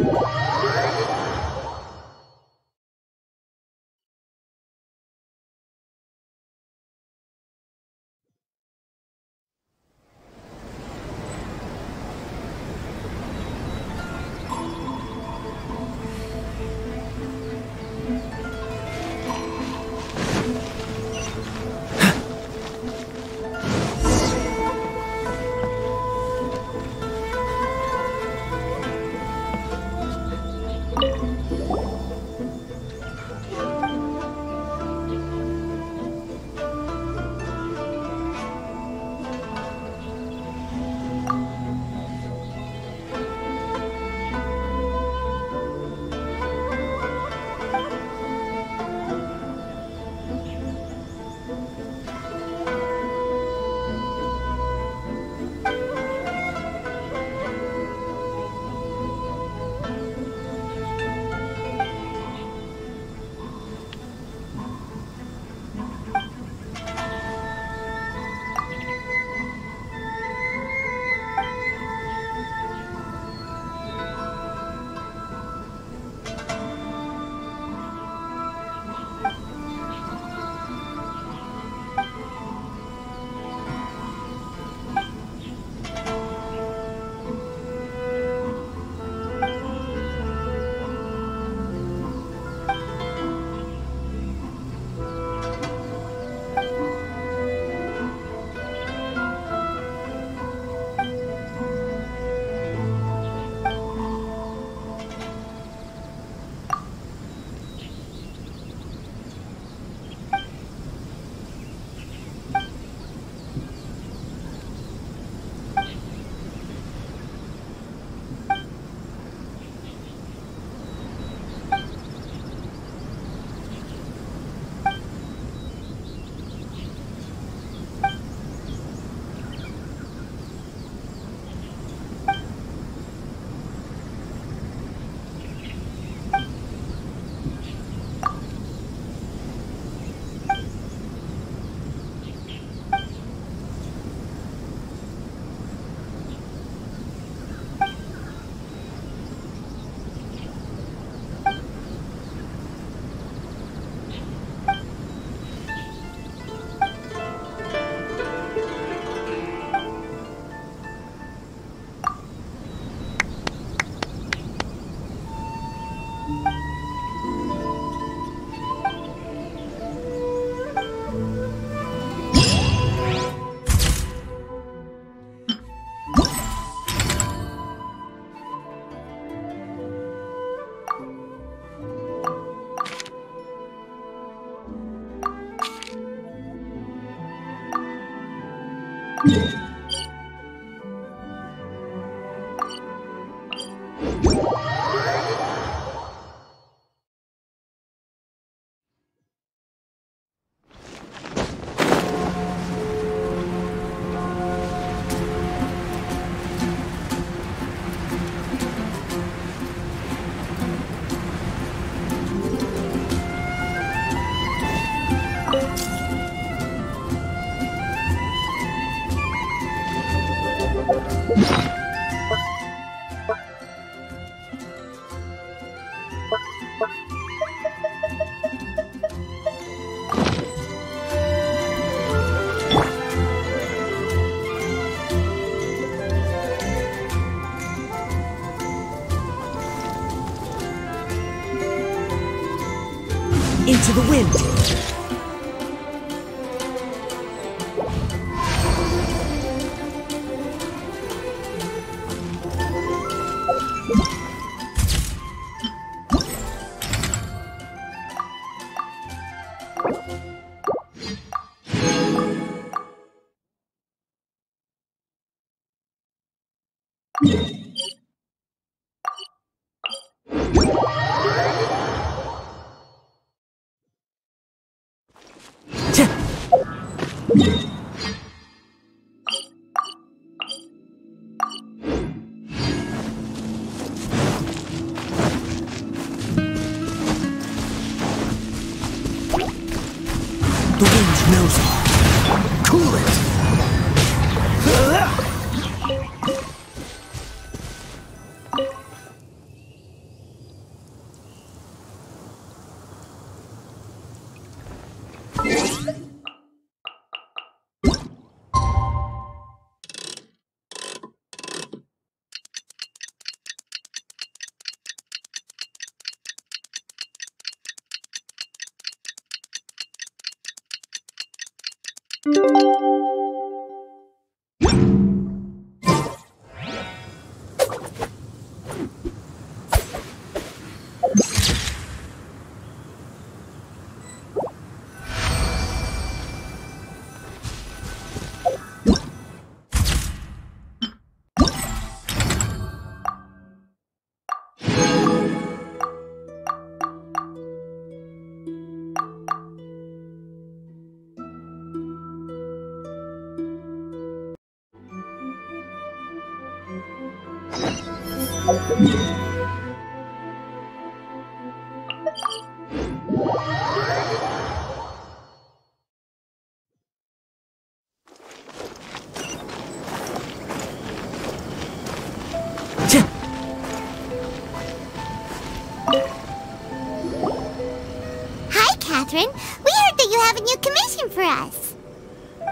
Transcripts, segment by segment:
Wow! Into the wind.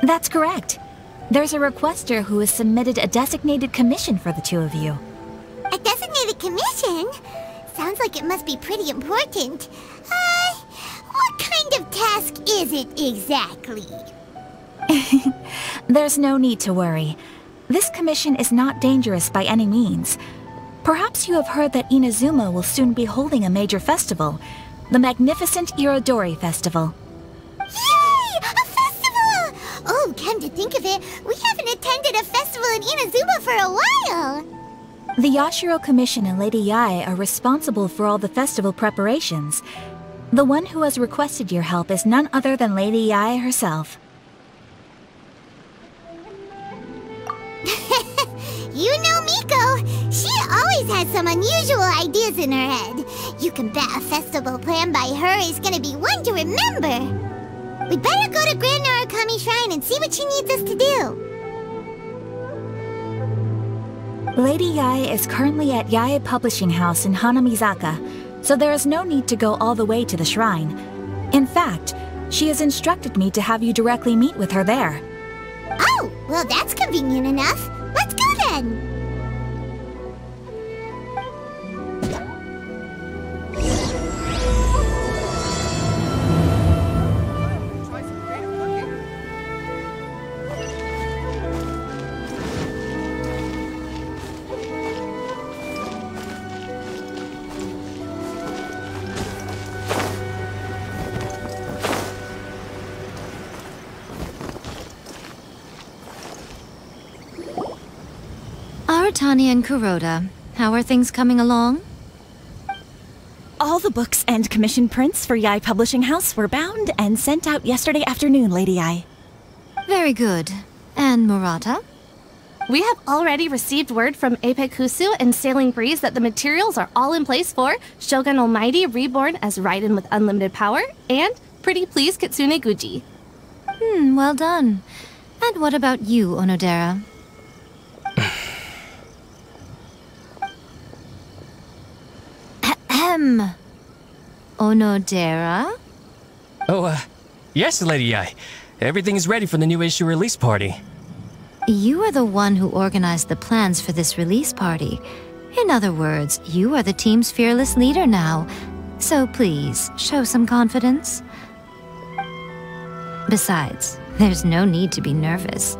That's correct. There's a requester who has submitted a designated commission for the two of you. Commission? Sounds like it must be pretty important. Uh, what kind of task is it exactly? There's no need to worry. This commission is not dangerous by any means. Perhaps you have heard that Inazuma will soon be holding a major festival, the magnificent Irodori Festival. Yay! A festival! Oh, come to think of it, we haven't attended a festival in Inazuma for a while. The Yashiro Commission and Lady Yae are responsible for all the festival preparations. The one who has requested your help is none other than Lady Yae herself. You know Miko. She always has some unusual ideas in her head. You can bet a festival planned by her is gonna be one to remember. We'd better go to Grand Narukami Shrine and see what she needs us to do. Lady Yae is currently at Yae Publishing House in Hanamizaka, so there is no need to go all the way to the shrine. In fact, she has instructed me to have you directly meet with her there. Oh, well, that's convenient enough. Let's go then. Aratani and Kuroda, how are things coming along? All the books and commission prints for Yae Publishing House were bound and sent out yesterday afternoon, Lady Yae. Very good. And Murata? We have already received word from Apekusu and Sailing Breeze that the materials are all in place for Shogun Almighty reborn as Raiden with unlimited power and Pretty Please Kitsune Guji. Hmm, well done. And what about you, Onodera? Onodera? Oh, uh, yes, Lady Yae. Everything is ready for the new issue release party. You are the one who organized the plans for this release party. In other words, you are the team's fearless leader now. So please, show some confidence. Besides, there's no need to be nervous.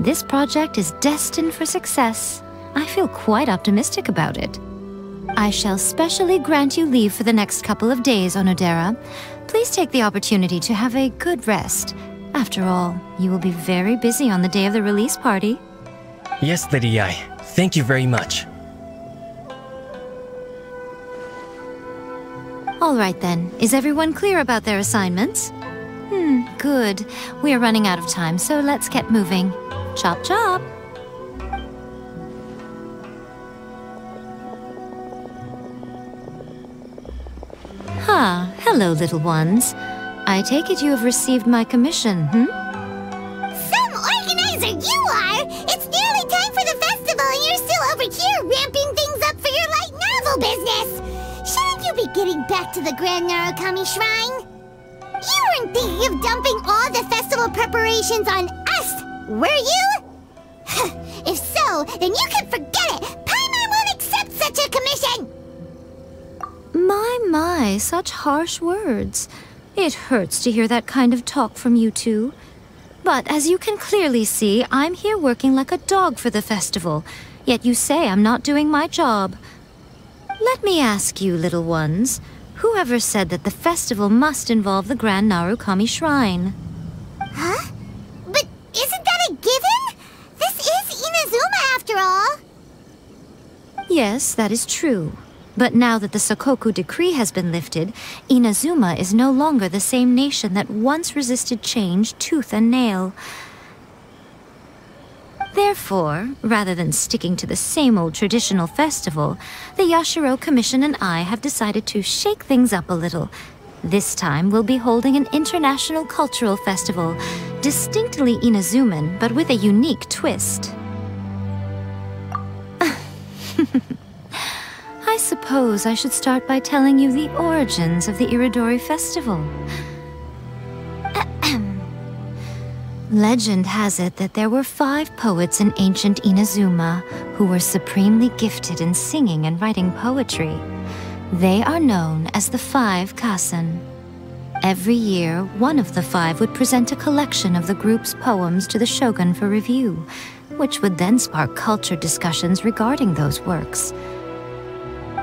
This project is destined for success. I feel quite optimistic about it. I shall specially grant you leave for the next couple of days, Onodera. Please take the opportunity to have a good rest. After all, you will be very busy on the day of the release party. Yes, Lady Yae. Thank you very much. All right then, is everyone clear about their assignments? Hmm, good. We are running out of time, so let's get moving. Chop chop! Ah, hello, little ones. I take it you have received my commission, hmm? Some organizer you are! It's nearly time for the festival and you're still over here ramping things up for your light novel business! Shouldn't you be getting back to the Grand Narukami Shrine? You weren't thinking of dumping all the festival preparations on us, were you? if so, then you can forget it! Paimon won't accept such a commission! My, my, such harsh words. It hurts to hear that kind of talk from you two. But as you can clearly see, I'm here working like a dog for the festival. Yet you say I'm not doing my job. Let me ask you, little ones. Whoever said that the festival must involve the Grand Narukami Shrine? Huh? But isn't that a given? This is Inazuma after all. Yes, that is true. But now that the Sakoku decree has been lifted, Inazuma is no longer the same nation that once resisted change tooth and nail. Therefore, rather than sticking to the same old traditional festival, the Yashiro Commission and I have decided to shake things up a little. This time, we'll be holding an international cultural festival, distinctly Inazuman, but with a unique twist. I suppose I should start by telling you the origins of the Irodori Festival. Legend has it that there were five poets in ancient Inazuma who were supremely gifted in singing and writing poetry. They are known as the Five Kasen. Every year, one of the five would present a collection of the group's poems to the shogun for review, which would then spark culture discussions regarding those works.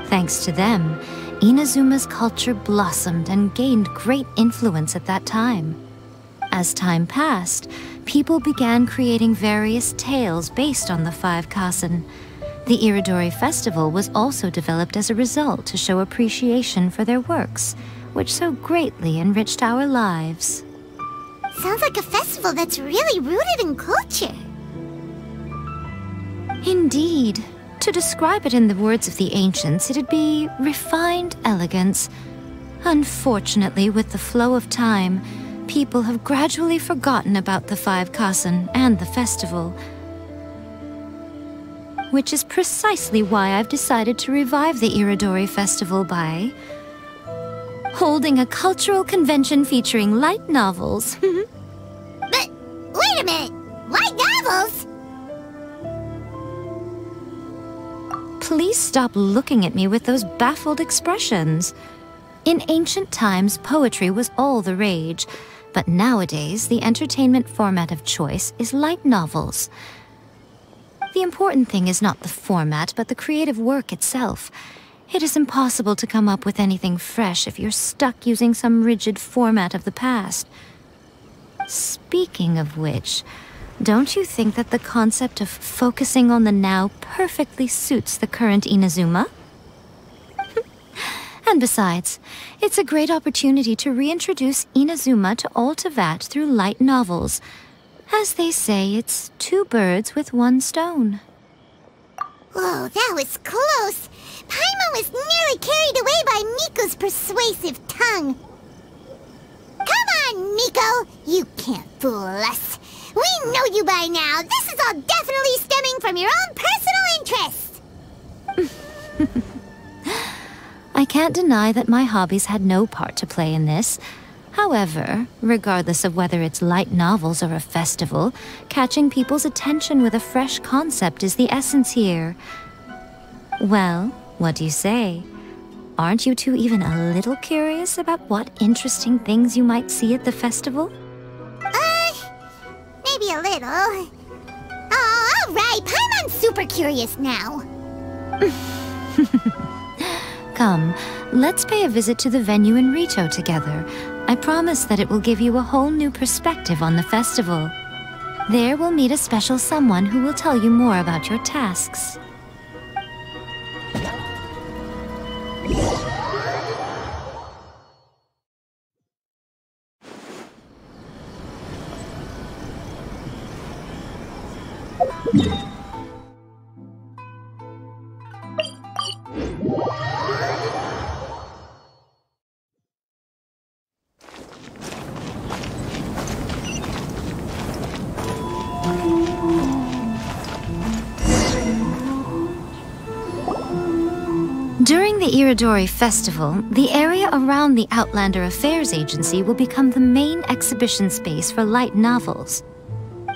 Thanks to them, Inazuma's culture blossomed and gained great influence at that time. As time passed, people began creating various tales based on the Five Kasen. The Irodori Festival was also developed as a result to show appreciation for their works, which so greatly enriched our lives. Sounds like a festival that's really rooted in culture. Indeed. To describe it in the words of the ancients, it'd be refined elegance. Unfortunately, with the flow of time, people have gradually forgotten about the Five Kasen and the festival. Which is precisely why I've decided to revive the Irodori Festival by holding a cultural convention featuring light novels. But wait a minute! Light novels? Please stop looking at me with those baffled expressions. In ancient times, poetry was all the rage, but nowadays, the entertainment format of choice is light novels. The important thing is not the format, but the creative work itself. It is impossible to come up with anything fresh if you're stuck using some rigid format of the past. Speaking of which, don't you think that the concept of focusing on the now perfectly suits the current Inazuma? and besides, it's a great opportunity to reintroduce Inazuma to all through light novels. As they say, it's two birds with one stone. Whoa, that was close. Paimon was nearly carried away by Miko's persuasive tongue. Come on, Miko! You can't fool us. We know you by now. This is all definitely stemming from your own personal interest. I can't deny that my hobbies had no part to play in this. However, regardless of whether it's light novels or a festival, catching people's attention with a fresh concept is the essence here. Well, what do you say? Aren't you two even a little curious about what interesting things you might see at the festival? Maybe a little. Oh, all right. Paimon's super curious now. Come, let's pay a visit to the venue in Rito together. I promise that it will give you a whole new perspective on the festival. There we'll meet a special someone who will tell you more about your tasks. Irodori Festival, the area around the Outlander Affairs Agency will become the main exhibition space for light novels.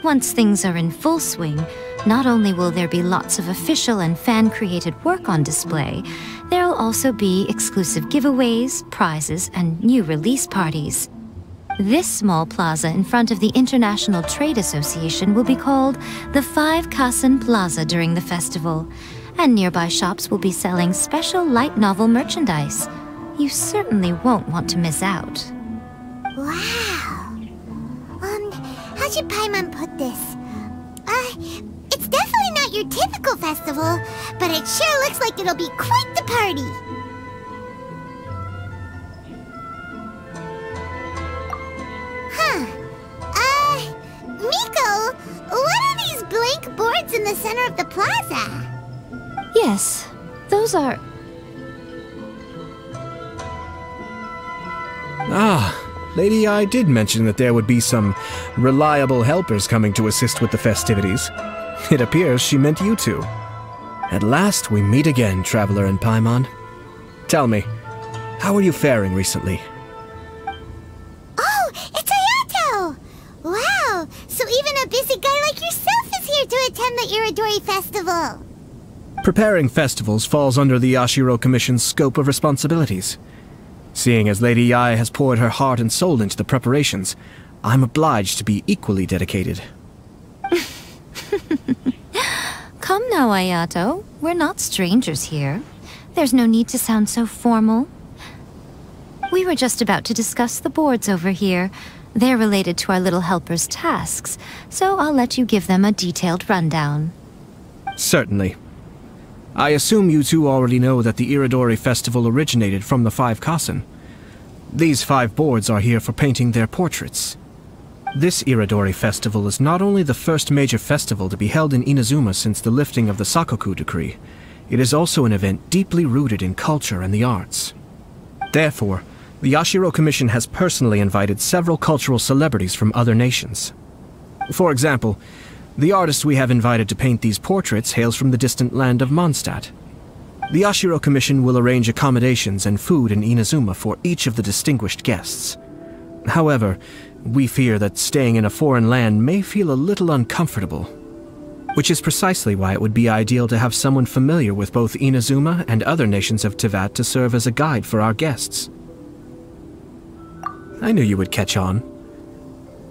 Once things are in full swing, not only will there be lots of official and fan-created work on display, there'll also be exclusive giveaways, prizes, and new release parties. This small plaza in front of the International Trade Association will be called the Five Kasen Plaza during the festival, and nearby shops will be selling special light novel merchandise. You certainly won't want to miss out. Wow. Um, how should Paimon put this? Uh, it's definitely not your typical festival, but it sure looks like it'll be quite the party. Huh. Uh, Miko, what are these blank boards in the center of the plaza? Yes, those are. Ah, Lady Yae did mention that there would be some reliable helpers coming to assist with the festivities. It appears she meant you two. At last we meet again, Traveler and Paimon. Tell me, how are you faring recently? Oh, it's Ayato! Wow, so even a busy guy like yourself is here to attend the Irodori Festival. Preparing festivals falls under the Yashiro Commission's scope of responsibilities. Seeing as Lady Yae has poured her heart and soul into the preparations, I'm obliged to be equally dedicated. Come now, Ayato. We're not strangers here. There's no need to sound so formal. We were just about to discuss the boards over here. They're related to our little helper's tasks, so I'll let you give them a detailed rundown. Certainly. I assume you two already know that the Irodori Festival originated from the Five Kassen. These five boards are here for painting their portraits. This Irodori Festival is not only the first major festival to be held in Inazuma since the lifting of the Sakoku Decree, it is also an event deeply rooted in culture and the arts. Therefore, the Yashiro Commission has personally invited several cultural celebrities from other nations. For example, the artist we have invited to paint these portraits hails from the distant land of Mondstadt. The Yashiro Commission will arrange accommodations and food in Inazuma for each of the distinguished guests. However, we fear that staying in a foreign land may feel a little uncomfortable. Which is precisely why it would be ideal to have someone familiar with both Inazuma and other nations of Teyvat to serve as a guide for our guests. I knew you would catch on.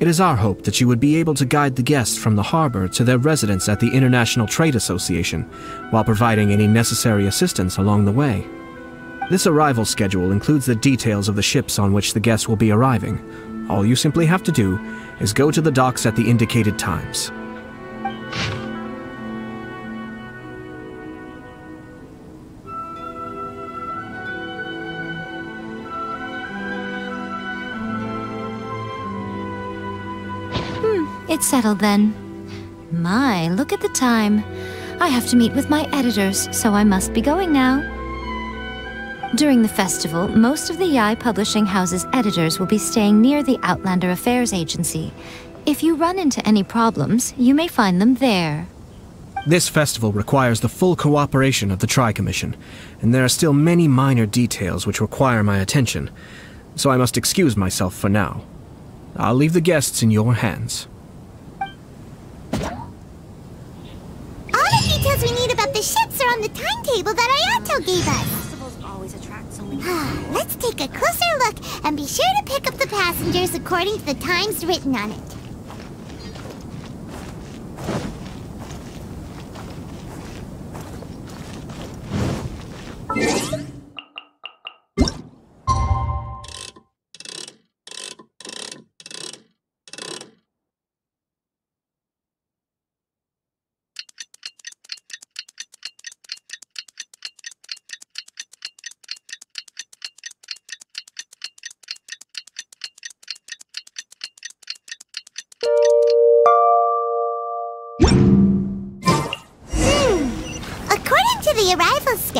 It is our hope that you would be able to guide the guests from the harbor to their residence at the International Trade Association, while providing any necessary assistance along the way. This arrival schedule includes the details of the ships on which the guests will be arriving. All you simply have to do is go to the docks at the indicated times. Settled then. My, look at the time. I have to meet with my editors, so I must be going now. During the festival, most of the Yae Publishing House's editors will be staying near the Outlander Affairs Agency. If you run into any problems, you may find them there. This festival requires the full cooperation of the Tri-Commission, and there are still many minor details which require my attention, so I must excuse myself for now. I'll leave the guests in your hands. All the details we need about the ships are on the timetable that Ayato gave us. Ah, let's take a closer look and be sure to pick up the passengers according to the times written on it. According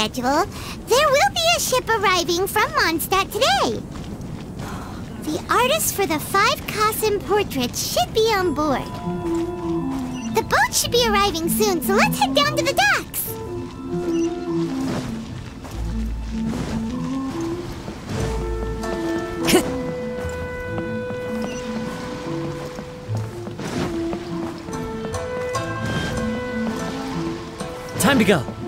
schedule, there will be a ship arriving from Mondstadt today. The artist for the five Kasen portraits should be on board. The boat should be arriving soon, so let's head down to the docks. Time to go.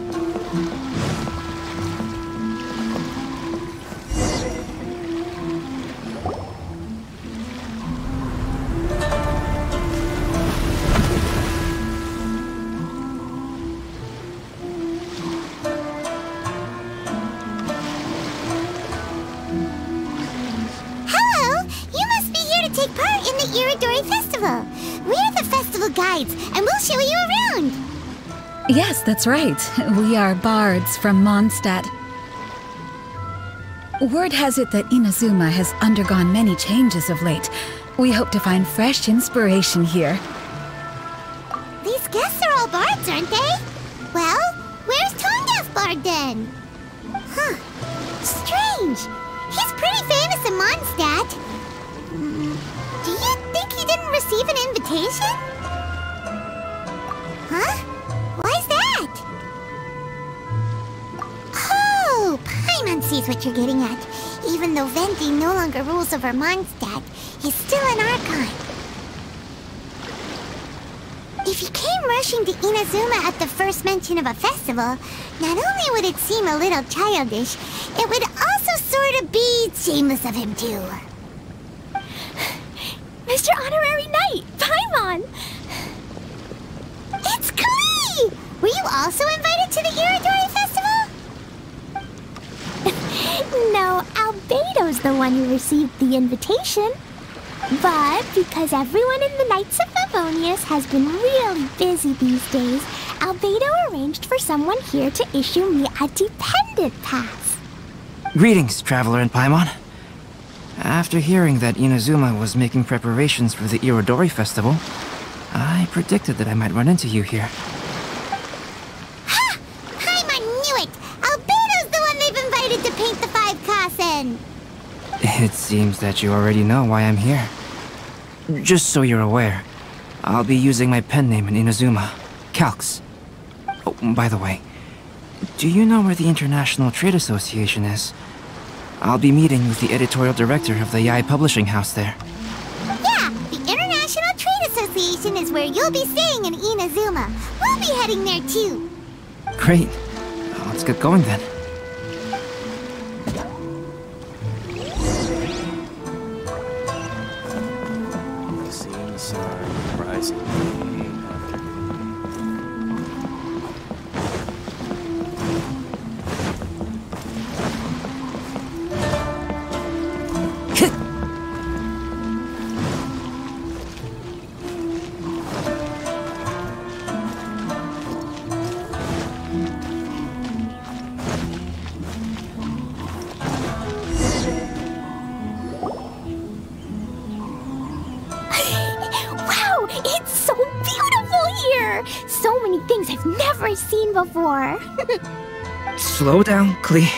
That's right. We are bards from Mondstadt. Word has it that Inazuma has undergone many changes of late. We hope to find fresh inspiration here. Longer rules over Mondstadt, he's still an Archon. If he came rushing to Inazuma at the first mention of a festival, not only would it seem a little childish, it would also sort of be shameless of him too. Mr. Honorary Knight, Paimon! It's Klee! Were you also invited to the Irodori Festival? No, Albedo's the one who received the invitation. But because everyone in the Knights of Favonius has been really busy these days, Albedo arranged for someone here to issue me a dependent pass. Greetings, Traveler and Paimon. After hearing that Inazuma was making preparations for the Irodori Festival, I predicted that I might run into you here. Ha! Paimon knew it! Albedo's the one they've invited to paint the Five Kasen! It seems that you already know why I'm here. Just so you're aware, I'll be using my pen name in Inazuma, Calx. Oh, by the way, do you know where the International Trade Association is? I'll be meeting with the editorial director of the Yae Publishing House there. Yeah, the International Trade Association is where you'll be staying in Inazuma. We'll be heading there too. Great. Let's get going then. Slow down, Klee.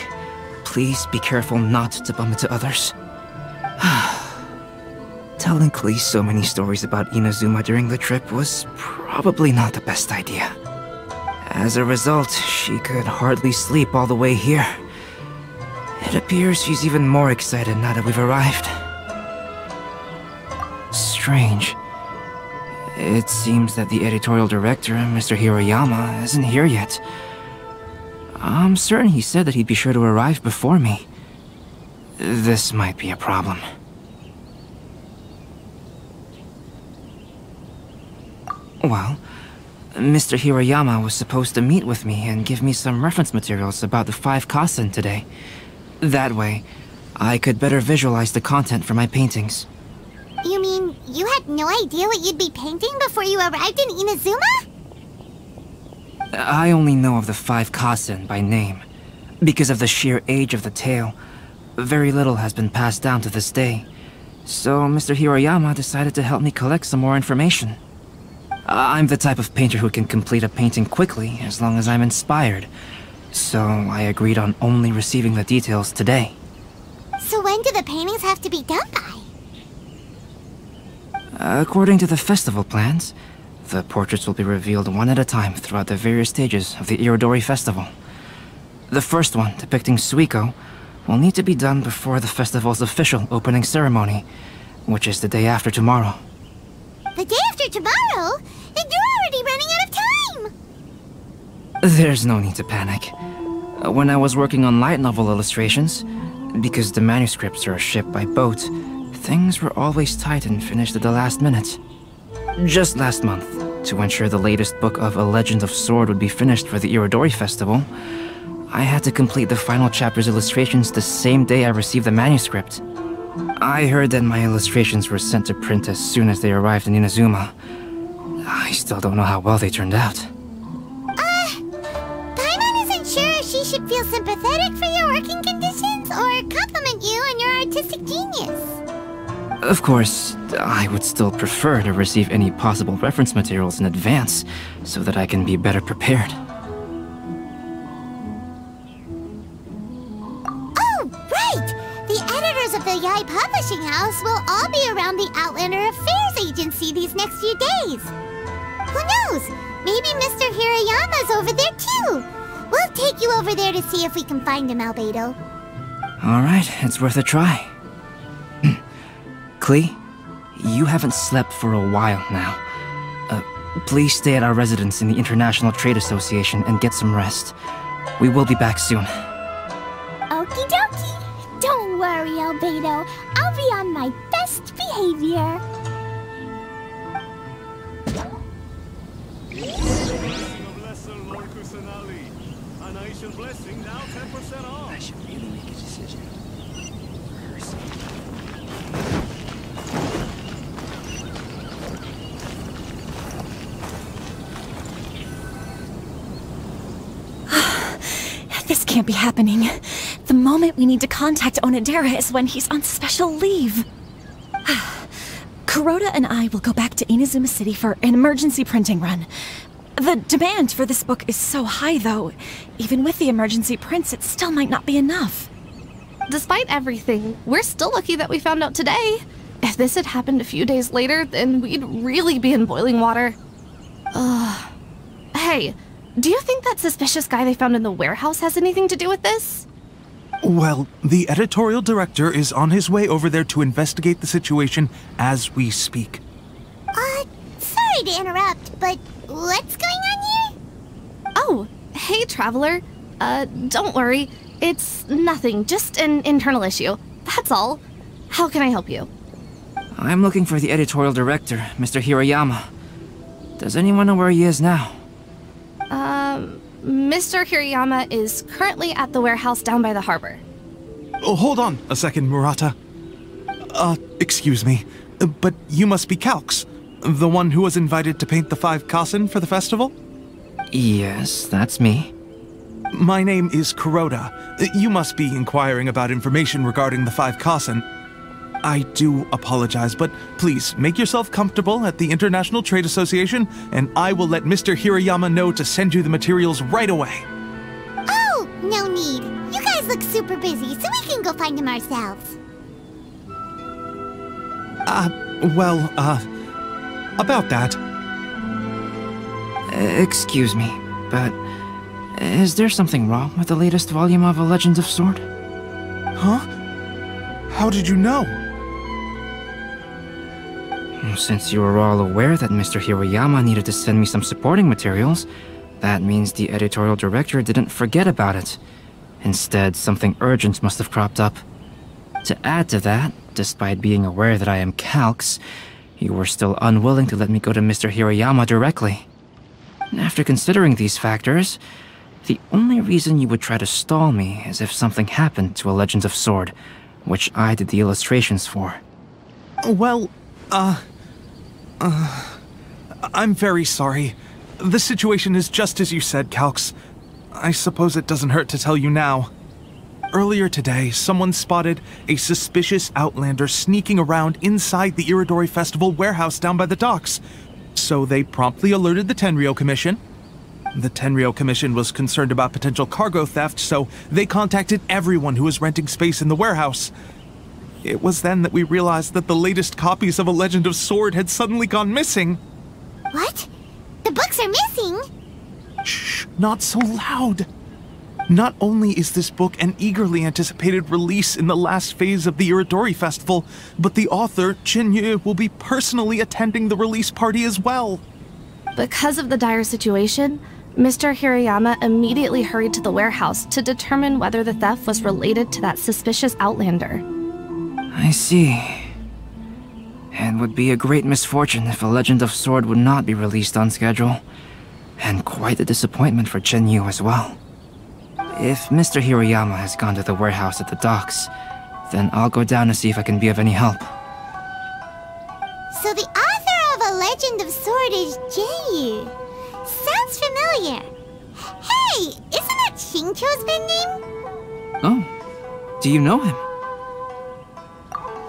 Please be careful not to bump into others. Telling Klee so many stories about Inazuma during the trip was probably not the best idea. As a result, she could hardly sleep all the way here. It appears she's even more excited now that we've arrived. Strange. It seems that the editorial director, Mr. Hirayama, isn't here yet. I'm certain he said that he'd be sure to arrive before me. This might be a problem. Well, Mr. Hirayama was supposed to meet with me and give me some reference materials about the five Kasen today. That way, I could better visualize the content for my paintings. You mean you had no idea what you'd be painting before you arrived in Inazuma? I only know of the five Kasen by name. Because of the sheer age of the tale, very little has been passed down to this day. So Mr. Hirayama decided to help me collect some more information. I'm the type of painter who can complete a painting quickly as long as I'm inspired. So I agreed on only receiving the details today. So when do the paintings have to be done by? According to the festival plans, the portraits will be revealed one at a time throughout the various stages of the Irodori Festival. The first one, depicting Suiko, will need to be done before the festival's official opening ceremony, which is the day after tomorrow. The day after tomorrow? Then you're already running out of time! There's no need to panic. Uh, When I was working on light novel illustrations, because the manuscripts are shipped by boat, things were always tight and finished at the last minute. Just last month, to ensure the latest book of A Legend of Sword would be finished for the Irodori Festival, I had to complete the final chapter's illustrations the same day I received the manuscript. I heard that my illustrations were sent to print as soon as they arrived in Inazuma. I still don't know how well they turned out. Uh, Paimon isn't sure if she should feel sympathetic for your working conditions or compliment you on your artistic genius. Of course, I would still prefer to receive any possible reference materials in advance so that I can be better prepared. Oh, right! The editors of the Yae Publishing House will all be around the Outlander Affairs Agency these next few days. Who knows? Maybe Mr. Hirayama's over there too. We'll take you over there to see if we can find him, Albedo. Alright, it's worth a try. Klee, you haven't slept for a while now. Uh, please stay at our residence in the International Trade Association and get some rest. We will be back soon. Okie dokie. Don't worry, Albedo. I'll be on my best behavior. I should really make a decision. This can't be happening. The moment we need to contact Onodera is when he's on special leave. Kuroda and I will go back to Inazuma City for an emergency printing run. The demand for this book is so high, though. Even with the emergency prints, it still might not be enough. Despite everything, we're still lucky that we found out today. If this had happened a few days later, then we'd really be in boiling water. Ugh. Hey, do you think that suspicious guy they found in the warehouse has anything to do with this? Well, the editorial director is on his way over there to investigate the situation as we speak. Uh, sorry to interrupt, but what's going on here? Oh, hey, Traveler. Uh, don't worry. It's nothing, just an internal issue. That's all. How can I help you? I'm looking for the editorial director, Mr. Hirayama. Does anyone know where he is now? Um, Mr. Hirayama is currently at the warehouse down by the harbor. Oh, hold on a second, Murata. Uh, excuse me, but you must be Calx, the one who was invited to paint the five Kasen for the festival? Yes, that's me. My name is Kuroda. You must be inquiring about information regarding the five Kasen. I do apologize, but please make yourself comfortable at the International Trade Association, and I will let Mr. Hirayama know to send you the materials right away. Oh, no need. You guys look super busy, so we can go find him ourselves. Uh, well, uh, about that. Excuse me, but is there something wrong with the latest volume of A Legend of Sword? Huh? How did you know? Since you were all aware that Mr. Hirayama needed to send me some supporting materials, that means the editorial director didn't forget about it. Instead, something urgent must have cropped up. To add to that, despite being aware that I am Calx, you were still unwilling to let me go to Mr. Hirayama directly. After considering these factors, the only reason you would try to stall me is if something happened to A Legend of Sword, which I did the illustrations for. Well, uh, uh, I'm very sorry. The situation is just as you said, Calx. I suppose it doesn't hurt to tell you now. Earlier today, someone spotted a suspicious outlander sneaking around inside the Irodori Festival warehouse down by the docks. So they promptly alerted the Tenryo Commission. The Tenryo Commission was concerned about potential cargo theft, so they contacted everyone who was renting space in the warehouse. It was then that we realized that the latest copies of A Legend of Sword had suddenly gone missing. What? The books are missing? Shh, not so loud. Not only is this book an eagerly anticipated release in the last phase of the Irodori Festival, but the author, Chinyu, will be personally attending the release party as well. Because of the dire situation, Mr. Hirayama immediately hurried to the warehouse to determine whether the theft was related to that suspicious outlander. I see. It would be a great misfortune if A Legend of Sword would not be released on schedule. And quite a disappointment for Chen Yu as well. If Mr. Hirayama has gone to the warehouse at the docks, Then I'll go down and see if I can be of any help. So the author of A Legend of Sword is Jayu. Sounds familiar. Hey, isn't that Xingqiu's pen name? Oh, do you know him?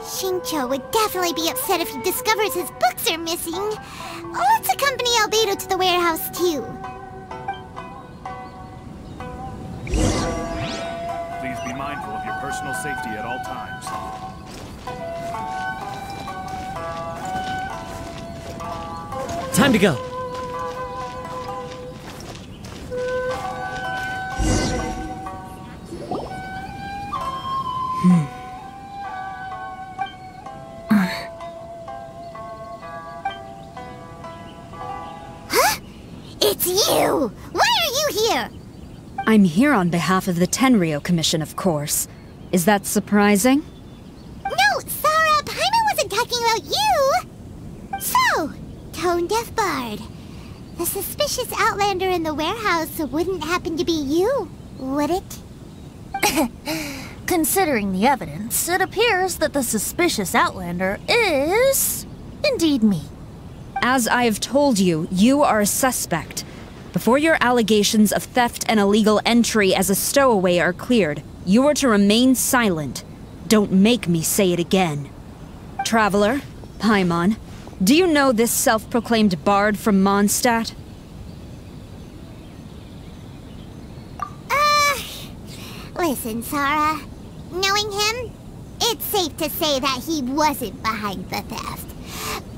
Xingqiu would definitely be upset if he discovers his books are missing. Oh, Let's accompany Albedo to the warehouse too. Please be mindful of your personal safety at all times. Time to go. Here? I'm here on behalf of the Tenryo Commission, of course. Is that surprising? No, Sara, Paimon wasn't talking about you! So, Tone Deaf Bard. The suspicious outlander in the warehouse wouldn't happen to be you, would it? Considering the evidence, it appears that the suspicious outlander is indeed me. As I have told you, you are a suspect. Before your allegations of theft and illegal entry as a stowaway are cleared, you are to remain silent. Don't make me say it again. Traveler, Paimon, do you know this self proclaimed bard from Mondstadt? Uh, listen, Sara. Knowing him, it's safe to say that he wasn't behind the theft.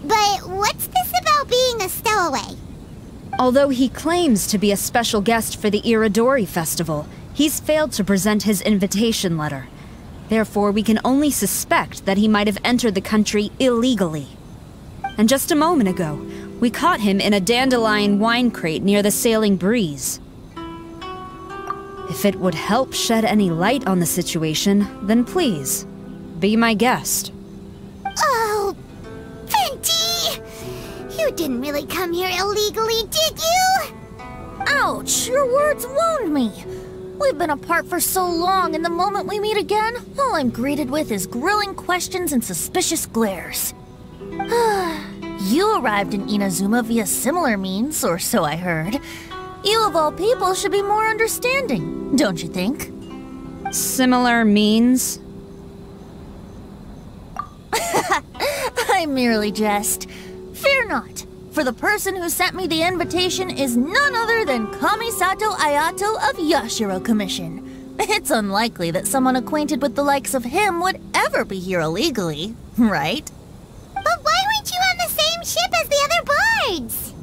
But what's this about being a stowaway? Although he claims to be a special guest for the Irodori Festival, he's failed to present his invitation letter. Therefore, we can only suspect that he might have entered the country illegally. And just a moment ago, we caught him in a dandelion wine crate near the Sailing Breeze. If it would help shed any light on the situation, then please, be my guest. Oh, Venti! You didn't really come here illegally, did you? Ouch, your words wound me. We've been apart for so long, and the moment we meet again, all I'm greeted with is grilling questions and suspicious glares. you arrived in Inazuma via similar means, or so I heard. You, of all people, should be more understanding, don't you think? Similar means? I merely jest. Fear not, for the person who sent me the invitation is none other than Kamisato Ayato of Yashiro Commission. It's unlikely that someone acquainted with the likes of him would ever be here illegally, right? But why weren't you on the same ship as the other bards?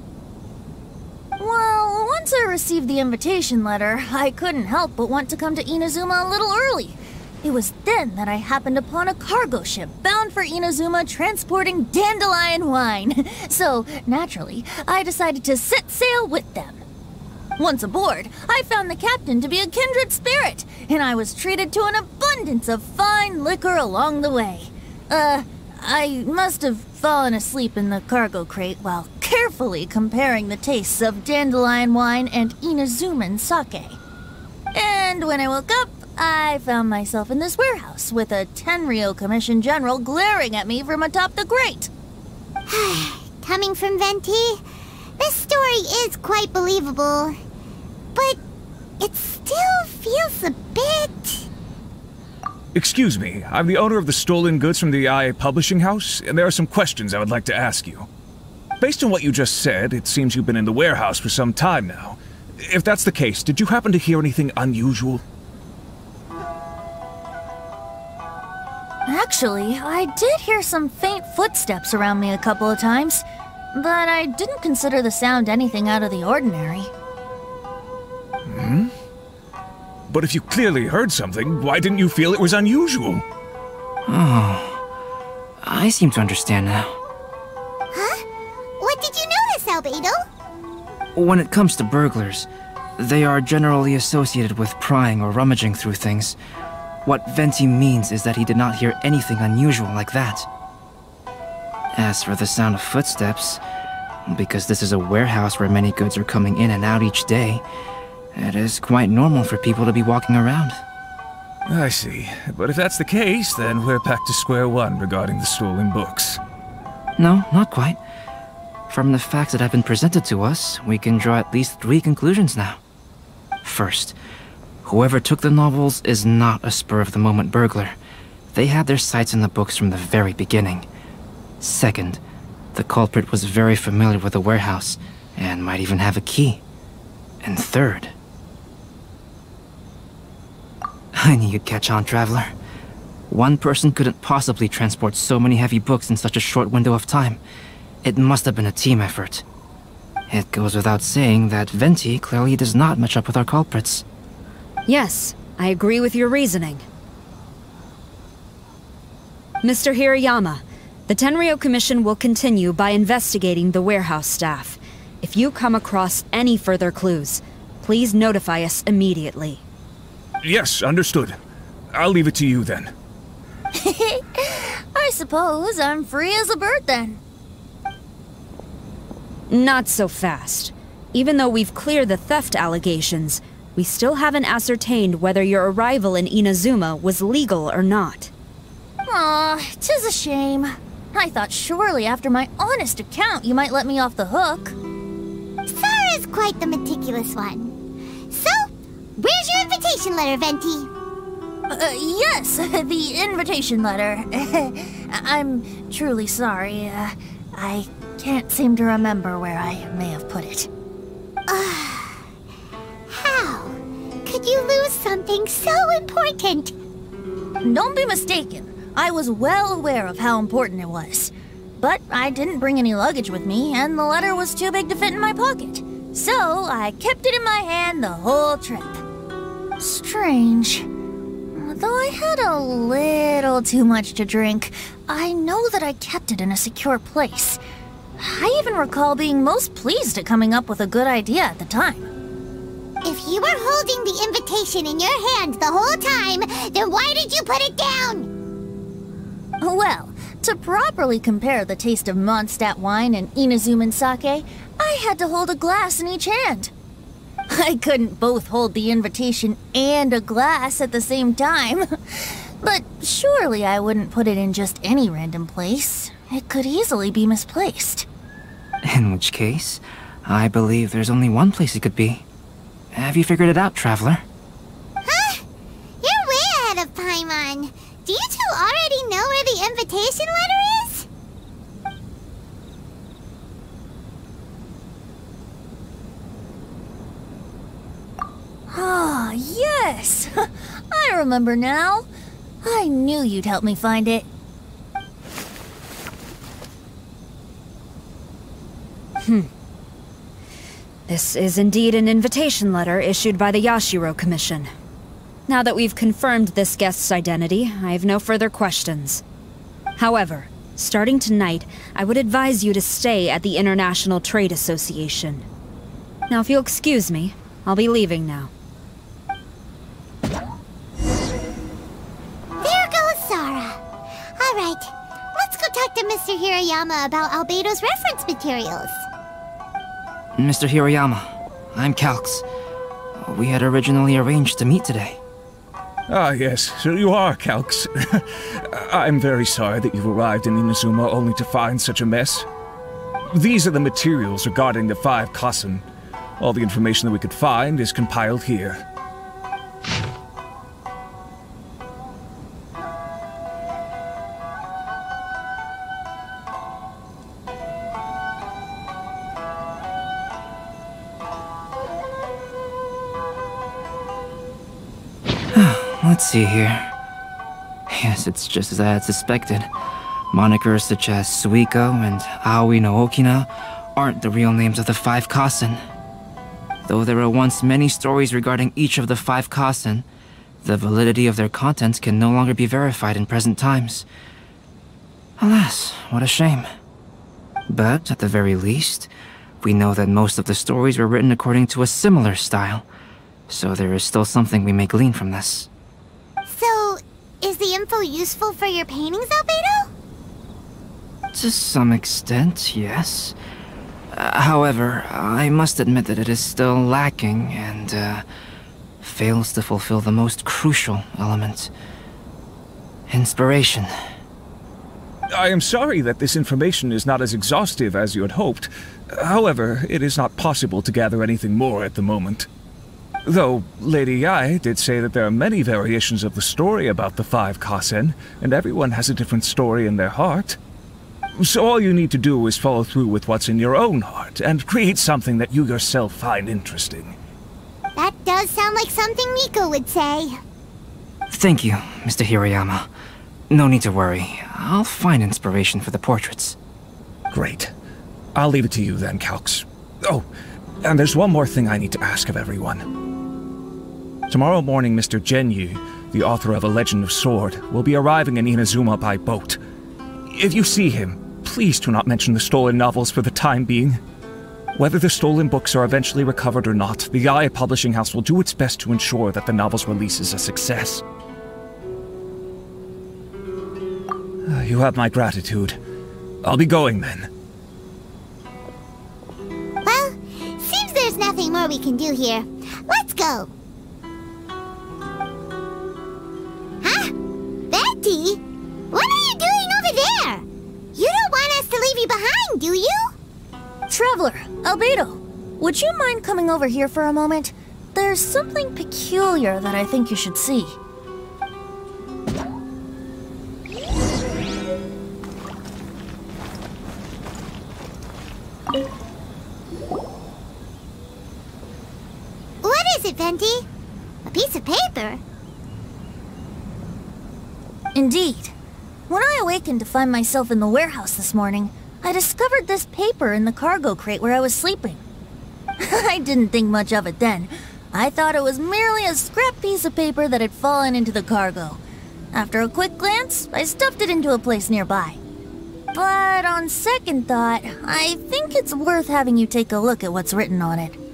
Well, once I received the invitation letter, I couldn't help but want to come to Inazuma a little early. It was then that I happened upon a cargo ship bound for Inazuma transporting dandelion wine. So, naturally, I decided to set sail with them. Once aboard, I found the captain to be a kindred spirit, and I was treated to an abundance of fine liquor along the way. Uh, I must have fallen asleep in the cargo crate while carefully comparing the tastes of dandelion wine and Inazuman sake. And when I woke up, I found myself in this warehouse with a Tenryo Commission General glaring at me from atop the grate. Coming from Venti, this story is quite believable. But it still feels a bit. Excuse me, I'm the owner of the stolen goods from the Yae Publishing House, and there are some questions I would like to ask you. Based on what you just said, it seems you've been in the warehouse for some time now. If that's the case, did you happen to hear anything unusual? Actually, I did hear some faint footsteps around me a couple of times, but I didn't consider the sound anything out of the ordinary. Hmm? But if you clearly heard something, why didn't you feel it was unusual? Oh, I seem to understand now. Huh? What did you notice, Albedo? When it comes to burglars, they are generally associated with prying or rummaging through things. What Venti means is that he did not hear anything unusual like that. As for the sound of footsteps, because this is a warehouse where many goods are coming in and out each day, it is quite normal for people to be walking around. I see. But if that's the case, then we're back to square one regarding the stolen books. No, not quite. From the facts that have been presented to us, we can draw at least three conclusions now. First, whoever took the novels is not a spur-of-the-moment burglar. They had their sights on the books from the very beginning. Second, the culprit was very familiar with the warehouse, and might even have a key. And third... I knew you'd catch on, Traveler. One person couldn't possibly transport so many heavy books in such a short window of time. It must have been a team effort. It goes without saying that Venti clearly does not match up with our culprits. Yes, I agree with your reasoning. Mr. Hirayama, the Tenryo Commission will continue by investigating the warehouse staff. If you come across any further clues, please notify us immediately. Yes, understood. I'll leave it to you then. I suppose I'm free as a bird then. Not so fast. Even though we've cleared the theft allegations, we still haven't ascertained whether your arrival in Inazuma was legal or not. Aw, tis a shame. I thought surely after my honest account you might let me off the hook. Sara's quite the meticulous one. So, where's your invitation letter, Venti? Uh, yes, the invitation letter. I'm truly sorry. Uh, I can't seem to remember where I may have put it. You lose something so important? Don't be mistaken. I was well aware of how important it was. But I didn't bring any luggage with me, and the letter was too big to fit in my pocket. So I kept it in my hand the whole trip. Strange. Though I had a little too much to drink, I know that I kept it in a secure place. I even recall being most pleased at coming up with a good idea at the time. If you were holding the invitation in your hand the whole time, then why did you put it down? Well, to properly compare the taste of Mondstadt wine and Inazuman sake, I had to hold a glass in each hand. I couldn't both hold the invitation and a glass at the same time. but surely I wouldn't put it in just any random place. It could easily be misplaced. In which case, I believe there's only one place it could be. Have you figured it out, Traveler? Huh? You're way ahead of Paimon. Do you two already know where the invitation letter is? Ah, yes! I remember now. I knew you'd help me find it. Hmm. This is indeed an invitation letter issued by the Yashiro Commission. Now that we've confirmed this guest's identity, I have no further questions. However, starting tonight, I would advise you to stay at the International Trade Association. Now, if you'll excuse me, I'll be leaving now. There goes Sara. All right, let's go talk to Mr. Hirayama about Albedo's reference materials. Mr. Hirayama, I'm Calx. We had originally arranged to meet today. Ah, yes, so you are, Calx. I'm very sorry that you've arrived in Inazuma only to find such a mess. These are the materials regarding the five Kasen. All the information that we could find is compiled here. Let's see here. Yes, it's just as I had suspected. Monikers such as Suiko and Aoi no Okina aren't the real names of the five Kasen. Though there were once many stories regarding each of the five Kasen, the validity of their contents can no longer be verified in present times. Alas, what a shame. But, at the very least, we know that most of the stories were written according to a similar style, so there is still something we may glean from this. So, is the info useful for your paintings, Albedo? To some extent, yes. Uh, however, I must admit that it is still lacking, and, uh, fails to fulfill the most crucial element inspiration. I am sorry that this information is not as exhaustive as you had hoped. However, it is not possible to gather anything more at the moment. Though Lady Yae did say that there are many variations of the story about the five Kasen, and everyone has a different story in their heart. So all you need to do is follow through with what's in your own heart, and create something that you yourself find interesting. That does sound like something Miko would say. Thank you, Mr. Hirayama. No need to worry. I'll find inspiration for the portraits. Great. I'll leave it to you then, Calx. Oh, and there's one more thing I need to ask of everyone. Tomorrow morning, Mr. Genyu, the author of A Legend of Sword, will be arriving in Inazuma by boat. If you see him, please do not mention the stolen novels for the time being. Whether the stolen books are eventually recovered or not, the Yae Publishing House will do its best to ensure that the novel's release is a success. Uh, You have my gratitude. I'll be going then. Well, seems there's nothing more we can do here. Let's go. Venti? What are you doing over there? You don't want us to leave you behind, do you? Traveler, Albedo, would you mind coming over here for a moment? There's something peculiar that I think you should see. What is it, Venti? A piece of paper? Indeed. When I awakened to find myself in the warehouse this morning, I discovered this paper in the cargo crate where I was sleeping. I didn't think much of it then. I thought it was merely a scrap piece of paper that had fallen into the cargo. After a quick glance, I stuffed it into a place nearby. But on second thought, I think it's worth having you take a look at what's written on it.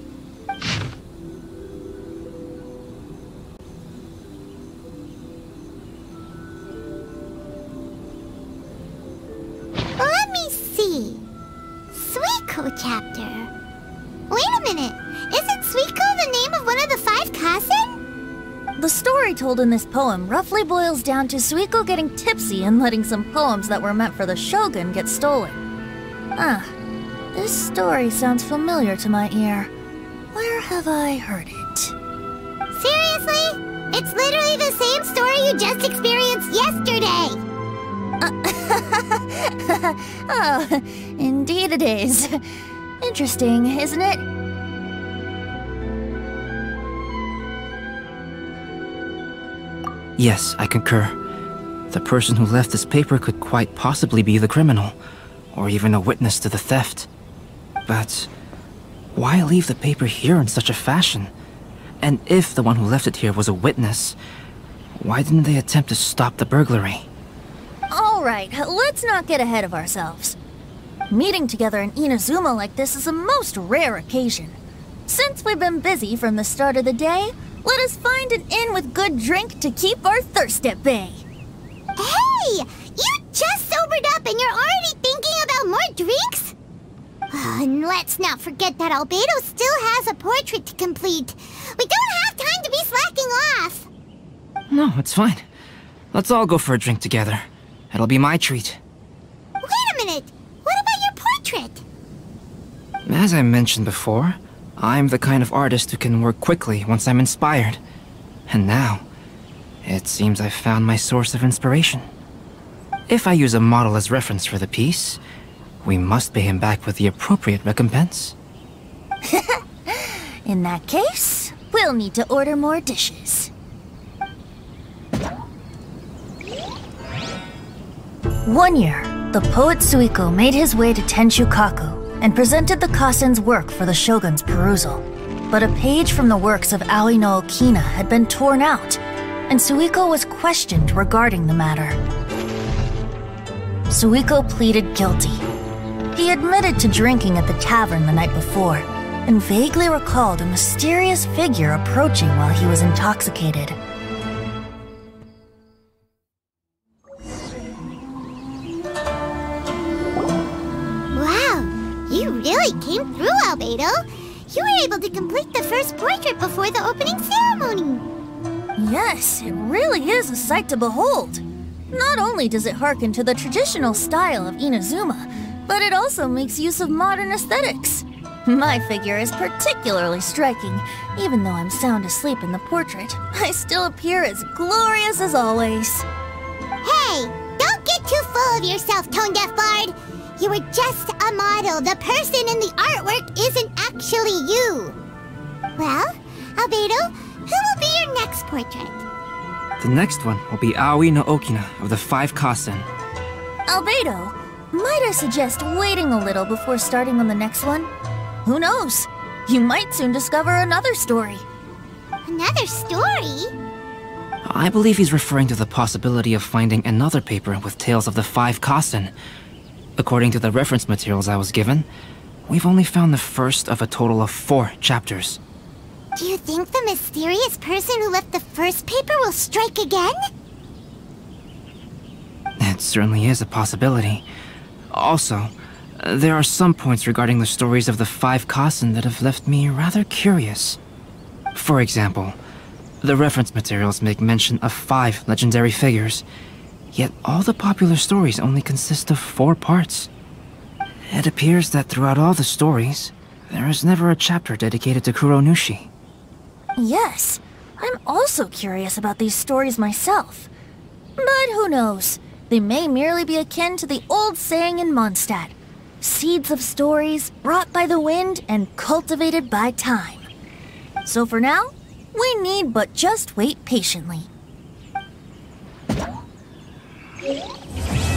Minute. Isn't Suiko the name of one of the five Kasen? The story told in this poem roughly boils down to Suiko getting tipsy and letting some poems that were meant for the shogun get stolen. Ah, this story sounds familiar to my ear. Where have I heard it? Seriously? It's literally the same story you just experienced yesterday. oh, indeed it is. Interesting, isn't it? Yes, I concur. The person who left this paper could quite possibly be the criminal, or even a witness to the theft. But why leave the paper here in such a fashion? And if the one who left it here was a witness, why didn't they attempt to stop the burglary? All right, let's not get ahead of ourselves. Meeting together in Inazuma like this is a most rare occasion. Since we've been busy from the start of the day, let us find an inn with good drink to keep our thirst at bay. Hey! You just sobered up and you're already thinking about more drinks? Oh, and let's not forget that Albedo still has a portrait to complete. We don't have time to be slacking off. No, it's fine. Let's all go for a drink together. It'll be my treat. Wait a minute. What about your portrait? As I mentioned before, I'm the kind of artist who can work quickly once I'm inspired. And now, it seems I've found my source of inspiration. If I use a model as reference for the piece, we must pay him back with the appropriate recompense. In that case, we'll need to order more dishes. One year, the poet Suiko made his way to Tenshukaku and presented the Kasen's work for the shogun's perusal. But a page from the works of Aoi no Okina had been torn out, and Suiko was questioned regarding the matter. Suiko pleaded guilty. He admitted to drinking at the tavern the night before, and vaguely recalled a mysterious figure approaching while he was intoxicated. You really came through, Albedo. You were able to complete the first portrait before the opening ceremony. Yes, it really is a sight to behold. Not only does it harken to the traditional style of Inazuma, but it also makes use of modern aesthetics. My figure is particularly striking. Even though I'm sound asleep in the portrait, I still appear as glorious as always. Hey, don't get too full of yourself, Tone Deaf Bard. You were just a model. The person in the artwork isn't actually you. Well, Albedo, who will be your next portrait? The next one will be Aoi no Okina of the Five Kasen. Albedo, might I suggest waiting a little before starting on the next one? Who knows? You might soon discover another story. Another story? I believe he's referring to the possibility of finding another paper with tales of the Five Kasen. According to the reference materials I was given, we've only found the first of a total of four chapters. Do you think the mysterious person who left the first paper will strike again? It certainly is a possibility. Also, there are some points regarding the stories of the Five Kasen that have left me rather curious. For example, the reference materials make mention of five legendary figures, yet all the popular stories only consist of four parts. It appears that throughout all the stories, there is never a chapter dedicated to Kuronushi. Yes, I'm also curious about these stories myself. But who knows? They may merely be akin to the old saying in Mondstadt seeds of stories brought by the wind and cultivated by time. So for now, we need but just wait patiently. Música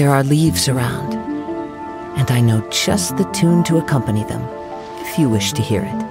There are leaves around, and I know just the tune to accompany them, if you wish to hear it.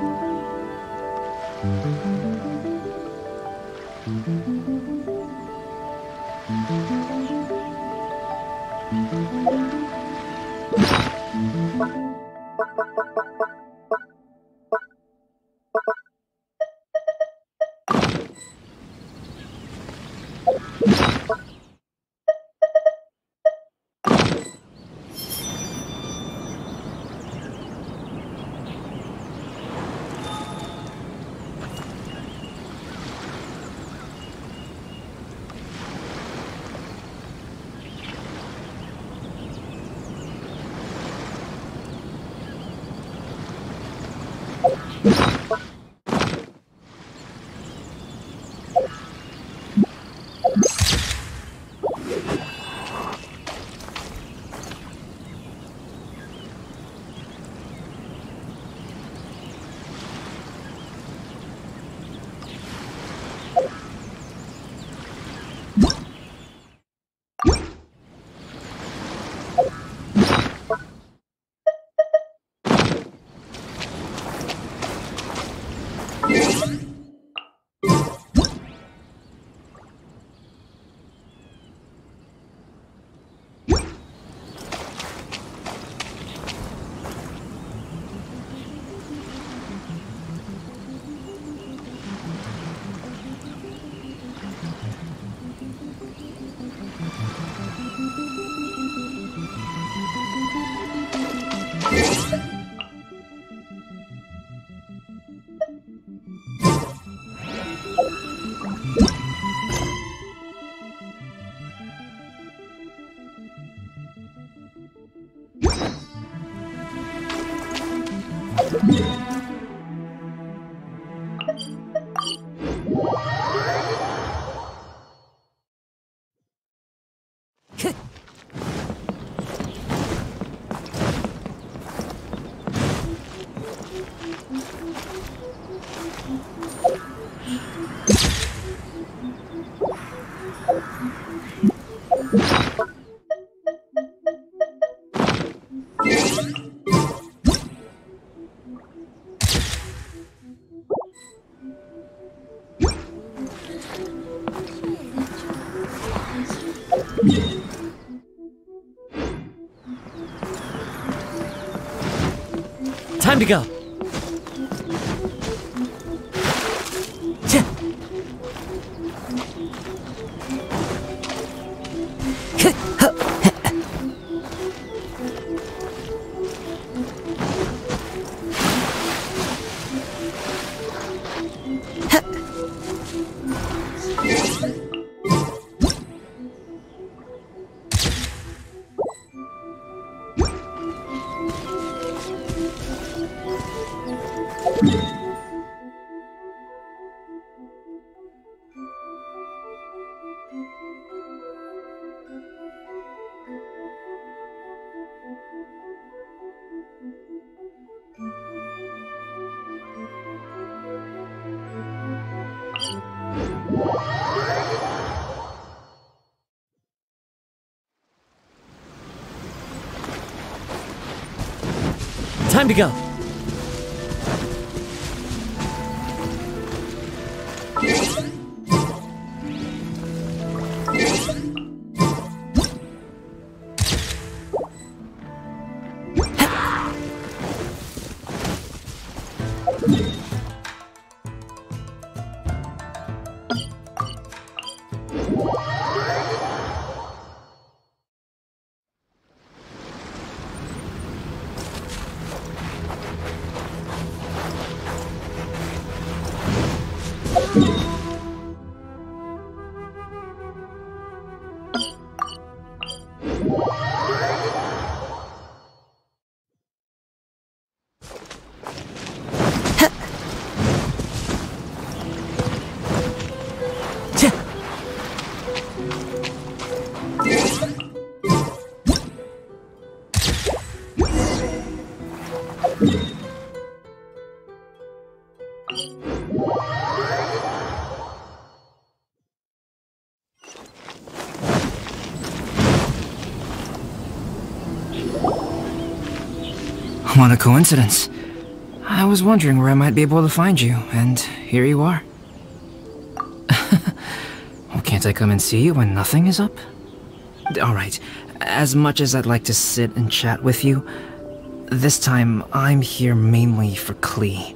Time to What a coincidence. I was wondering where I might be able to find you, and here you are. well, can't I come and see you when nothing is up? Alright, as much as I'd like to sit and chat with you, this time I'm here mainly for Klee.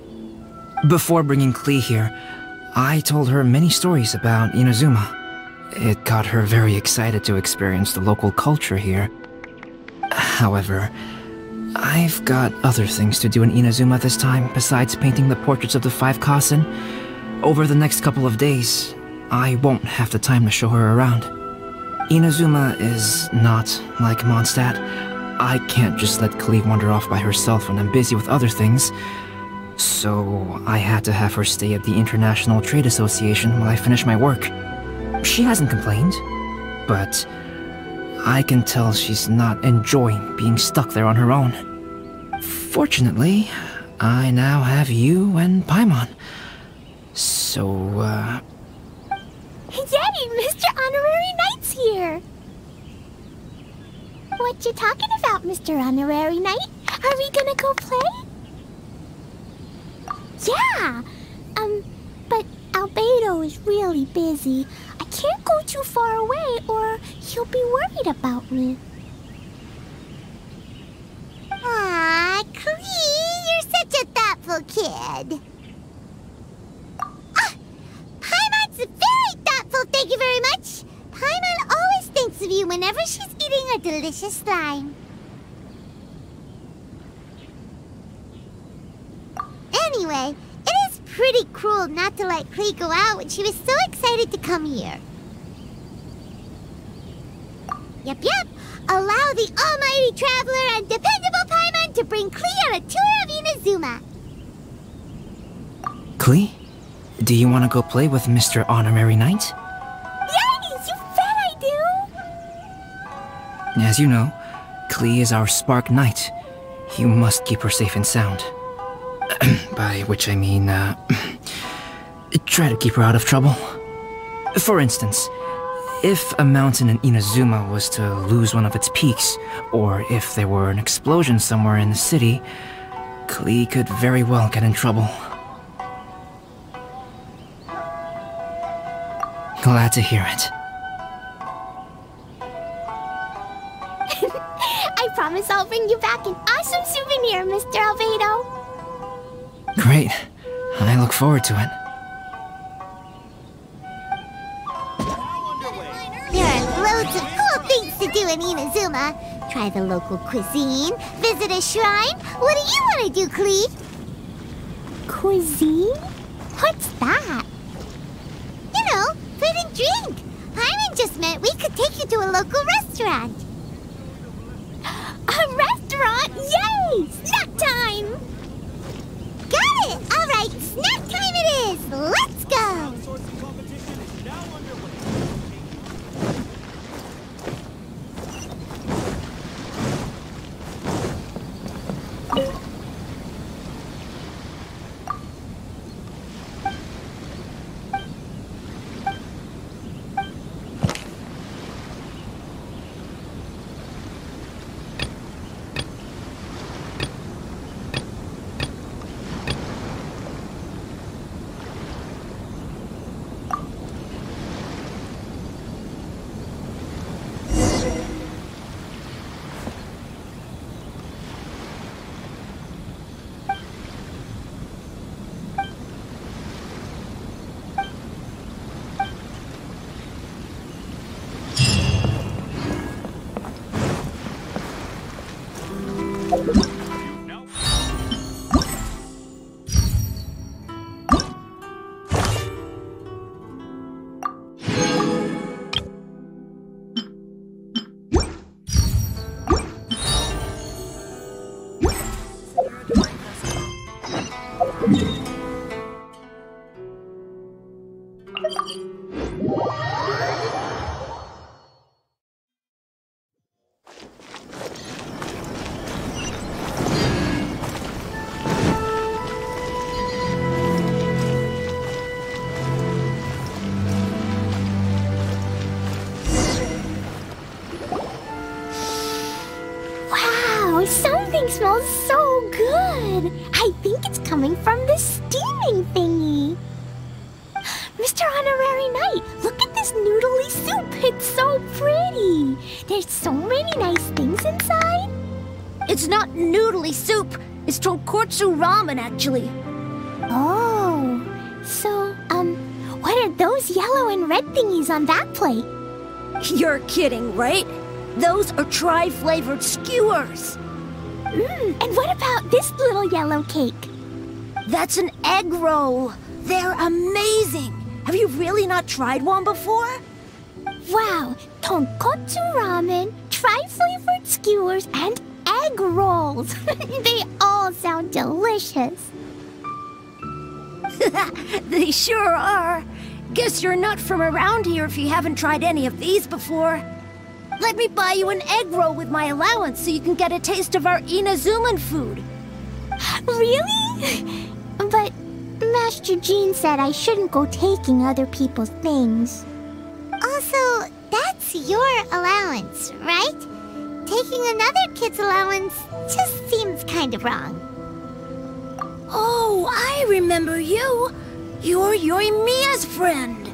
Before bringing Klee here, I told her many stories about Inazuma. It got her very excited to experience the local culture here. However, I've got other things to do in Inazuma this time besides painting the portraits of the five Kasen. Over the next couple of days, I won't have the time to show her around. Inazuma is not like Mondstadt. I can't just let Klee wander off by herself when I'm busy with other things. So I had to have her stay at the International Trade Association while I finish my work. She hasn't complained, but I can tell she's not enjoying being stuck there on her own. Fortunately, I now have you and Paimon. So, uh, Yay, Mr. Honorary Knight's here! What you talking about, Mr. Honorary Knight? Are we gonna go play? Yeah! Um, but Albedo is really busy. Can't go too far away or he'll be worried about me. Aw, Klee, you're such a thoughtful kid. Ah, Paimon's very thoughtful, thank you very much. Paimon always thinks of you whenever she's eating a delicious slime. Anyway, pretty cruel not to let Klee go out when she was so excited to come here. Yep, yep. Allow the almighty traveler and dependable Paimon to bring Klee on a tour of Inazuma. Klee? Do you want to go play with Mr. Honorary Knight? Yes, you bet I do! As you know, Klee is our Spark Knight. You must keep her safe and sound. By which I mean, uh, try to keep her out of trouble. For instance, if a mountain in Inazuma was to lose one of its peaks, or if there were an explosion somewhere in the city, Klee could very well get in trouble. Glad to hear it. I promise I'll bring you back an awesome souvenir, Mr. Albedo. Great. I look forward to it. There are loads of cool things to do in Inazuma. Try the local cuisine, visit a shrine. What do you want to do, Klee? Cuisine? What's that? You know, food and drink. Paimon just meant we could take you to a local restaurant. A restaurant? Yay! Snack time! Got it! All right, snack time it is. Let's go. Smells so good. I think it's coming from the steaming thingy. Mr. Honorary Knight, look at this noodly soup. It's so pretty. There's so many nice things inside. It's not noodly soup. It's tonkotsu ramen, actually. Oh, so, um, what are those yellow and red thingies on that plate. You're kidding, right? Those are tri-flavored skewers. Mmm, and what about this little yellow cake? That's an egg roll. They're amazing. Have you really not tried one before? Wow, tonkotsu ramen, tri-flavored skewers, and egg rolls. they all sound delicious. they sure are. Guess you're not from around here if you haven't tried any of these before. Let me buy you an egg roll with my allowance so you can get a taste of our Inazuman food. Really? But Master Jean said I shouldn't go taking other people's things. Also, that's your allowance, right? Taking another kid's allowance just seems kind of wrong. Oh, I remember you. You're Yoimiya's friend.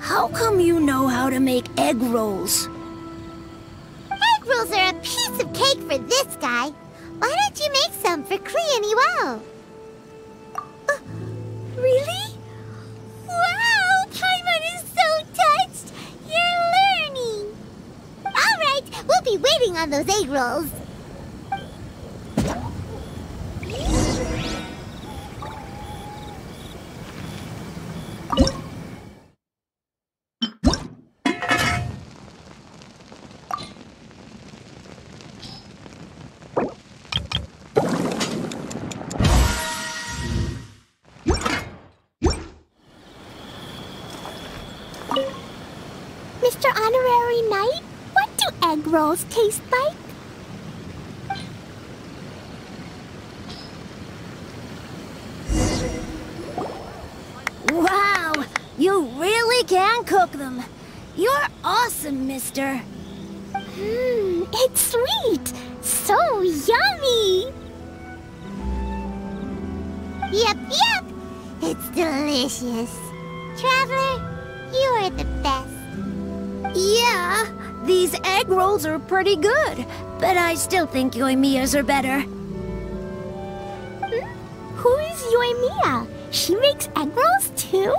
How come you know how to make egg rolls? Rolls are a piece of cake for this guy. Why don't you make some for Klee and Iwao? Uh, really? Wow, Paimon is so touched! You're learning! Alright, we'll be waiting on those egg rolls. Rolls taste like? Wow, you really can cook them. You're awesome, mister. Mmm, it's sweet. So yummy. Yep, yep. It's delicious. Traveler, you're the best. Yeah, these egg rolls are pretty good, but I still think Yoimiya's are better. Hmm? Who is Yoimiya? She makes egg rolls too?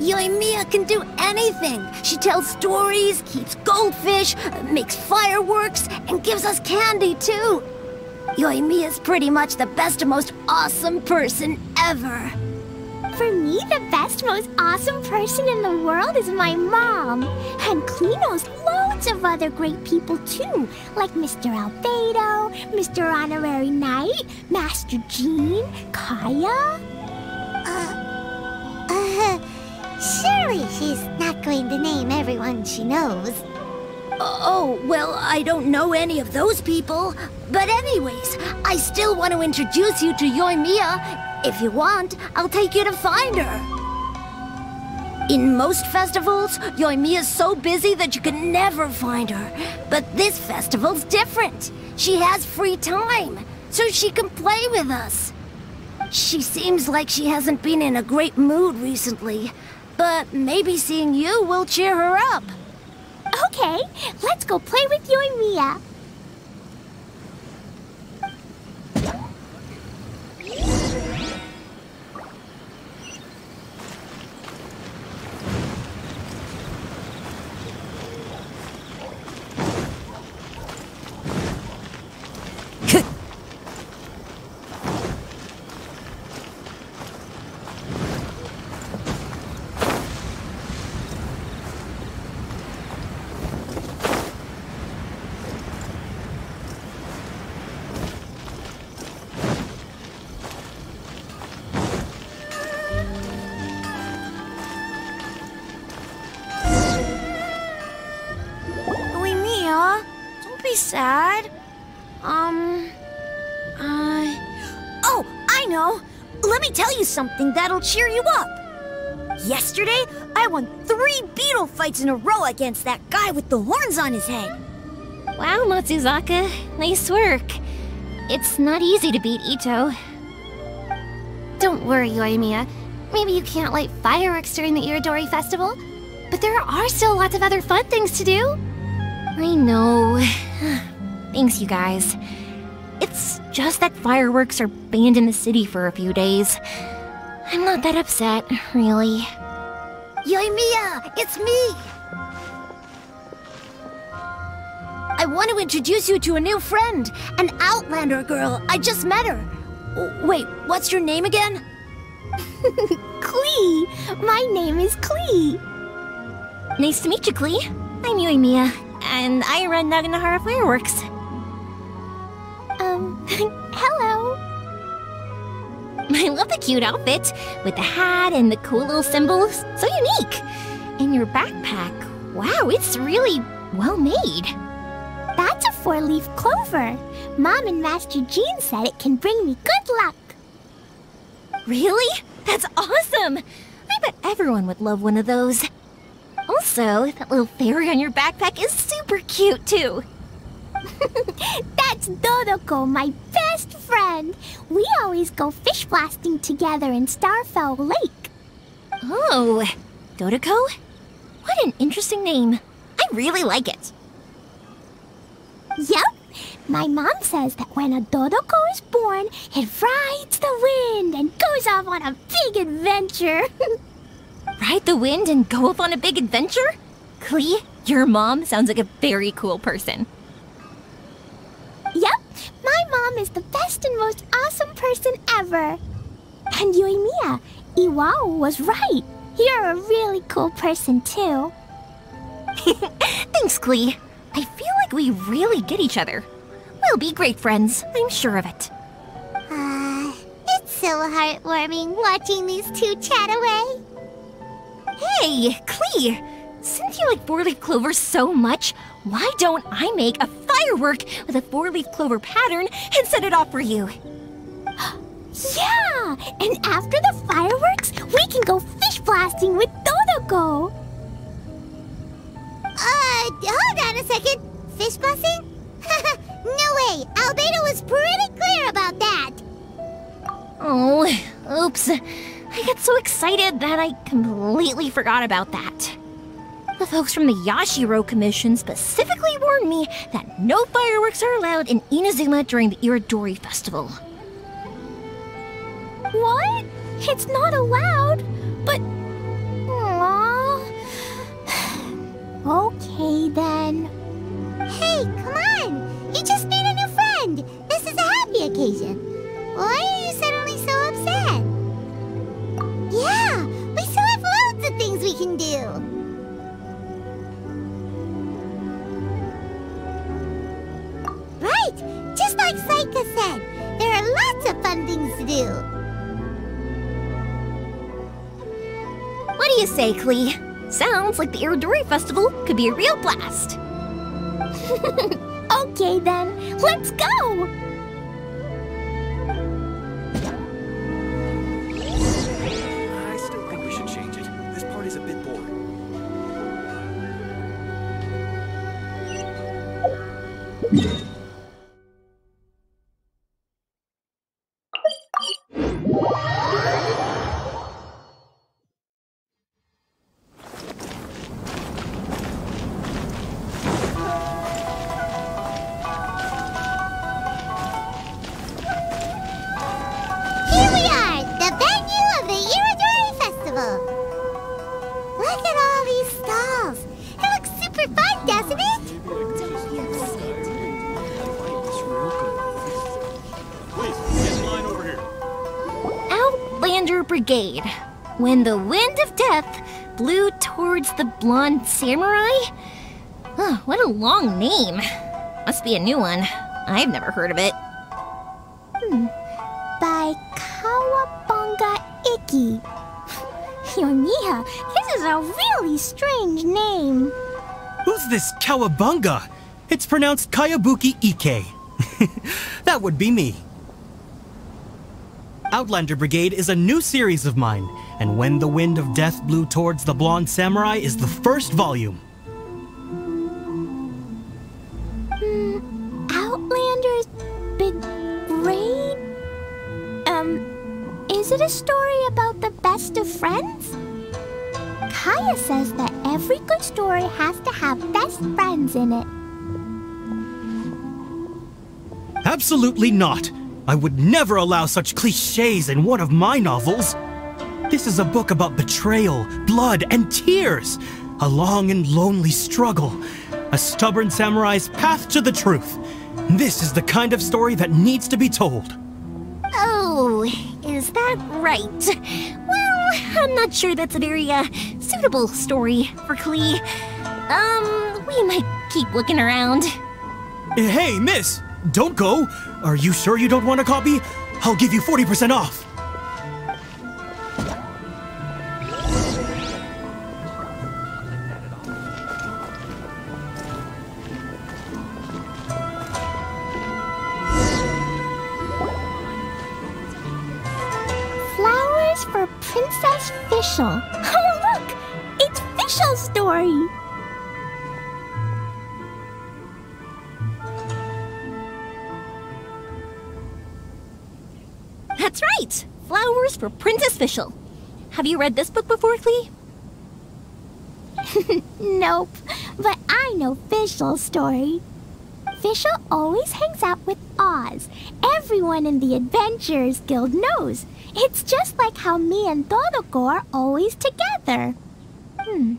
Yoimiya can do anything. She tells stories, keeps goldfish, makes fireworks, and gives us candy too. Yoimiya's pretty much the best and most awesome person ever. The best, most awesome person in the world is my mom. And Klee knows loads of other great people too, like Mr. Albedo, Mr. Honorary Knight, Master Jean, Kaeya. Uh, uh, surely she's not going to name everyone she knows. Oh, well, I don't know any of those people. But anyways, I still want to introduce you to Yoimiya. If you want, I'll take you to find her. In most festivals, Yoimiya's so busy that you can never find her. But this festival's different. She has free time, so she can play with us. She seems like she hasn't been in a great mood recently, but maybe seeing you will cheer her up. Okay, let's go play with Yoimiya. Something that'll cheer you up. Yesterday, I won three beetle fights in a row against that guy with the horns on his head. Wow, Matsuzaka. Nice work. It's not easy to beat Ito. Don't worry, Yoimiya. Maybe you can't light fireworks during the Irodori Festival, but there are still lots of other fun things to do. I know. Thanks, you guys. It's just that fireworks are banned in the city for a few days. I'm not that upset, really. Yoimiya, it's me! I want to introduce you to a new friend, an Outlander girl. I just met her. Wait, what's your name again? Klee! My name is Klee. Nice to meet you, Klee. I'm Yoimiya, and I run Naganohara Fireworks. Um, hello. I love the cute outfit, with the hat and the cool little symbols. So unique. And your backpack, wow, it's really well made. That's a four-leaf clover. Mom and Master Jean said it can bring me good luck. Really? That's awesome! I bet everyone would love one of those. Also, that little fairy on your backpack is super cute, too. That's Dodoko, my best friend. We always go fish blasting together in Starfell Lake. Oh, Dodoko? What an interesting name. I really like it. Yep. My mom says that when a Dodoko is born, it rides the wind and goes off on a big adventure. Ride the wind and go off on a big adventure? Klee, your mom sounds like a very cool person. Yep, my mom is the best and most awesome person ever. And Yoimiya, Iwao was right. You're a really cool person too. Thanks, Klee. I feel like we really get each other. We'll be great friends, I'm sure of it. Uh, it's so heartwarming watching these two chat away. Hey, Klee! Since you like four-leaf clover so much, why don't I make a firework with a four-leaf clover pattern and set it off for you? Yeah! And after the fireworks, we can go fish blasting with Dodoko. Uh, hold on a second. Fish busting? no way. Albedo was pretty clear about that. Oh, oops. I got so excited that I completely forgot about that. The folks from the Yashiro Commission specifically warned me that no fireworks are allowed in Inazuma during the Irodori Festival. What? It's not allowed? But. Aww. okay then. Hey, come on. You just made a new friend. This is a happy occasion. Why are you suddenly so upset? Yeah, we still have loads of things we can do. Right, just like Saika said, there are lots of fun things to do. What do you say, Klee? Sounds like the Irodori Festival could be a real blast. okay then, let's go! I blonde samurai? Oh, what a long name. Must be a new one. I've never heard of it. Hmm. By Kawabunga Iki. Yoimiya, this is a really strange name. Who's this Kawabunga? It's pronounced Kayabuki Ike. that would be me. Outlander Brigade is a new series of mine, and When the Wind of Death Blew Towards the Blonde Samurai is the first volume. Hmm, Outlander's Brigade? Um, is it a story about the best of friends? Kaeya says that every good story has to have best friends in it. Absolutely not. I would never allow such cliches in one of my novels. This is a book about betrayal, blood, and tears. A long and lonely struggle. A stubborn samurai's path to the truth. This is the kind of story that needs to be told. Oh, is that right? Well, I'm not sure that's a very uh, suitable story for Klee. Um, we might keep looking around. Hey, miss! Don't go! Are you sure you don't want a copy? I'll give you 40% off! For Princess Fischl. Have you read this book before, Klee? nope, but I know Fischl's story. Fischl always hangs out with Oz. Everyone in the Adventurers Guild knows. It's just like how me and Dodoko are always together. Hmm.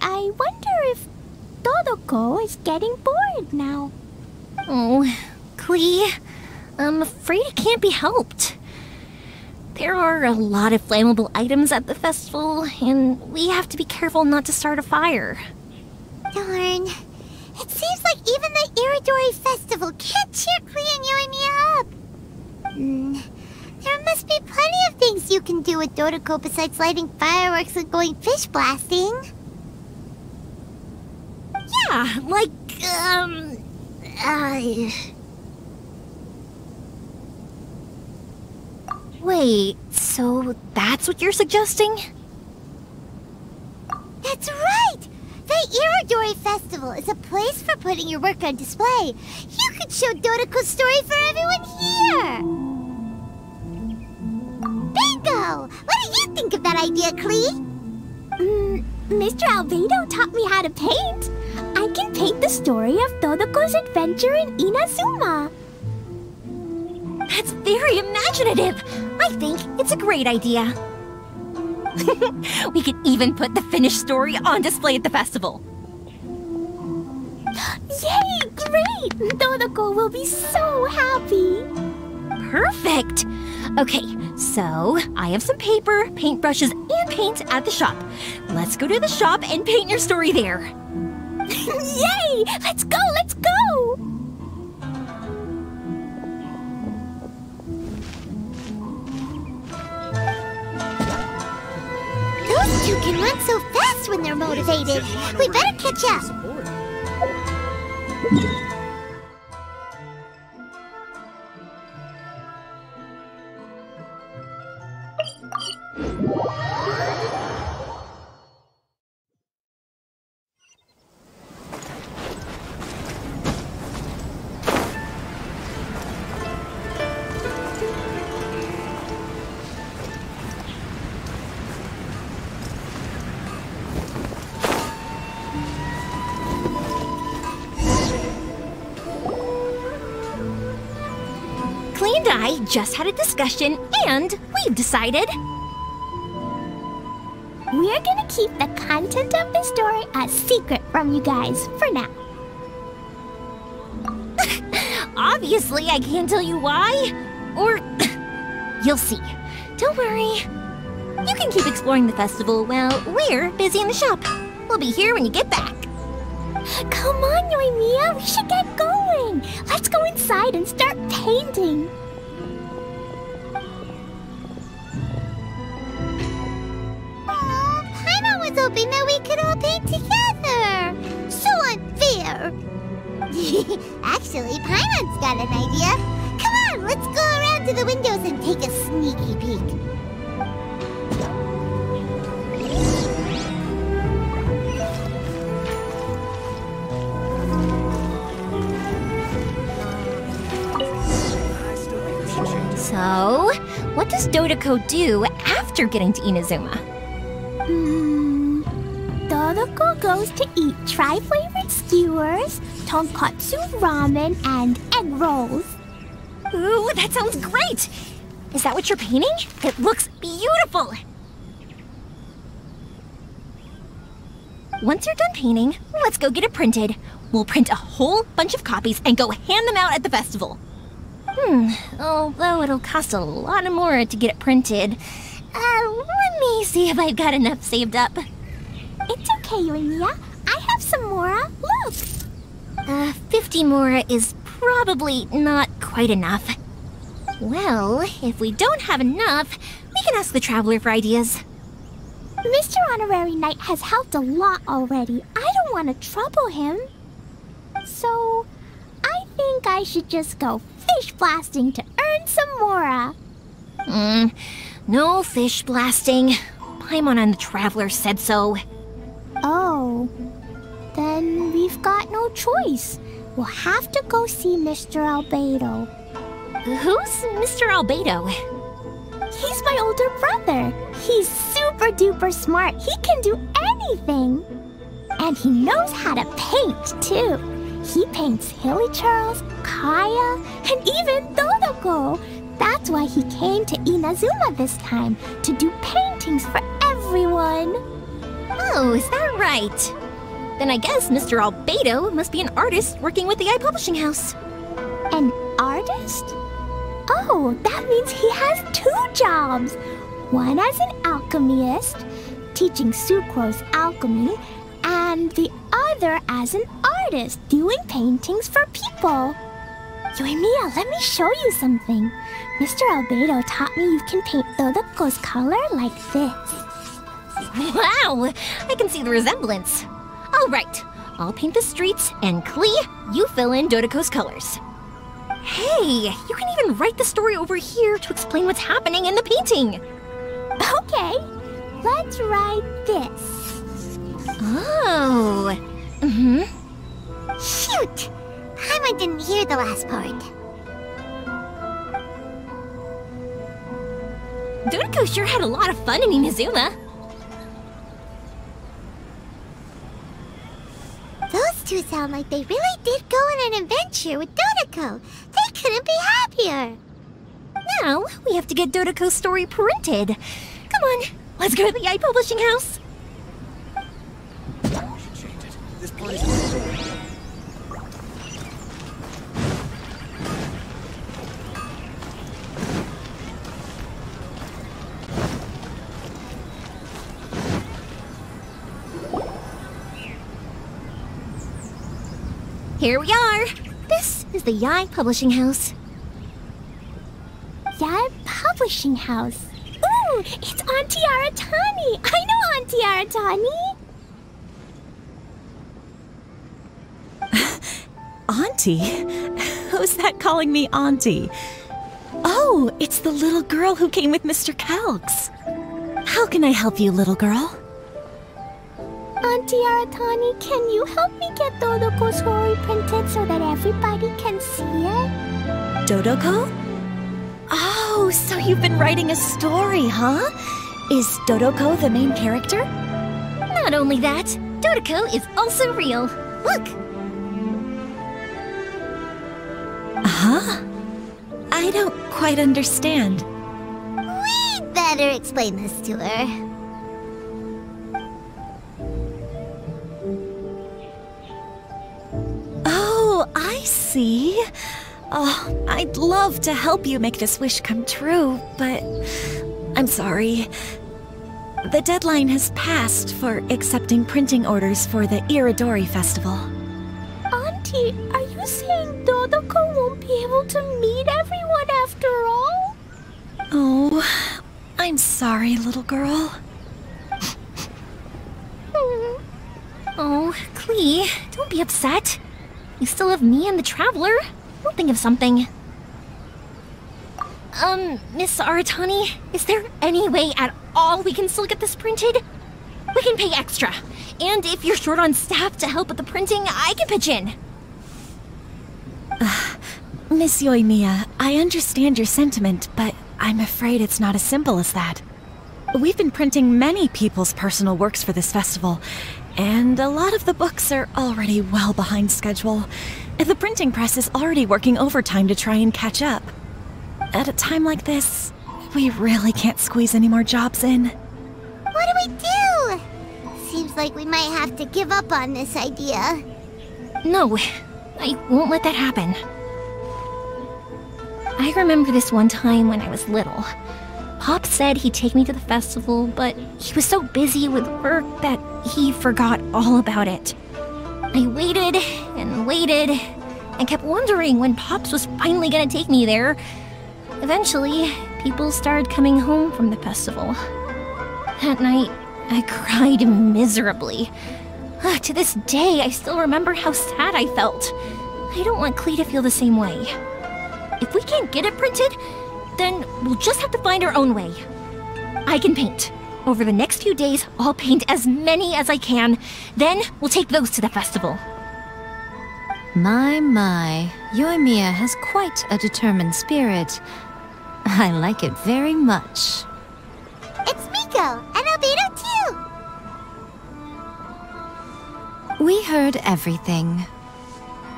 I wonder if Dodoko is getting bored now. Oh, Klee, I'm afraid it can't be helped. There are a lot of flammable items at the festival, and we have to be careful not to start a fire. Darn. It seems like even the Irodori Festival can't cheer Klee and me up. Hmm. There must be plenty of things you can do with Dodoko besides lighting fireworks and going fish blasting. Yeah, like, um. Uh. Wait, so that's what you're suggesting? That's right! The Irodori Festival is a place for putting your work on display. You could show Dodoko's story for everyone here! Bingo! What do you think of that idea, Klee? Mm, Mr. Albedo taught me how to paint. I can paint the story of Dodoko's adventure in Inazuma. That's very imaginative. I think it's a great idea. we could even put the finished story on display at the festival. Yay! Great! Dodoko will be so happy. Perfect. Okay, so I have some paper, paintbrushes, and paint at the shop. Let's go to the shop and paint your story there. Yay! Let's go! Let's go! Can run so fast when they're motivated. We better catch up. Just had a discussion, and we've decided. We're gonna keep the content of the story a secret from you guys for now. Obviously, I can't tell you why. Or you'll see. Don't worry. You can keep exploring the festival while we're busy in the shop. We'll be here when you get back. Come on, Yoimiya, we should get going. Let's go inside and start painting. Was that we could all paint together. So unfair. Actually, Paimon's got an idea. Come on, let's go around to the windows and take a sneaky peek. So, what does Dodoko do after getting to Inazuma? goes to eat tri flavored skewers, tonkotsu ramen, and egg rolls. Ooh, that sounds great! Is that what you're painting? It looks beautiful! Once you're done painting, let's go get it printed. We'll print a whole bunch of copies and go hand them out at the festival. Hmm, although it'll cost a lot more to get it printed. Uh, let me see if I've got enough saved up. It's okay, Yoimiya. I have some Mora. Look! Uh, 50 Mora is probably not quite enough. Well, if we don't have enough, we can ask the Traveler for ideas. Mr. Honorary Knight has helped a lot already. I don't want to trouble him. So, I think I should just go fish blasting to earn some Mora. Hmm, no fish blasting. Paimon and the Traveler said so. Oh, then we've got no choice. We'll have to go see Mr. Albedo. Who's Mr. Albedo? He's my older brother. He's super duper smart. He can do anything. And he knows how to paint, too. He paints Hilly Charles, Kaeya, and even Dodoko. That's why he came to Inazuma this time, to do paintings for everyone. Oh, is that right? Then I guess Mr. Albedo must be an artist working with the Yae Publishing House. An artist? Oh, that means he has two jobs. One as an alchemist, teaching Sucrose alchemy, and the other as an artist, doing paintings for people. Yoimiya, let me show you something. Mr. Albedo taught me you can paint Dodoko's color like this. Wow, I can see the resemblance. All right, I'll paint the streets, and Klee, you fill in Dodoko's colors. Hey, you can even write the story over here to explain what's happening in the painting. Okay, let's write this. Oh. Mm-hmm. Shoot! Paimon didn't hear the last part. Dodoko sure had a lot of fun in Inazuma. Those two sound like they really did go on an adventure with Dodoko. They couldn't be happier. Now, we have to get Dodoko's story printed. Come on, let's go to the Yae Publishing House. This party's a bit boring. Here we are. This is the Yae Publishing House. Yae Publishing House. Ooh, it's Auntie Aratani. I know Auntie Aratani. Auntie? Who's that calling me Auntie? Oh, it's the little girl who came with Mr. Calx. How can I help you, little girl? Auntie Aratani, can you help me get Dodoko's story printed so that everybody can see it? Dodoko? Oh, so you've been writing a story, huh? Is Dodoko the main character? Not only that, Dodoko is also real. Look! Huh? I don't quite understand. We'd better explain this to her. Oh, I see. Oh, I'd love to help you make this wish come true, but I'm sorry. The deadline has passed for accepting printing orders for the Irodori Festival. Auntie, are you saying Dodoko won't be able to meet everyone after all? Oh, I'm sorry, little girl. Oh, Klee, don't be upset. You still have me and the Traveler. We'll think of something. Um, Miss Aratani, is there any way at all we can still get this printed? We can pay extra. And if you're short on staff to help with the printing, I can pitch in. Miss Yoimiya, I understand your sentiment, but I'm afraid it's not as simple as that. We've been printing many people's personal works for this festival, and a lot of the books are already well behind schedule. The printing press is already working overtime to try and catch up. At a time like this, we really can't squeeze any more jobs in. What do we do? Seems like we might have to give up on this idea. No, I won't let that happen. I remember this one time when I was little. Pop said he'd take me to the festival, but he was so busy with work that he forgot all about it. I waited and waited and kept wondering when Pops was finally gonna take me there. Eventually, people started coming home from the festival. That night, I cried miserably. To this day, I still remember how sad I felt. I don't want Klee to feel the same way. If we can't get it printed, then we'll just have to find our own way. I can paint. Over the next few days, I'll paint as many as I can. Then we'll take those to the festival. My, my. Yoimiya has quite a determined spirit. I like it very much. It's Miko and Albedo too. We heard everything.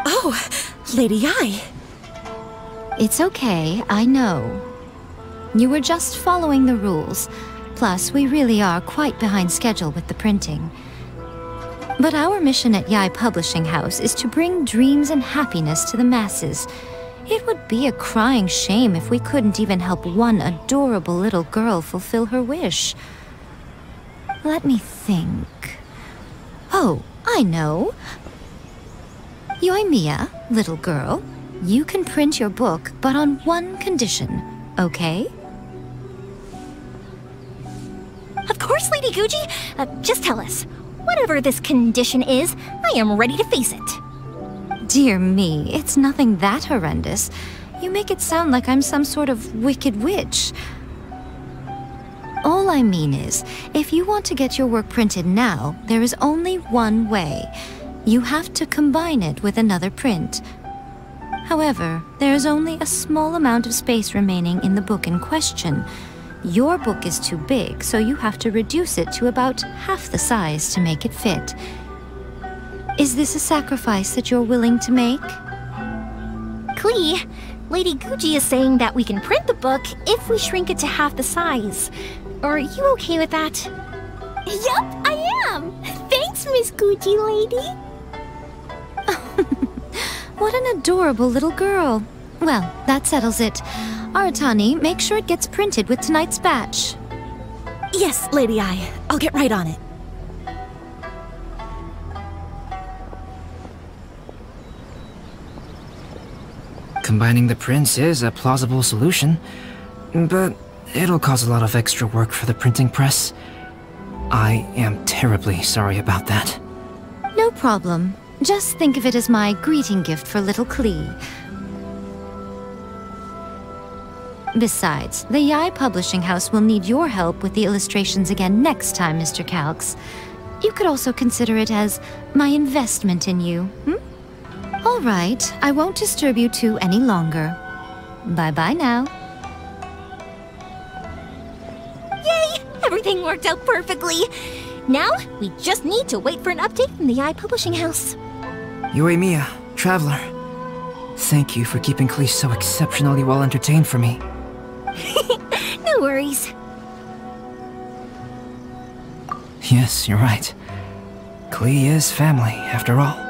Oh, Lady Yae. It's okay, I know. You were just following the rules. Plus, we really are quite behind schedule with the printing. But our mission at Yae Publishing House is to bring dreams and happiness to the masses. It would be a crying shame if we couldn't even help one adorable little girl fulfill her wish. Let me think. Oh, I know. Yoimiya, little girl, you can print your book, but on one condition, okay? Of course, Lady Guji. Uh, just tell us. Whatever this condition is, I am ready to face it. Dear me, it's nothing that horrendous. You make it sound like I'm some sort of wicked witch. All I mean is, if you want to get your work printed now, there is only one way. You have to combine it with another print. However, there is only a small amount of space remaining in the book in question. Your book is too big, so you have to reduce it to about half the size to make it fit. Is this a sacrifice that you're willing to make? Klee, Lady Guji is saying that we can print the book if we shrink it to half the size. Are you okay with that? Yup, I am. Thanks, Miss Guji lady. What an adorable little girl. Well, that settles it. Aratani, make sure it gets printed with tonight's batch. Yes, Lady Yae. I'll get right on it. Combining the prints is a plausible solution, but it'll cause a lot of extra work for the printing press. I am terribly sorry about that. No problem. Just think of it as my greeting gift for little Klee. Besides, the Yae Publishing House will need your help with the illustrations again next time, Mr. Calx. You could also consider it as my investment in you, hmm? All right, I won't disturb you two any longer. Bye-bye now. Yay! Everything worked out perfectly. Now, we just need to wait for an update from the Yae Publishing House. Yoimiya, Traveler. Thank you for keeping Klee so exceptionally well entertained for me. no worries. Yes, you're right. Klee is family, after all.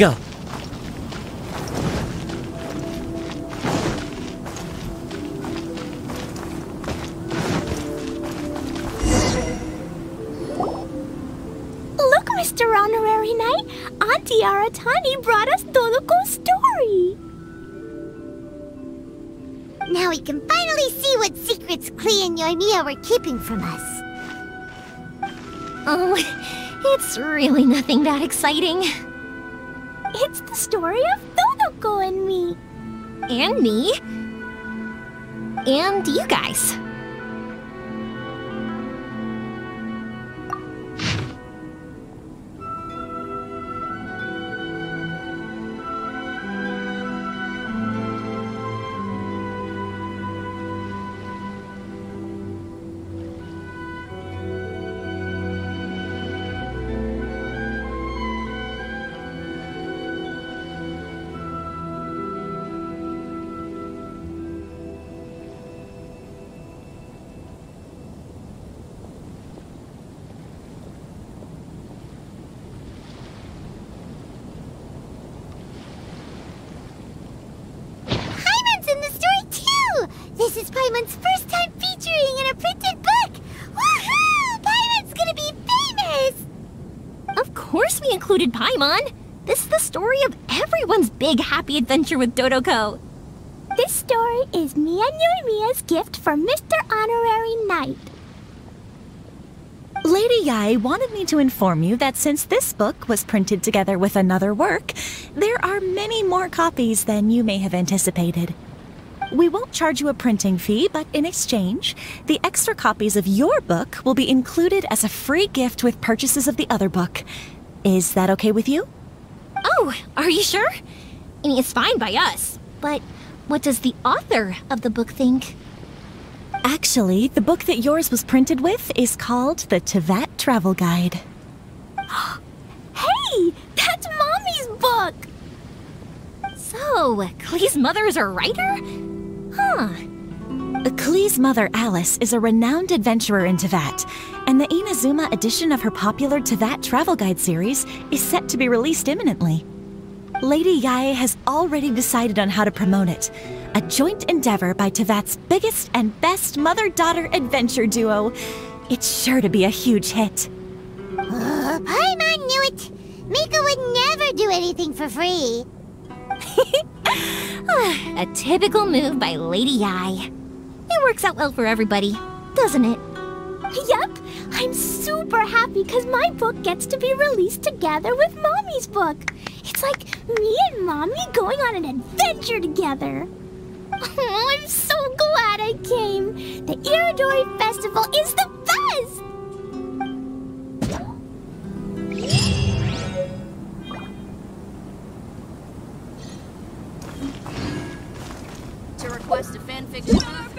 Go. Look, Mr. Honorary Knight, Auntie Aratani brought us Dodoko's story. Now we can finally see what secrets Klee and Yoimiya were keeping from us. Oh, It's really nothing that exciting. It's the story of Dodoko and me. And me. And you guys. Included This is the story of everyone's big happy adventure with Dodoko. This story is Mia Noimiya's gift for Mr. Honorary Knight. Lady Yae wanted me to inform you that since this book was printed together with another work, there are many more copies than you may have anticipated. We won't charge you a printing fee, but in exchange, the extra copies of your book will be included as a free gift with purchases of the other book. Is that okay with you? Oh, are you sure? I mean, it's fine by us. But what does the author of the book think? Actually, the book that yours was printed with is called the Teyvat Travel Guide. Hey, that's Mommy's book! So, Klee's mother is a writer? Huh. Klee's mother, Alice, is a renowned adventurer in Teyvat, and the Inazuma edition of her popular Teyvat Travel Guide series is set to be released imminently. Lady Yae has already decided on how to promote it, a joint endeavor by Teyvat's biggest and best mother-daughter adventure duo. It's sure to be a huge hit. Uh, oh, Paimon knew it! Mika would never do anything for free. a typical move by Lady Yae. It works out well for everybody, doesn't it? Yep, I'm super happy because my book gets to be released together with Mommy's book. It's like me and Mommy going on an adventure together. Oh, I'm so glad I came. The Irodori Festival is the best! To request a fanfiction,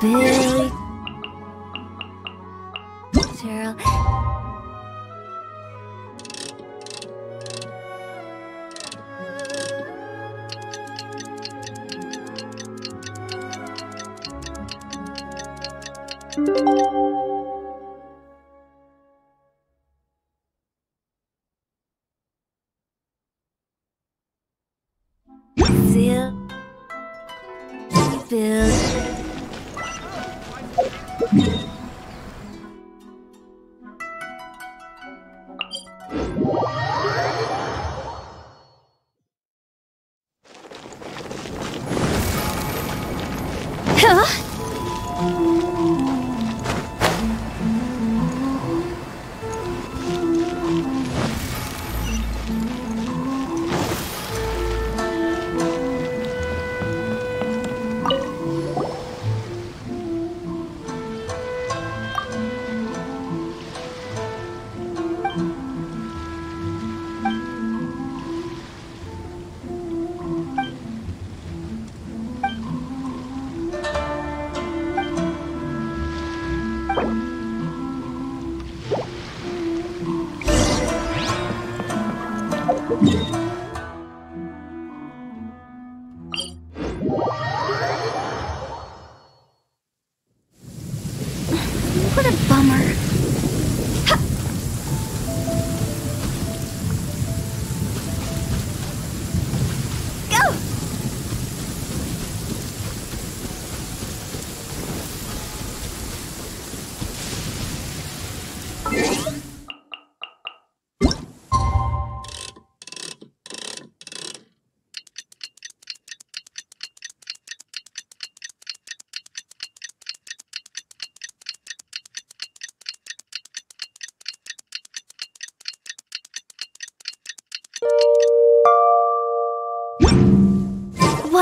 Billy.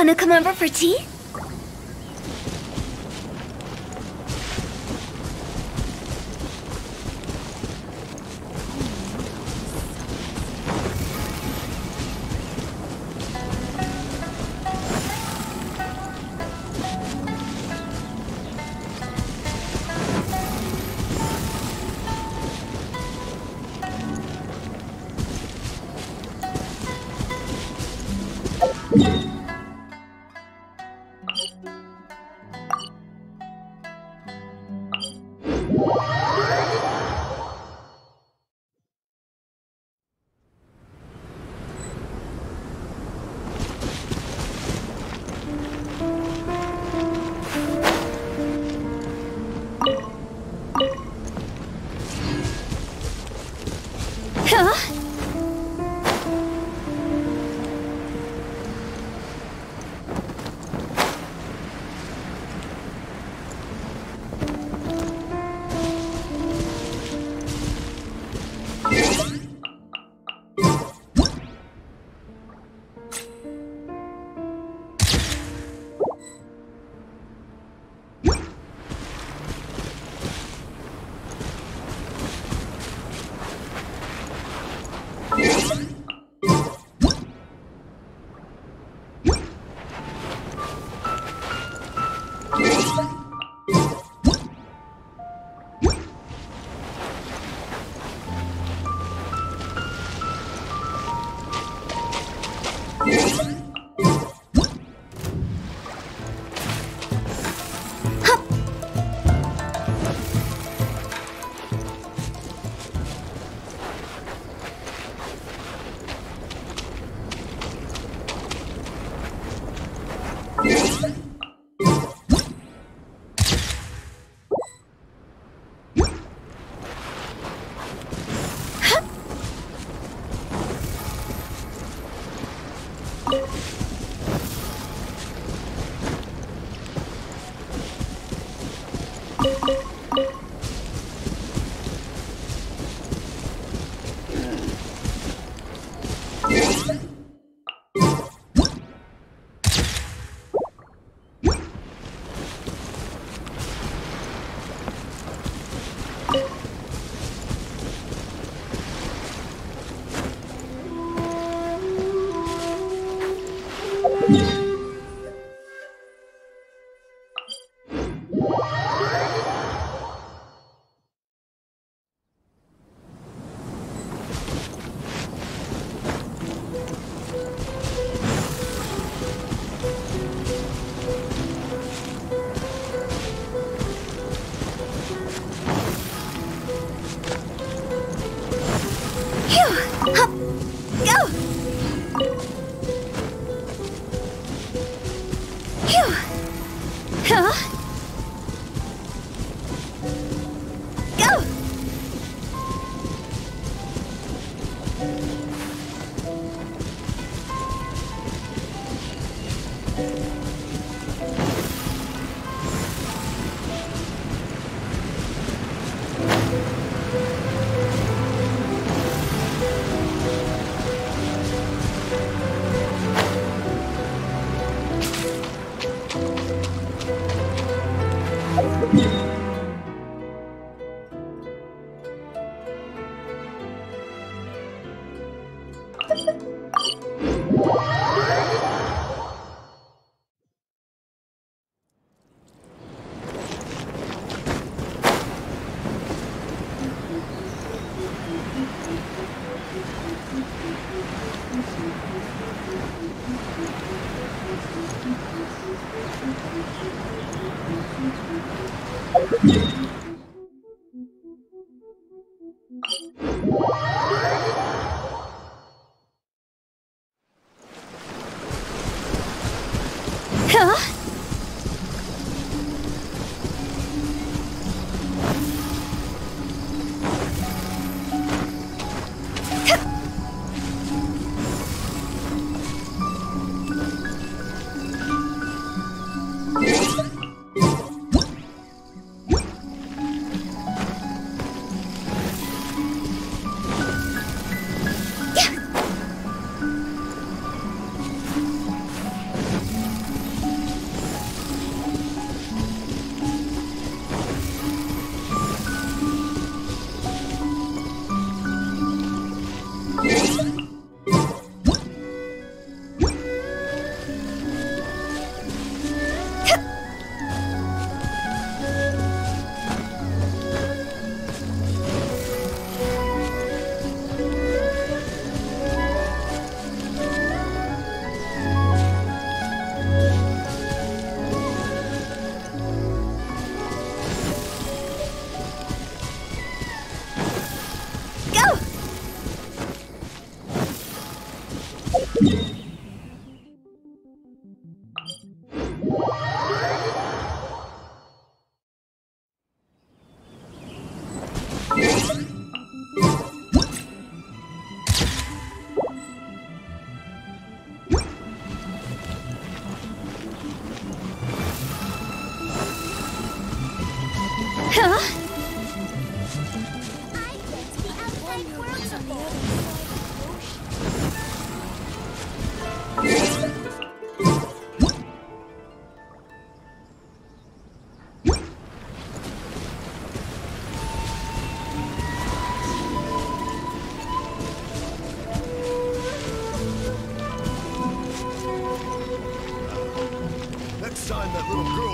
Wanna come over for tea?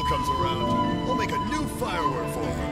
Comes around, we'll make a new firework for her.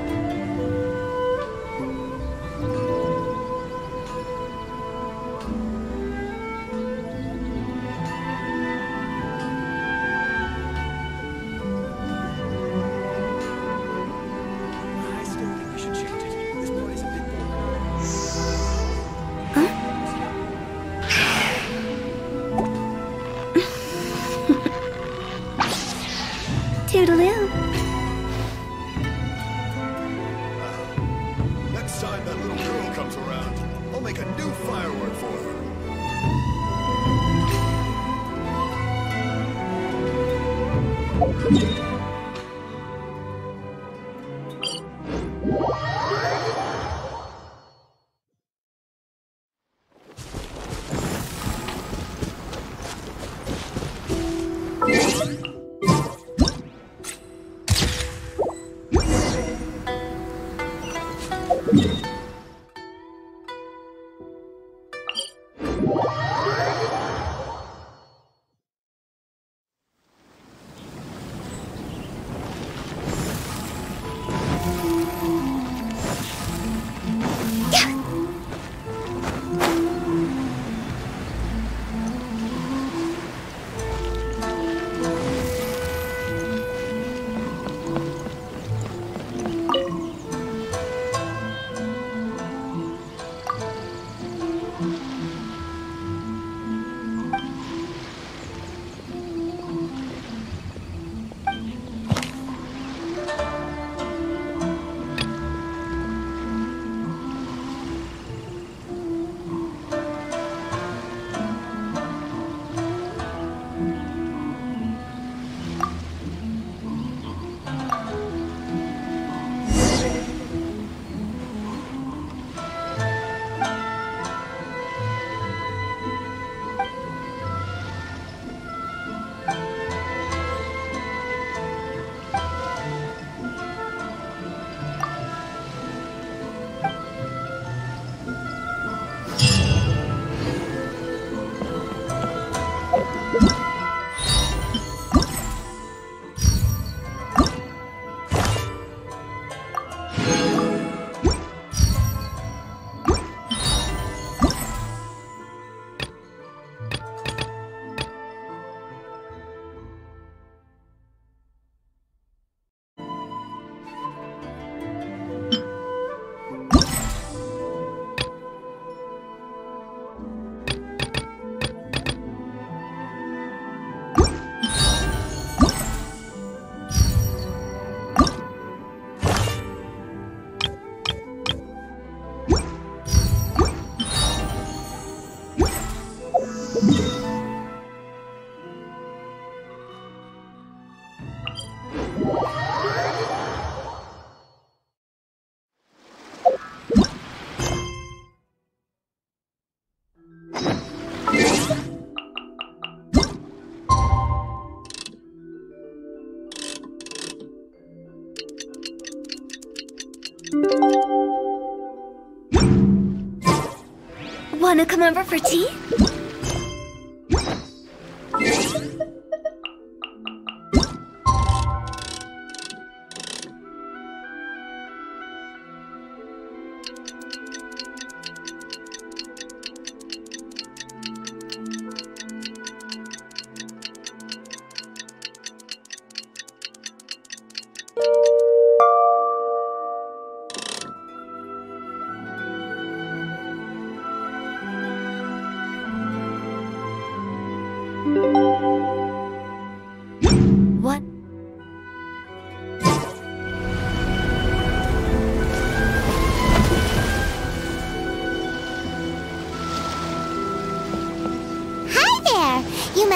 Wanna come over for tea?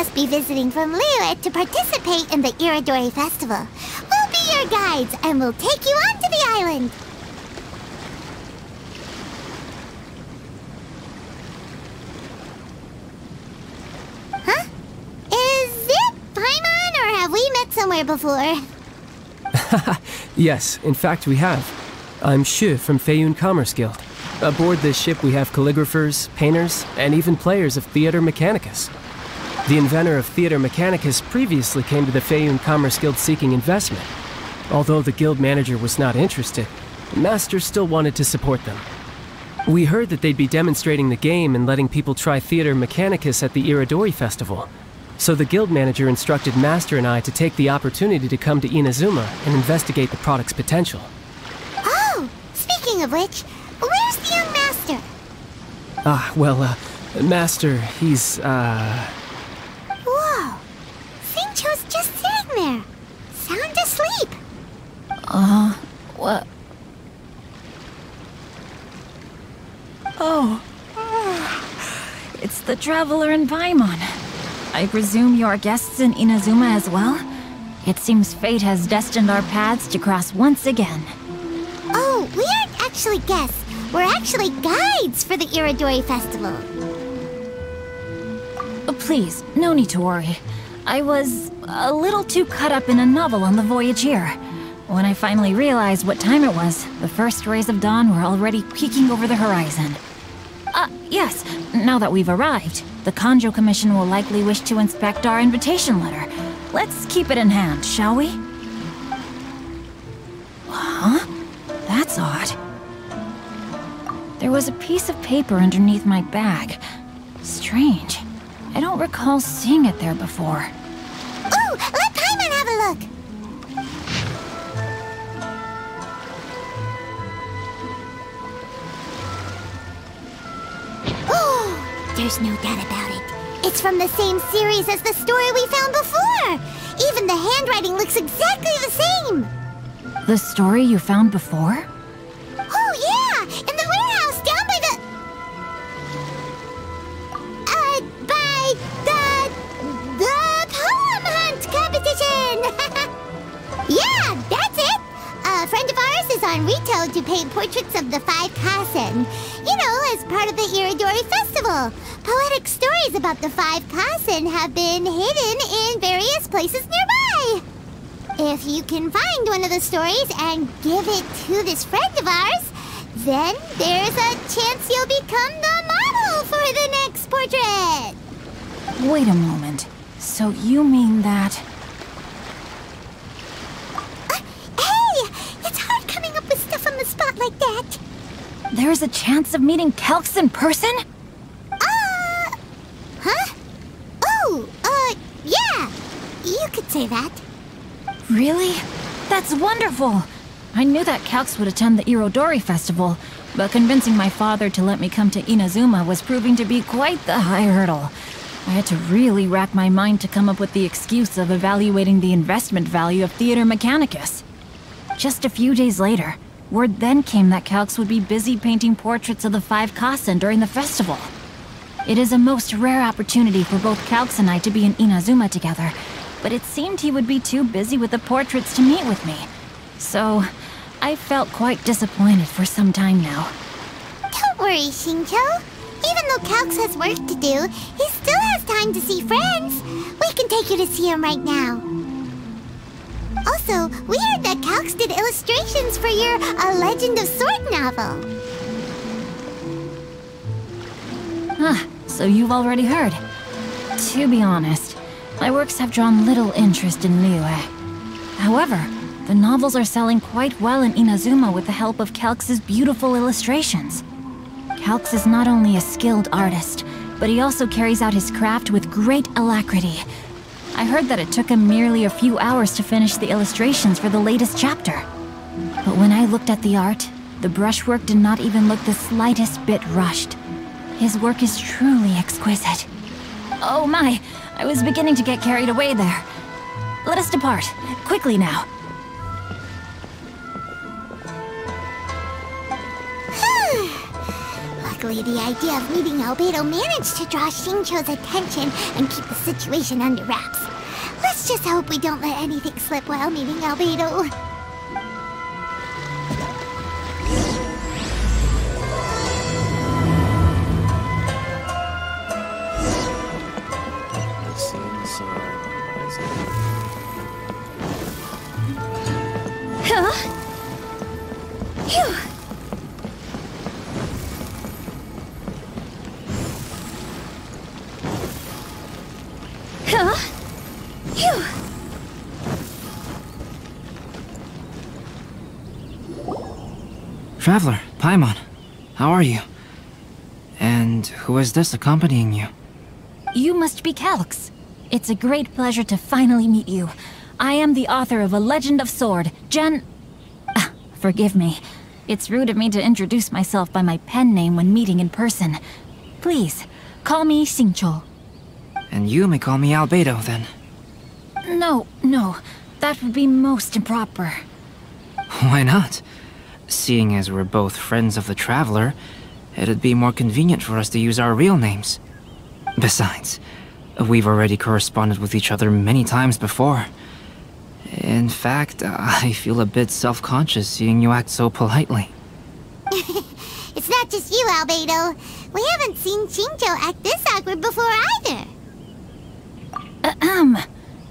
Must be visiting from Liyue to participate in the Irodori Festival. We'll be your guides and we'll take you onto the island. Huh? Is it Paimon or have we met somewhere before? Yes, in fact, we have. I'm Shu from Feiyun Commerce Guild. Aboard this ship, we have calligraphers, painters, and even players of Theater Mechanicus. The inventor of Theater Mechanicus previously came to the Feiyun Commerce Guild seeking investment. Although the guild manager was not interested, the master still wanted to support them. We heard that they'd be demonstrating the game and letting people try Theater Mechanicus at the Irodori Festival. So the guild manager instructed Master and I to take the opportunity to come to Inazuma and investigate the product's potential. Oh, speaking of which, where's the young master? Ah, well, uh, Master, he's, uh. Whoa! Xingqiu's just sitting there, sound asleep. Uh, what? Oh. It's the Traveler in Paimon. I presume you are guests in Inazuma as well? It seems fate has destined our paths to cross once again. Oh, we aren't actually guests. We're actually guides for the Irodori Festival. Uh, Please, no need to worry. I was a little too caught up in a novel on the voyage here. When I finally realized what time it was, the first rays of dawn were already peeking over the horizon. Uh, yes, now that we've arrived, the Kanjou Commission will likely wish to inspect our invitation letter. Let's keep it in hand, shall we? Huh? That's odd. There was a piece of paper underneath my bag. Strange. I don't recall seeing it there before. Ooh, there's no doubt about it. It's from the same series as the story we found before. Even the handwriting looks exactly the same. The story you found before? Oh yeah, in the warehouse down by the uh by the the poem hunt competition. yeah, that's it. A friend of ours is on Ritou to paint portraits of the five Kasen. You know, as part of the Irodori Festival. Poetic stories about the five Kasen have been hidden in various places nearby. If you can find one of the stories and give it to this friend of ours, then there's a chance you'll become the model for the next portrait. Wait a moment. So you mean that. Uh, hey, it's hard coming up with stuff on the spot like that. There's a chance of meeting Calx in person? Uh, huh? Oh, uh, yeah. You could say that. Really? That's wonderful! I knew that Calx would attend the Irodori Festival, but convincing my father to let me come to Inazuma was proving to be quite the high hurdle. I had to really rack my mind to come up with the excuse of evaluating the investment value of Theater Mechanicus. Just a few days later, word then came that Calx would be busy painting portraits of the five Kasen during the festival. It is a most rare opportunity for both Calx and I to be in Inazuma together, but it seemed he would be too busy with the portraits to meet with me. So, I felt quite disappointed for some time now. Don't worry, Xingqiu. Even though Calx has work to do, he still has time to see friends. We can take you to see him right now. Also, we heard that Calx did illustrations for your A Legend of Sword novel. Ah, so you've already heard. To be honest, my works have drawn little interest in Liyue. However, the novels are selling quite well in Inazuma with the help of Calx's beautiful illustrations. Calx is not only a skilled artist, but he also carries out his craft with great alacrity. I heard that it took him merely a few hours to finish the illustrations for the latest chapter. But when I looked at the art, the brushwork did not even look the slightest bit rushed. His work is truly exquisite. Oh my, I was beginning to get carried away there. Let us depart, quickly now. Hmm. Luckily, the idea of meeting Albedo managed to draw Xingqiu's attention and keep the situation under wraps. Let's just hope we don't let anything slip while meeting Albedo. Huh? Huh? Traveler, Paimon, how are you? And who is this accompanying you? You must be Calx. It's a great pleasure to finally meet you. I am the author of A Legend of Sword, Jen... Forgive me. It's rude of me to introduce myself by my pen name when meeting in person. Please, call me Xingqiu. And you may call me Albedo, then. No, no. That would be most improper. Why not? Seeing as we're both friends of the Traveler, it'd be more convenient for us to use our real names. Besides, we've already corresponded with each other many times before. In fact, I feel a bit self-conscious seeing you act so politely. it's not just you, Albedo. We haven't seen Xingqiu act this awkward before either. Ahem.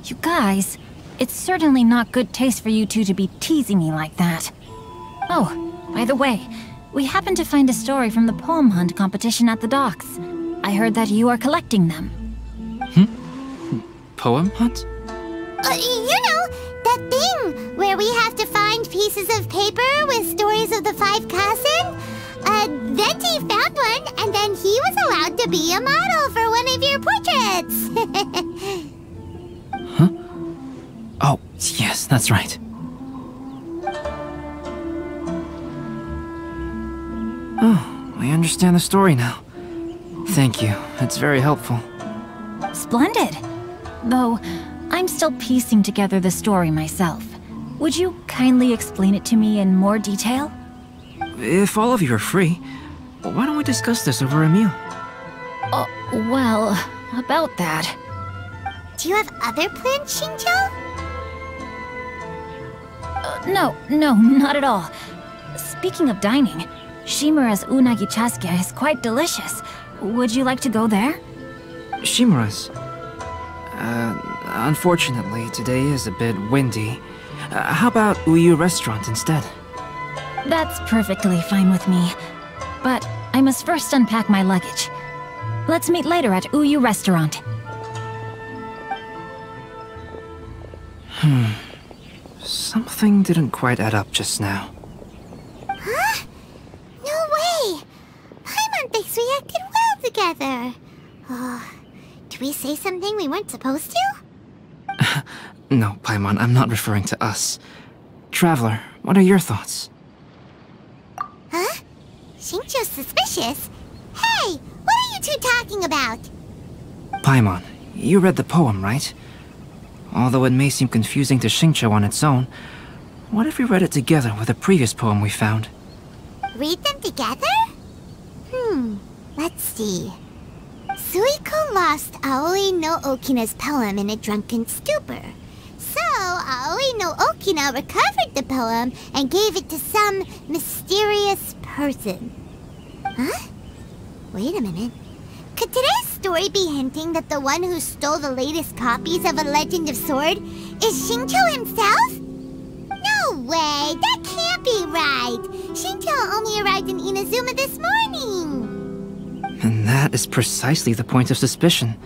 You guys, it's certainly not good taste for you two to be teasing me like that. Oh, by the way, we happened to find a story from the poem hunt competition at the docks. I heard that you are collecting them. Hmm? Poem hunt? Uh, you know, that thing where we have to find pieces of paper with stories of the five Kasen? Uh, Venti found one, and then he was allowed to be a model for one of your portraits. Huh? Oh, yes, that's right. Oh, I understand the story now. Thank you. It's very helpful. Splendid. Though, I'm still piecing together the story myself. Would you kindly explain it to me in more detail? If all of you are free, why don't we discuss this over a meal? Oh, well, about that. Do you have other plans, Xingqiu? Uh, no, no, not at all. Speaking of dining, Shimura's unagi chazuke is quite delicious. Would you like to go there? Shimura's. Uh, unfortunately, today is a bit windy. Uh, how about Uyuu Restaurant instead? That's perfectly fine with me. But I must first unpack my luggage. Let's meet later at Uyuu Restaurant. Hmm. Something didn't quite add up just now. Huh? No way! Paimon thinks we acted well together. Oh, did we say something we weren't supposed to? No, Paimon, I'm not referring to us. Traveler, what are your thoughts? Huh? Xingqiu's suspicious? Hey, what are you two talking about? Paimon, you read the poem, right? Although it may seem confusing to Xingqiu on its own, what if we read it together with a previous poem we found? Read them together? Hmm, let's see. Suiko lost Aoi no Okina's poem in a drunken stupor. Aoi no Okina recovered the poem and gave it to some mysterious person. Huh? Wait a minute. Could today's story be hinting that the one who stole the latest copies of A Legend of Sword is Xingqiu himself? No way! That can't be right! Xingqiu only arrived in Inazuma this morning! And that is precisely the point of suspicion.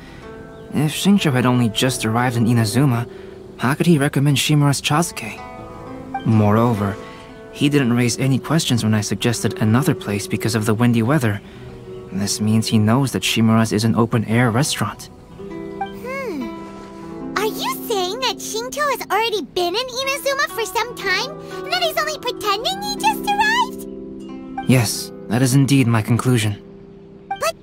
If Xingqiu had only just arrived in Inazuma, how could he recommend Shimura's Chazuke? Moreover, he didn't raise any questions when I suggested another place because of the windy weather. This means he knows that Shimura's is an open-air restaurant. Hmm. Are you saying that Xingqiu has already been in Inazuma for some time, and that he's only pretending he just arrived? Yes, that is indeed my conclusion. But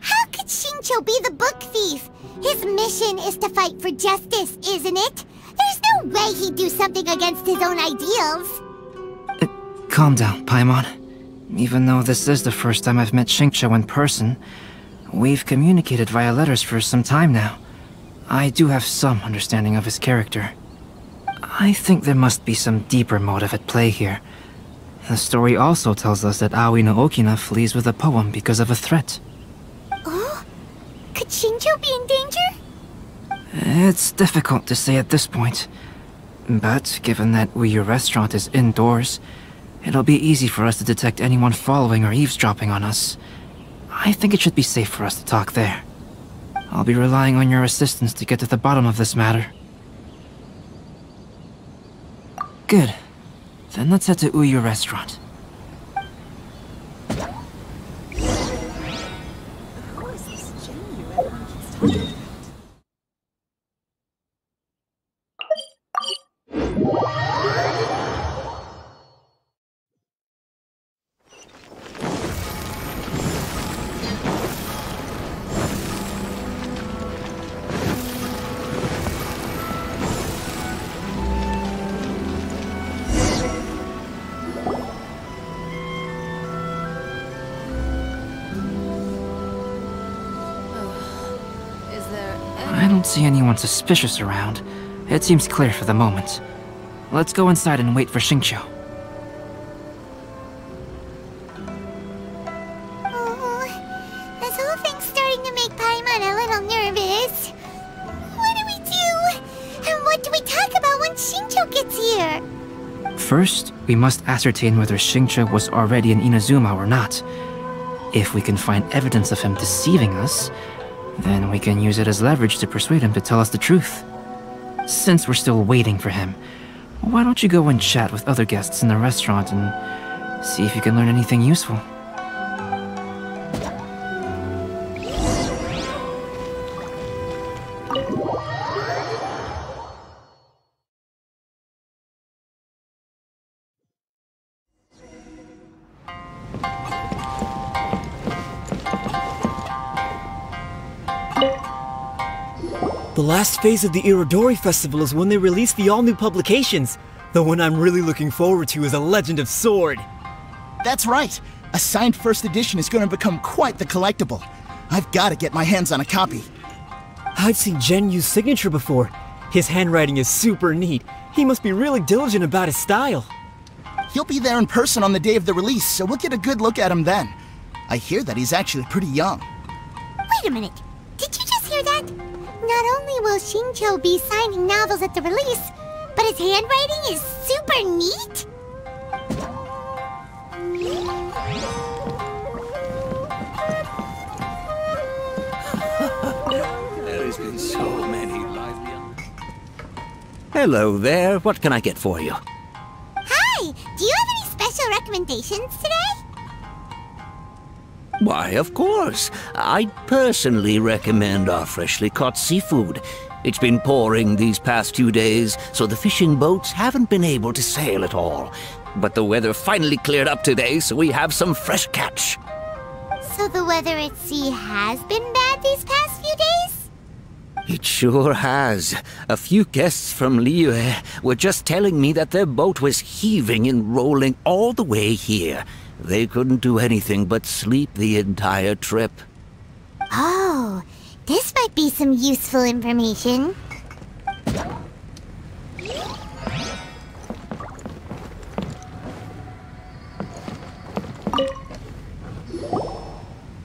how could Xingqiu be the book thief? His mission is to fight for justice, isn't it? There's no way he'd do something against his own ideals. Uh, calm down, Paimon. Even though this is the first time I've met Xingqiu in person, we've communicated via letters for some time now. I do have some understanding of his character. I think there must be some deeper motive at play here. The story also tells us that Aoi no Okina flees with a poem because of a threat. Oh? Could Xingqiu be in danger? It's difficult to say at this point. But given that Uyuu restaurant is indoors, it'll be easy for us to detect anyone following or eavesdropping on us. I think it should be safe for us to talk there. I'll be relying on your assistance to get to the bottom of this matter. Good. Then let's head to Uyuu restaurant. Anyone suspicious around. It seems clear for the moment. Let's go inside and wait for Xingqiu. Oh, this whole thing's starting to make Paimon a little nervous. What do we do? And what do we talk about when gets here? First, we must ascertain whether Xingqiu was already in Inazuma or not. If we can find evidence of him deceiving us, then we can use it as leverage to persuade him to tell us the truth. Since we're still waiting for him, why don't you go and chat with other guests in the restaurant and see if you can learn anything useful? The last phase of the Irodori Festival is when they release the all-new publications. The one I'm really looking forward to is A Legend of Sword. That's right. A signed first edition is going to become quite the collectible. I've got to get my hands on a copy. I've seen Zhenyu's signature before. His handwriting is super neat. He must be really diligent about his style. He'll be there in person on the day of the release, so we'll get a good look at him then. I hear that he's actually pretty young. Wait a minute. Did you just hear that? Not only will Xingqiu be signing novels at the release, but his handwriting is super neat? There's been so many lively. Hello there. What can I get for you? Hi! Do you have any special recommendations today? Why, of course. I'd personally recommend our freshly caught seafood. It's been pouring these past few days, so the fishing boats haven't been able to sail at all. But the weather finally cleared up today, so we have some fresh catch. So the weather at sea has been bad these past few days? It sure has. A few guests from Liyue were just telling me that their boat was heaving and rolling all the way here. They couldn't do anything but sleep the entire trip. Oh, this might be some useful information.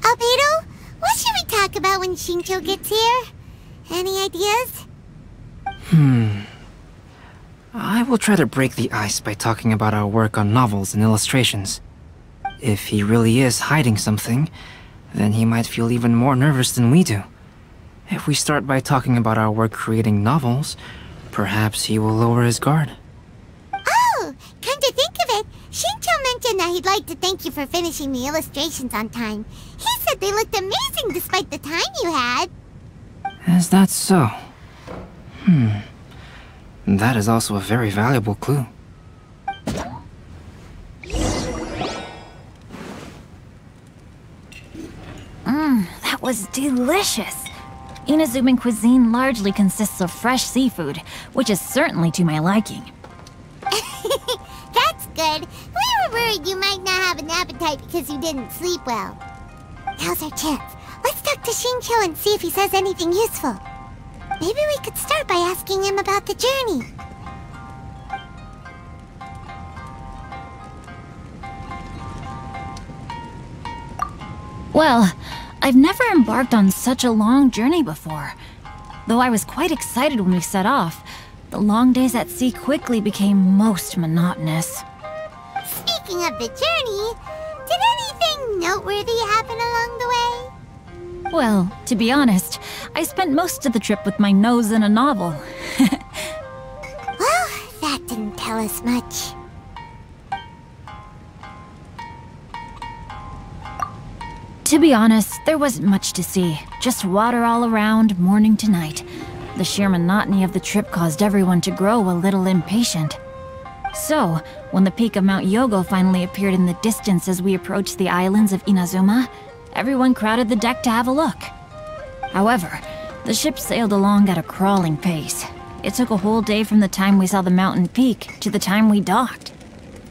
Albedo, what should we talk about when Xingqiu gets here? Any ideas? Hmm. I will try to break the ice by talking about our work on novels and illustrations. If he really is hiding something, then he might feel even more nervous than we do. If we start by talking about our work creating novels, perhaps he will lower his guard. Oh, come to think of it, Xingqiu mentioned that he'd like to thank you for finishing the illustrations on time. He said they looked amazing despite the time you had. Is that so? Hmm. That is also a very valuable clue. Mmm, that was delicious. Inazuman cuisine largely consists of fresh seafood, which is certainly to my liking. That's good. We were worried you might not have an appetite because you didn't sleep well. Now's our chance. Let's talk to Xingqiu and see if he says anything useful. Maybe we could start by asking him about the journey. Well, I've never embarked on such a long journey before. Though I was quite excited when we set off, the long days at sea quickly became most monotonous. Speaking of the journey, did anything noteworthy happen along the way? Well, to be honest, I spent most of the trip with my nose in a novel. Well, that didn't tell us much. To be honest, there wasn't much to see. Just water all around, morning to night. The sheer monotony of the trip caused everyone to grow a little impatient. So, when the peak of Mount Yougou finally appeared in the distance as we approached the islands of Inazuma, everyone crowded the deck to have a look. However, the ship sailed along at a crawling pace. It took a whole day from the time we saw the mountain peak to the time we docked.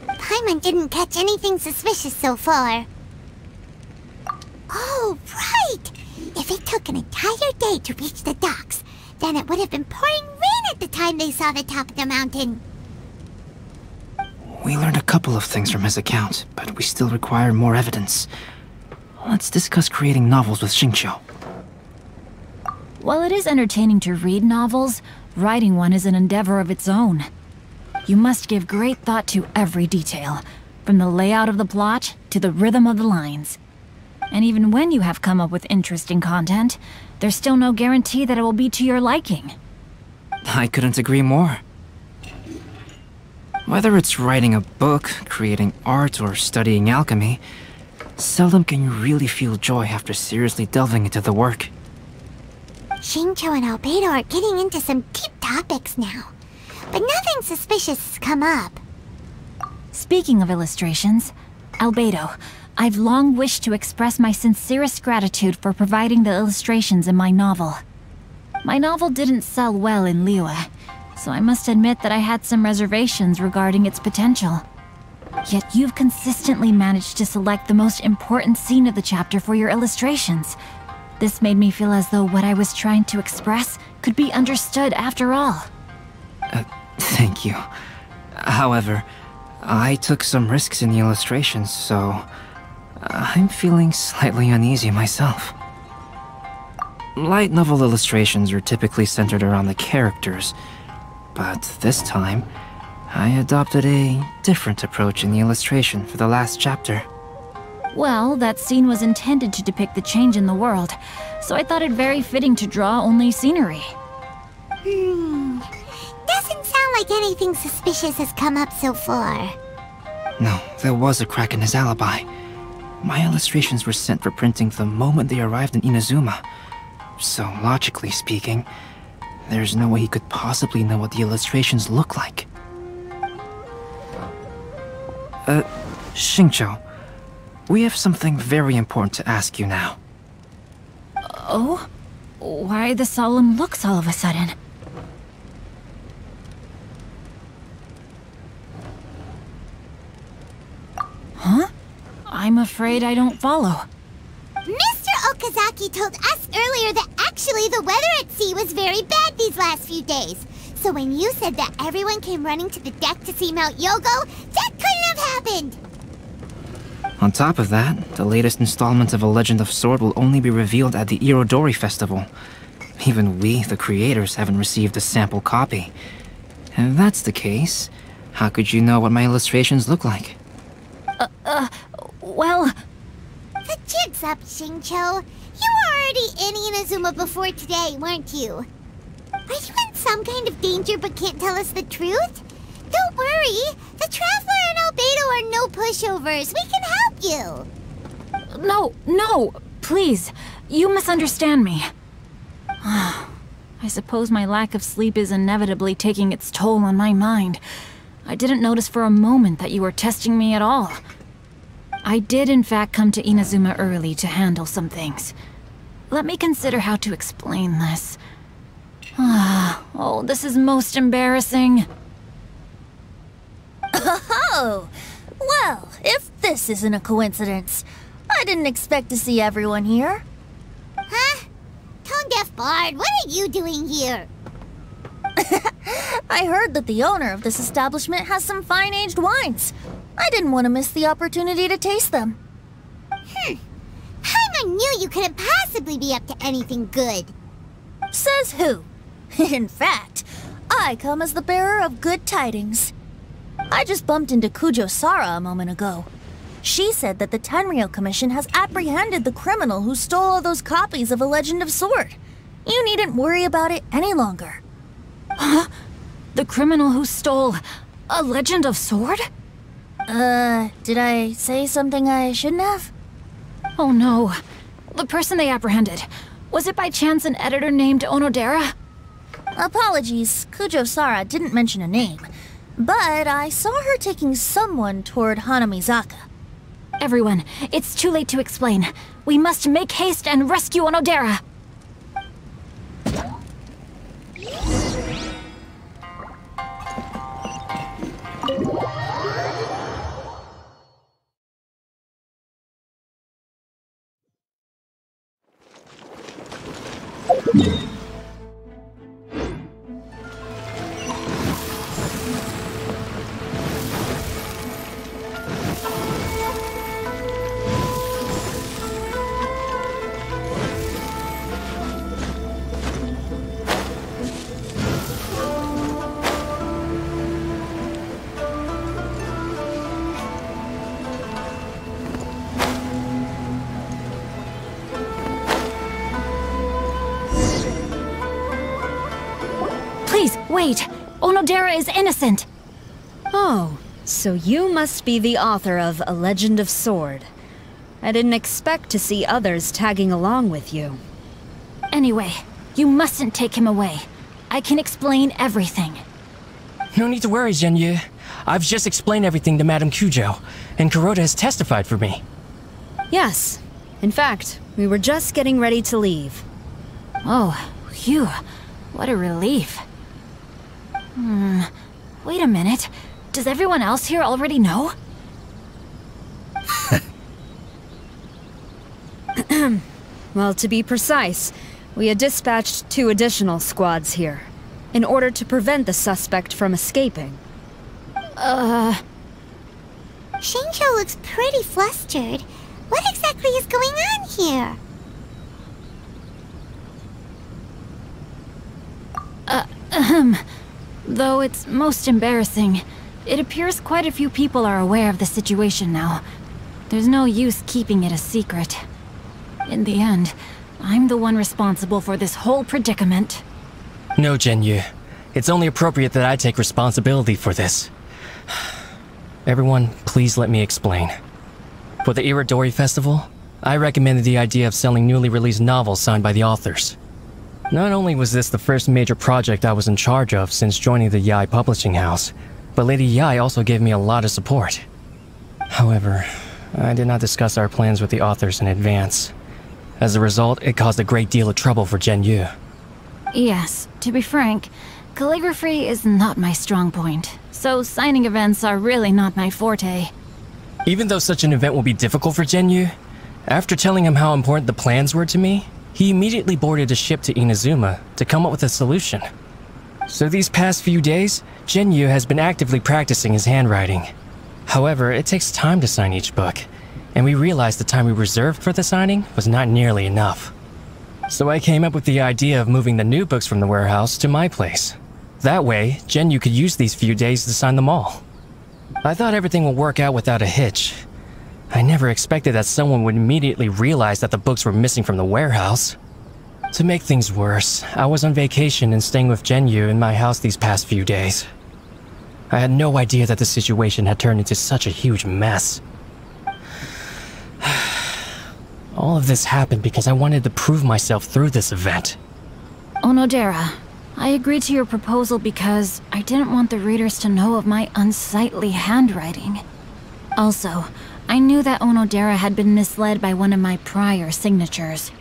Paimon didn't catch anything suspicious so far. Oh, right! If it took an entire day to reach the docks, then it would have been pouring rain at the time they saw the top of the mountain. We learned a couple of things from his account, but we still require more evidence. Let's discuss creating novels with Xingqiu. While it is entertaining to read novels, writing one is an endeavor of its own. You must give great thought to every detail, from the layout of the plot to the rhythm of the lines. And even when you have come up with interesting content, there's still no guarantee that it will be to your liking. I couldn't agree more. Whether it's writing a book, creating art, or studying alchemy, seldom can you really feel joy after seriously delving into the work. Xingqiu and Albedo are getting into some deep topics now. But nothing suspicious has come up. Speaking of illustrations, Albedo, I've long wished to express my sincerest gratitude for providing the illustrations in my novel. My novel didn't sell well in Liyue, so I must admit that I had some reservations regarding its potential. Yet you've consistently managed to select the most important scene of the chapter for your illustrations. This made me feel as though what I was trying to express could be understood after all. Uh, thank you. However, I took some risks in the illustrations, so I'm feeling slightly uneasy myself. Light novel illustrations are typically centered around the characters, but this time, I adopted a different approach in the illustration for the last chapter. Well, that scene was intended to depict the change in the world, so I thought it very fitting to draw only scenery. Hmm. Doesn't sound like anything suspicious has come up so far. No, there was a crack in his alibi. My illustrations were sent for printing the moment they arrived in Inazuma. So, logically speaking, there's no way he could possibly know what the illustrations look like. Uh, Xingqiu, we have something very important to ask you now. Oh? Why the solemn looks all of a sudden? Huh? I'm afraid I don't follow. Mr. Okazaki told us earlier that actually the weather at sea was very bad these last few days. So when you said that everyone came running to the deck to see Mount Yougou, that couldn't have happened! On top of that, the latest installment of A Legend of Sword will only be revealed at the Irodori Festival. Even we, the creators, haven't received a sample copy. If that's the case, how could you know what my illustrations look like? Uh, uh, well... The jig's up, Xingqiu. You were already in Inazuma before today, weren't you? Are you in some kind of danger but can't tell us the truth? Don't worry. The Traveler and Albedo are no pushovers. We can help you. No, no, please. You misunderstand me. I suppose my lack of sleep is inevitably taking its toll on my mind. I didn't notice for a moment that you were testing me at all. I did, in fact, come to Inazuma early to handle some things. Let me consider how to explain this. Ah, oh, this is most embarrassing. Oh, well, if this isn't a coincidence, I didn't expect to see everyone here. Huh? Tone Deaf Bard, what are you doing here? I heard that the owner of this establishment has some fine aged wines. I didn't want to miss the opportunity to taste them. Hmm. Paimon knew you couldn't possibly be up to anything good. Says who? In fact, I come as the bearer of good tidings. I just bumped into Kujo Sara a moment ago. She said that the Tenryou Commission has apprehended the criminal who stole all those copies of A Legend of Sword. You needn't worry about it any longer. Huh? The criminal who stole A Legend of Sword? Uh, did I say something I shouldn't have? Oh no. The person they apprehended. Was it by chance an editor named Onodera? Apologies, Kujo Sara didn't mention a name. But I saw her taking someone toward Hanamizaka. Everyone, it's too late to explain. We must make haste and rescue Onodera. Onodera is innocent! Oh, so you must be the author of A Legend of Sword. I didn't expect to see others tagging along with you. Anyway, you mustn't take him away. I can explain everything. No need to worry, Zhenyu. I've just explained everything to Madame Kujo, and Kuroda has testified for me. Yes. In fact, we were just getting ready to leave. Oh, phew. What a relief. Hmm. Wait a minute. Does everyone else here already know? well, to be precise, we had dispatched two additional squads here, in order to prevent the suspect from escaping. Uh... Xingqiu looks pretty flustered. What exactly is going on here? Uh, ahem. Though it's most embarrassing, it appears quite a few people are aware of the situation now. There's no use keeping it a secret. In the end, I'm the one responsible for this whole predicament. No, Zhenyu. It's only appropriate that I take responsibility for this. Everyone, please let me explain. For the Irodori Festival, I recommended the idea of selling newly released novels signed by the authors. Not only was this the first major project I was in charge of since joining the Yae publishing house, but Lady Yae also gave me a lot of support. However, I did not discuss our plans with the authors in advance. As a result, it caused a great deal of trouble for Zhenyu. Yes, to be frank, calligraphy is not my strong point, so signing events are really not my forte. Even though such an event will be difficult for Zhenyu, after telling him how important the plans were to me, he immediately boarded a ship to Inazuma to come up with a solution. So these past few days, Zhenyu has been actively practicing his handwriting. However, it takes time to sign each book, and we realized the time we reserved for the signing was not nearly enough. So I came up with the idea of moving the new books from the warehouse to my place. That way, Zhenyu could use these few days to sign them all. I thought everything would work out without a hitch. I never expected that someone would immediately realize that the books were missing from the warehouse. To make things worse, I was on vacation and staying with Zhenyu in my house these past few days. I had no idea that the situation had turned into such a huge mess. All of this happened because I wanted to prove myself through this event. Onodera, I agreed to your proposal because I didn't want the readers to know of my unsightly handwriting. Also, I knew that Onodera had been misled by one of my prior signatures.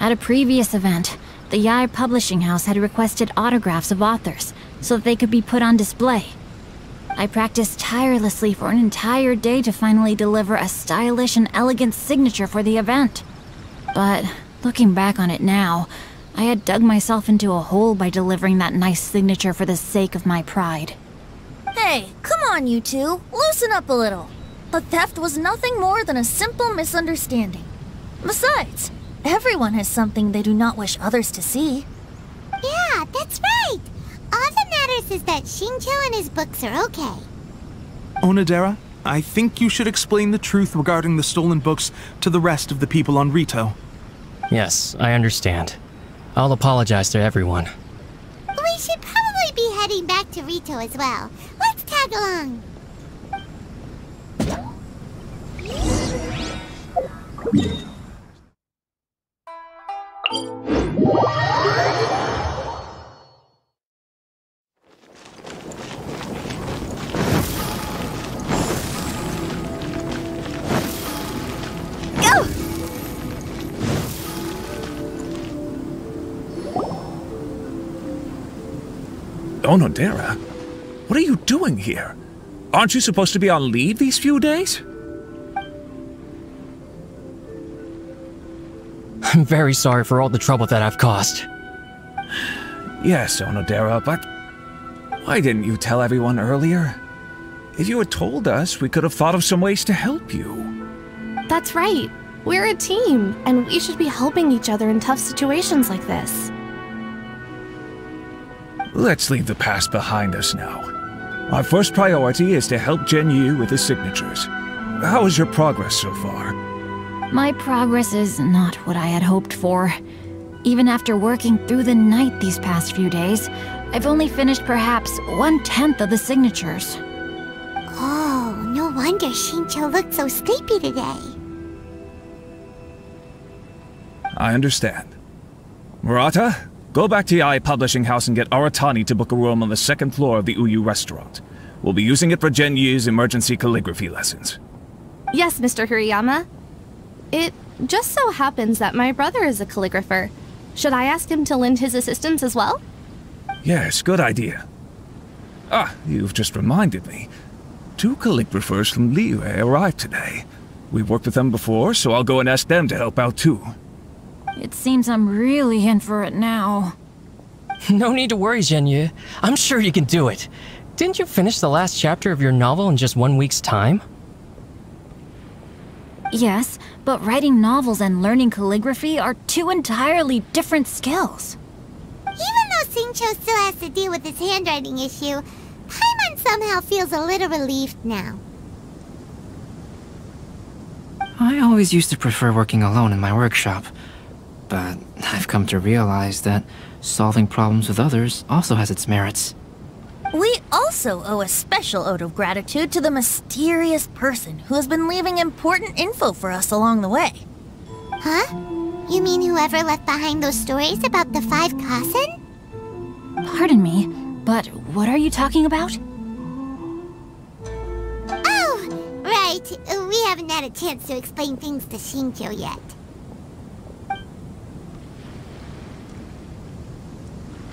At a previous event, the Yae Publishing House had requested autographs of authors so that they could be put on display. I practiced tirelessly for an entire day to finally deliver a stylish and elegant signature for the event. But looking back on it now, I had dug myself into a hole by delivering that nice signature for the sake of my pride. Hey, come on, you two. Loosen up a little. A theft was nothing more than a simple misunderstanding. Besides, everyone has something they do not wish others to see. Yeah, that's right. All that matters is that Shincho and his books are okay. Onodera, I think you should explain the truth regarding the stolen books to the rest of the people on Ritou. Yes, I understand. I'll apologize to everyone. We should probably be heading back to Ritou as well. Let's tag along. Go! Onodera? What are you doing here? Aren't you supposed to be on leave these few days? I'm very sorry for all the trouble that I've caused. Yes, Onodera, but why didn't you tell everyone earlier? If you had told us, we could have thought of some ways to help you. That's right. We're a team, and we should be helping each other in tough situations like this. Let's leave the past behind us now. Our first priority is to help Zhenyu with his signatures. How is your progress so far? My progress is not what I had hoped for. Even after working through the night these past few days, I've only finished perhaps one-tenth of the signatures. Oh, no wonder Shincho looked so sleepy today. I understand. Murata, go back to Yae Publishing House and get Aratani to book a room on the second floor of the Uyuu restaurant. We'll be using it for Zhenyu's emergency calligraphy lessons. Yes, Mr. Hirayama. It just so happens that my brother is a calligrapher. Should I ask him to lend his assistance as well? Yes, good idea. Ah, you've just reminded me. Two calligraphers from Liyue arrived today. We've worked with them before, so I'll go and ask them to help out too. It seems I'm really in for it now. No need to worry, Zhenyu. I'm sure you can do it. Didn't you finish the last chapter of your novel in just one week's time? Yes, but writing novels and learning calligraphy are two entirely different skills. Even though Shincho still has to deal with his handwriting issue, Paimon somehow feels a little relieved now. I always used to prefer working alone in my workshop, but I've come to realize that solving problems with others also has its merits. We also owe a special ode of gratitude to the mysterious person who has been leaving important info for us along the way. Huh? You mean whoever left behind those stories about the five Kasen? Pardon me, but what are you talking about? Oh, right. We haven't had a chance to explain things to Shincho yet.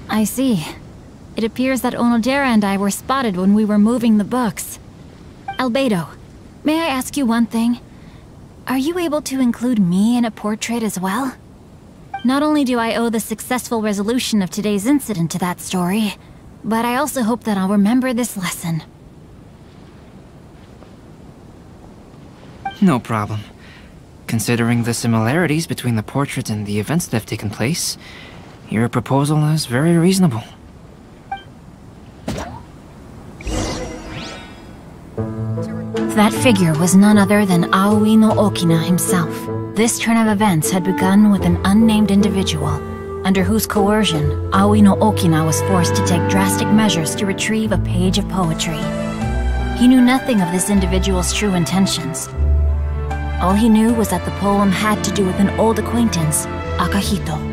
I see. It appears that Onodera and I were spotted when we were moving the books. Albedo, may I ask you one thing? Are you able to include me in a portrait as well? Not only do I owe the successful resolution of today's incident to that story, but I also hope that I'll remember this lesson. No problem. Considering the similarities between the portrait and the events that have taken place, your proposal is very reasonable. That figure was none other than Aoi no Okina himself. This turn of events had begun with an unnamed individual, under whose coercion Aoi no Okina was forced to take drastic measures to retrieve a page of poetry. He knew nothing of this individual's true intentions. All he knew was that the poem had to do with an old acquaintance, Akahito.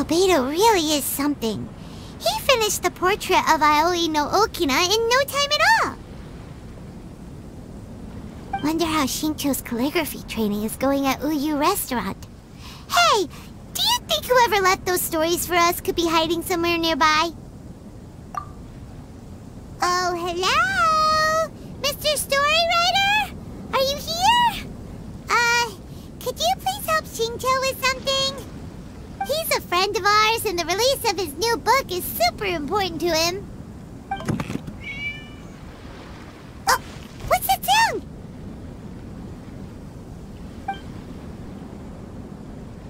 Albedo really is something. He finished the portrait of Aoi no Okina in no time at all. Wonder how Shincho's calligraphy training is going at Uyuu Restaurant. Hey, do you think whoever left those stories for us could be hiding somewhere nearby? Oh, hello? Mr. Story Writer? Are you here? Uh, could you please help Shincho with something? He's a friend of ours, and the release of his new book is super important to him. Oh, what's that sound?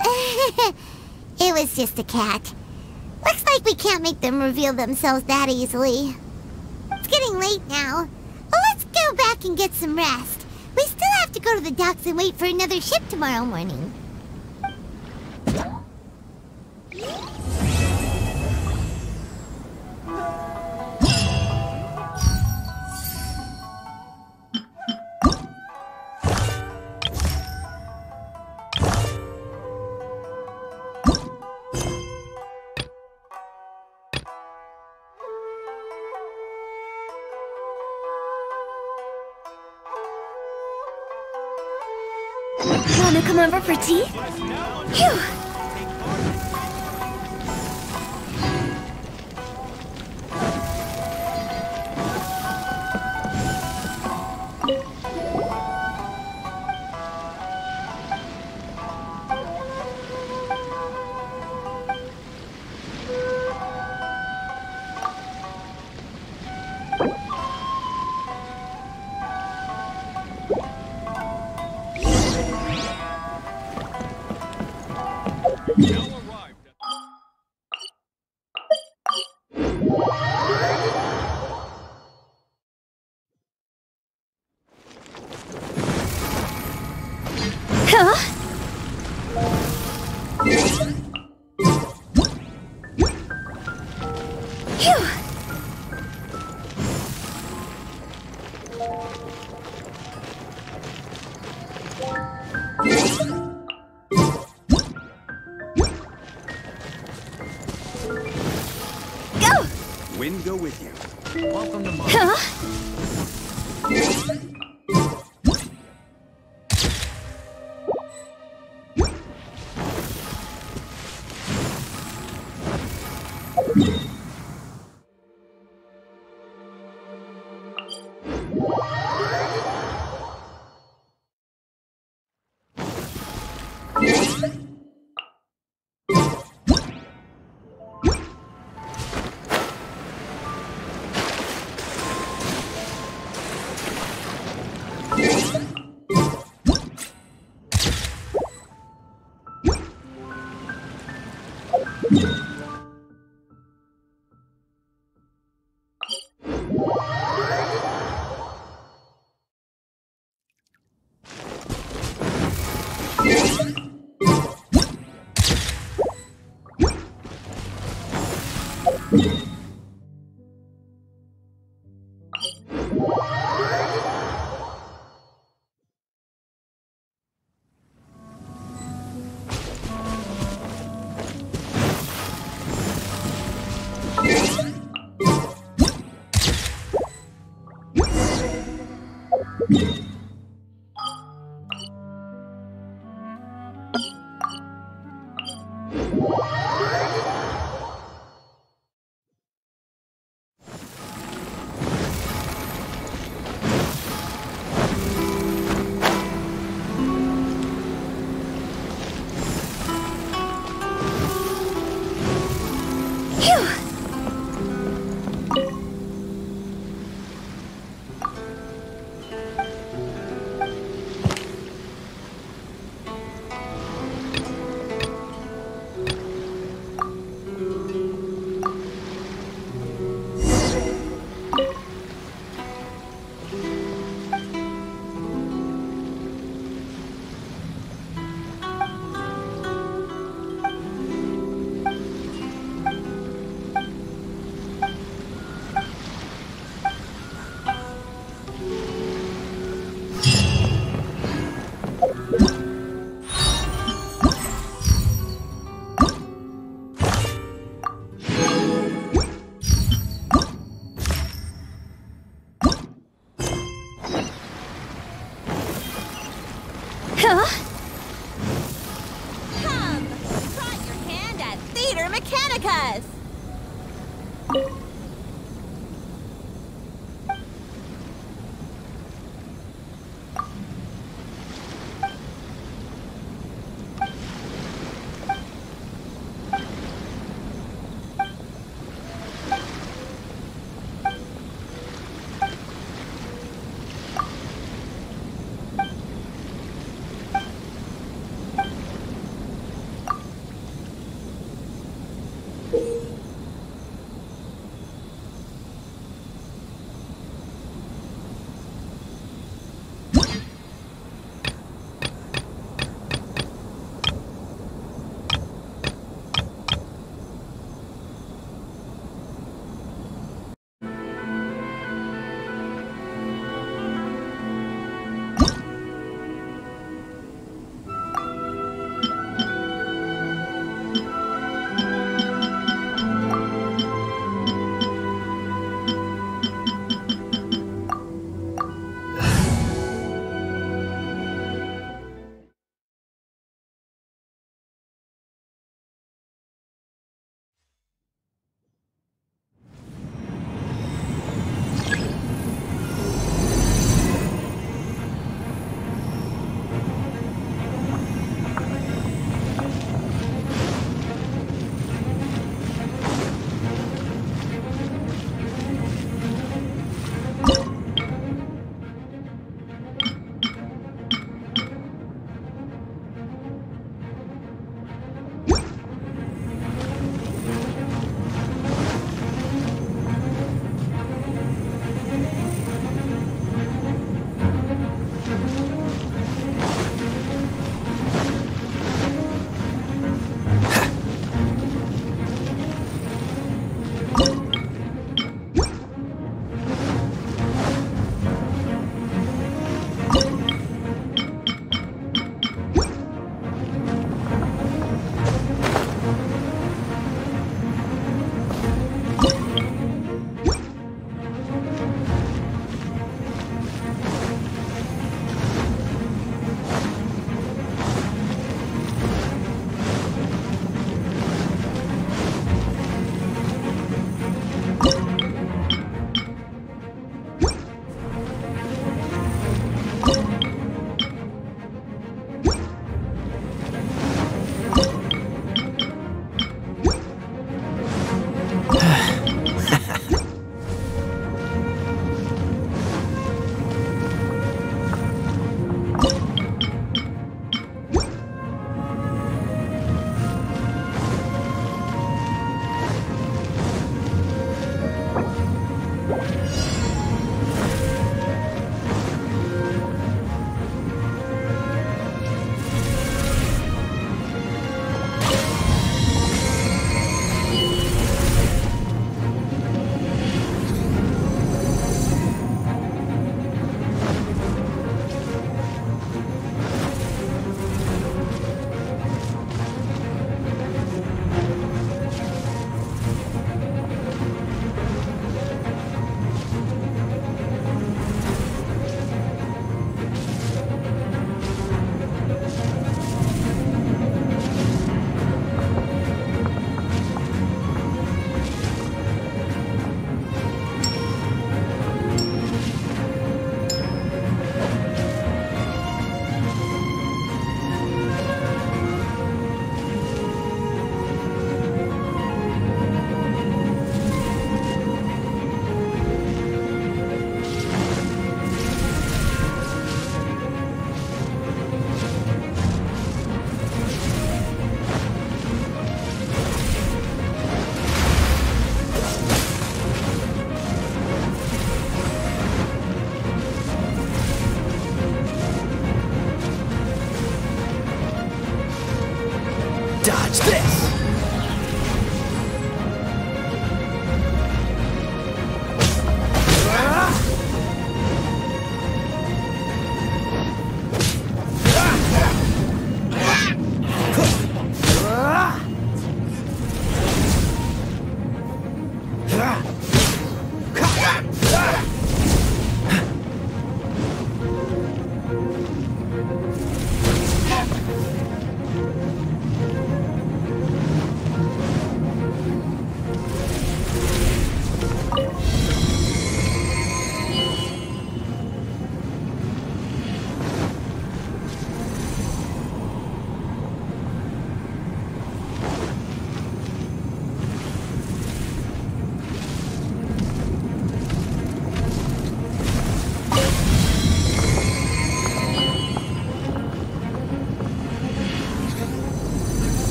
it was just a cat. Looks like we can't make them reveal themselves that easily. It's getting late now. Well, let's go back and get some rest. We still have to go to the docks and wait for another ship tomorrow morning. Wanna come over for tea? Phew.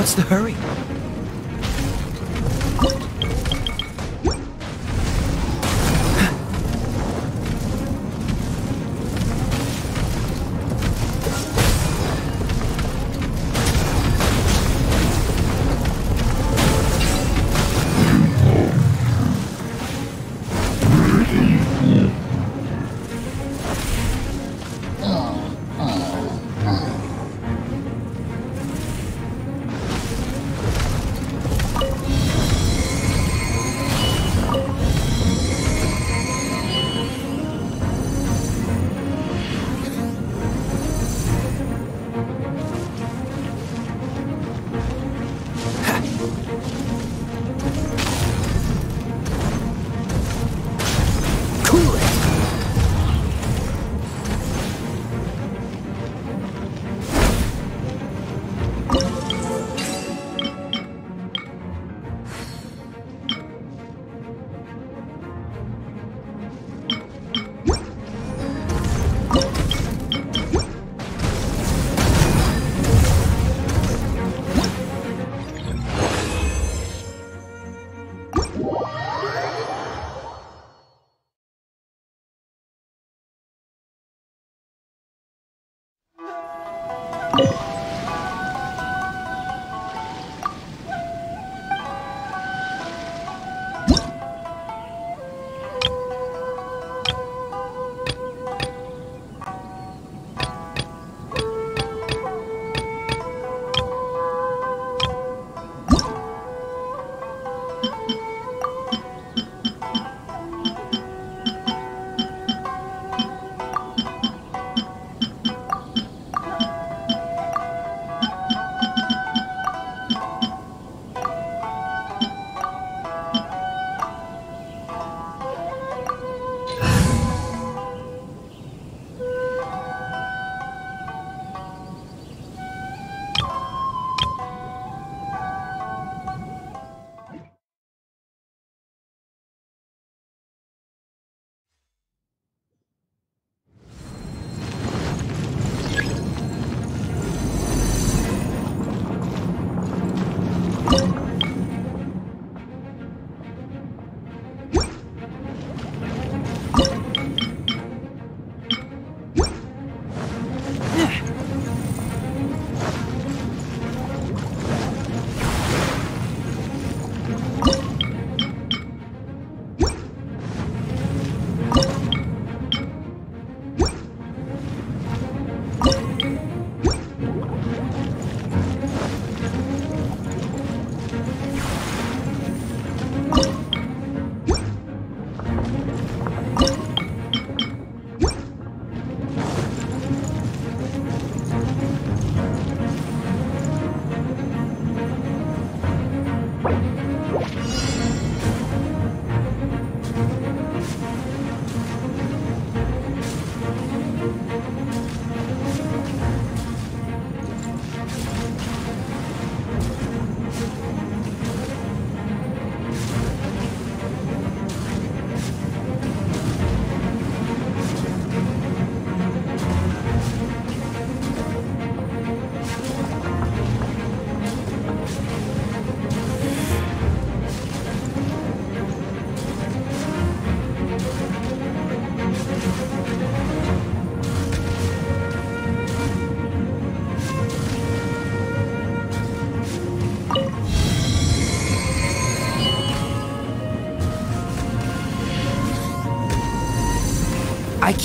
What's the hurry?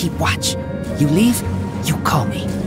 Keep watch. You leave, you call me.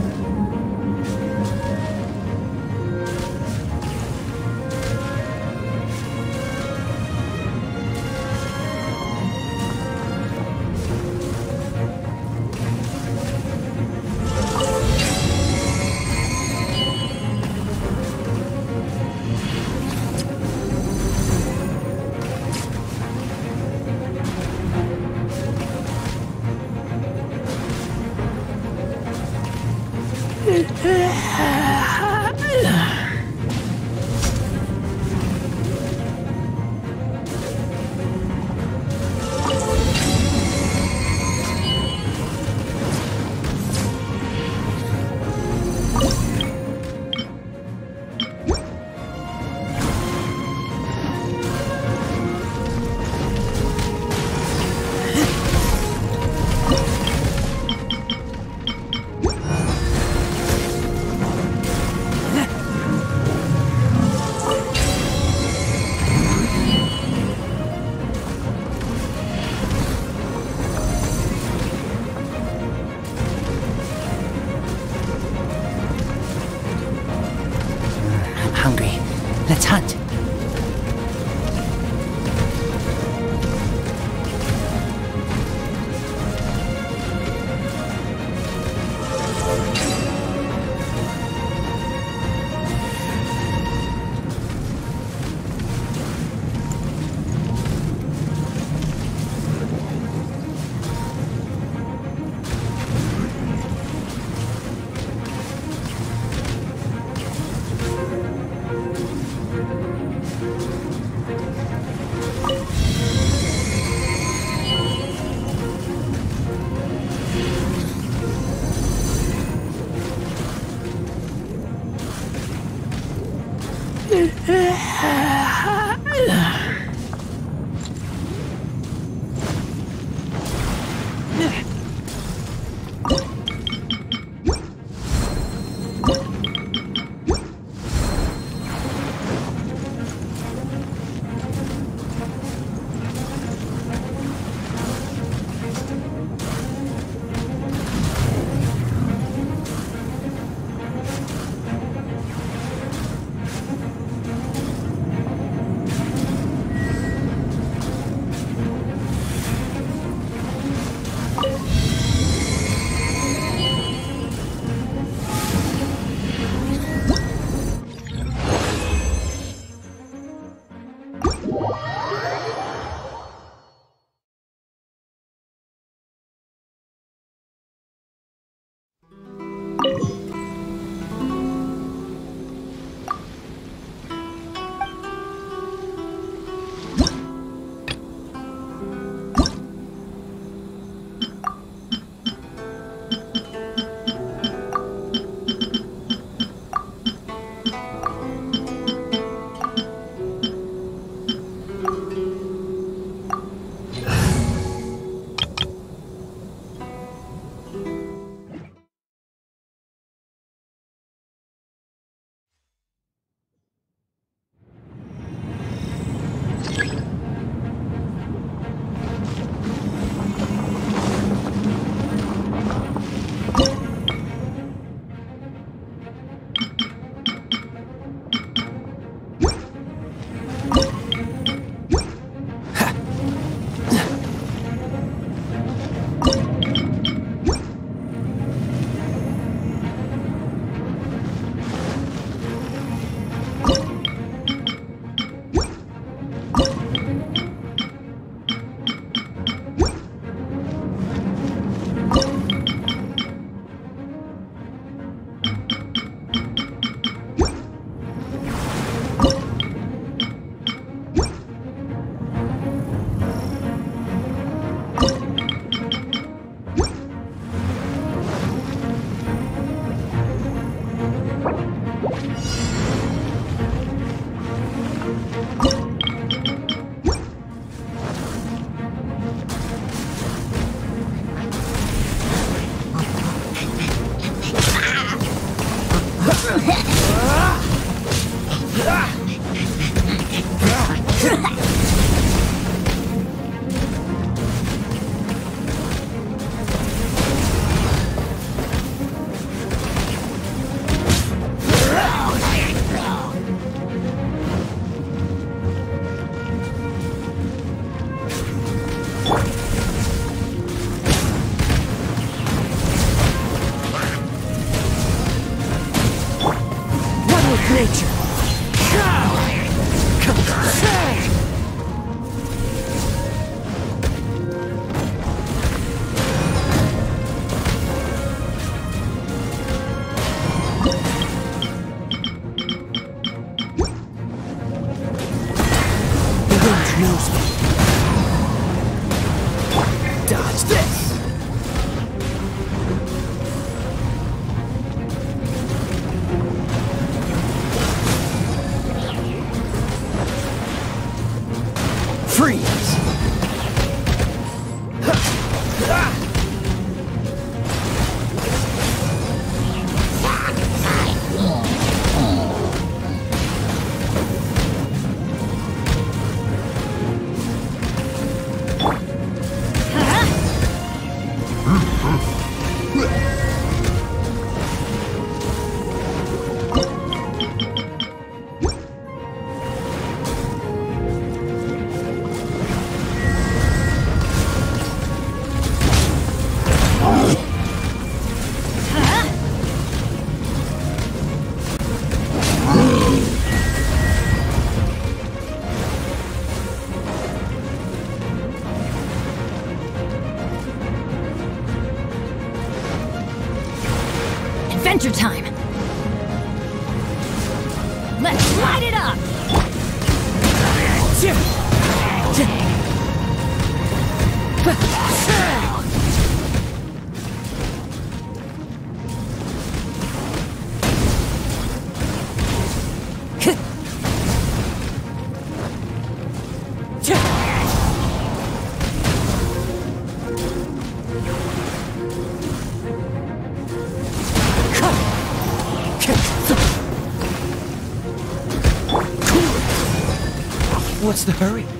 The hurry?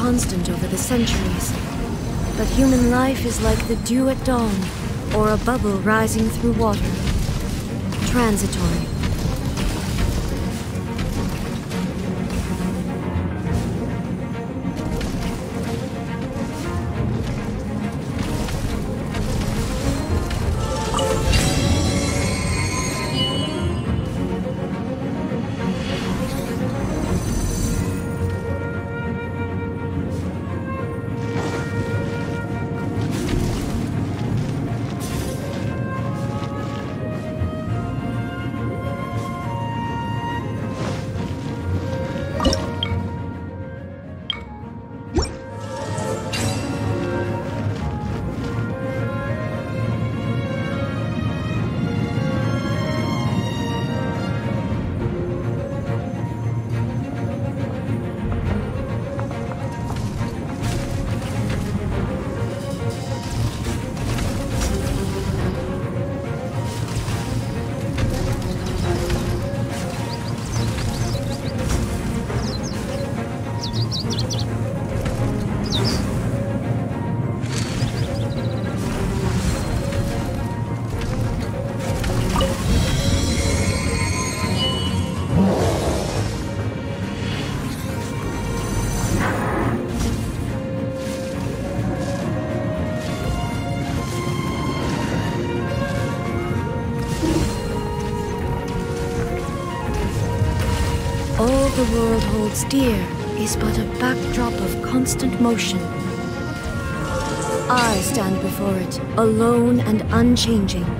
Constant over the centuries. But human life is like the dew at dawn, or a bubble rising through water. Transitory. The world holds dear is but a backdrop of constant motion. I stand before it, alone and unchanging.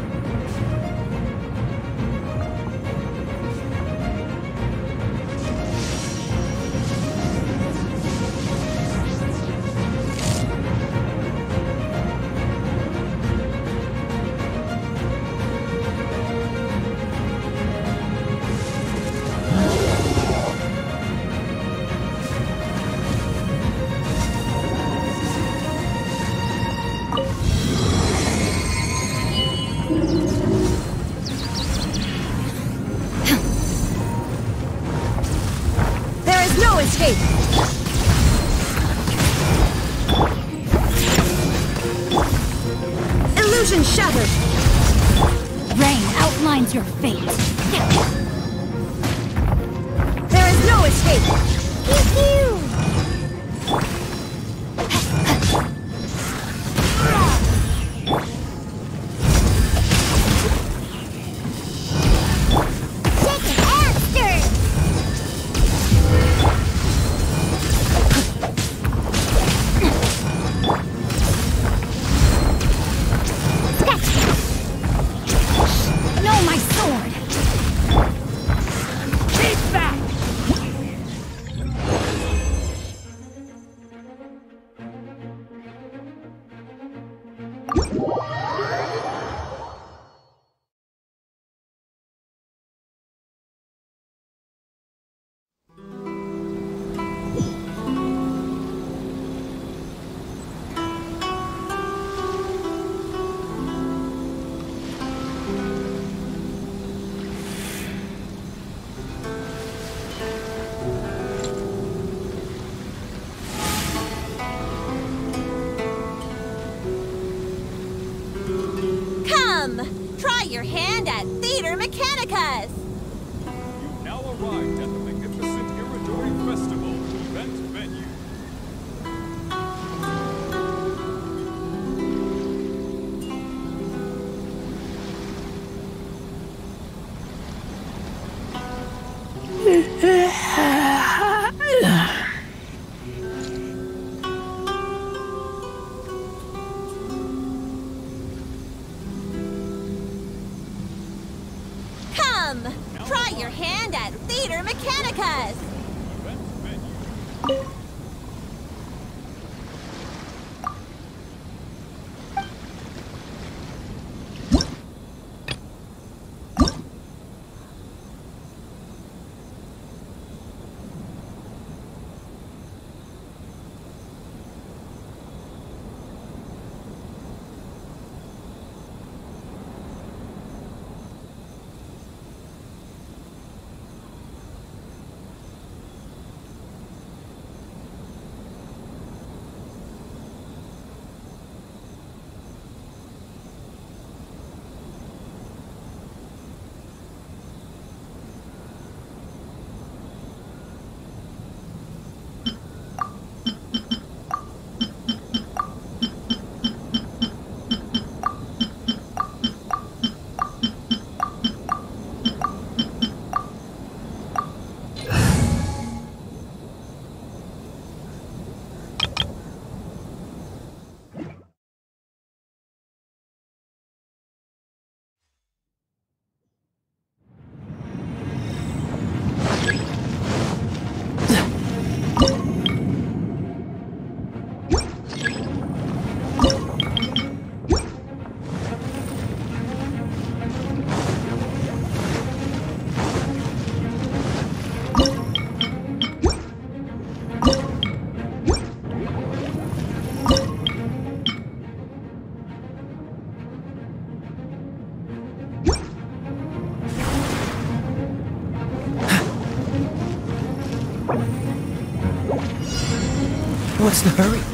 What's the hurry?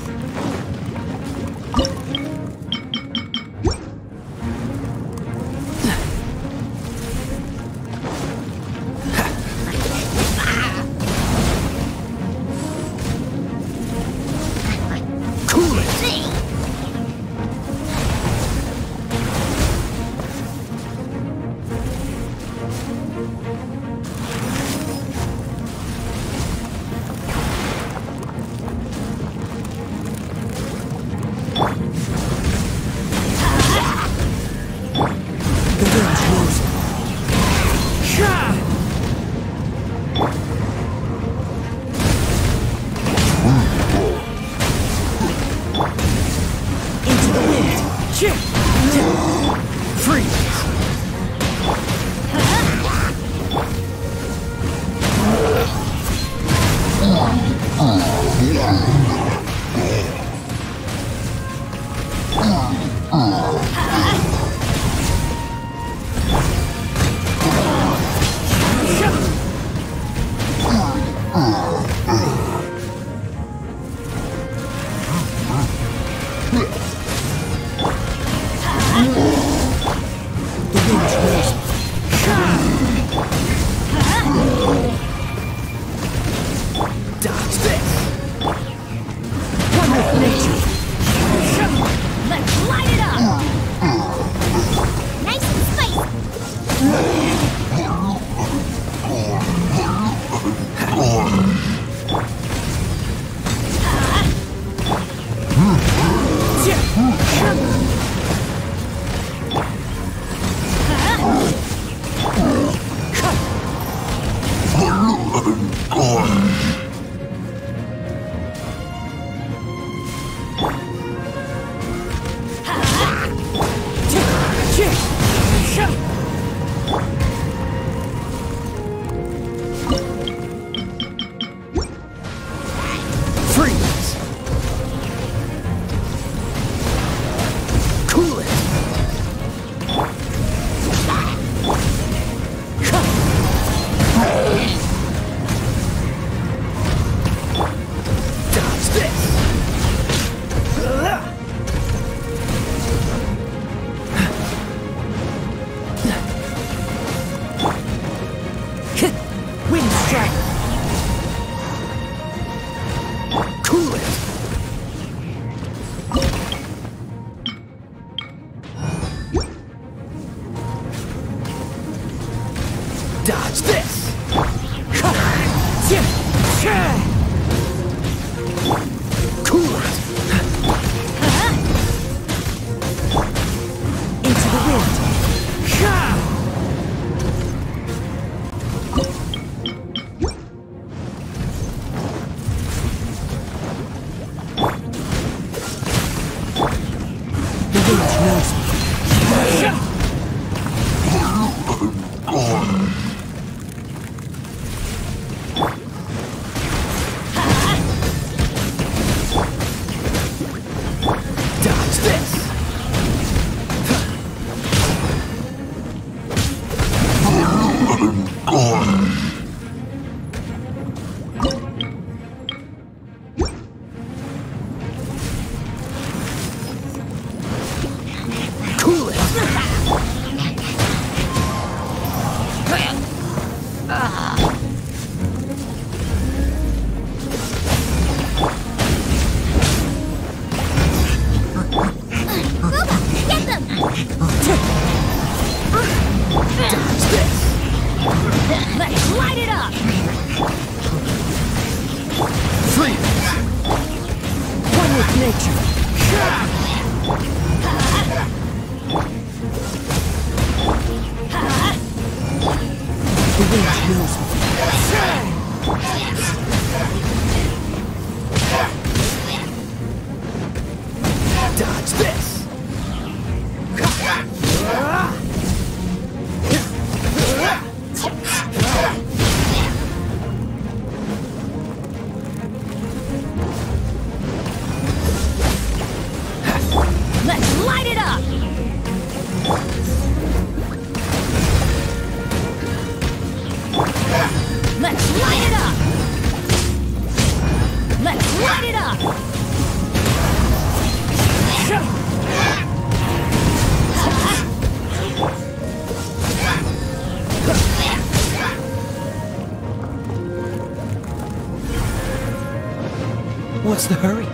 The hurry?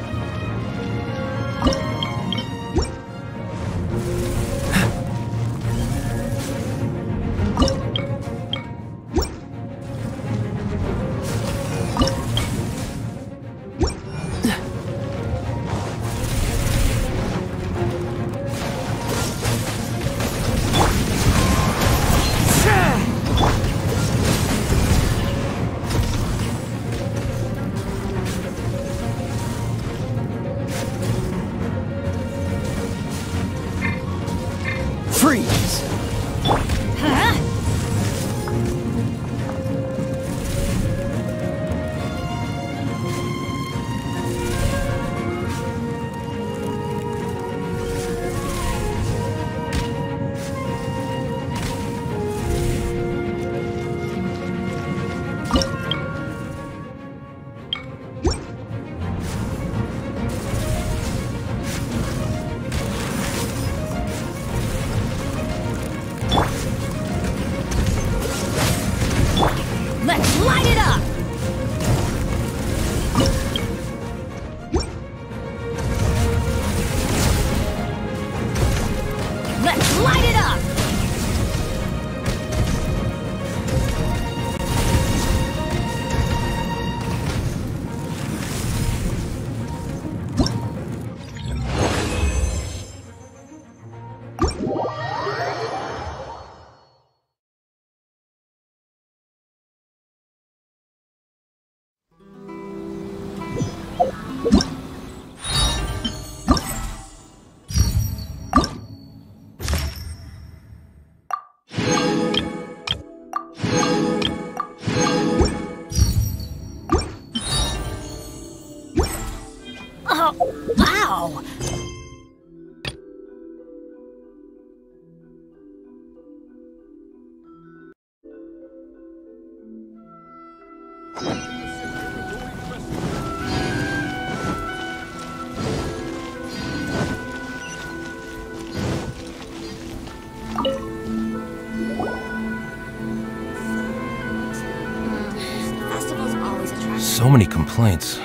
So many complaints.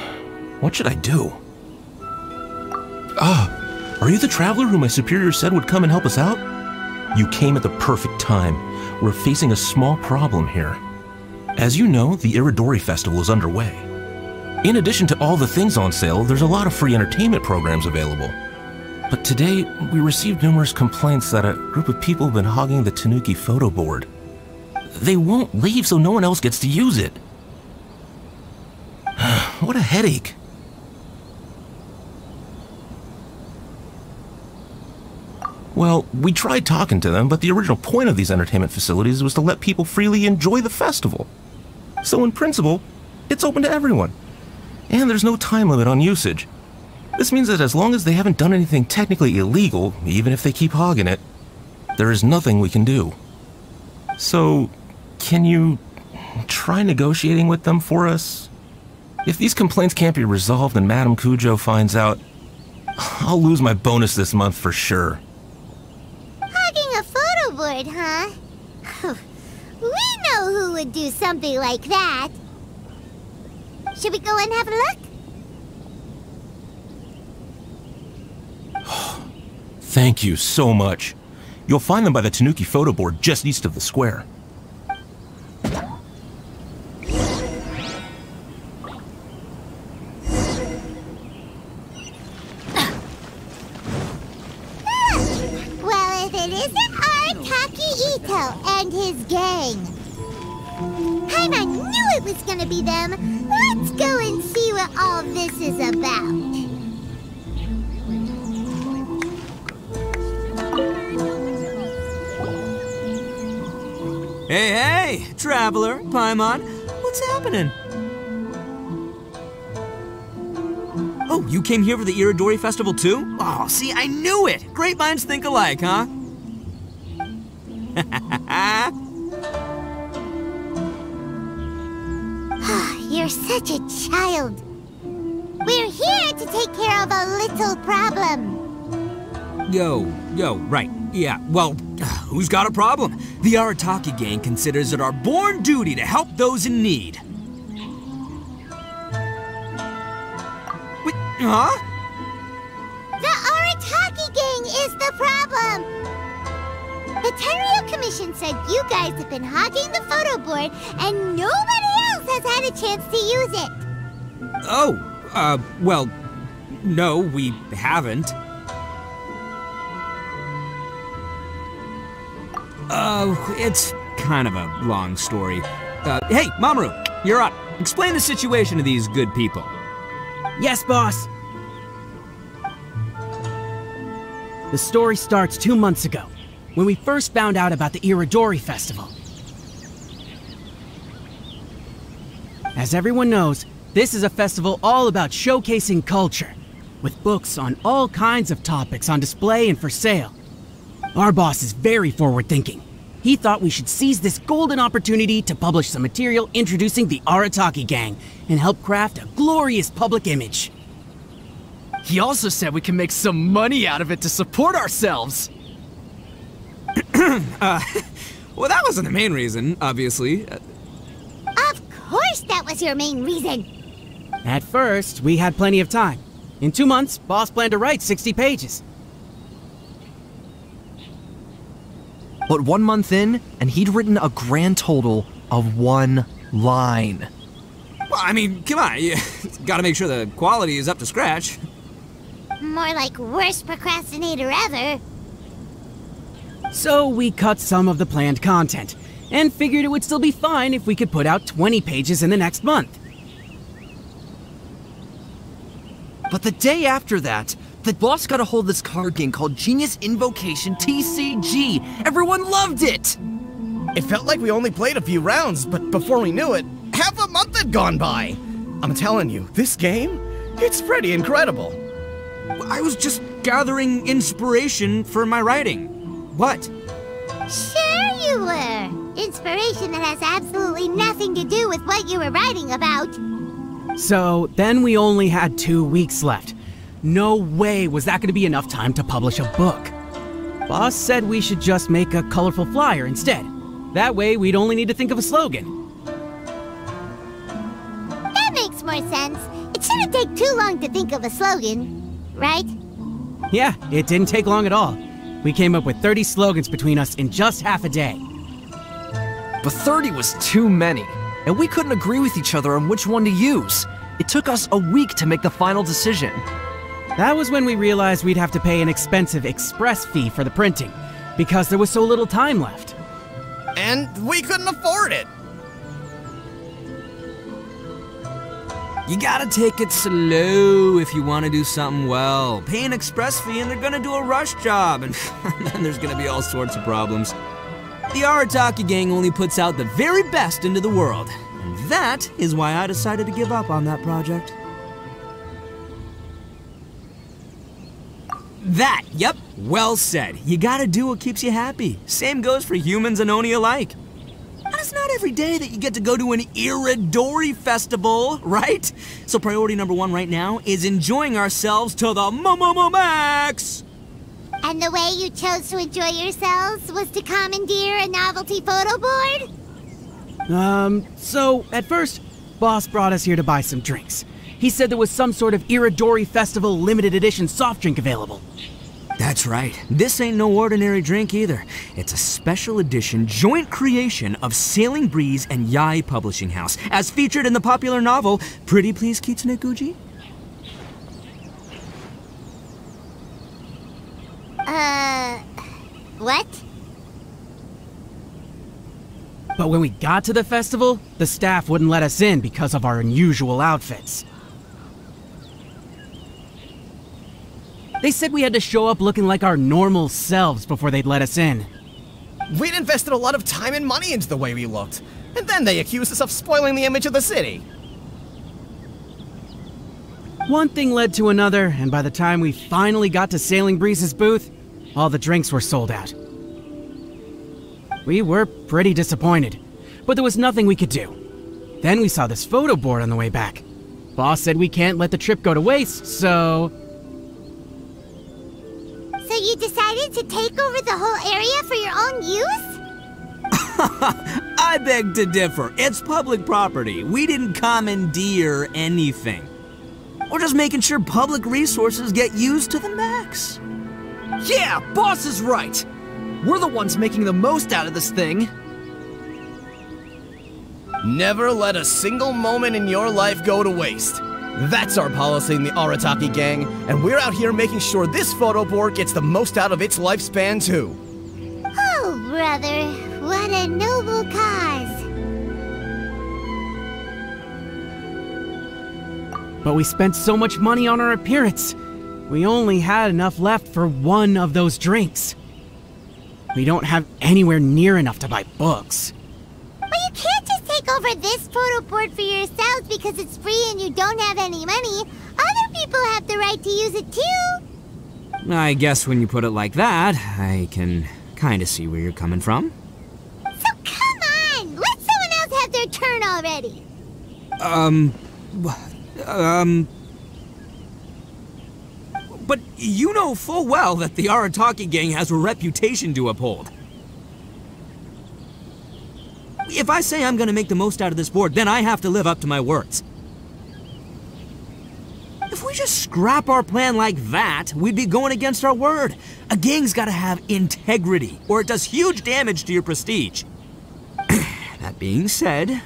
What should I do? Ah, are you the traveler who my superior said would come and help us out? You came at the perfect time. We're facing a small problem here. As you know, the Irodori Festival is underway. In addition to all the things on sale, there's a lot of free entertainment programs available. But today, we received numerous complaints that a group of people have been hogging the Tanuki photo board. They won't leave so no one else gets to use it. What a headache. Well, we tried talking to them, but the original point of these entertainment facilities was to let people freely enjoy the festival. So, in principle, it's open to everyone. And there's no time limit on usage. This means that as long as they haven't done anything technically illegal, even if they keep hogging it, there is nothing we can do. So, can you try negotiating with them for us? If these complaints can't be resolved and Madame Kujou finds out, I'll lose my bonus this month for sure. Hogging a photo board, huh? we know who would do something like that. Should we go and have a look? Thank you so much. You'll find them by the Tanuki photo board just east of the square. And his gang. Knew it was gonna be them. Let's go and see what all this is about. Hey, hey, traveler, Paimon, what's happening? Oh, you came here for the Irodori Festival too? Oh, see, I knew it! Great minds think alike, huh? You're such a child. We're here to take care of a little problem. Yo, yo, right. Yeah, well, who's got a problem? The Arataki gang considers it our born duty to help those in need. Wait, huh? The Arataki gang is the problem! The Tenryou Commission said you guys have been hogging the photo board and nobody else has had a chance to use it. Oh, uh, well, no, we haven't. Uh, it's kind of a long story. Uh, hey, Mamoru, you're up. Explain the situation to these good people. Yes, boss. The story starts two months ago, when we first found out about the Irodori Festival. As everyone knows, this is a festival all about showcasing culture, with books on all kinds of topics on display and for sale. Our boss is very forward thinking. He thought we should seize this golden opportunity to publish some material introducing the Arataki gang and help craft a glorious public image. He also said we can make some money out of it to support ourselves. uh, well, that wasn't the main reason, obviously. Of course that was your main reason. At first, we had plenty of time. In two months, boss planned to write 60 pages. But one month in, and he'd written a grand total of one line. Well, I mean, come on, you gotta make sure the quality is up to scratch. More like worst procrastinator ever. So we cut some of the planned content, and figured it would still be fine if we could put out 20 pages in the next month. But the day after that, the boss got a hold of this card game called Genius Invocation TCG. Everyone loved it! It felt like we only played a few rounds, but before we knew it, half a month had gone by. I'm telling you, this game, it's pretty incredible. I was just gathering inspiration for my writing. What? Sure you were. Inspiration that has absolutely nothing to do with what you were writing about. So then we only had two weeks left. No way was that going to be enough time to publish a book. Boss said we should just make a colorful flyer instead. That way we'd only need to think of a slogan. That makes more sense. It shouldn't take too long to think of a slogan, right? Yeah, it didn't take long at all. We came up with 30 slogans between us in just half a day. But 30 was too many, and we couldn't agree with each other on which one to use. It took us a week to make the final decision. That was when we realized we'd have to pay an expensive express fee for the printing, because there was so little time left. And we couldn't afford it. You gotta take it slow if you want to do something well. Pay an express fee and they're gonna do a rush job, and then there's gonna be all sorts of problems. The Arataki gang only puts out the very best into the world, and that is why I decided to give up on that project. That, yep, well said. You gotta do what keeps you happy. Same goes for humans and Oni alike. And it's not every day that you get to go to an Irodori festival, right? So priority number one right now is enjoying ourselves to the mo max. And the way you chose to enjoy yourselves was to commandeer a novelty photo board? Um, so at first, boss brought us here to buy some drinks. He said there was some sort of Irodori Festival limited edition soft drink available. That's right. This ain't no ordinary drink either. It's a special edition joint creation of Sailing Breeze and Yae Publishing House, as featured in the popular novel Pretty Please Kitsune Guuji. Uh, what? But when we got to the festival, the staff wouldn't let us in because of our unusual outfits. They said we had to show up looking like our normal selves before they'd let us in. We'd invested a lot of time and money into the way we looked, and then they accused us of spoiling the image of the city. One thing led to another, and by the time we finally got to Sailing Breeze's booth, all the drinks were sold out. We were pretty disappointed, but there was nothing we could do. Then we saw this photo board on the way back. Boss said we can't let the trip go to waste, so. So you decided to take over the whole area for your own use? I beg to differ. It's public property. We didn't commandeer anything. We're just making sure public resources get used to the max. Yeah, boss is right. We're the ones making the most out of this thing. Never let a single moment in your life go to waste. That's our policy in the Arataki gang, and we're out here making sure this photo board gets the most out of its lifespan too. Oh, brother, what a noble cause. But we spent so much money on our appearance. We only had enough left for one of those drinks. We don't have anywhere near enough to buy books. Take over this photo board for yourselves because it's free and you don't have any money. Other people have the right to use it too. I guess when you put it like that, I can kind of see where you're coming from. So come on, let someone else have their turn already. Um. Um. But you know full well that the Arataki gang has a reputation to uphold. If I say I'm gonna make the most out of this board, then I have to live up to my words. If we just scrap our plan like that, we'd be going against our word. A gang's gotta have integrity, or it does huge damage to your prestige. that being said,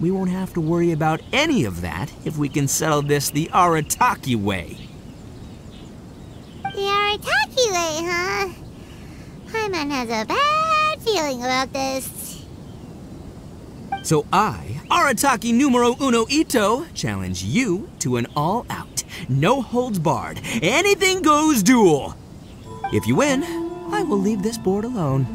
we won't have to worry about any of that if we can settle this the Arataki way. The Arataki way, huh? Paimon has a bad feeling about this. So I, Arataki numero uno Itto, challenge you to an all-out, no holds barred, anything goes duel. If you win, I will leave this board alone.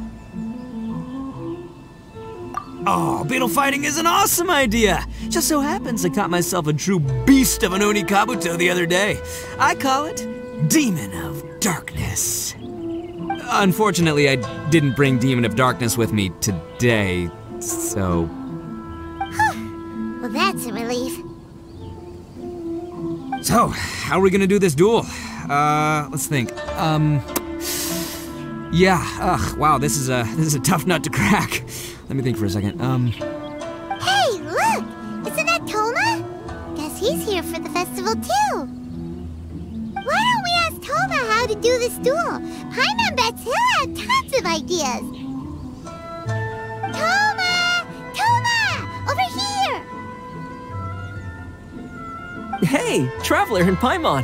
Oh, beetle fighting is an awesome idea! Just so happens I caught myself a true beast of an Oni Kabuto the other day. I call it Demon of Darkness. Unfortunately, I didn't bring Demon of Darkness with me today, so... That's a relief. So, how are we gonna do this duel? Uh, let's think. Um... Yeah, ugh, wow, this is a, this is a tough nut to crack. Let me think for a second. Um... Hey, look! Isn't that Thoma? Guess he's here for the festival too. Why don't we ask Thoma how to do this duel? Paimon bets he'll have tons of ideas. Thoma! Hey, Traveler and Paimon.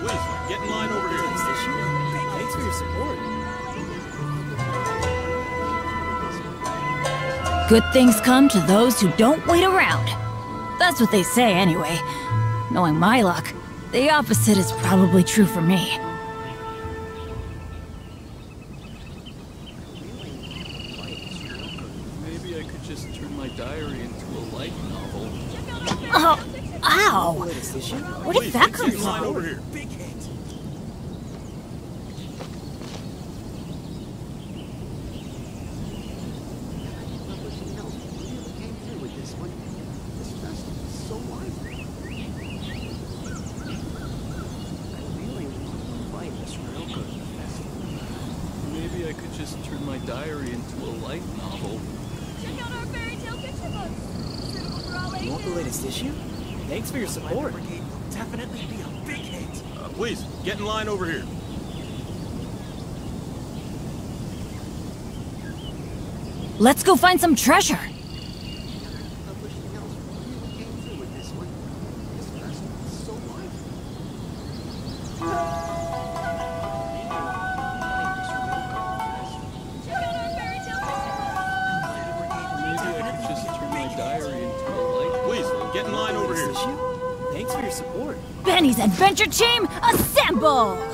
Please, get in line over here. Thanks for your support. Good things come to those who don't wait around. That's what they say anyway. Knowing my luck, the opposite is probably true for me. Maybe I could just turn my diary into a light novel. Oh, ow! Where did Please, that get come in line from? over here. Maybe I could just turn my diary into a light novel. Check out our fairy tale picture books. Suitable for all You want the latest issue? Thanks for your support. Brigade will Definitely be a big hit. Uh, please, get in line over here. Let's go find some treasure. Adventure Team, assemble!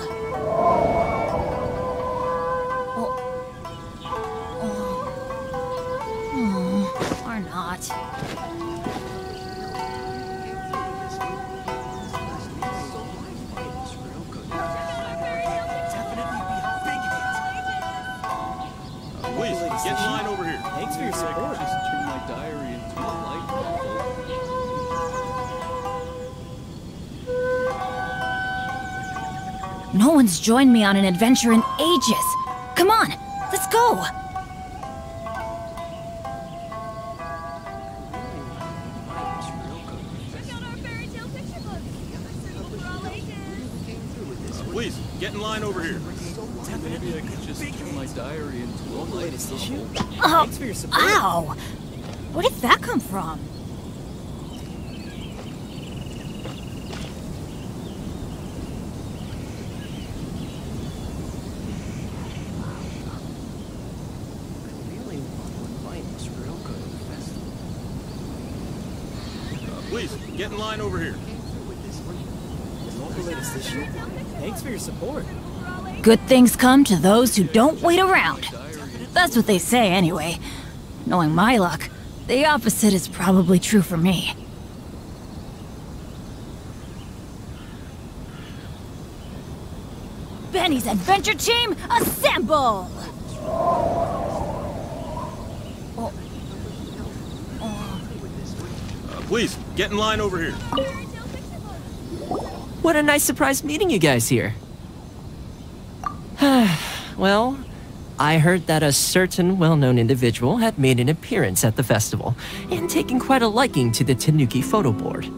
Joined me on an adventure in ages. Come on, let's go. Please, get in line over here. Maybe I could just turn my diary into a light novel. Oh, Thanks for your support. ow! Where did that come from? Please, get in line over here. Thanks for your support. Good things come to those who don't wait around. That's what they say, anyway. Knowing my luck, the opposite is probably true for me. Benny's adventure team, assemble! Uh, please, get in line over here. What a nice surprise meeting you guys here. well, I heard that a certain well-known individual had made an appearance at the festival and taken quite a liking to the Tanuki photo board.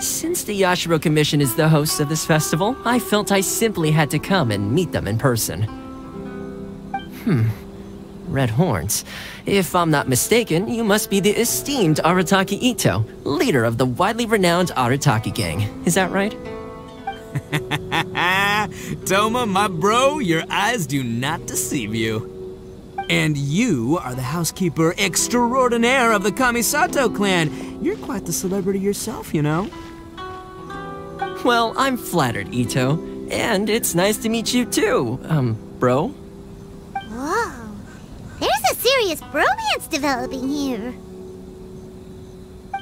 Since the Yashiro Commission is the host of this festival, I felt I simply had to come and meet them in person. Hmm. Red Horns. If I'm not mistaken, you must be the esteemed Arataki Itto, leader of the widely renowned Arataki gang. Is that right? Thoma, my bro, your eyes do not deceive you. And you are the housekeeper extraordinaire of the Kamisato clan. You're quite the celebrity yourself, you know. Well, I'm flattered, Itto. And it's nice to meet you too, um, bro. Whoa. Serious bromance developing here.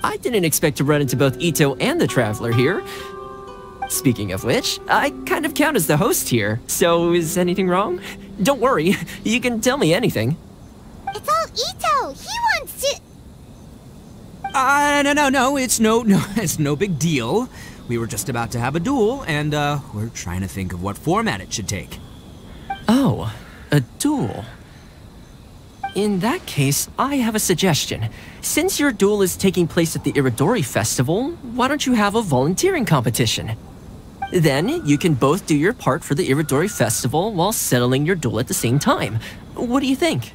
I didn't expect to run into both Itto and the Traveler here. Speaking of which, I kind of count as the host here, so is anything wrong? Don't worry, you can tell me anything. It's all Itto. He wants to. Uh, no, no, no, it's no, no, it's no big deal. We were just about to have a duel, and, uh, we're trying to think of what format it should take. Oh, a duel. In that case, I have a suggestion. Since your duel is taking place at the Irodori Festival, why don't you have a volunteering competition? Then you can both do your part for the Irodori Festival while settling your duel at the same time. What do you think?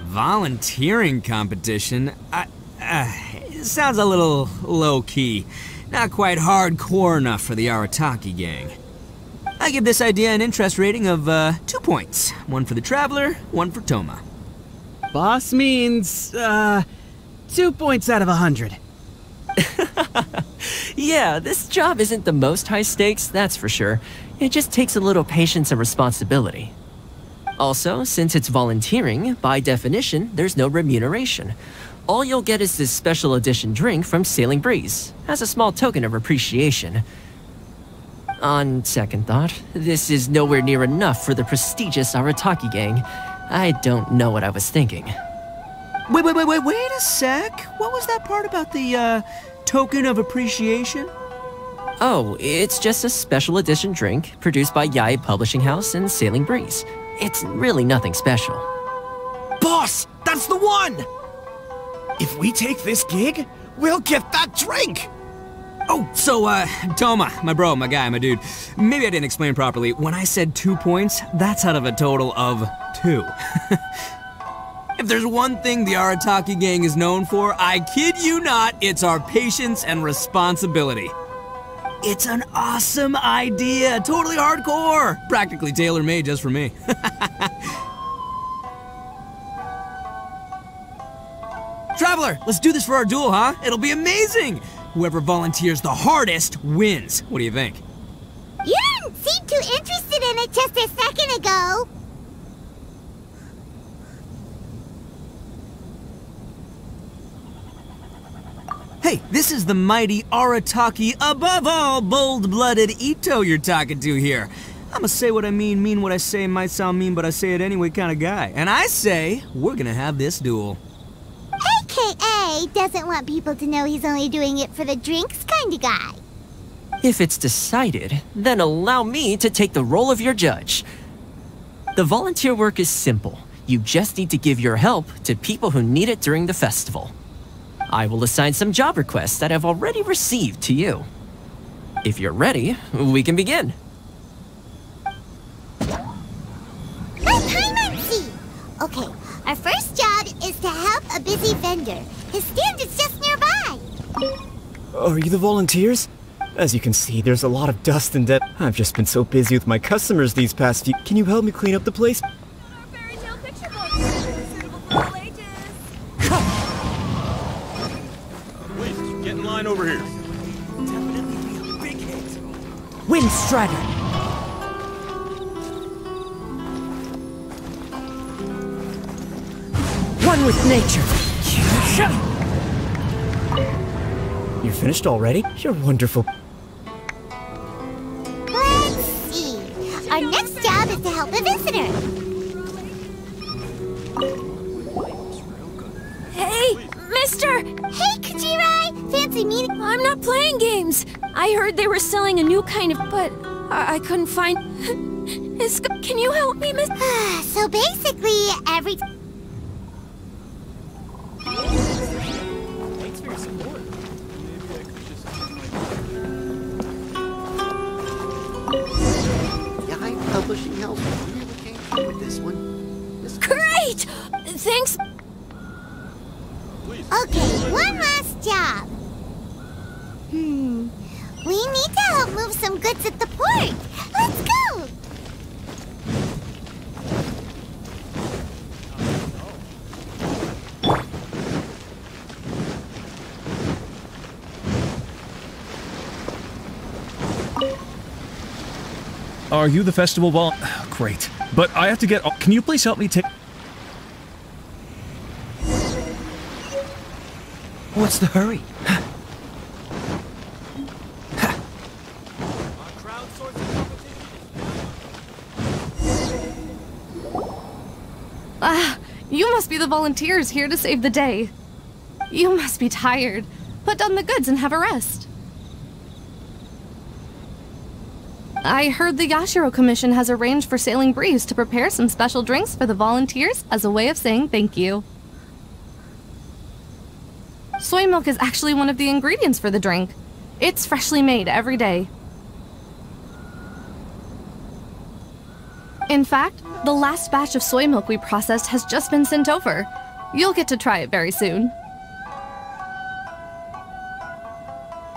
Volunteering competition? I, uh, sounds a little low key. Not quite hardcore enough for the Arataki gang. I give this idea an interest rating of uh, two points. One for the Traveler, one for Thoma. Boss means, uh, two points out of a hundred. Yeah, this job isn't the most high stakes, that's for sure. It just takes a little patience and responsibility. Also, since it's volunteering, by definition, there's no remuneration. All you'll get is this special edition drink from Sailing Breeze, as a small token of appreciation. On second thought, this is nowhere near enough for the prestigious Arataki gang. I don't know what I was thinking. Wait, wait, wait, wait, wait a sec. What was that part about the, uh, token of appreciation? Oh, it's just a special edition drink produced by Yae Publishing House and Sailing Breeze. It's really nothing special. Boss, that's the one! If we take this gig, we'll get that drink! Oh, so, uh, Thoma, my bro, my guy, my dude. Maybe I didn't explain properly. When I said two points, that's out of a total of two. if there's one thing the Arataki gang is known for, I kid you not, it's our patience and responsibility. It's an awesome idea, totally hardcore, practically tailor-made just for me. Traveler, let's do this for our duel, huh? It'll be amazing! Whoever volunteers the hardest wins. What do you think? You didn't seem too interested in it just a second ago. Hey, this is the mighty Arataki, above all bold-blooded Itto you're talking to here. I'm a say what I mean, mean what I say, might sound mean, but I say it anyway kind of guy. And I say, we're gonna have this duel. AKA doesn't want people to know he's only doing it for the drinks kind of guy. If it's decided, then allow me to take the role of your judge. The volunteer work is simple. You just need to give your help to people who need it during the festival. I will assign some job requests that I've already received to you. If you're ready, we can begin. Okay, our first job is to help busy vendor. His stand is just nearby. Are you the volunteers? As you can see, there's a lot of dust and debt. I've just been so busy with my customers these past few. Can you help me clean up the place? Wait, get in line over here. Wind Strider! One with nature! You're finished already? You're wonderful. Let's see. Our next job is to help a visitor. Hey, mister! Hey, Kajirai! Fancy meeting? I'm not playing games. I heard they were selling a new kind of, but I, I couldn't find. Is, can you help me, miss? Ah, so basically, every. Thanks for your support. Yae Publishing House really came through with this one. This Great! Thanks. Okay, one last job. Hmm. We need to help move some goods at the port. Let's go! Are you the festival vol? Great. But I have to get. Can you please help me take. What's the hurry? Ah, you must be the volunteers here to save the day. You must be tired. Put down the goods and have a rest. I heard the Yashiro Commission has arranged for Sailing Breeze to prepare some special drinks for the volunteers as a way of saying thank you. Soy milk is actually one of the ingredients for the drink. It's freshly made every day. In fact, the last batch of soy milk we processed has just been sent over. You'll get to try it very soon.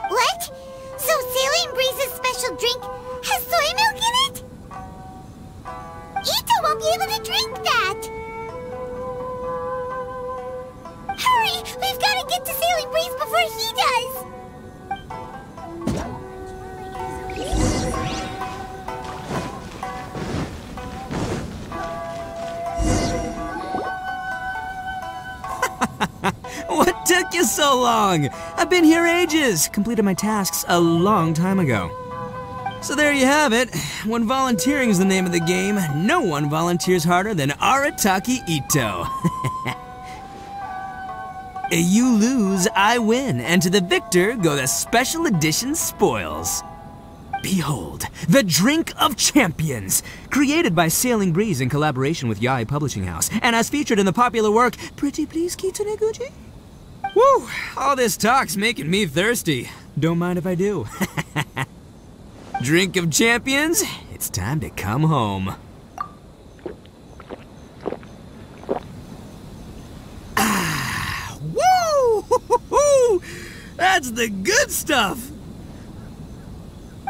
What? So Sailing Breeze's special drink Won't be able to drink that! Hurry! We've got to get to Sailing Breeze before he does! What took you so long? I've been here ages. Completed my tasks a long time ago. So there you have it. When volunteering is the name of the game, no one volunteers harder than Arataki Itto. you lose, I win, and to the victor go the special edition spoils. Behold, the Drink of Champions, created by Sailing Breeze in collaboration with Yae Publishing House, and as featured in the popular work Pretty Please Kitsune Guuji. Woo! All this talk's making me thirsty. Don't mind if I do. Drink of Champions, it's time to come home. Ah, woo! That's the good stuff!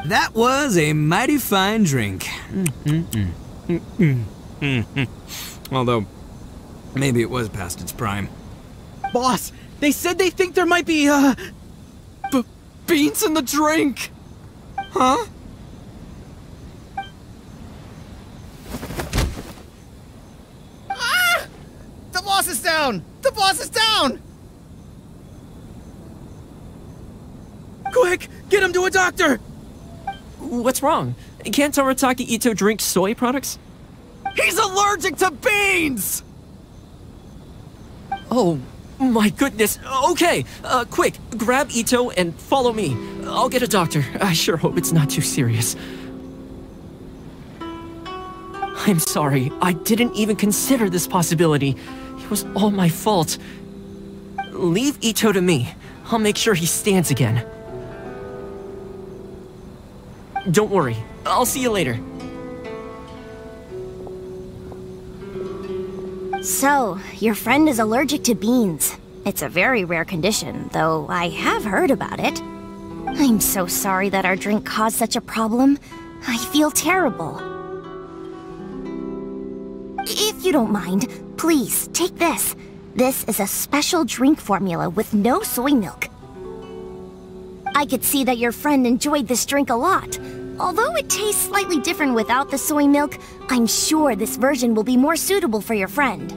That was a mighty fine drink. Mm-mm. Although, maybe it was past its prime. Boss, they said they think there might be, uh. Beans in the drink! Huh? Ah! The boss is down! The boss is down! Quick, get him to a doctor! What's wrong? Can't Arataki Itto drink soy products? He's allergic to beans! Oh, my goodness. Okay, uh, quick, grab Itto and follow me. I'll get a doctor. I sure hope it's not too serious. I'm sorry, I didn't even consider this possibility. It was all my fault. Leave Itto to me. I'll make sure he stands again. Don't worry, I'll see you later. So, your friend is allergic to beans. It's a very rare condition, though I have heard about it. I'm so sorry that our drink caused such a problem. I feel terrible. If you don't mind, please take this. This is a special drink formula with no soy milk. I could see that your friend enjoyed this drink a lot. Although it tastes slightly different without the soy milk, I'm sure this version will be more suitable for your friend.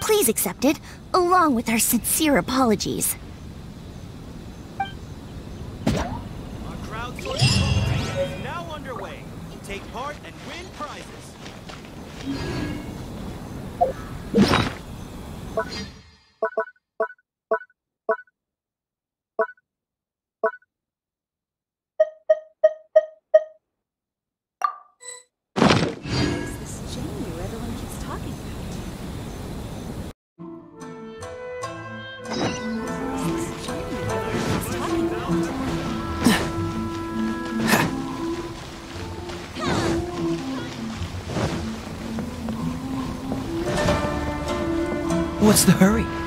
Please accept it, along with our sincere apologies. Thank you. What's the hurry?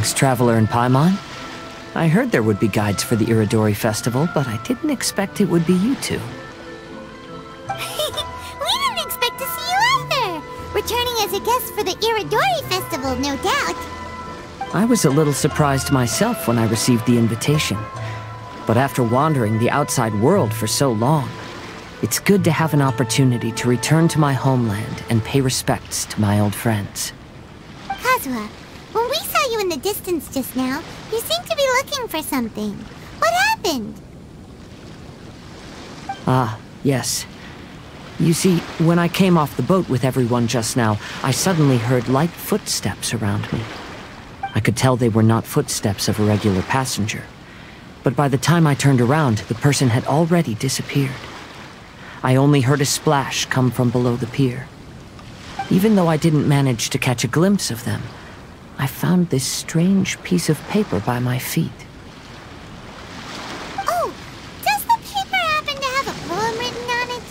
Greetings, traveler in Paimon. I heard there would be guides for the Irodori Festival, but I didn't expect it would be you two. we didn't expect to see you either! Returning as a guest for the Irodori Festival, no doubt. I was a little surprised myself when I received the invitation. But after wandering the outside world for so long, it's good to have an opportunity to return to my homeland and pay respects to my old friends. Kazuha, you in the distance just now, you seemed to be looking for something. What happened? Ah, yes. You see, when I came off the boat with everyone just now, I suddenly heard light footsteps around me. I could tell they were not footsteps of a regular passenger. But by the time I turned around, the person had already disappeared. I only heard a splash come from below the pier. Even though I didn't manage to catch a glimpse of them, I found this strange piece of paper by my feet. Oh, does the paper happen to have a poem written on it?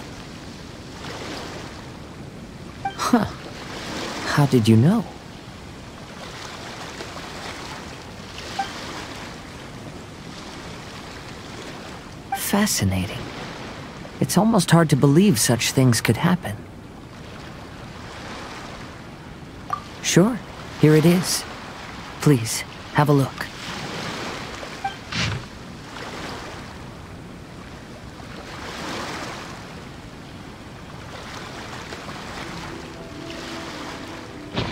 Huh. How did you know? Fascinating. It's almost hard to believe such things could happen. Sure, here it is. Please, have a look.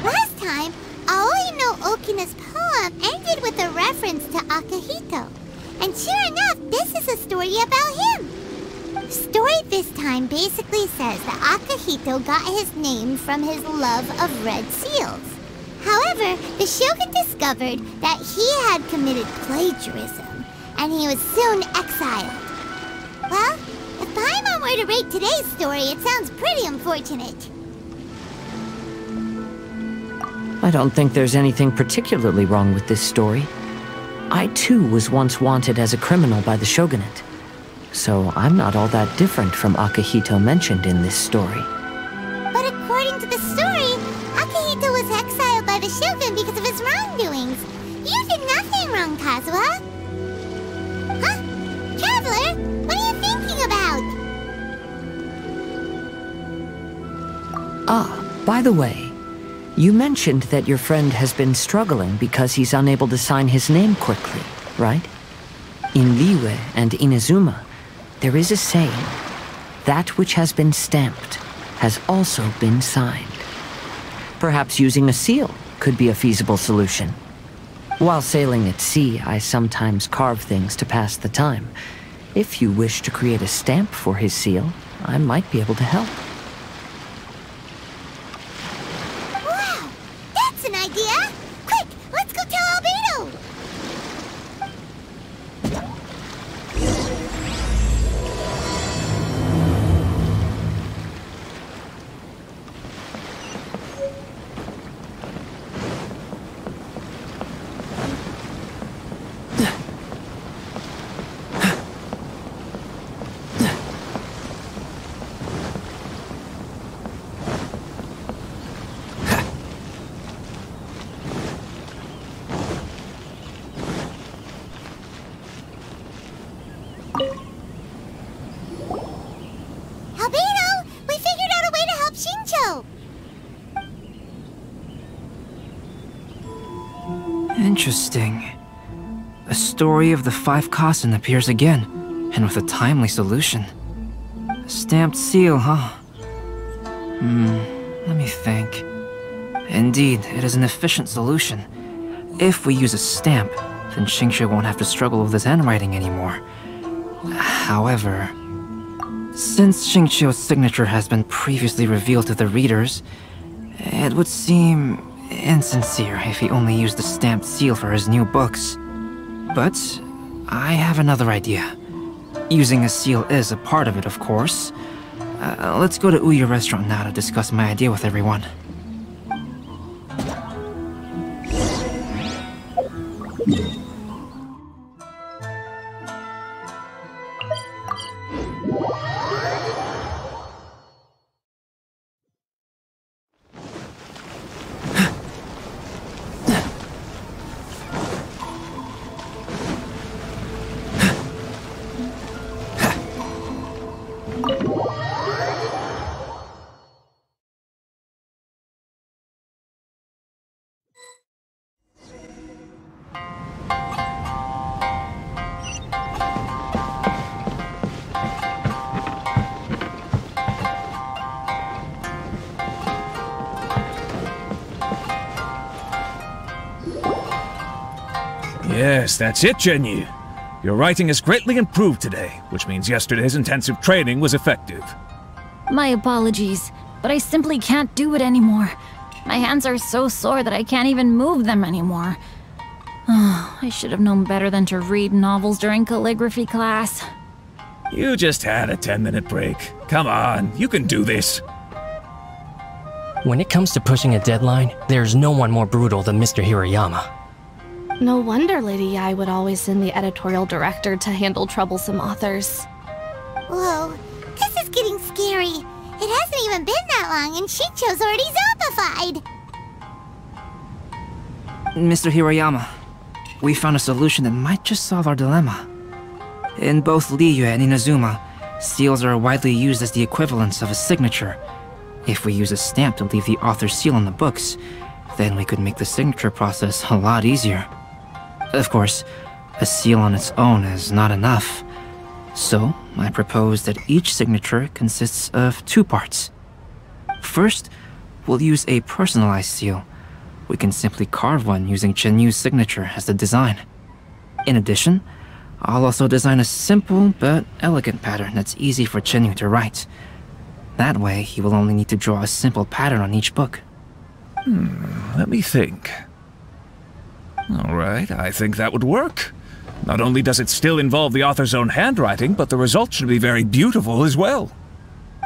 Last time, Aoi no Okina's poem ended with a reference to Akahito. And sure enough, this is a story about him. The story this time basically says that Akahito got his name from his love of red seals. The shogun discovered that he had committed plagiarism, and he was soon exiled. Well, if Paimon were to rate today's story, it sounds pretty unfortunate. I don't think there's anything particularly wrong with this story. I too was once wanted as a criminal by the shogunate. So I'm not all that different from Akahito mentioned in this story. The way, you mentioned that your friend has been struggling because he's unable to sign his name quickly, right? In Liyue and Inazuma, there is a saying that which has been stamped has also been signed. Perhaps using a seal could be a feasible solution. While sailing at sea, I sometimes carve things to pass the time. If you wish to create a stamp for his seal, I might be able to help. Story of the five Kasen appears again, and with a timely solution. A stamped seal, huh? Hmm, let me think. Indeed, it is an efficient solution. If we use a stamp, then Xingqiu won't have to struggle with his handwriting anymore. However, since Xingqiu's signature has been previously revealed to the readers, it would seem insincere if he only used the stamped seal for his new books. But I have another idea. Using a seal is a part of it, of course. Uh, let's go to Uyuu restaurant now to discuss my idea with everyone. Yes, that's it, Zhenyu. Your writing has greatly improved today, which means yesterday's intensive training was effective. My apologies, but I simply can't do it anymore. My hands are so sore that I can't even move them anymore. Oh, I should have known better than to read novels during calligraphy class. You just had a 10 minute break. Come on, you can do this. When it comes to pushing a deadline, there's no one more brutal than Mr. Hirayama. No wonder Lady Yae would always send the editorial director to handle troublesome authors. Whoa, this is getting scary. It hasn't even been that long and Xingqiu's already zombified. Mr. Hirayama, we found a solution that might just solve our dilemma. In both Liyue and Inazuma, seals are widely used as the equivalents of a signature. If we use a stamp to leave the author's seal on the books, then we could make the signature process a lot easier. Of course, a seal on its own is not enough. So, I propose that each signature consists of two parts. First, we'll use a personalized seal. We can simply carve one using Zhenyu's signature as the design. In addition, I'll also design a simple but elegant pattern that's easy for Zhenyu to write. That way, he will only need to draw a simple pattern on each book. Hmm, let me think. Alright, I think that would work. Not only does it still involve the author's own handwriting, but the result should be very beautiful as well.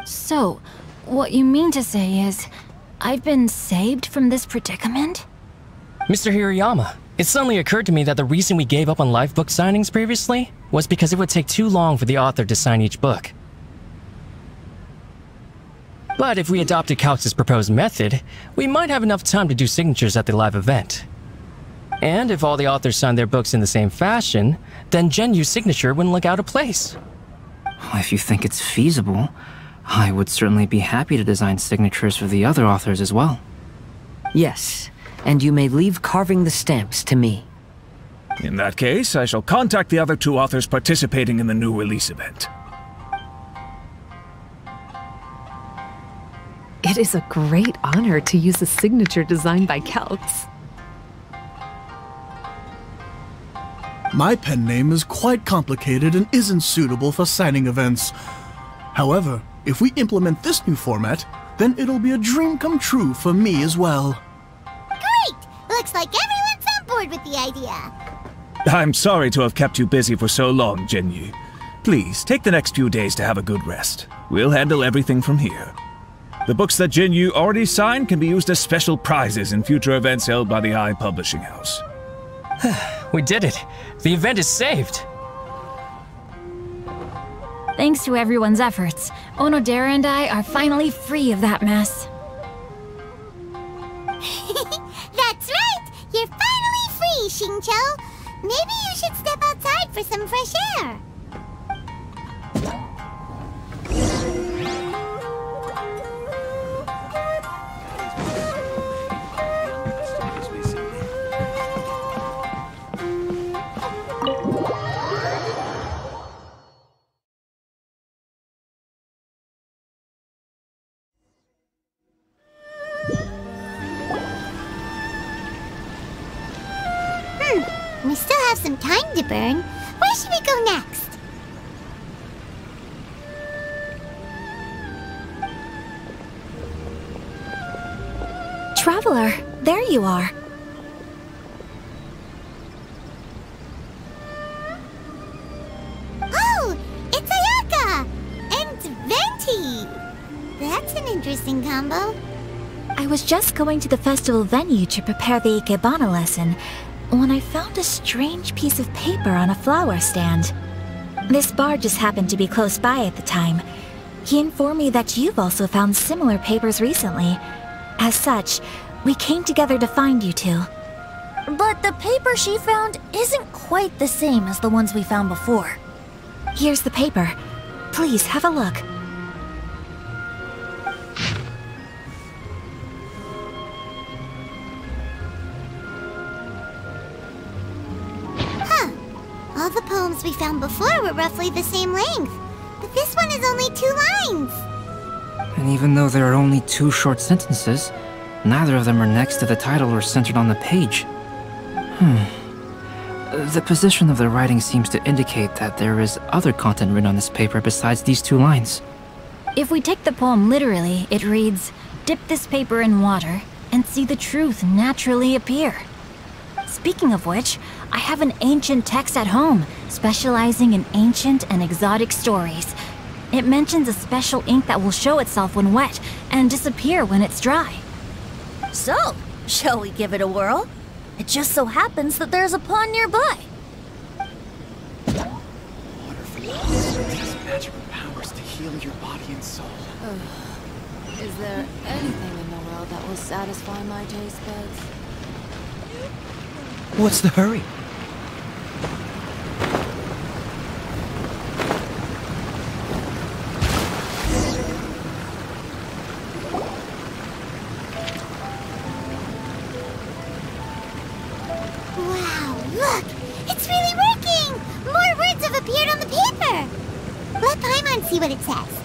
So, what you mean to say is, I've been saved from this predicament? Mr. Hirayama, it suddenly occurred to me that the reason we gave up on live book signings previously was because it would take too long for the author to sign each book. But if we adopted Calx's proposed method, we might have enough time to do signatures at the live event. And if all the authors signed their books in the same fashion, then Zhenyu's signature wouldn't look out of place. If you think it's feasible, I would certainly be happy to design signatures for the other authors as well. Yes, and you may leave carving the stamps to me. In that case, I shall contact the other two authors participating in the new release event. It is a great honor to use a signature designed by Calx. My pen name is quite complicated and isn't suitable for signing events. However, if we implement this new format, then it'll be a dream come true for me as well. Great! Looks like everyone's on board with the idea. I'm sorry to have kept you busy for so long, Zhenyu. Please, take the next few days to have a good rest. We'll handle everything from here. The books that Zhenyu already signed can be used as special prizes in future events held by the Yae Publishing House. we did it. The event is saved. Thanks to everyone's efforts, Onodera and I are finally free of that mess. That's right! You're finally free, Xingqiu! Maybe you should step outside for some fresh air. To burn. Where should we go next? Traveler, there you are. Oh, it's Ayaka! And Venti! That's an interesting combo. I was just going to the festival venue to prepare the Ikebana lesson when I found a strange piece of paper on a flower stand. This bar just happened to be close by at the time. He informed me that you've also found similar papers recently. As such, we came together to find you two. But the paper she found isn't quite the same as the ones we found before. Here's the paper. Please have a look. The we found before were roughly the same length. But this one is only two lines. And even though there are only two short sentences, neither of them are next to the title or centered on the page. Hmm. The position of the writing seems to indicate that there is other content written on this paper besides these two lines. If we take the poem literally, it reads Dip this paper in water and see the truth naturally appear. Speaking of which, I have an ancient text at home specializing in ancient and exotic stories. It mentions a special ink that will show itself when wet and disappear when it's dry. So, shall we give it a whirl? It just so happens that there's a pond nearby. Water flows has magical powers to heal your body and soul. Is there anything in the world that will satisfy my taste buds? What's the hurry? See what it says.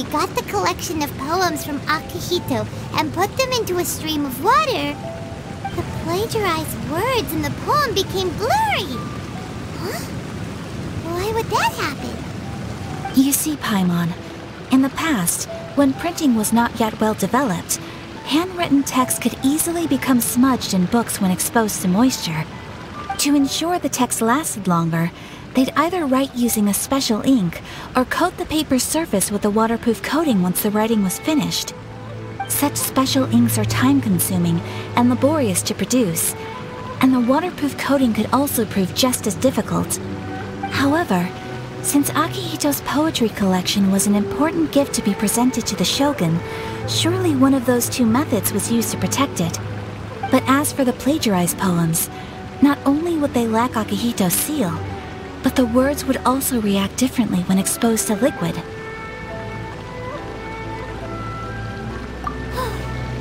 Sumizome got the collection of poems from Akahito and put them into a stream of water, the plagiarized words in the poem became blurry. Huh? Why would that happen? You see, Paimon, in the past, when printing was not yet well developed, handwritten text could easily become smudged in books when exposed to moisture. To ensure the text lasted longer, they'd either write using a special ink or coat the paper's surface with a waterproof coating once the writing was finished. Such special inks are time consuming and laborious to produce, and the waterproof coating could also prove just as difficult. However, Since Akahito's poetry collection was an important gift to be presented to the shogun, surely one of those two methods was used to protect it. But as for the plagiarized poems, not only would they lack Akahito's seal, but the words would also react differently when exposed to liquid.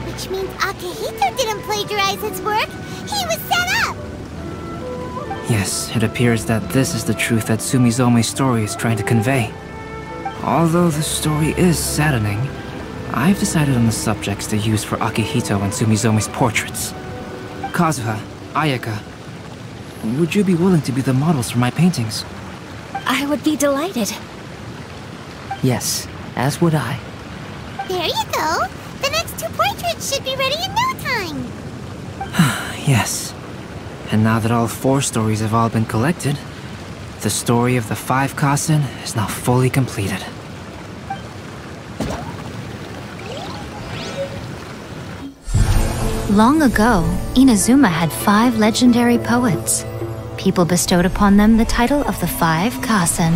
Which means Akahito didn't plagiarize his work. He was set up. Yes, it appears that this is the truth that Sumizome's story is trying to convey. Although the story is saddening, I've decided on the subjects to use for Akahito and Sumizome's portraits. Kazuha, Ayaka, would you be willing to be the models for my paintings? I would be delighted. Yes, as would I. There you go. The next two portraits should be ready in no time. yes. And now that all four stories have all been collected, the story of the five Kasen is now fully completed. Long ago, Inazuma had five legendary poets. People bestowed upon them the title of the Five Kasen.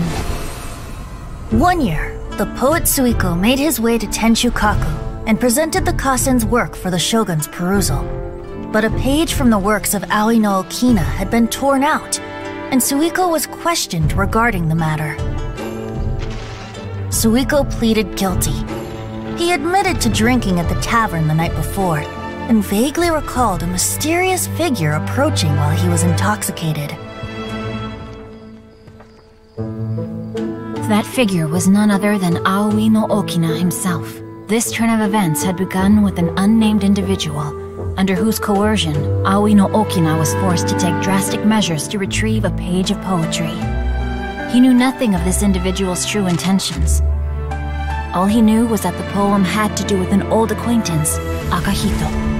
One year, the poet Suiko made his way to Tenshukaku and presented the Kasen's work for the shogun's perusal. But a page from the works of Aoi no Okina had been torn out, and Suiko was questioned regarding the matter. Suiko pleaded guilty. He admitted to drinking at the tavern the night before, and vaguely recalled a mysterious figure approaching while he was intoxicated. That figure was none other than Aoi no Okina himself. This turn of events had begun with an unnamed individual, under whose coercion Aoi no Okina was forced to take drastic measures to retrieve a page of poetry. He knew nothing of this individual's true intentions. All he knew was that the poem had to do with an old acquaintance, Akahito.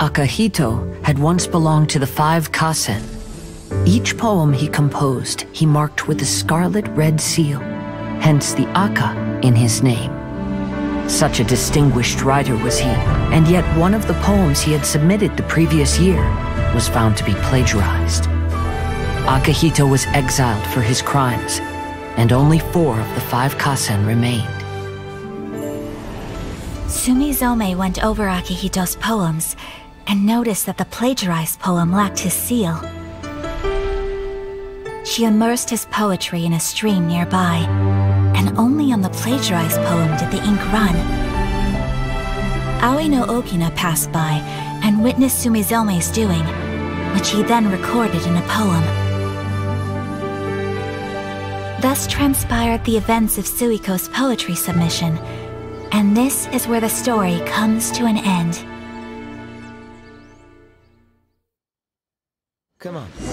Akahito had once belonged to the five Kasen. Each poem he composed, he marked with a scarlet red seal, hence the Aka in his name. Such a distinguished writer was he, and yet one of the poems he had submitted the previous year was found to be plagiarized. Akahito was exiled for his crimes, and only four of the five Kasen remained. Sumizome went over Akahito's poems and noticed that the plagiarized poem lacked his seal. She immersed his poetry in a stream nearby, and only on the plagiarized poem did the ink run. Aoi no Okina passed by and witnessed Sumizome's doing, which he then recorded in a poem. Thus transpired the events of Suiko's poetry submission, and this is where the story comes to an end. Come on.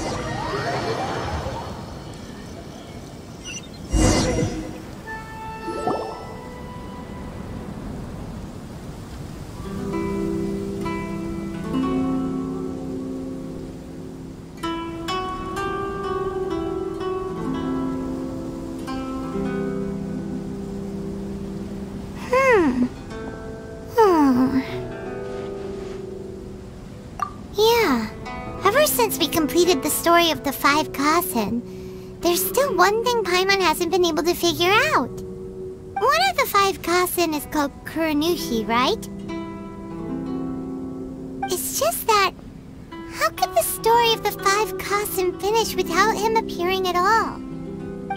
Story of the five Kasen, there's still one thing Paimon hasn't been able to figure out. One of the five Kasen is called Kuranushi, right? It's just that... How could the story of the five Kasen finish without him appearing at all?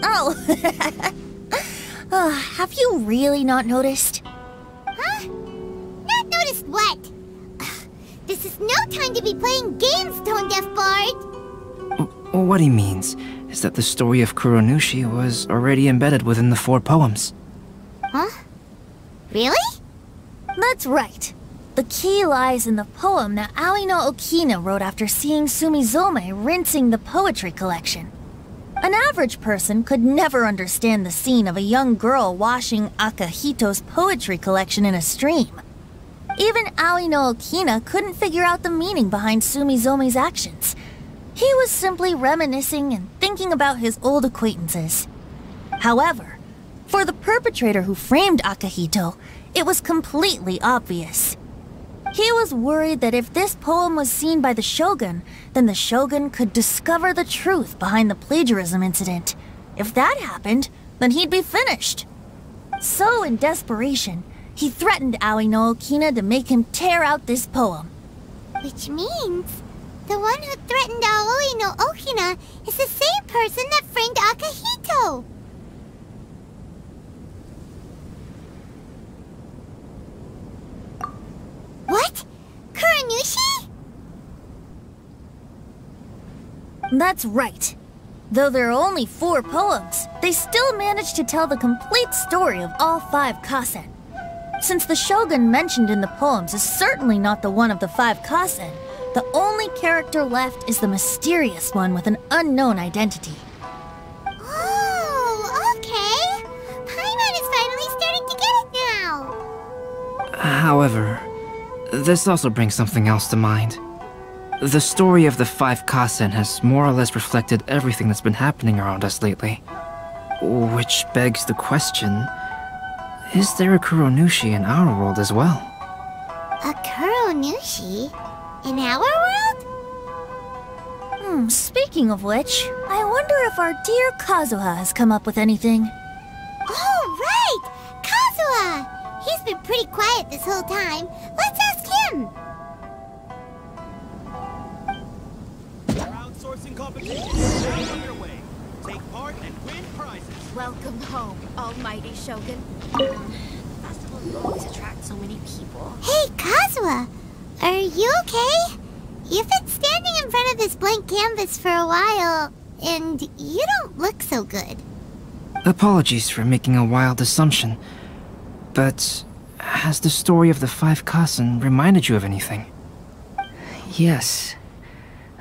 Oh! Uh, have you really not noticed? Huh? Not noticed what? This is no time to be playing games, Tone Deaf Bard! What he means is that the story of Kuranushi was already embedded within the four poems. Huh? Really? That's right. The key lies in the poem that Aoi no Okina wrote after seeing Sumizome rinsing the poetry collection. An average person could never understand the scene of a young girl washing Akahito's poetry collection in a stream. Even Aoi no Okina couldn't figure out the meaning behind Sumizome's actions. He was simply reminiscing and thinking about his old acquaintances. However, for the perpetrator who framed Akahito, it was completely obvious. He was worried that if this poem was seen by the Shogun, then the Shogun could discover the truth behind the plagiarism incident. If that happened, then he'd be finished. So, in desperation, he threatened Aoi no Okina to make him tear out this poem. Which means the one who threatened Aoi no Okina is the same person that framed Akahito! What? Kuranushi? That's right. Though there are only four poems, they still managed to tell the complete story of all five Kasen. Since the shogun mentioned in the poems is certainly not the one of the five Kasen, the only character left is the mysterious one with an unknown identity. Oh, okay. Paimon is finally starting to get it now. However, this also brings something else to mind. The story of the five Kasen has more or less reflected everything that's been happening around us lately. Which begs the question, is there a Kuranushi in our world as well? A Kuranushi? In our world? Hmm, speaking of which, I wonder if our dear Kazuha has come up with anything. Oh, right! Kazuha! He's been pretty quiet this whole time. Let's ask him! Crowdsourcing competition is now underway. Take part and win prizes. Welcome home, almighty Shogun. Festivals always attract so many people. Hey, Kazuha! Are you okay? You've been standing in front of this blank canvas for a while, and you don't look so good. Apologies for making a wild assumption, but has the story of the five Kasen reminded you of anything? Yes.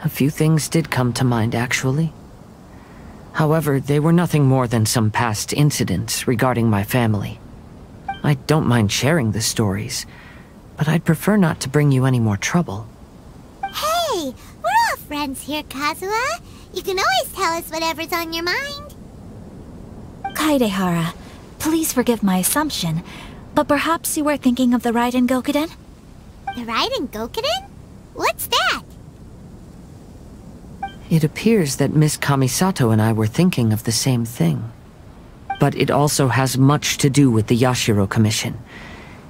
A few things did come to mind, actually. However, they were nothing more than some past incidents regarding my family. I don't mind sharing the stories, but I'd prefer not to bring you any more trouble. Hey, we're all friends here, Kazuha. You can always tell us whatever's on your mind. Kaedehara, please forgive my assumption, but perhaps you were thinking of the Raiden Gokuden? The Raiden Gokuden? What's that? It appears that Miss Kamisato and I were thinking of the same thing. But it also has much to do with the Yashiro Commission.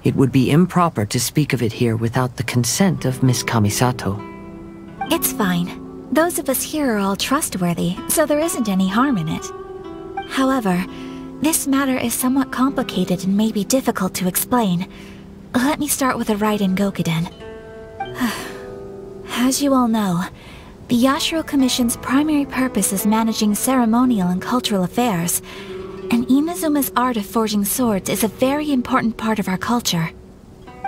It would be improper to speak of it here without the consent of Miss Kamisato. It's fine. Those of us here are all trustworthy, so there isn't any harm in it. However, this matter is somewhat complicated and may be difficult to explain. Let me start with a Raiden Gokuden. As you all know, the Yashiro Commission's primary purpose is managing ceremonial and cultural affairs, and Inazuma's art of forging swords is a very important part of our culture.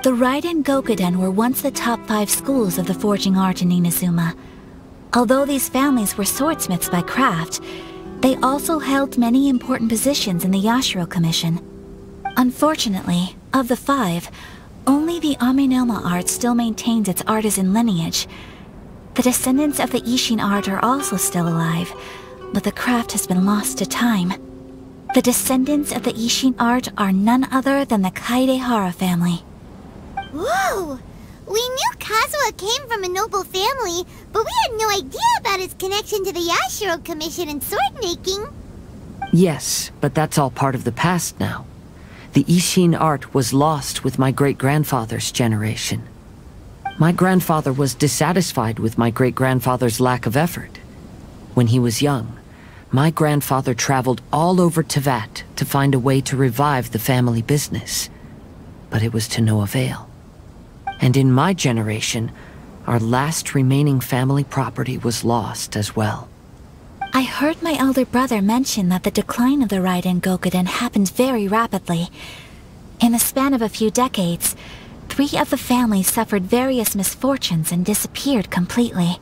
The Raiden Gokuden were once the top five schools of the forging art in Inazuma. Although these families were swordsmiths by craft, they also held many important positions in the Yashiro Commission. Unfortunately, of the five, only the Amenoma art still maintains its artisan lineage. The descendants of the Isshin art are also still alive, but the craft has been lost to time. The descendants of the Isshin art are none other than the Kaedehara family. Whoa! We knew Kazuha came from a noble family, but we had no idea about his connection to the Yashiro Commission and sword making. Yes, but that's all part of the past now. The Isshin art was lost with my great-grandfather's generation. My grandfather was dissatisfied with my great-grandfather's lack of effort. When he was young, my grandfather traveled all over Teyvat to find a way to revive the family business. But it was to no avail. And in my generation, our last remaining family property was lost as well. I heard my elder brother mention that the decline of the Raiden Gokuden happened very rapidly. In the span of a few decades, three of the families suffered various misfortunes and disappeared completely.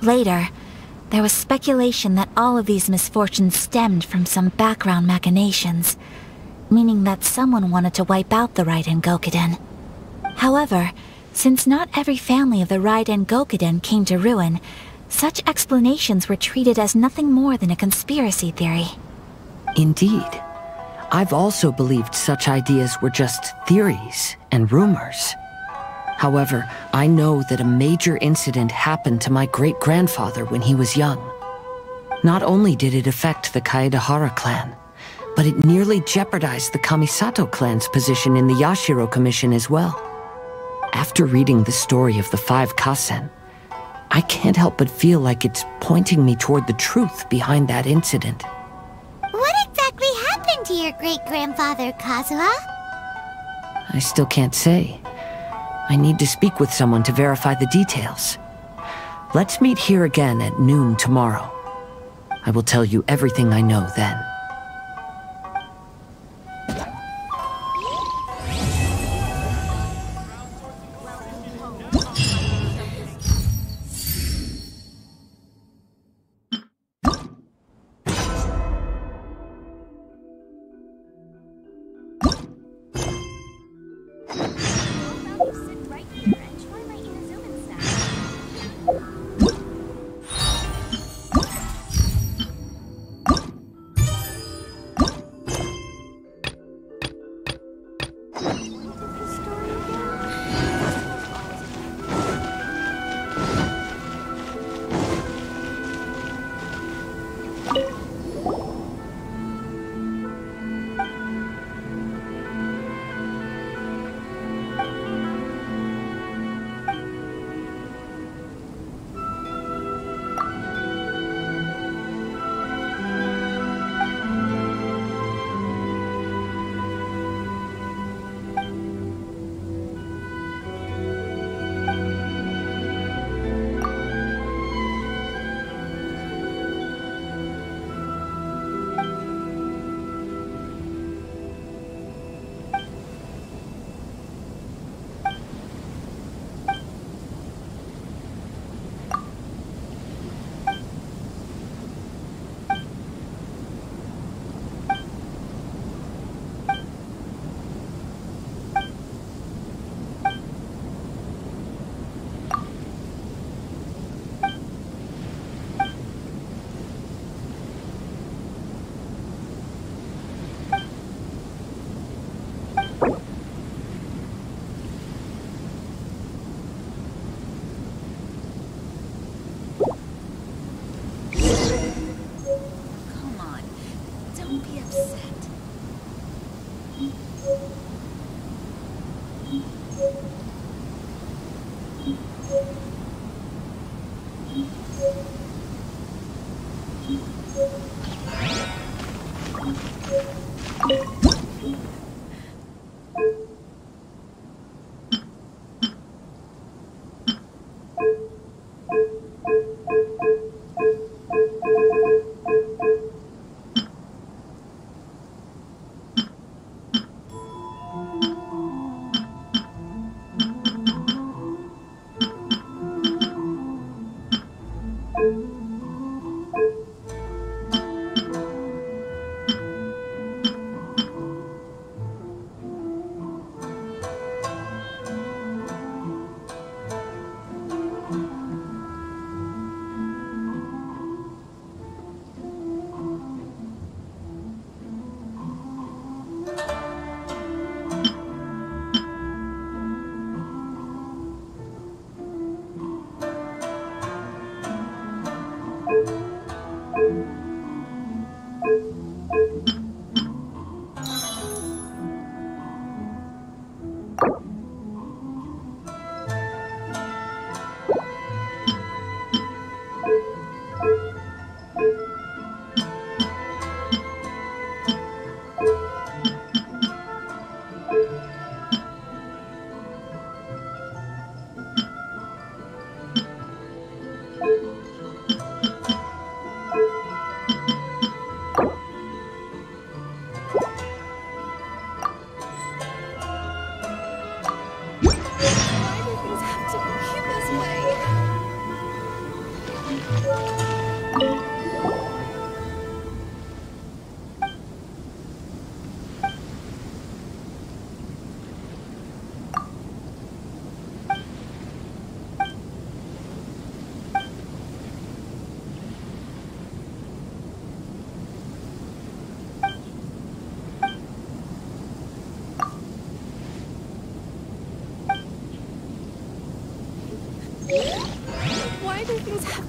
Later, there was speculation that all of these misfortunes stemmed from some background machinations, meaning that someone wanted to wipe out the Raiden Gokuden. However, since not every family of the Raiden Gokuden came to ruin, such explanations were treated as nothing more than a conspiracy theory. Indeed. I've also believed such ideas were just theories and rumors. However, I know that a major incident happened to my great-grandfather when he was young. Not only did it affect the Kaedehara clan, but it nearly jeopardized the Kamisato clan's position in the Yashiro Commission as well. After reading the story of the five Kasen, I can't help but feel like it's pointing me toward the truth behind that incident. What exactly happened to your great-grandfather, Kazuha? I still can't say. I need to speak with someone to verify the details. Let's meet here again at noon tomorrow. I will tell you everything I know then.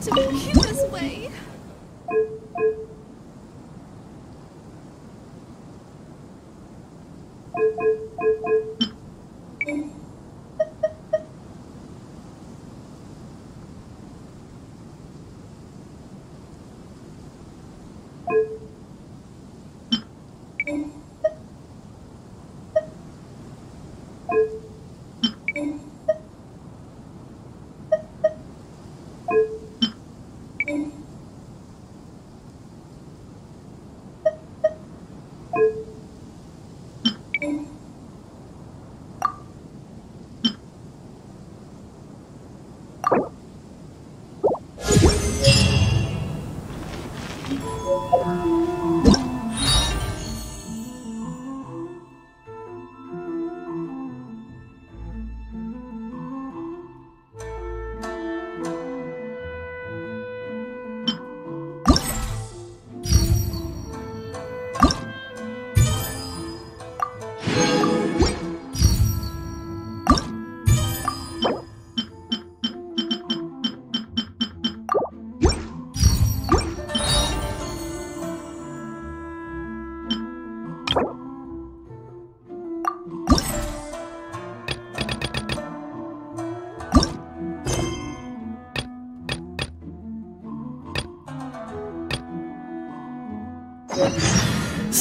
Why do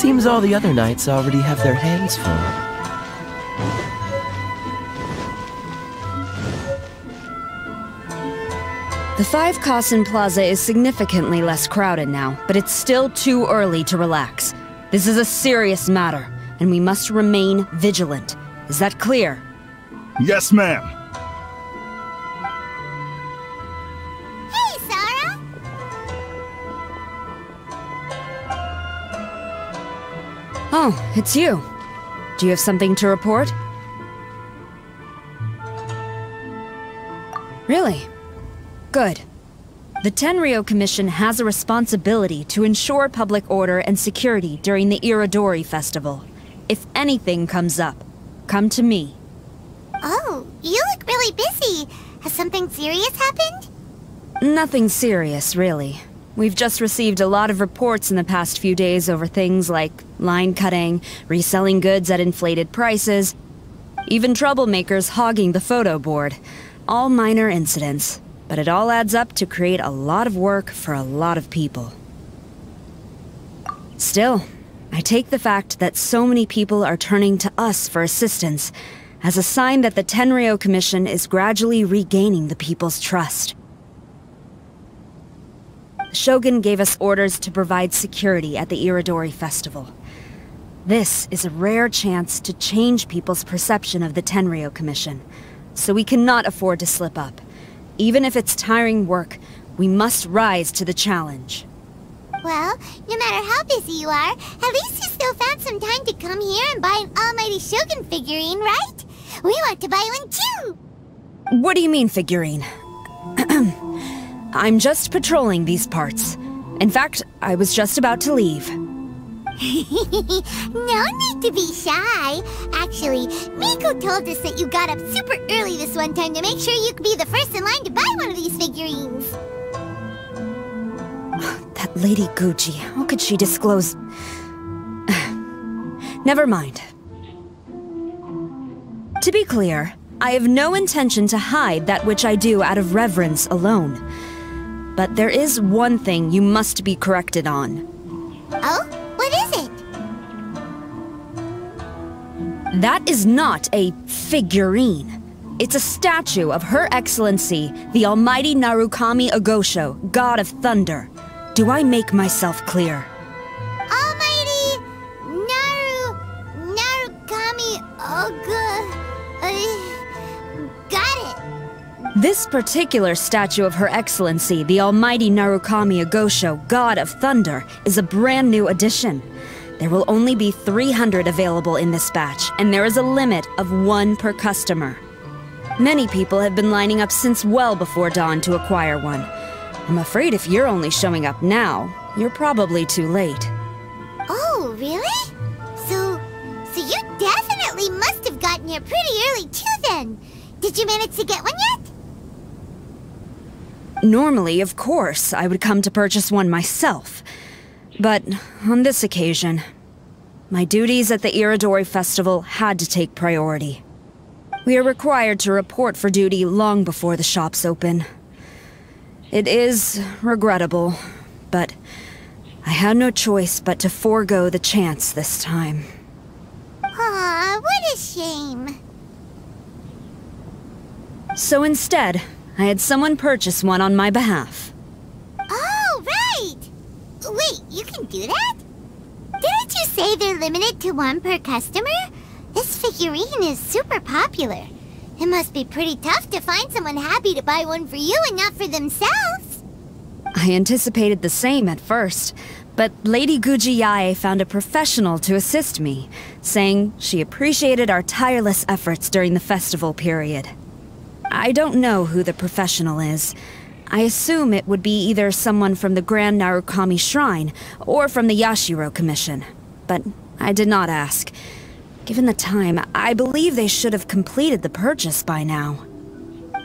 Seems all the other knights already have their hands full. The Five Kasen Plaza is significantly less crowded now, but it's still too early to relax. This is a serious matter, and we must remain vigilant. Is that clear? Yes, ma'am. It's you. Do you have something to report? Really? Good. The Tenryou Commission has a responsibility to ensure public order and security during the Irodori Festival. If anything comes up, come to me. Oh, you look really busy. Has something serious happened? Nothing serious, really. We've just received a lot of reports in the past few days over things like line cutting, reselling goods at inflated prices, even troublemakers hogging the photo board. All minor incidents, but it all adds up to create a lot of work for a lot of people. Still, I take the fact that so many people are turning to us for assistance as a sign that the Tenryou Commission is gradually regaining the people's trust. Shogun gave us orders to provide security at the Irodori Festival. This is a rare chance to change people's perception of the Tenryou Commission, so we cannot afford to slip up. Even if it's tiring work, we must rise to the challenge. Well, no matter how busy you are, at least you still found some time to come here and buy an Almighty Shogun figurine, right? We want to buy one too! What do you mean, figurine? I'm just patrolling these parts. In fact, I was just about to leave. no need to be shy. Actually, Miko told us that you got up super early this one time to make sure you could be the first in line to buy one of these figurines. That Lady Guuji, how could she disclose... Never mind. To be clear, I have no intention to hide that which I do out of reverence alone. But there is one thing you must be corrected on. Oh? What is it? That is not a figurine. It's a statue of Her Excellency, the Almighty Narukami Ogosho, God of Thunder. Do I make myself clear? This particular statue of Her Excellency, the Almighty Narukami Ogosho, God of Thunder, is a brand new addition. There will only be 300 available in this batch, and there is a limit of one per customer. Many people have been lining up since well before dawn to acquire one. I'm afraid if you're only showing up now, you're probably too late. Oh, really? So... So you definitely must have gotten here pretty early too then. Did you manage to get one yet? Normally, of course, I would come to purchase one myself. But on this occasion, my duties at the Irodori Festival had to take priority. We are required to report for duty long before the shops open. It is regrettable, but I had no choice but to forego the chance this time. Aw, what a shame. So instead, I had someone purchase one on my behalf. Oh, right! Wait, you can do that? Didn't you say they're limited to one per customer? This figurine is super popular. It must be pretty tough to find someone happy to buy one for you and not for themselves. I anticipated the same at first, but Lady Guuji Yae found a professional to assist me, saying she appreciated our tireless efforts during the festival period. I don't know who the professional is. I assume it would be either someone from the Grand Narukami Shrine or from the Yashiro Commission, but I did not ask. Given the time, I believe they should have completed the purchase by now.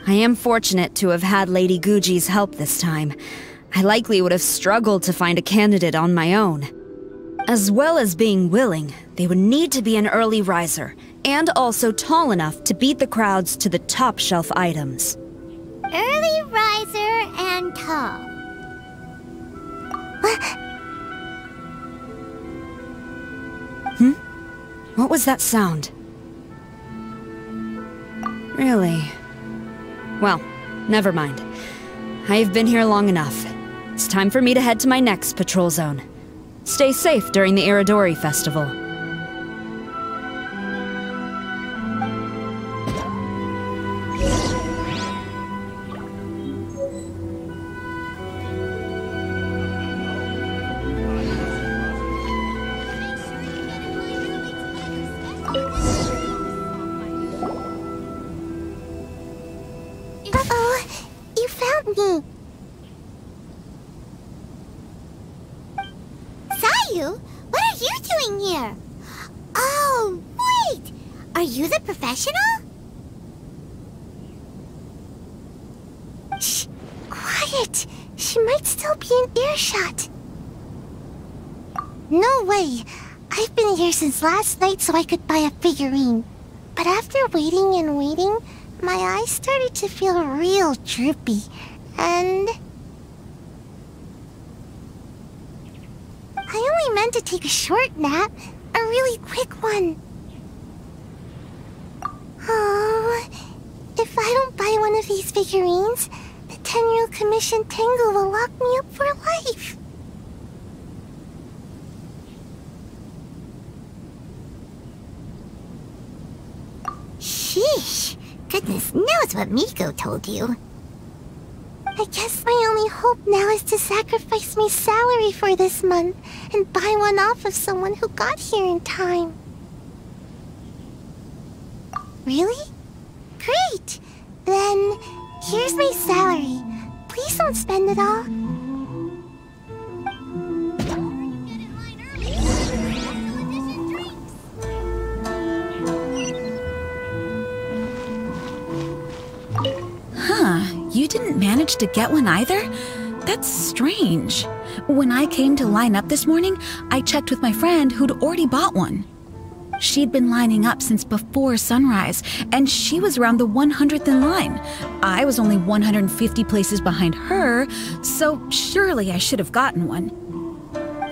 I am fortunate to have had Lady Guuji's help this time. I likely would have struggled to find a candidate on my own. As well as being willing, they would need to be an early riser, and also tall enough to beat the crowds to the top shelf items. Early riser and tall. Hmm? What was that sound? Really? Well, never mind. I've been here long enough. It's time for me to head to my next patrol zone. Stay safe during the Irodori Festival. Since last night so I could buy a figurine. But after waiting and waiting, my eyes started to feel real droopy. And... I only meant to take a short nap. A really quick one. Oh, if I don't buy one of these figurines, the Tenryou Commission Tengu will lock me up for life. Sheesh. Goodness knows what Miko told you. I guess my only hope now is to sacrifice my salary for this month and buy one off of someone who got here in time. Really? Great! Then, here's my salary. Please don't spend it all. Manage to get one either? That's strange. When I came to line up this morning, I checked with my friend who'd already bought one. She'd been lining up since before sunrise, and she was around the 100th in line. I was only 150 places behind her, so surely I should have gotten one.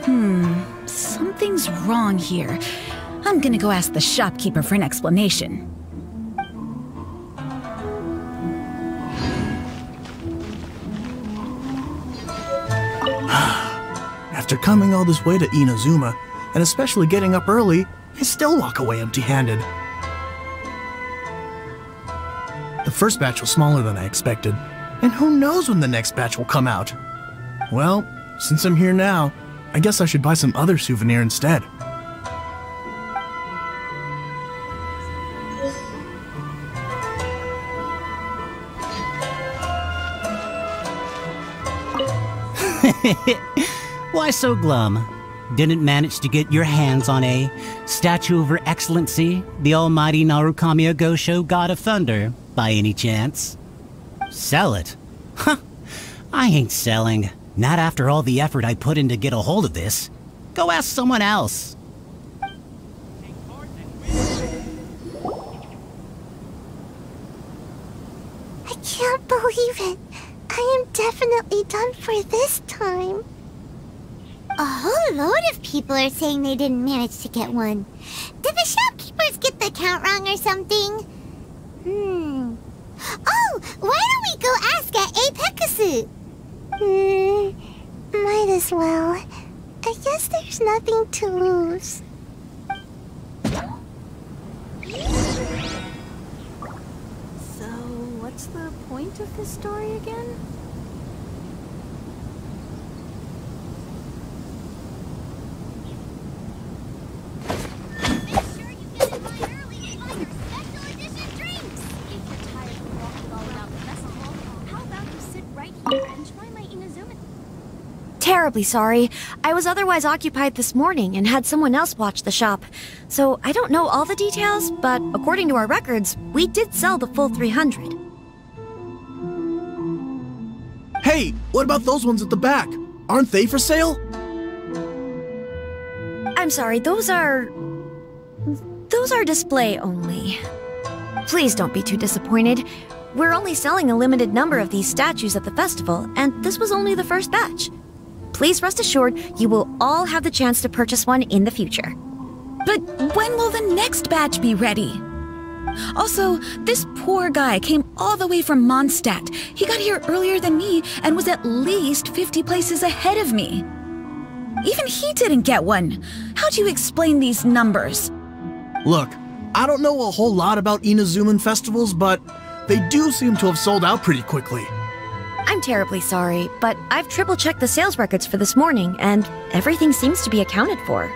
Hmm, something's wrong here. I'm gonna go ask the shopkeeper for an explanation. After coming all this way to Inazuma, and especially getting up early, I still walk away empty handed. The first batch was smaller than I expected, and who knows when the next batch will come out. Well, since I'm here now, I guess I should buy some other souvenir instead. Why so glum? Didn't manage to get your hands on a statue of Her Excellency, the almighty Narukami Ogosho, God of Thunder, by any chance? Sell it? Huh. I ain't selling. Not after all the effort I put in to get a hold of this. Go ask someone else. I can't believe it. I am definitely done for this time. A whole load of people are saying they didn't manage to get one. Did the shopkeepers get the count wrong or something? Hmm. Oh, why don't we go ask at Apekasu? Hmm, might as well. I guess there's nothing to lose. So, what's the point of this story again? Terribly sorry. I was otherwise occupied this morning and had someone else watch the shop. So I don't know all the details, but according to our records, we did sell the full 300. Hey, what about those ones at the back? Aren't they for sale? I'm sorry, those are. Those are display only. Please don't be too disappointed. We're only selling a limited number of these statues at the festival, and this was only the first batch. Please rest assured, you will all have the chance to purchase one in the future. But when will the next batch be ready? Also, this poor guy came all the way from Mondstadt. He got here earlier than me and was at least 50 places ahead of me. Even he didn't get one. How do you explain these numbers? Look, I don't know a whole lot about Inazuman festivals, but they do seem to have sold out pretty quickly. I'm terribly sorry, but I've triple checked the sales records for this morning, and everything seems to be accounted for.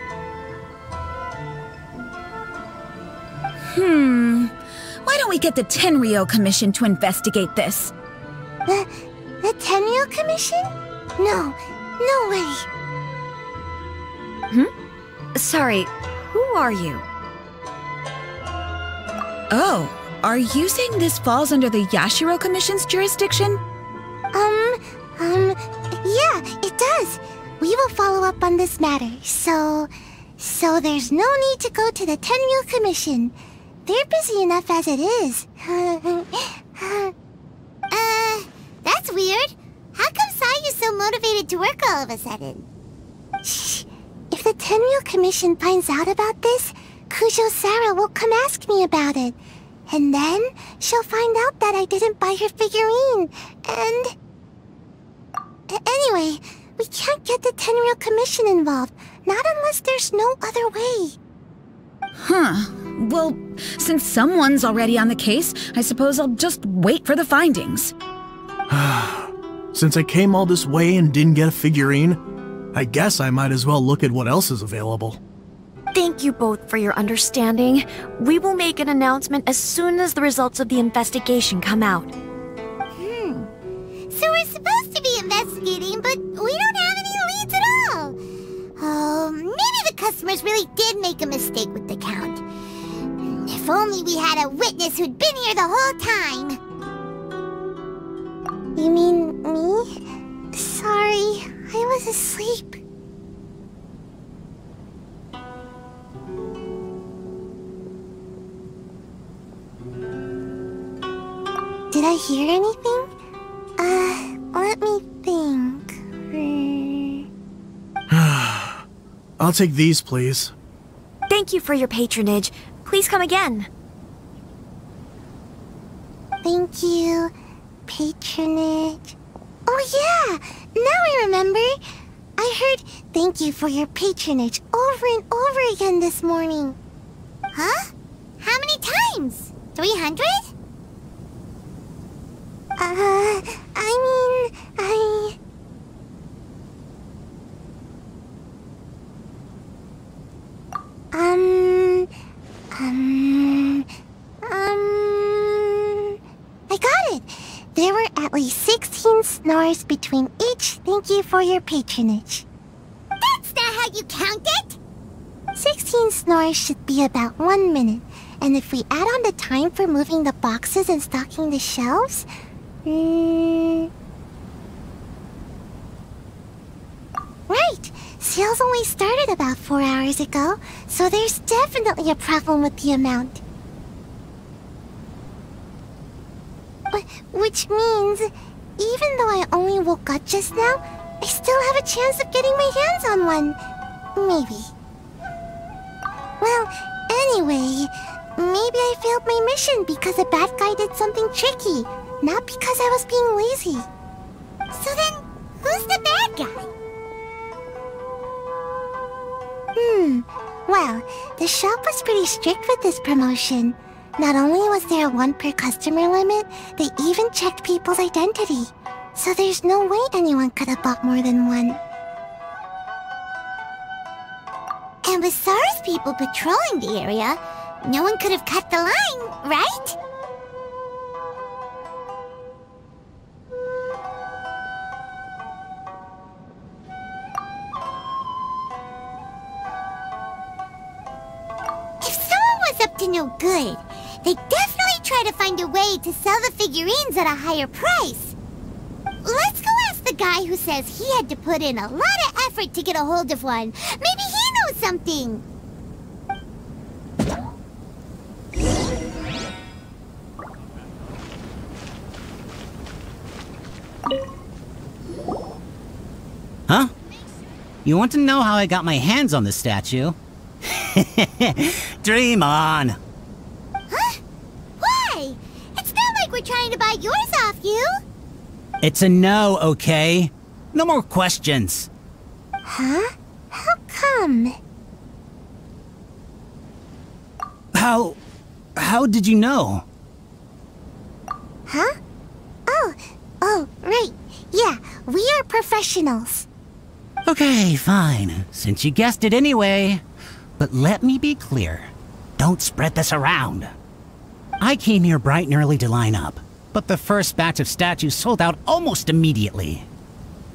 Hmm. Why don't we get the Tenryou Commission to investigate this? The, the Tenryou Commission? No, no way. Hmm? Sorry, who are you? Oh, are you saying this falls under the Yashiro Commission's jurisdiction? Um, um, yeah, it does. We will follow up on this matter, so... So there's no need to go to the Tenryou Commission. They're busy enough as it is. uh, that's weird. How come Sayu's so motivated to work all of a sudden? Shh. If the Tenryou Commission finds out about this, Kujou Sara will come ask me about it. And then she'll find out that I didn't buy her figurine. And... Anyway, we can't get the Tenryou Commission involved. Not unless there's no other way. Huh. Well, since someone's already on the case, I suppose I'll just wait for the findings. Since I came all this way and didn't get a figurine, I guess I might as well look at what else is available. Thank you both for your understanding. We will make an announcement as soon as the results of the investigation come out. Hmm. So we're supposed to be investigating, but we don't have any leads at all. Oh, maybe the customers really did make a mistake with the count. If only we had a witness who'd been here the whole time. You mean me? Sorry, I was asleep. Did I hear anything? Uh, let me think. I'll take these, please. Thank you for your patronage. Please come again. Thank you. Patronage. Oh, yeah! Now I remember. I heard thank you for your patronage over and over again this morning. Huh? How many times? 300? Uh, I mean, I... Um... Um... Um... I got it! There were at least 16 snores between each thank you for your patronage. That's not how you count it! 16 snores should be about one minute, and if we add on the time for moving the boxes and stocking the shelves... Right. Sales only started about four hours ago, so there's definitely a problem with the amount. Which means, even though I only woke up just now, I still have a chance of getting my hands on one. Maybe. Well, anyway, maybe I failed my mission because a bad guy did something tricky, not because I was being lazy. So then, who's the bad guy? Hmm. Well, the shop was pretty strict with this promotion. Not only was there a one per customer limit, they even checked people's identity. So there's no way anyone could have bought more than one. And with Sara's people patrolling the area, no one could have cut the line, right? Up to no good, they'd definitely try to find a way to sell the figurines at a higher price. Let's go ask the guy who says he had to put in a lot of effort to get a hold of one. Maybe he knows something. Huh? You want to know how I got my hands on the statue? Dream on! Huh? Why? It's not like we're trying to buy yours off you. It's a no, okay? No more questions. Huh? How come? How. How did you know? Huh? Oh, oh, right. Yeah, we are professionals. Okay, fine. Since you guessed it anyway. But let me be clear. Don't spread this around. I came here bright and early to line up, but the first batch of statues sold out almost immediately.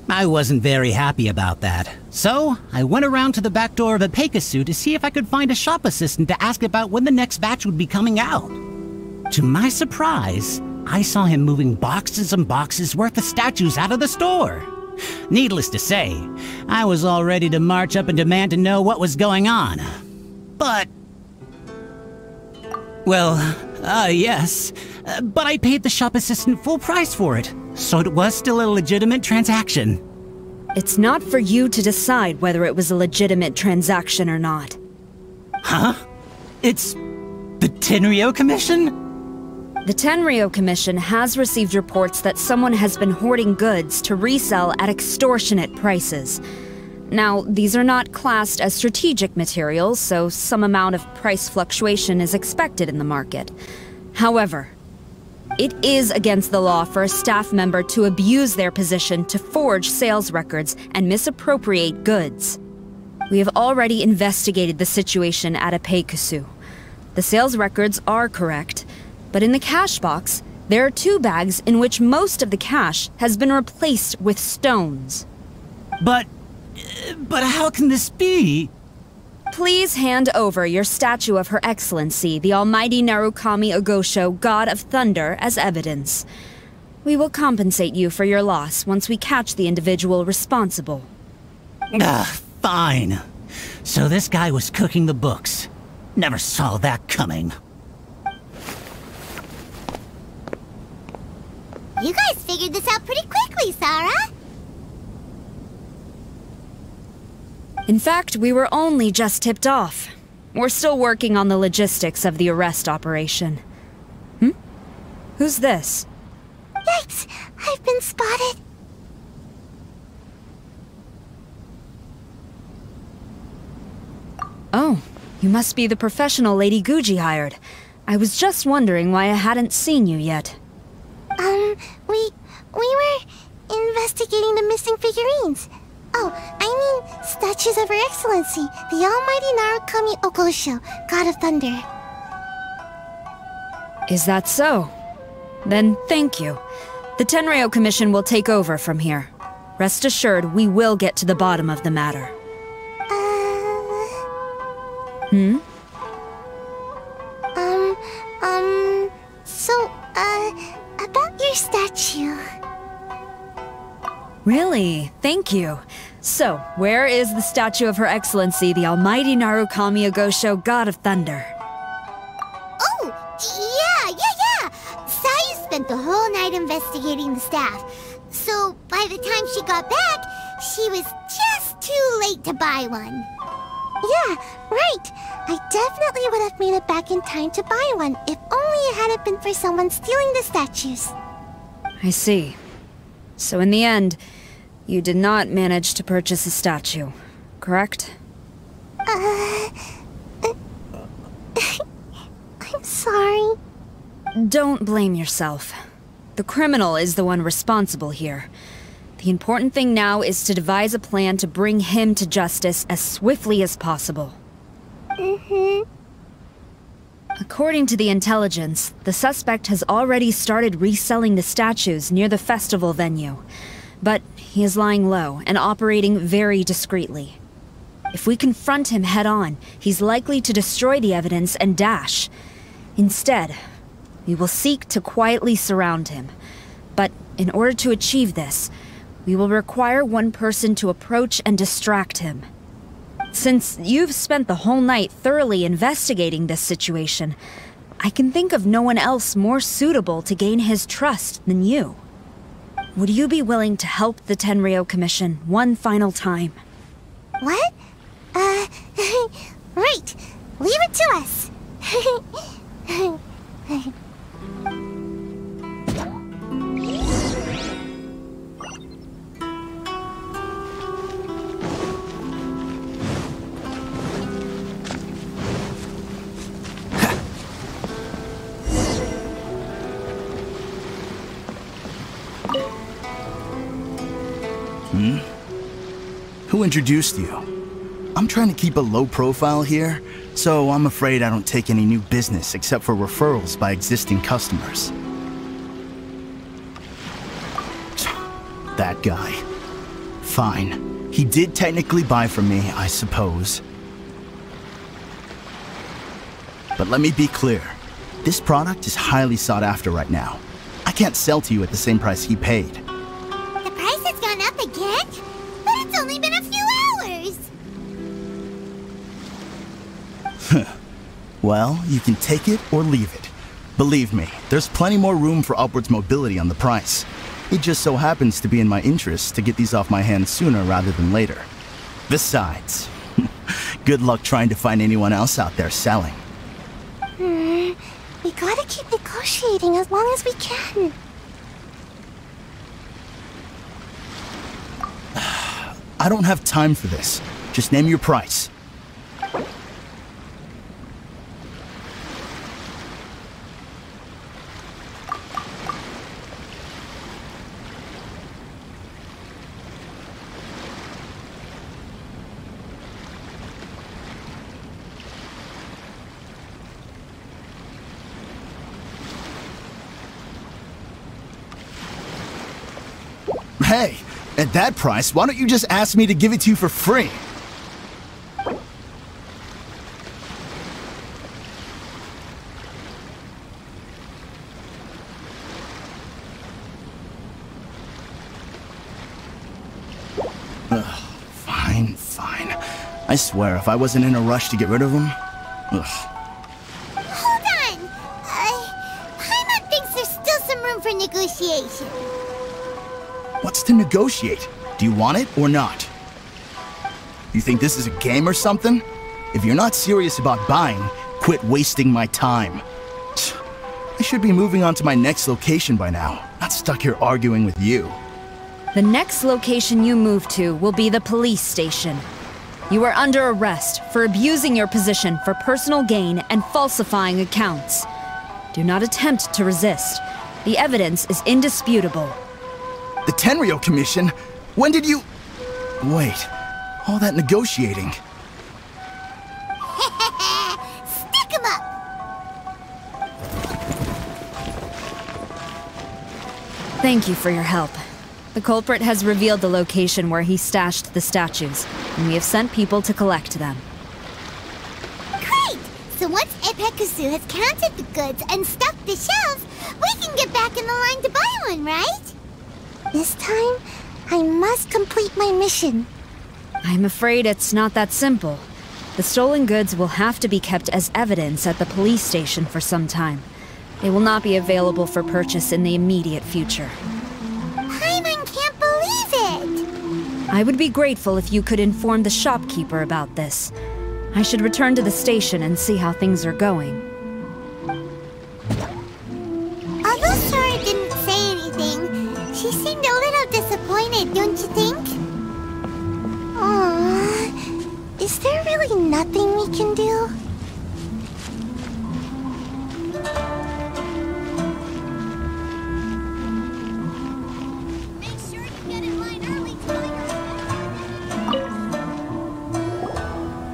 I wasn't very happy about that, so I went around to the back door of a Pegasus to see if I could find a shop assistant to ask about when the next batch would be coming out. To my surprise, I saw him moving boxes and boxes worth of statues out of the store. Needless to say, I was all ready to march up and demand to know what was going on. But. Well, uh, yes. Uh, but I paid the shop assistant full price for it, so it was still a legitimate transaction. It's not for you to decide whether it was a legitimate transaction or not. Huh? It's. the Tenryou Commission? The Tenryou Commission has received reports that someone has been hoarding goods to resell at extortionate prices. Now, these are not classed as strategic materials, so some amount of price fluctuation is expected in the market. However, it is against the law for a staff member to abuse their position to forge sales records and misappropriate goods. We have already investigated the situation at Apeikusu. The sales records are correct, but in the cash box, there are two bags in which most of the cash has been replaced with stones. But. but how can this be? Please hand over your statue of Her Excellency, the Almighty Narukami Ogosho, God of Thunder, as evidence. We will compensate you for your loss once we catch the individual responsible. Ah, fine. So this guy was cooking the books. Never saw that coming. You guys figured this out pretty quickly, Sara. In fact, we were only just tipped off. We're still working on the logistics of the arrest operation. Hmm? Who's this? Yikes! I've been spotted. Oh, you must be the professional Lady Guuji hired. I was just wondering why I hadn't seen you yet. Um, we... we were investigating the missing figurines. Oh, I mean, statues of Her Excellency, the Almighty Narukami Ogosho, God of Thunder. Is that so? Then thank you. The Tenryou Commission will take over from here. Rest assured, we will get to the bottom of the matter. Hmm? Um, um, so, uh, your statue. Really? Thank you. So, where is the statue of Her Excellency, the Almighty Narukami Ogosho, God of Thunder? Oh, yeah, yeah, yeah. Sayu spent the whole night investigating the staff. So by the time she got back, she was just too late to buy one. Yeah, right. I definitely would have made it back in time to buy one if only it hadn't been for someone stealing the statues. I see. So in the end, you did not manage to purchase a statue, correct? Uh... I'm sorry. Don't blame yourself. The criminal is the one responsible here. The important thing now is to devise a plan to bring him to justice as swiftly as possible. Mm-hmm. According to the intelligence, the suspect has already started reselling the statues near the festival venue. But he is lying low and operating very discreetly. If we confront him head on, he's likely to destroy the evidence and dash. Instead, we will seek to quietly surround him. But in order to achieve this, we will require one person to approach and distract him. Since you've spent the whole night thoroughly investigating this situation, I can think of no one else more suitable to gain his trust than you. Would you be willing to help the Tenryou Commission one final time? What? Uh, right. Leave it to us. Who introduced you? I'm trying to keep a low profile here, so I'm afraid I don't take any new business except for referrals by existing customers. That guy. Fine. He did technically buy from me, I suppose. But let me be clear. This product is highly sought after right now. I can't sell to you at the same price he paid. well, you can take it or leave it. Believe me, there's plenty more room for upwards mobility on the price. It just so happens to be in my interest to get these off my hands sooner rather than later. Besides, good luck trying to find anyone else out there selling. Hmm. We gotta keep negotiating as long as we can. I don't have time for this. Just name your price. Hey, at that price, why don't you just ask me to give it to you for free? Ugh, fine, fine. I swear, if I wasn't in a rush to get rid of him... Ugh. Hold on! Uh, thinks there's still some room for negotiation. What's to negotiate? Do you want it or not? You think this is a game or something? If you're not serious about buying, quit wasting my time. I should be moving on to my next location by now, not stuck here arguing with you. The next location you move to will be the police station. You are under arrest for abusing your position for personal gain and falsifying accounts. Do not attempt to resist. The evidence is indisputable. The Tenryou Commission? When did you... Wait, all that negotiating. Stick 'em up! Thank you for your help. The culprit has revealed the location where he stashed the statues, and we have sent people to collect them. Great! So once Epekusu has counted the goods and stocked the shelves, we can get back in the line to buy one, right? This time, I must complete my mission. I'm afraid it's not that simple. The stolen goods will have to be kept as evidence at the police station for some time. They will not be available for purchase in the immediate future. Paimon can't believe it! I would be grateful if you could inform the shopkeeper about this. I should return to the station and see how things are going. Disappointed, don't you think? Aww. Is there really nothing we can do?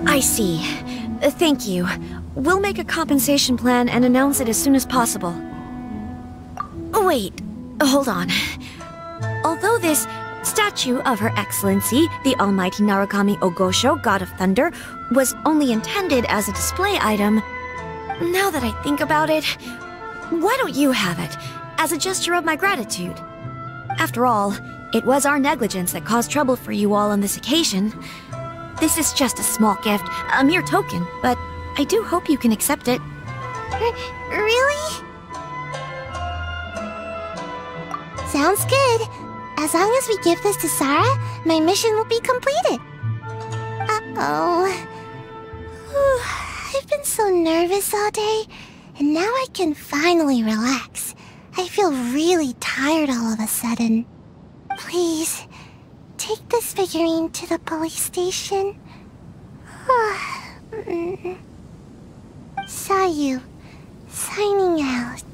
I see. Uh, Thank you. We'll make a compensation plan and announce it as soon as possible. Wait, hold on. Although this statue of Her Excellency, the Almighty Narukami Ogosho, God of Thunder, was only intended as a display item, now that I think about it, why don't you have it, as a gesture of my gratitude? After all, it was our negligence that caused trouble for you all on this occasion. This is just a small gift, a mere token, but I do hope you can accept it. Really? Sounds good. As long as we give this to Sara, my mission will be completed. Uh-oh. I've been so nervous all day, and now I can finally relax. I feel really tired all of a sudden. Please, take this figurine to the police station. Mm. Sayu, signing out.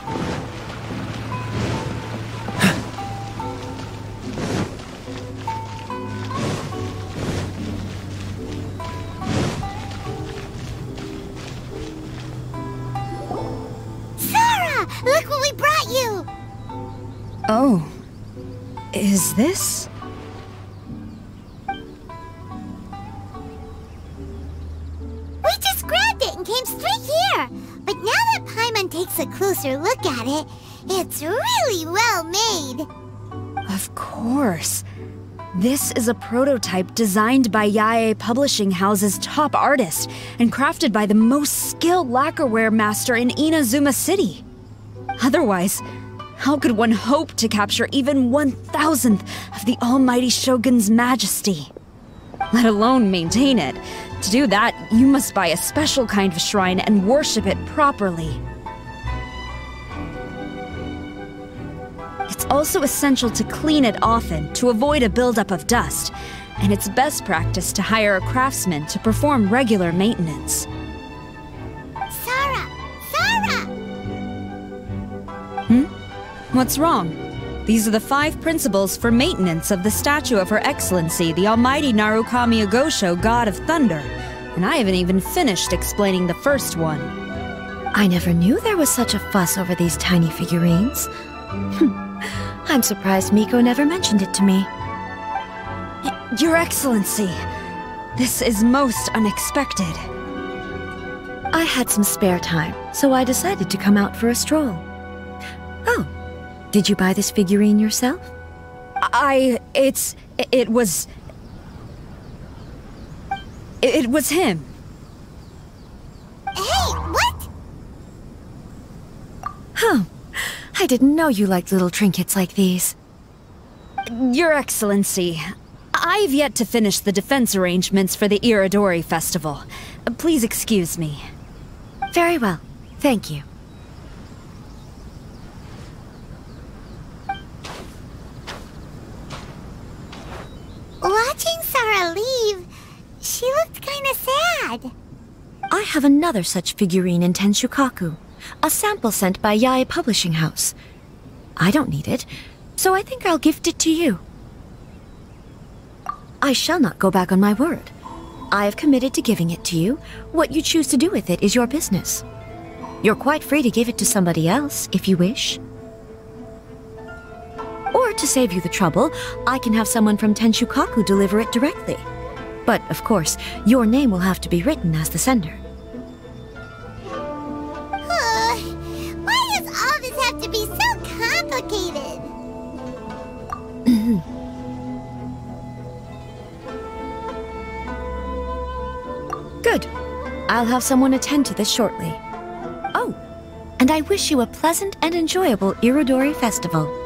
Look what we brought you! Oh. Is this? We just grabbed it and came straight here! But now that Paimon takes a closer look at it, it's really well made! Of course. This is a prototype designed by Yae Publishing House's top artist and crafted by the most skilled lacquerware master in Inazuma City. Otherwise, how could one hope to capture even one thousandth of the Almighty Shogun's majesty? Let alone maintain it. To do that, you must buy a special kind of shrine and worship it properly. It's also essential to clean it often to avoid a buildup of dust, and it's best practice to hire a craftsman to perform regular maintenance. Hmm? What's wrong? These are the five principles for maintenance of the statue of Her Excellency, the Almighty Narukami Ogosho, God of Thunder. And I haven't even finished explaining the first one. I never knew there was such a fuss over these tiny figurines. I'm surprised Miko never mentioned it to me. Y- Your Excellency, this is most unexpected. I had some spare time, so I decided to come out for a stroll. Oh, did you buy this figurine yourself? I. It's. It was. It was him. Hey, what? Huh. I didn't know you liked little trinkets like these. Your Excellency, I've yet to finish the defense arrangements for the Irodori Festival. Please excuse me. Very well. Thank you. Watching Sara leave, she looked kinda sad. I have another such figurine in Tenshukaku, a sample sent by Yae Publishing House. I don't need it, so I think I'll gift it to you. I shall not go back on my word. I have committed to giving it to you. What you choose to do with it is your business. You're quite free to give it to somebody else, if you wish. Or to save you the trouble, I can have someone from Tenshukaku deliver it directly. But, of course, your name will have to be written as the sender. Uh, why does all this have to be so complicated? Good. I'll have someone attend to this shortly. Oh, and I wish you a pleasant and enjoyable Irodori Festival.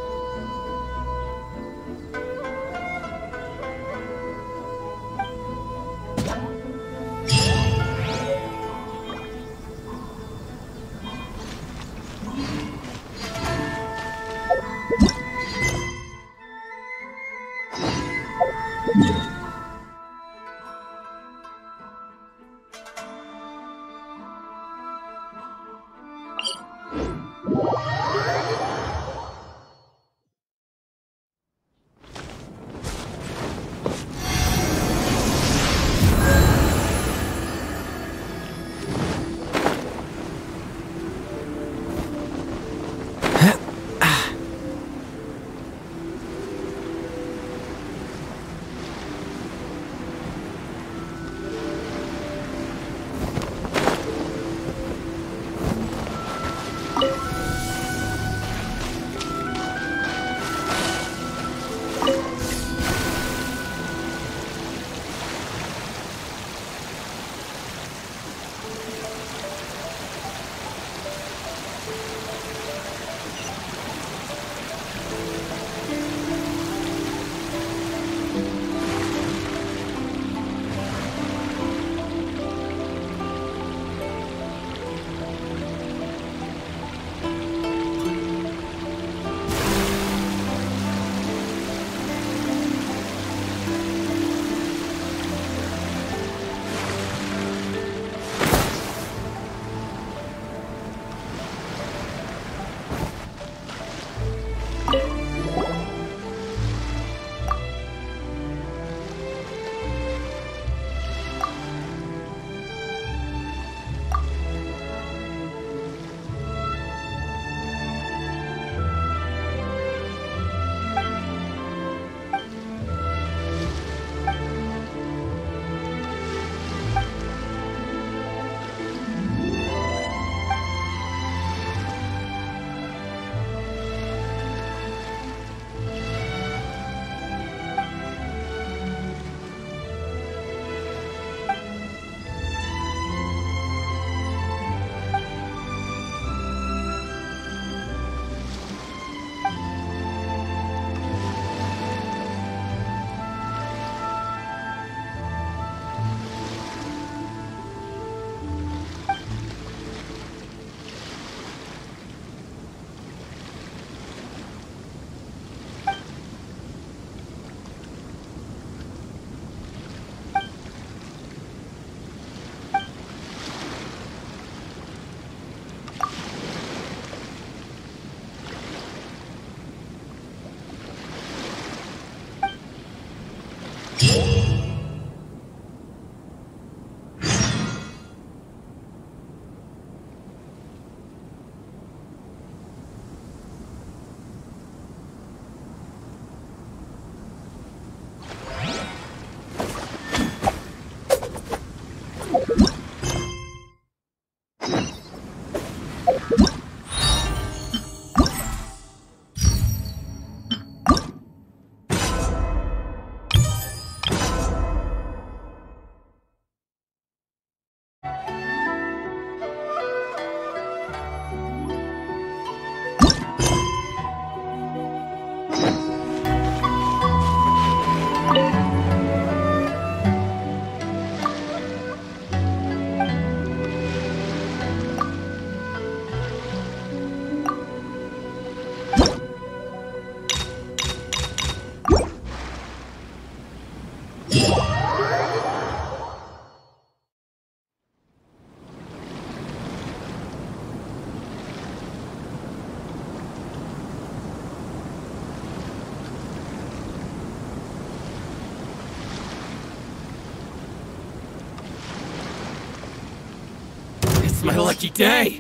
lucky day!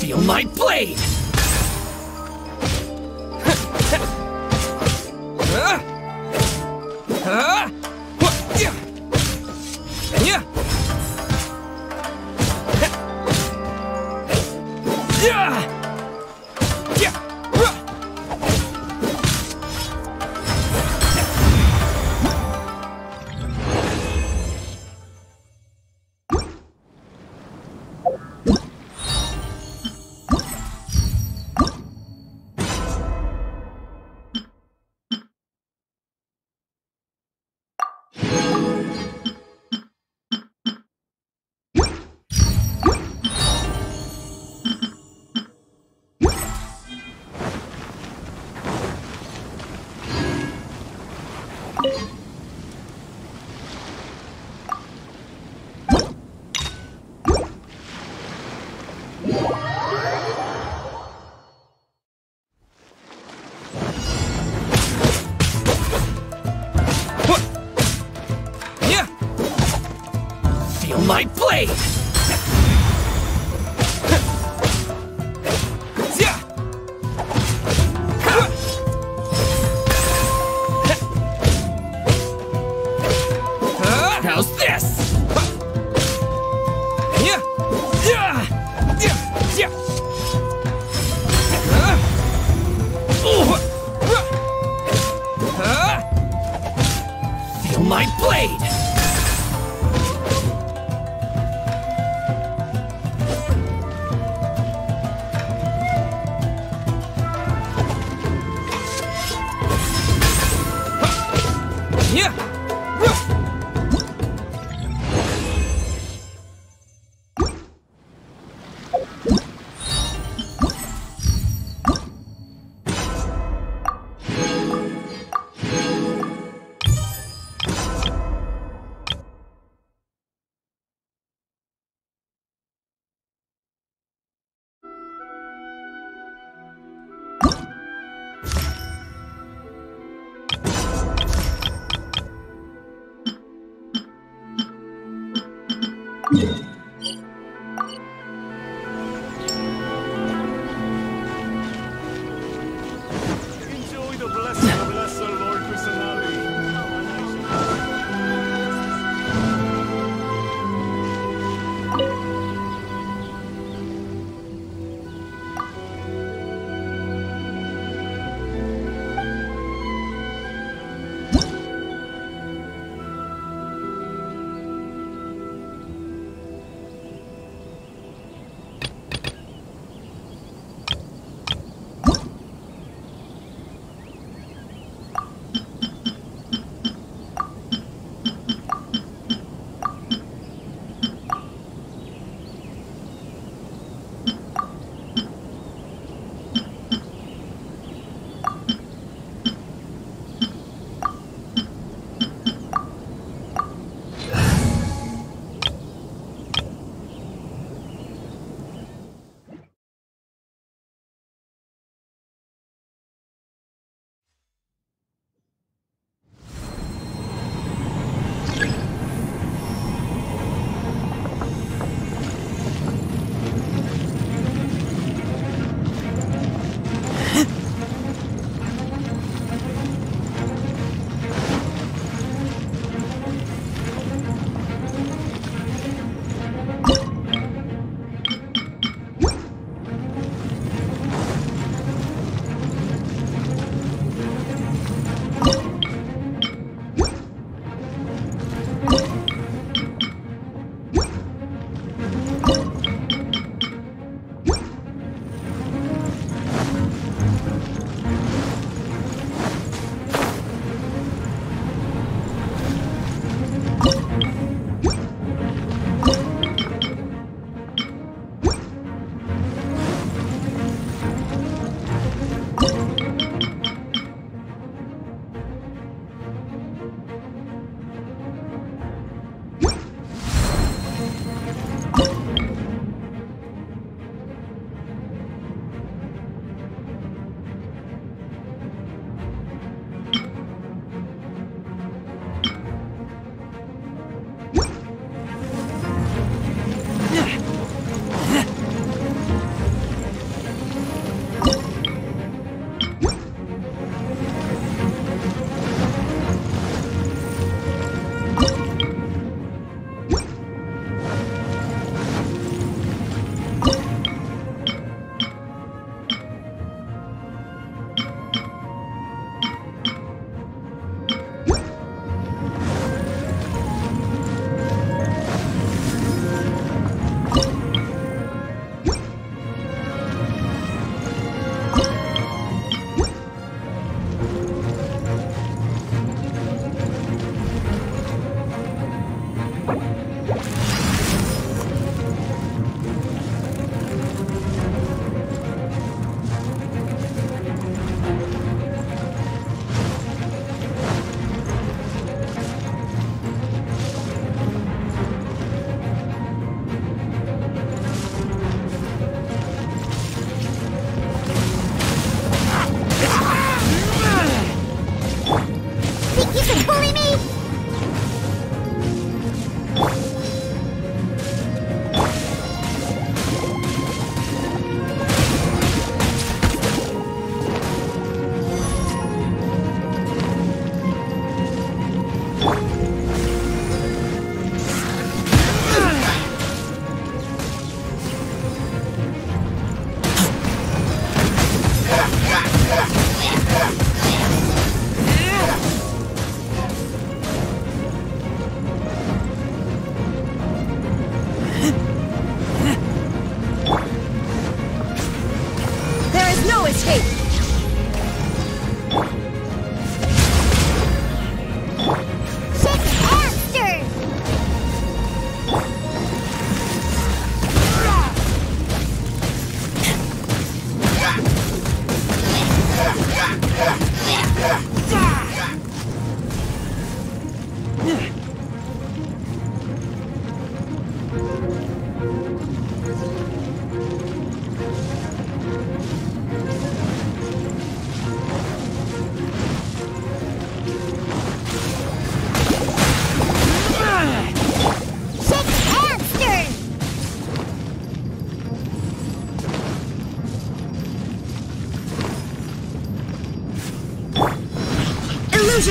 Feel my blade!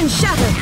Illusion shattered!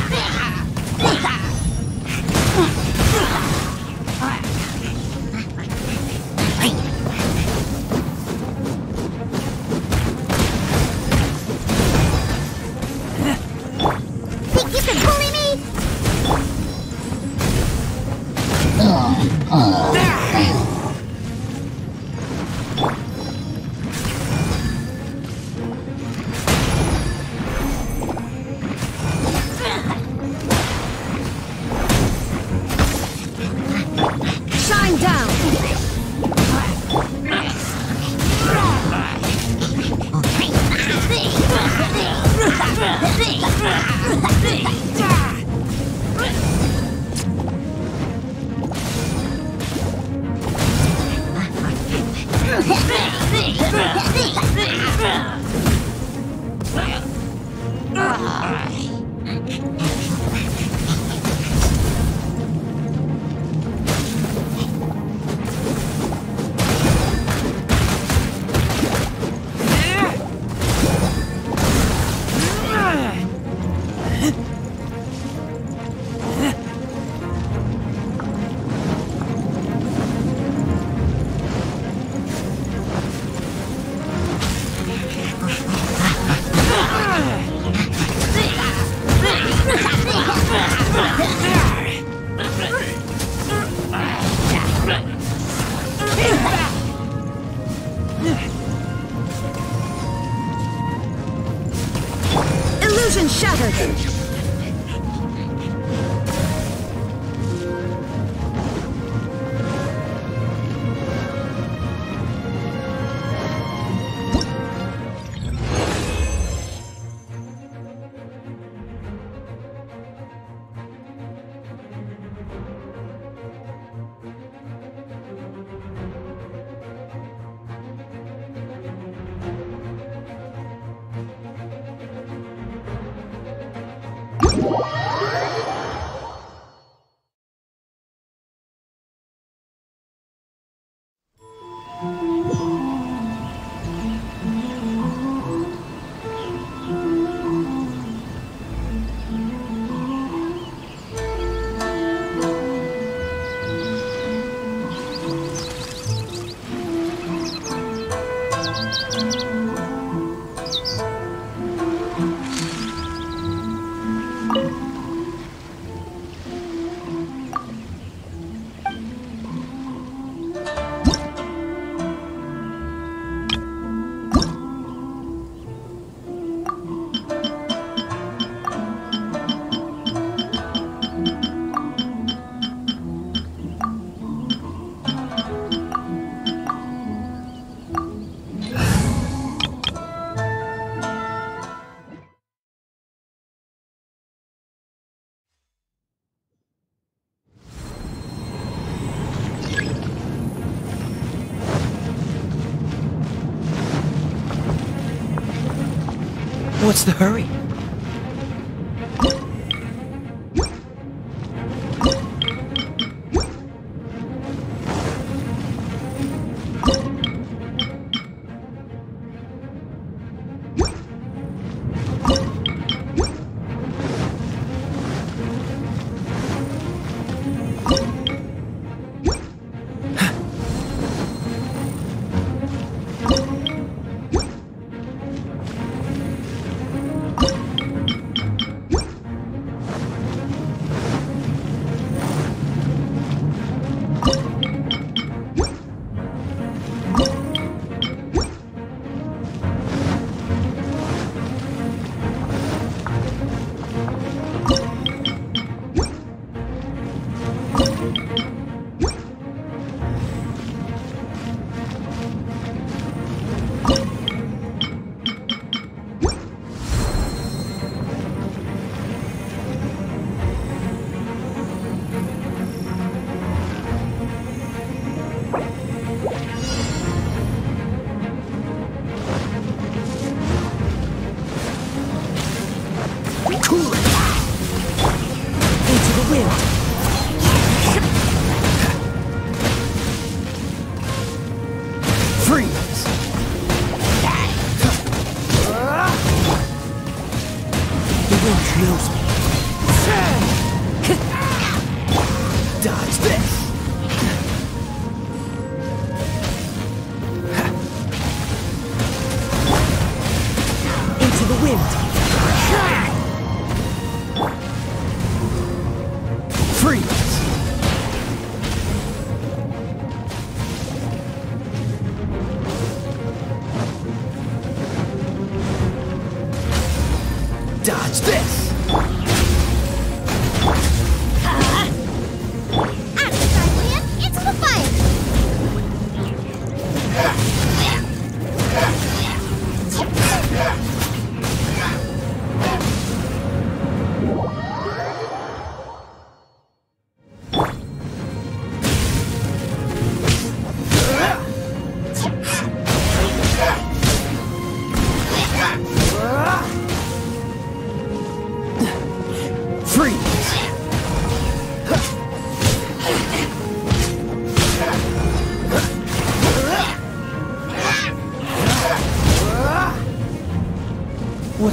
What's the hurry?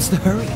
What's the hurry?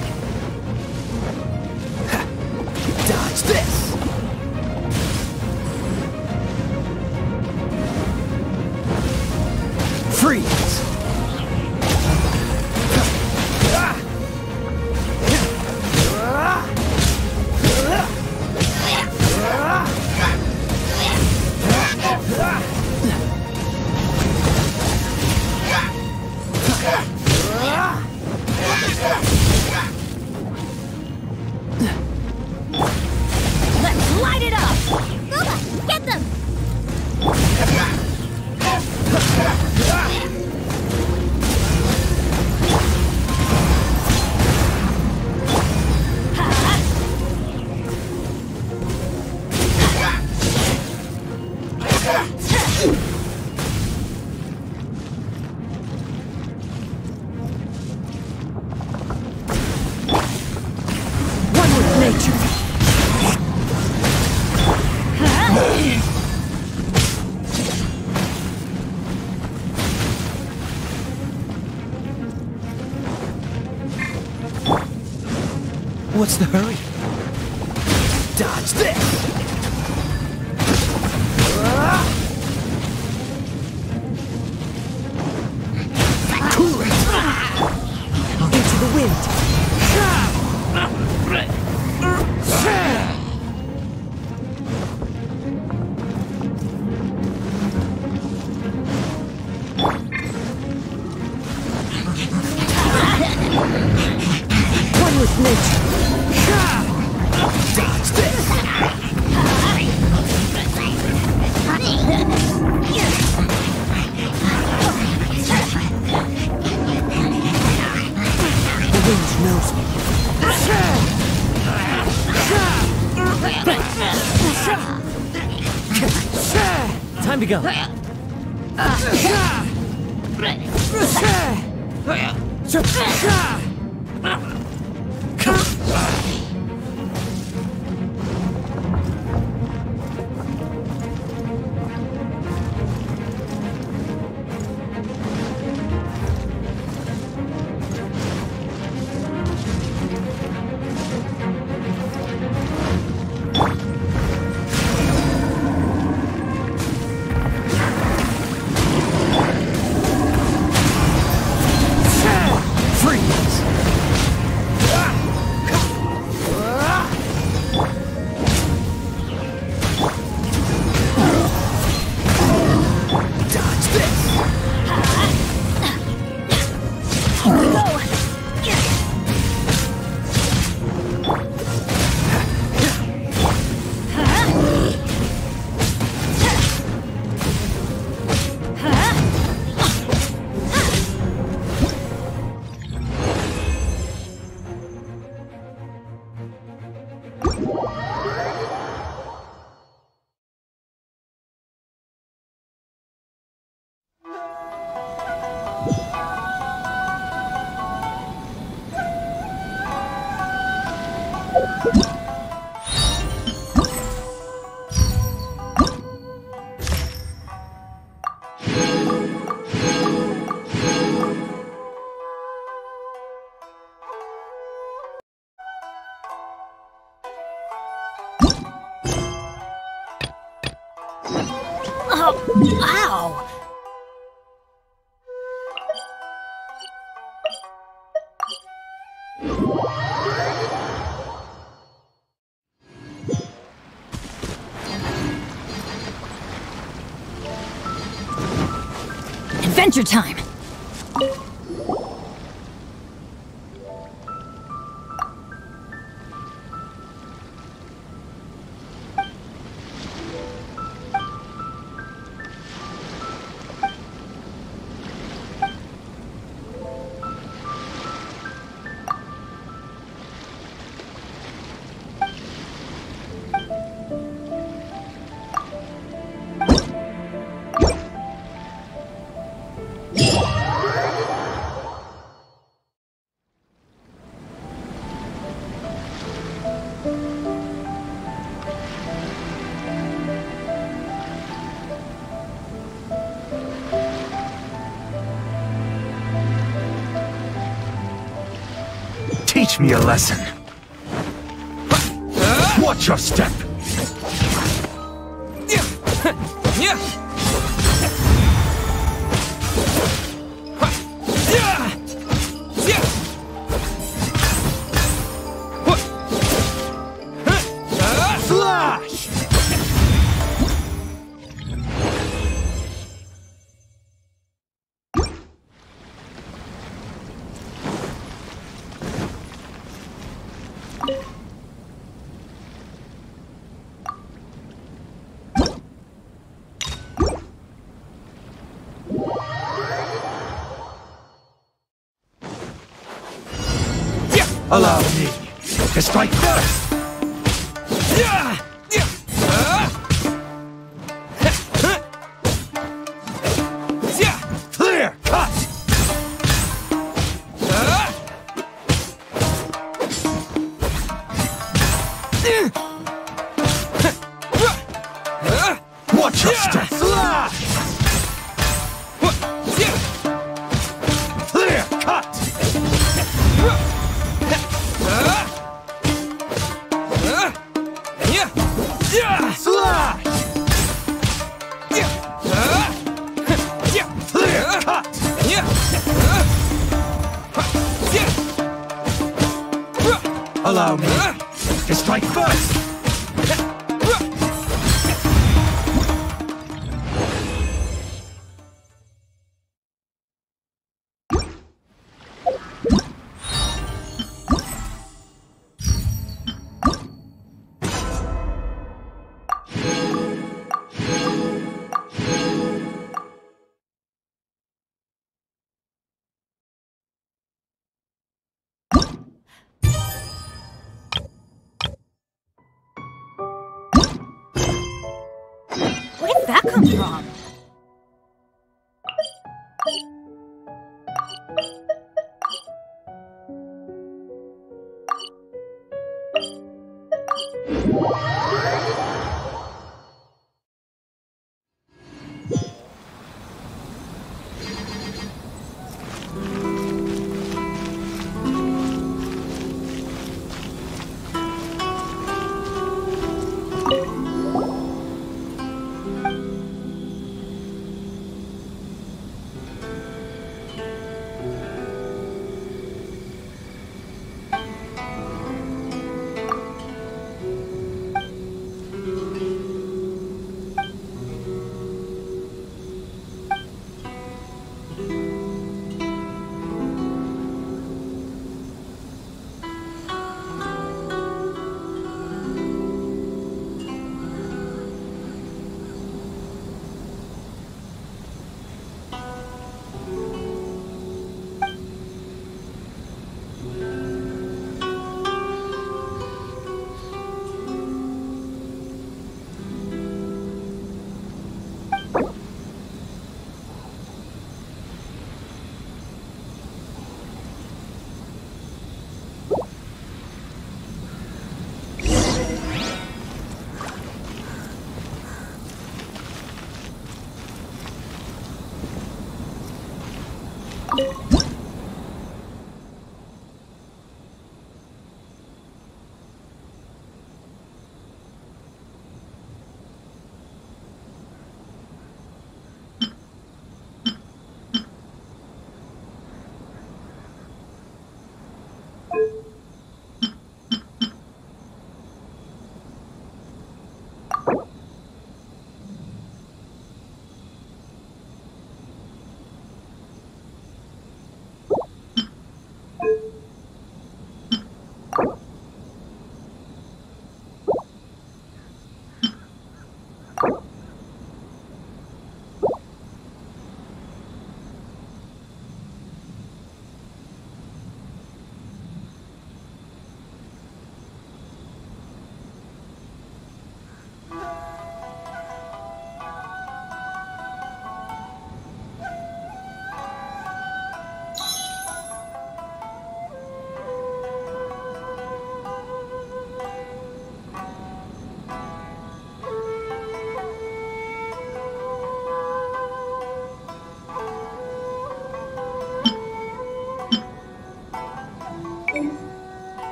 What's the hurry? Go. your time. A lesson. Watch your step. Flash!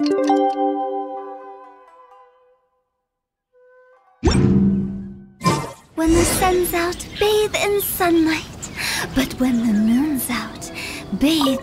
When the sun's out, bathe in sunlight. But when the moon's out, bathe.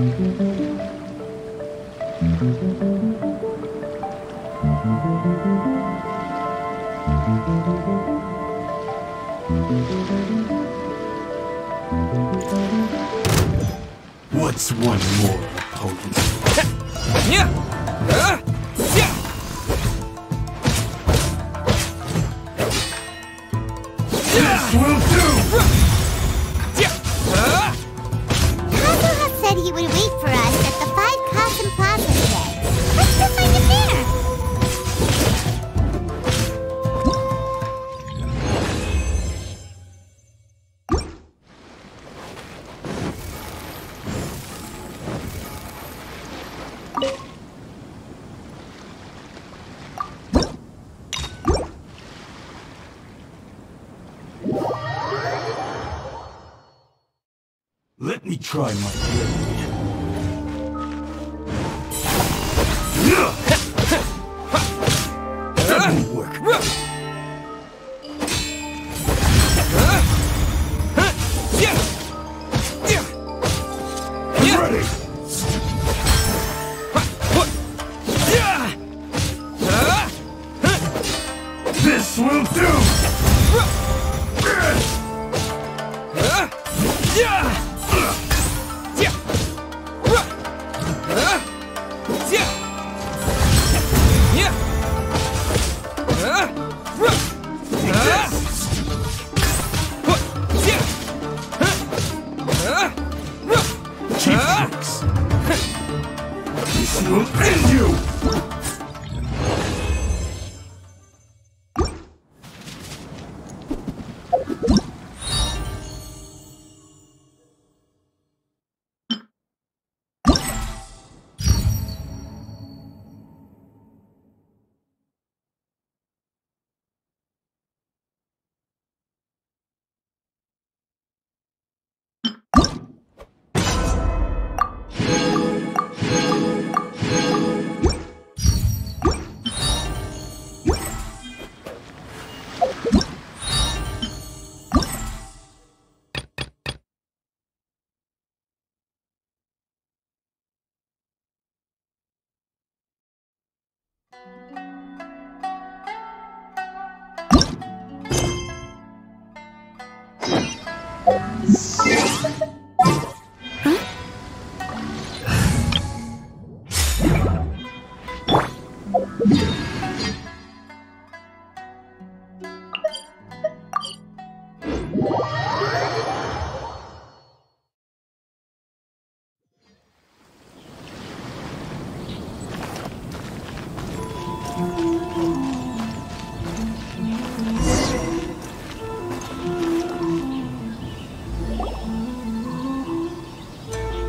What's one more opponent? This Try my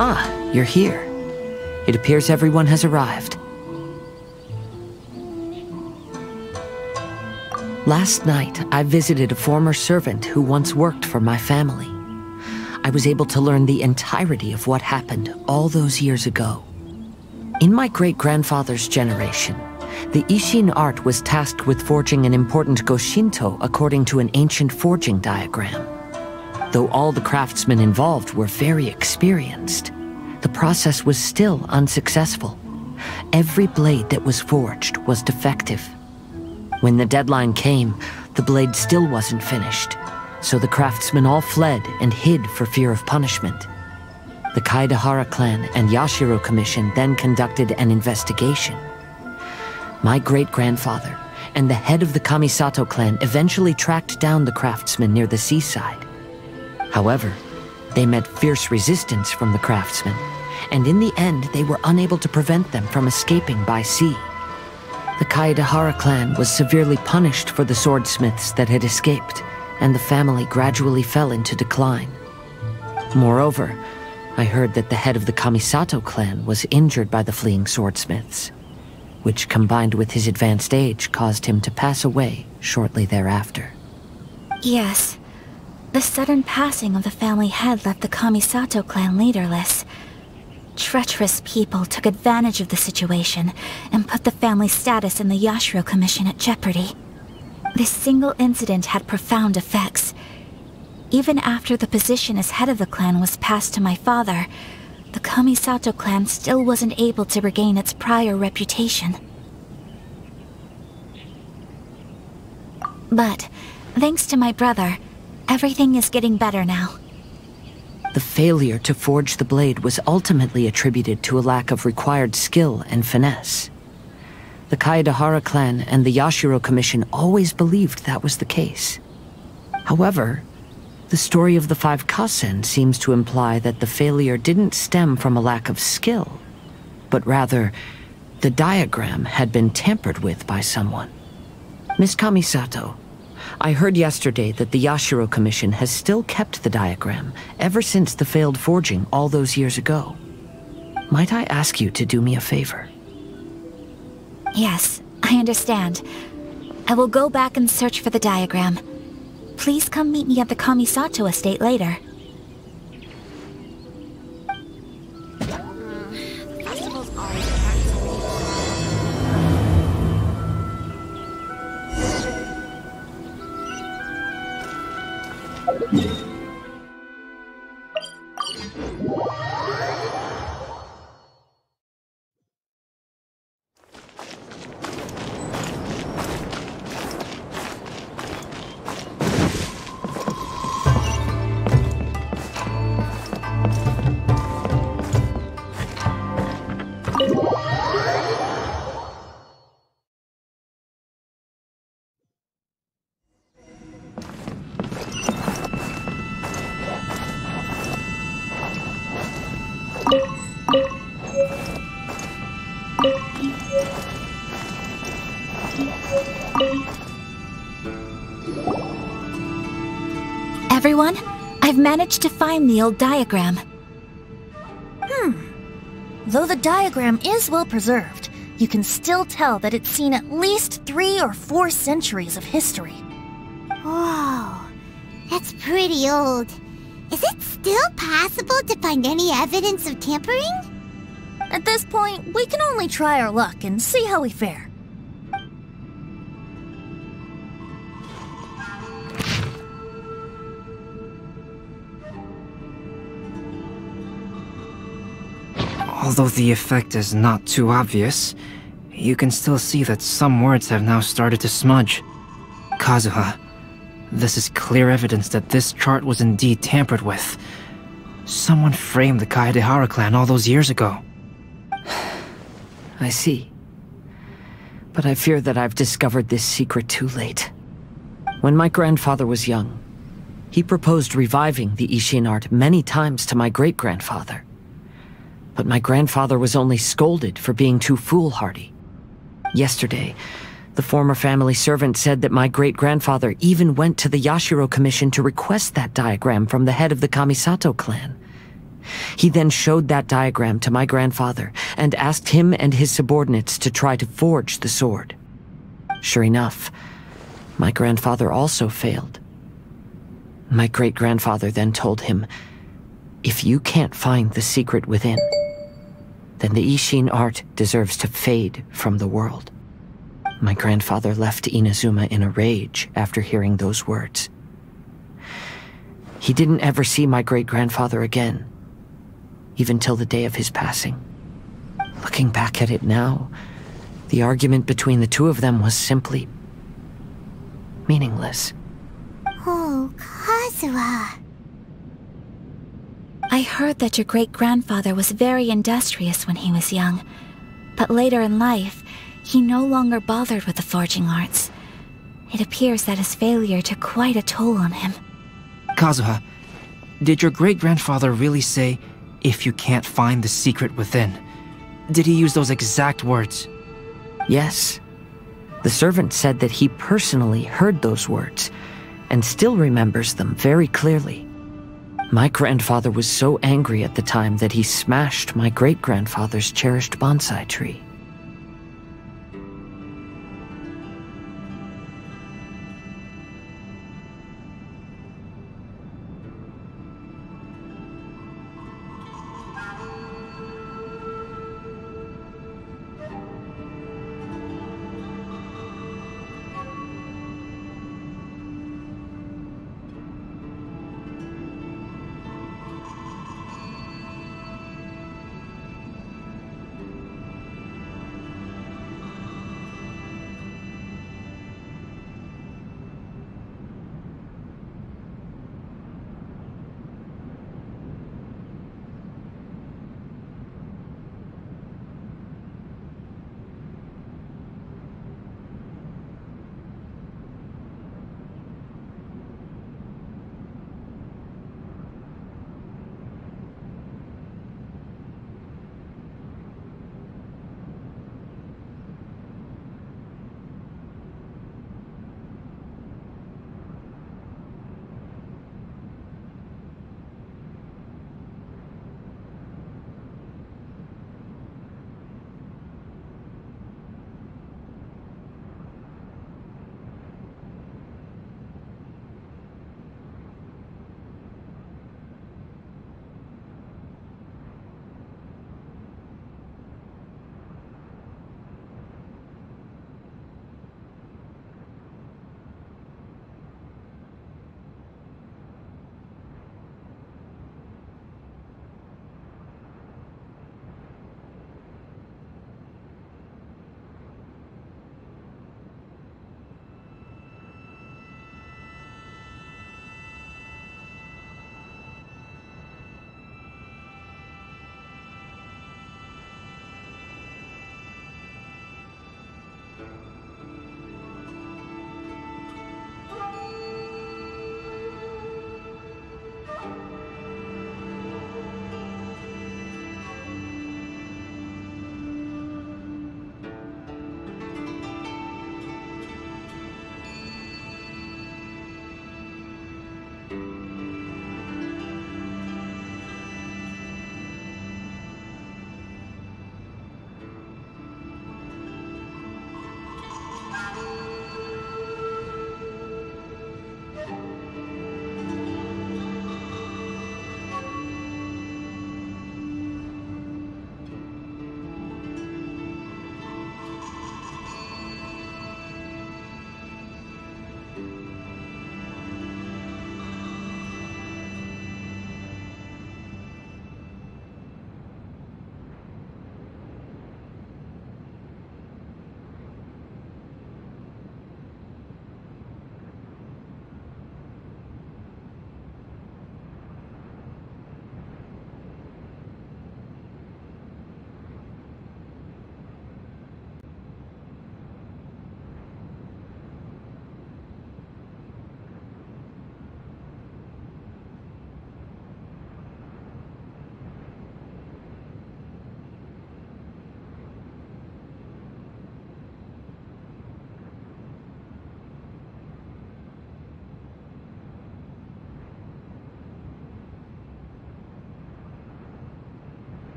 Ah, you're here. It appears everyone has arrived. Last night, I visited a former servant who once worked for my family. I was able to learn the entirety of what happened all those years ago. In my great-grandfather's generation, the Isshin art was tasked with forging an important Goshinto according to an ancient forging diagram. Though all the craftsmen involved were very experienced, the process was still unsuccessful. Every blade that was forged was defective. When the deadline came, the blade still wasn't finished, so the craftsmen all fled and hid for fear of punishment. The Kaedehara clan and Yashiro Commission then conducted an investigation. My great-grandfather and the head of the Kamisato clan eventually tracked down the craftsmen near the seaside. However, they met fierce resistance from the craftsmen, and in the end they were unable to prevent them from escaping by sea. The Kaedehara clan was severely punished for the swordsmiths that had escaped, and the family gradually fell into decline. Moreover, I heard that the head of the Kamisato clan was injured by the fleeing swordsmiths, which combined with his advanced age caused him to pass away shortly thereafter. Yes. The sudden passing of the family head left the Kamisato clan leaderless. treacherous people took advantage of the situation and put the family status in the Yashiro Commission at jeopardy. This single incident had profound effects. Even after the position as head of the clan was passed to my father, the Kamisato clan still wasn't able to regain its prior reputation. But, thanks to my brother, everything is getting better now. The failure to forge the blade was ultimately attributed to a lack of required skill and finesse. The Kaedehara clan and the Yashiro Commission always believed that was the case. However, the story of the Five Kasen seems to imply that the failure didn't stem from a lack of skill, but rather, the diagram had been tampered with by someone. Miss Kamisato, I heard yesterday that the Yashiro Commission has still kept the diagram ever since the failed forging all those years ago. Might I ask you to do me a favor? Yes, I understand. I will go back and search for the diagram. Please come meet me at the Kamisato estate later. Everyone, I've managed to find the old diagram. Hmm. Though the diagram is well preserved, you can still tell that it's seen at least three or four centuries of history. Whoa, that's pretty old. Is it still possible to find any evidence of tampering? At this point, we can only try our luck and see how we fare. Although the effect is not too obvious, you can still see that some words have now started to smudge. Kazuha, this is clear evidence that this chart was indeed tampered with. Someone framed the Kaedehara clan all those years ago. I see. But I fear that I've discovered this secret too late. When my grandfather was young, he proposed reviving the Isshin art many times to my great-grandfather. But my grandfather was only scolded for being too foolhardy. Yesterday, the former family servant said that my great-grandfather even went to the Yashiro Commission to request that diagram from the head of the Kamisato clan. He then showed that diagram to my grandfather and asked him and his subordinates to try to forge the sword. Sure enough, my grandfather also failed. My great-grandfather then told him, if you can't find the secret within, then the Isshin art deserves to fade from the world. My grandfather left Inazuma in a rage after hearing those words. He didn't ever see my great-grandfather again, even till the day of his passing. Looking back at it now, the argument between the two of them was simply meaningless. Oh, Kazuha. I heard that your great-grandfather was very industrious when he was young, but later in life, he no longer bothered with the forging arts. It appears that his failure took quite a toll on him. Kazuha, did your great-grandfather really say, if you can't find the secret within? Did he use those exact words? Yes. The servant said that he personally heard those words, and still remembers them very clearly. My grandfather was so angry at the time that he smashed my great-grandfather's cherished bonsai tree.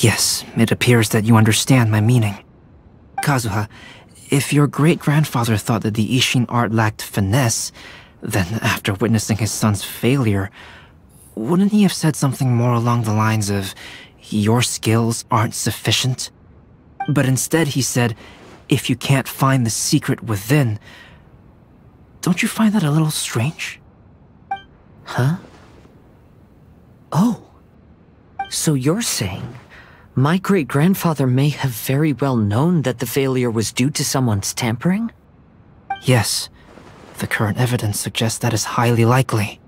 Yes, it appears that you understand my meaning. Kazuha, if your great-grandfather thought that the Isshin art lacked finesse, then after witnessing his son's failure, wouldn't he have said something more along the lines of, your skills aren't sufficient? But instead he said, if you can't find the secret within, don't you find that a little strange? Huh? Oh. So you're saying my great grandfather may have very well known that the failure was due to someone's tampering? Yes. The current evidence suggests that is highly likely.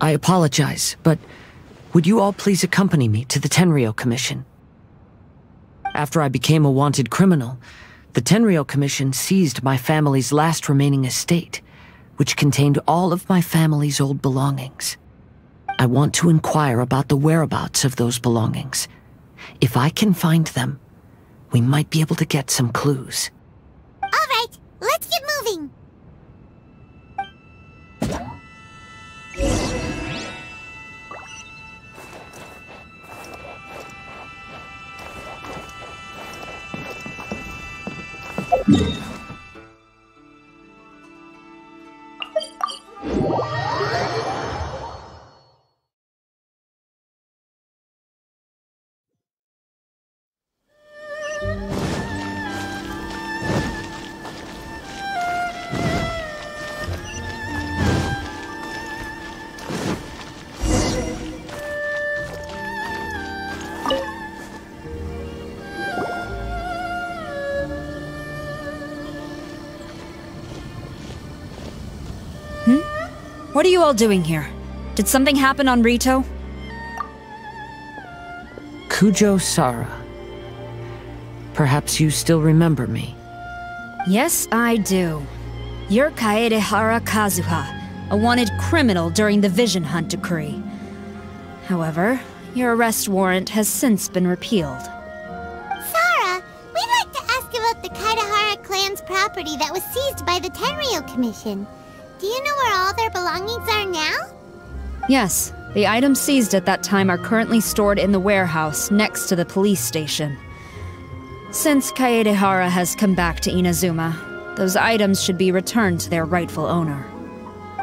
I apologize, but would you all please accompany me to the Tenryou Commission? After I became a wanted criminal, the Tenryou Commission seized my family's last remaining estate, which contained all of my family's old belongings. I want to inquire about the whereabouts of those belongings. If I can find them, we might be able to get some clues. All right, let's get moving. Hmm. What are you all doing here? Did something happen on Ritou? Kujou Sara. Perhaps you still remember me. Yes, I do. You're Kaedehara Kazuha, a wanted criminal during the Vision Hunt decree. However, your arrest warrant has since been repealed. Sara, we'd like to ask about the Kaedehara clan's property that was seized by the Tenryou Commission. Do you know where all their belongings are now? Yes, the items seized at that time are currently stored in the warehouse next to the police station. Since Kaedehara has come back to Inazuma, those items should be returned to their rightful owner.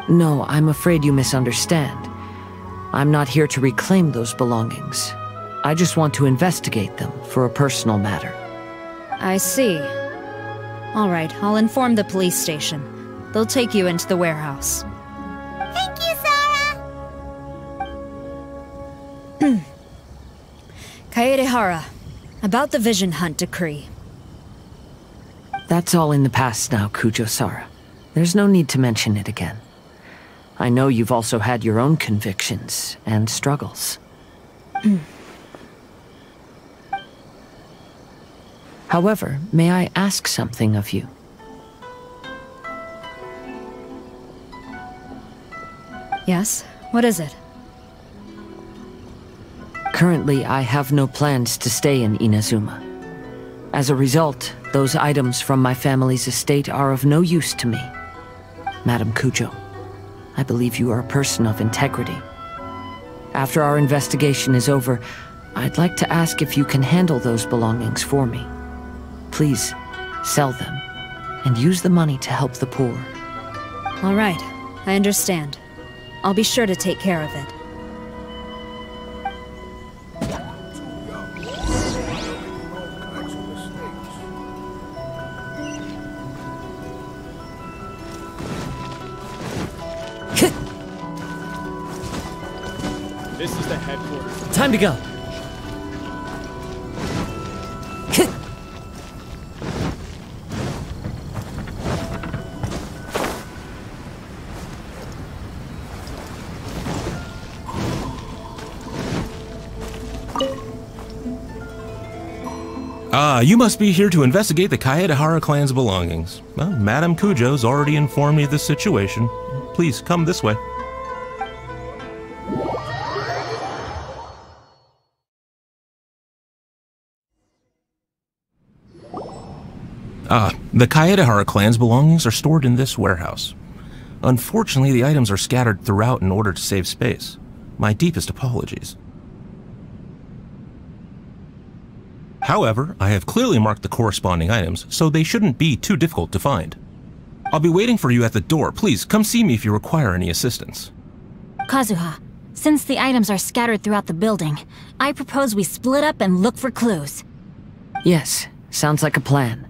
No, I'm afraid you misunderstand. I'm not here to reclaim those belongings. I just want to investigate them for a personal matter. I see. All right, I'll inform the police station. They'll take you into the warehouse. Thank you, Sara! Kaedehara, about the Vision Hunt decree. That's all in the past now, Kujou Sara. There's no need to mention it again. I know you've also had your own convictions and struggles. However, may I ask something of you? Yes? What is it? Currently, I have no plans to stay in Inazuma. As a result, those items from my family's estate are of no use to me. Madam Kujou, I believe you are a person of integrity. After our investigation is over, I'd like to ask if you can handle those belongings for me. Please, sell them, and use the money to help the poor. All right, I understand. I'll be sure to take care of it. This is the headquarters. Time to go. Ah, you must be here to investigate the Kaedehara clan's belongings. Well, Madame Kujou's already informed me of the situation. Please come this way. Ah, the Kaedehara clan's belongings are stored in this warehouse. Unfortunately, the items are scattered throughout in order to save space. My deepest apologies. However, I have clearly marked the corresponding items, so they shouldn't be too difficult to find. I'll be waiting for you at the door. Please come see me if you require any assistance. Kazuha, since the items are scattered throughout the building, I propose we split up and look for clues. Yes, sounds like a plan.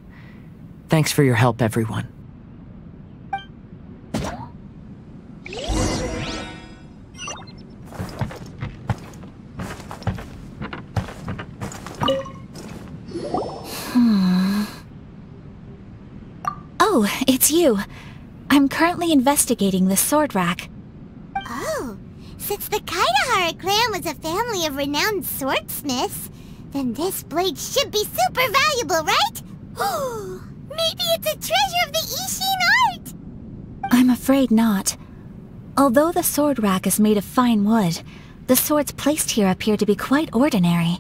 Thanks for your help, everyone. Oh, it's you. I'm currently investigating the sword rack. Oh, since the Kaedehara clan was a family of renowned swordsmiths, then this blade should be super valuable, right? Oh, maybe it's a treasure of the Isshin art! I'm afraid not. Although the sword rack is made of fine wood, the swords placed here appear to be quite ordinary.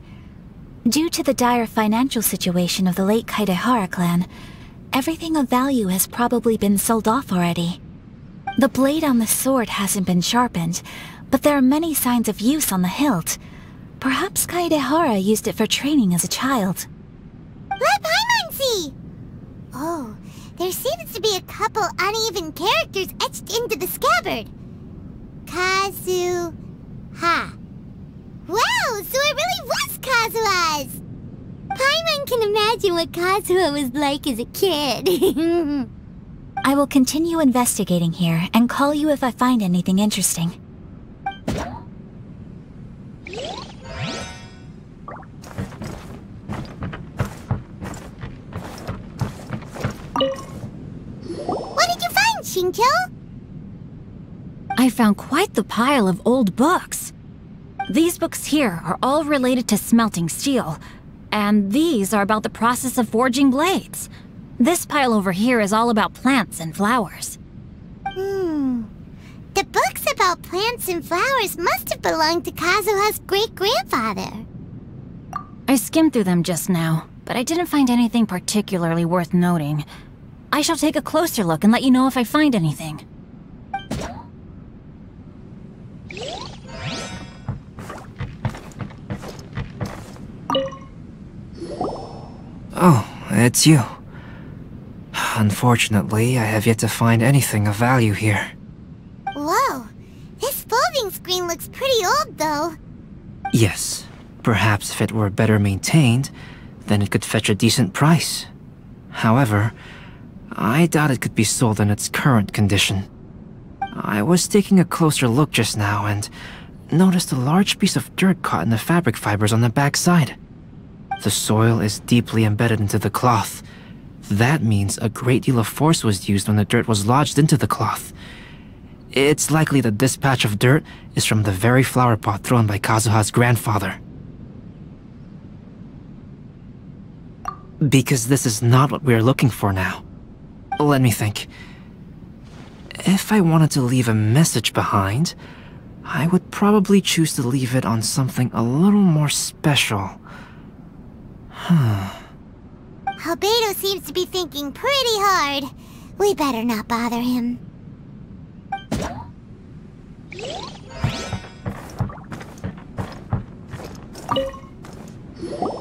Due to the dire financial situation of the late Kaedehara clan, everything of value has probably been sold off already. The blade on the sword hasn't been sharpened, but there are many signs of use on the hilt. Perhaps Kaedehara used it for training as a child. Let see! Oh, there seems to be a couple uneven characters etched into the scabbard. Kazu... Ha. Wow, so it really was Kazuha's! Paimon can imagine what Kazuha was like as a kid. I will continue investigating here and call you if I find anything interesting. what did you find, Xingqiu? I found quite the pile of old books. These books here are all related to smelting steel, and these are about the process of forging blades. This pile over here is all about plants and flowers. Hmm. The books about plants and flowers must have belonged to Kazuha's great-grandfather. I skimmed through them just now, but I didn't find anything particularly worth noting. I shall take a closer look and let you know if I find anything. Oh, it's you. Unfortunately, I have yet to find anything of value here. Whoa, this folding screen looks pretty old, though. Yes, perhaps if it were better maintained, then it could fetch a decent price. However, I doubt it could be sold in its current condition. I was taking a closer look just now and noticed a large piece of dirt caught in the fabric fibers on the back side. The soil is deeply embedded into the cloth. That means a great deal of force was used when the dirt was lodged into the cloth. It's likely that this patch of dirt is from the very flower pot thrown by Kazuha's grandfather. Because this is not what we're looking for now. Let me think. If I wanted to leave a message behind, I would probably choose to leave it on something a little more special. Albedo seems to be thinking pretty hard. We better not bother him.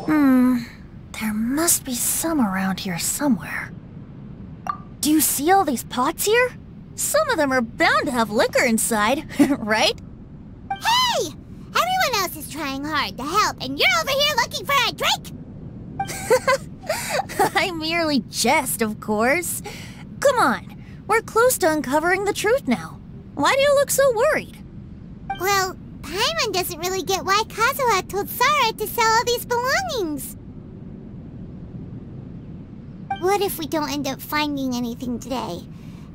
Hmm. There must be some around here somewhere. Do you see all these pots here? Some of them are bound to have liquor inside, right? Hey! Everyone else is trying hard to help, and you're over here looking for a drink? I merely jest, of course. Come on, we're close to uncovering the truth now. Why do you look so worried? Well, Paimon doesn't really get why Kazuha told Sara to sell all these belongings. What if we don't end up finding anything today?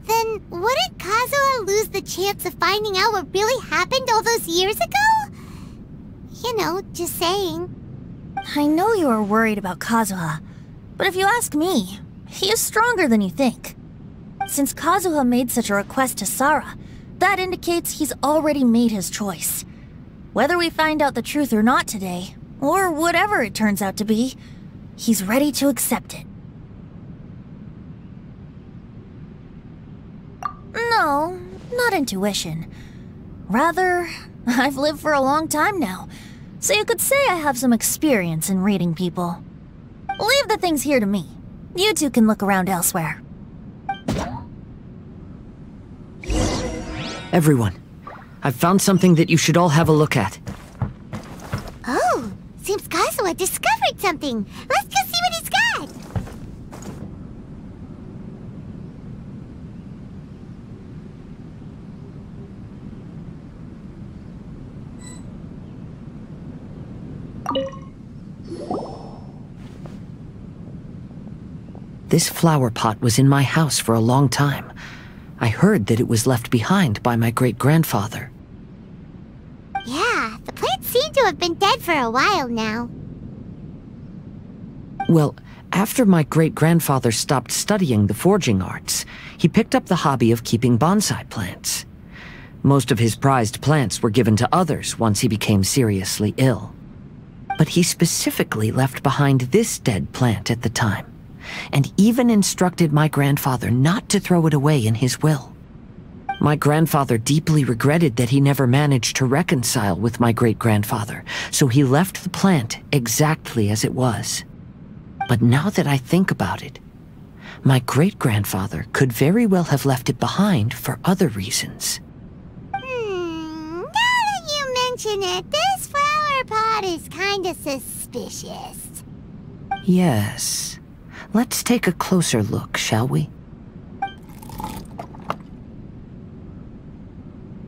Then wouldn't Kazuha lose the chance of finding out what really happened all those years ago? You know, just saying. I know you are worried about Kazuha, but if you ask me, he is stronger than you think. Since Kazuha made such a request to Sara, that indicates he's already made his choice. Whether we find out the truth or not today, or whatever it turns out to be, he's ready to accept it. No, not intuition. Rather, I've lived for a long time now, so you could say I have some experience in reading people. Leave the things here to me. You two can look around elsewhere. Everyone, I've found something that you should all have a look at. Oh, seems Kazuha discovered something. Let's go see what he's got. This flower pot was in my house for a long time. I heard that it was left behind by my great grandfather. Yeah, the plants seem to have been dead for a while now. Well, after my great grandfather stopped studying the forging arts, he picked up the hobby of keeping bonsai plants. Most of his prized plants were given to others once he became seriously ill. But he specifically left behind this dead plant at the time, and even instructed my grandfather not to throw it away in his will. My grandfather deeply regretted that he never managed to reconcile with my great grandfather, so he left the plant exactly as it was. But now that I think about it, my great grandfather could very well have left it behind for other reasons. Hmm, now that you mention it, this flower pot is kinda suspicious. Yes. Let's take a closer look, shall we?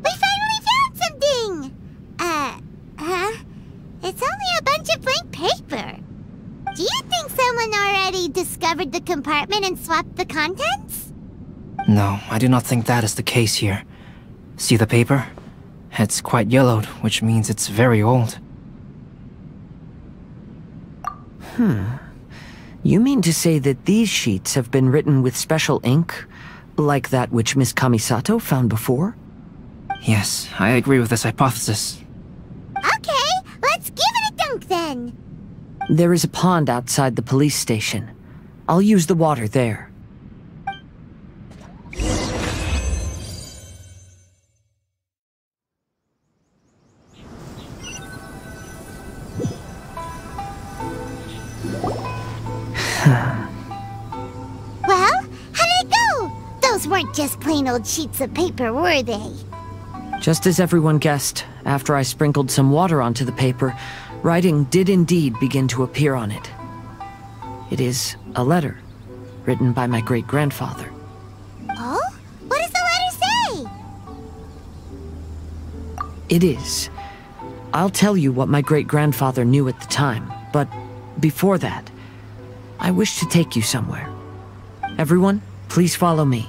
We finally found something! Uh, huh? It's only a bunch of blank paper. Do you think someone already discovered the compartment and swapped the contents? No, I do not think that is the case here. See the paper? It's quite yellowed, which means it's very old. Hmm. You mean to say that these sheets have been written with special ink, like that which Miss Kamisato found before? Yes, I agree with this hypothesis. Okay, let's give it a dunk then. There is a pond outside the police station. I'll use the water there. Sheets of paper, were they? Just as everyone guessed, after I sprinkled some water onto the paper, writing did indeed begin to appear on it. It is a letter, written by my great grandfather. Oh? What does the letter say? It is. I'll tell you what my great grandfather knew at the time, but before that, I wish to take you somewhere. Everyone, please follow me.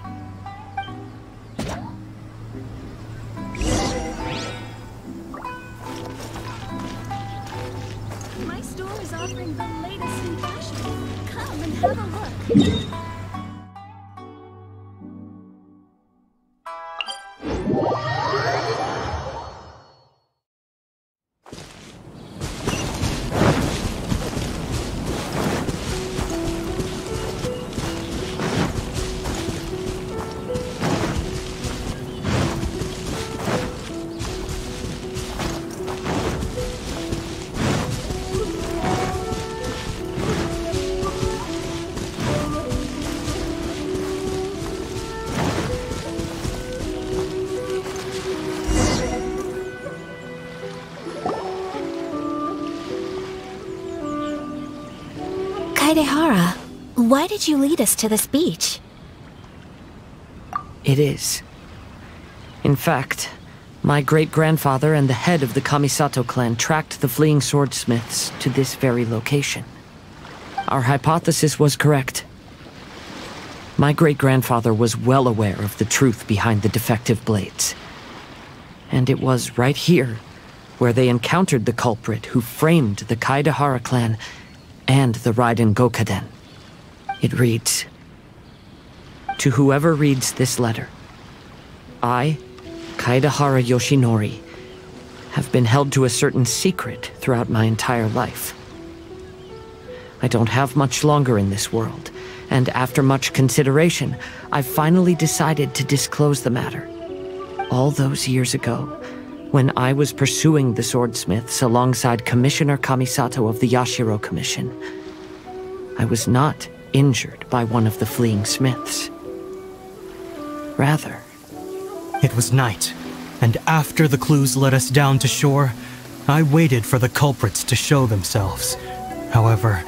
You lead us to this beach? It is. In fact, my great grandfather and the head of the Kamisato clan tracked the fleeing swordsmiths to this very location. Our hypothesis was correct. My great grandfather was well aware of the truth behind the defective blades. And it was right here where they encountered the culprit who framed the Kaedehara clan and the Raiden Gokaden. It reads To whoever reads this letter, I, Kaedehara Yoshinori, have been held to a certain secret throughout my entire life. I don't have much longer in this world, and after much consideration, I finally decided to disclose the matter. All those years ago, when I was pursuing the swordsmiths alongside Commissioner Kamisato of the Yashiro Commission, I was not injured by one of the fleeing smiths. Rather, It was night, and after the clues led us down to shore, I waited for the culprits to show themselves. However,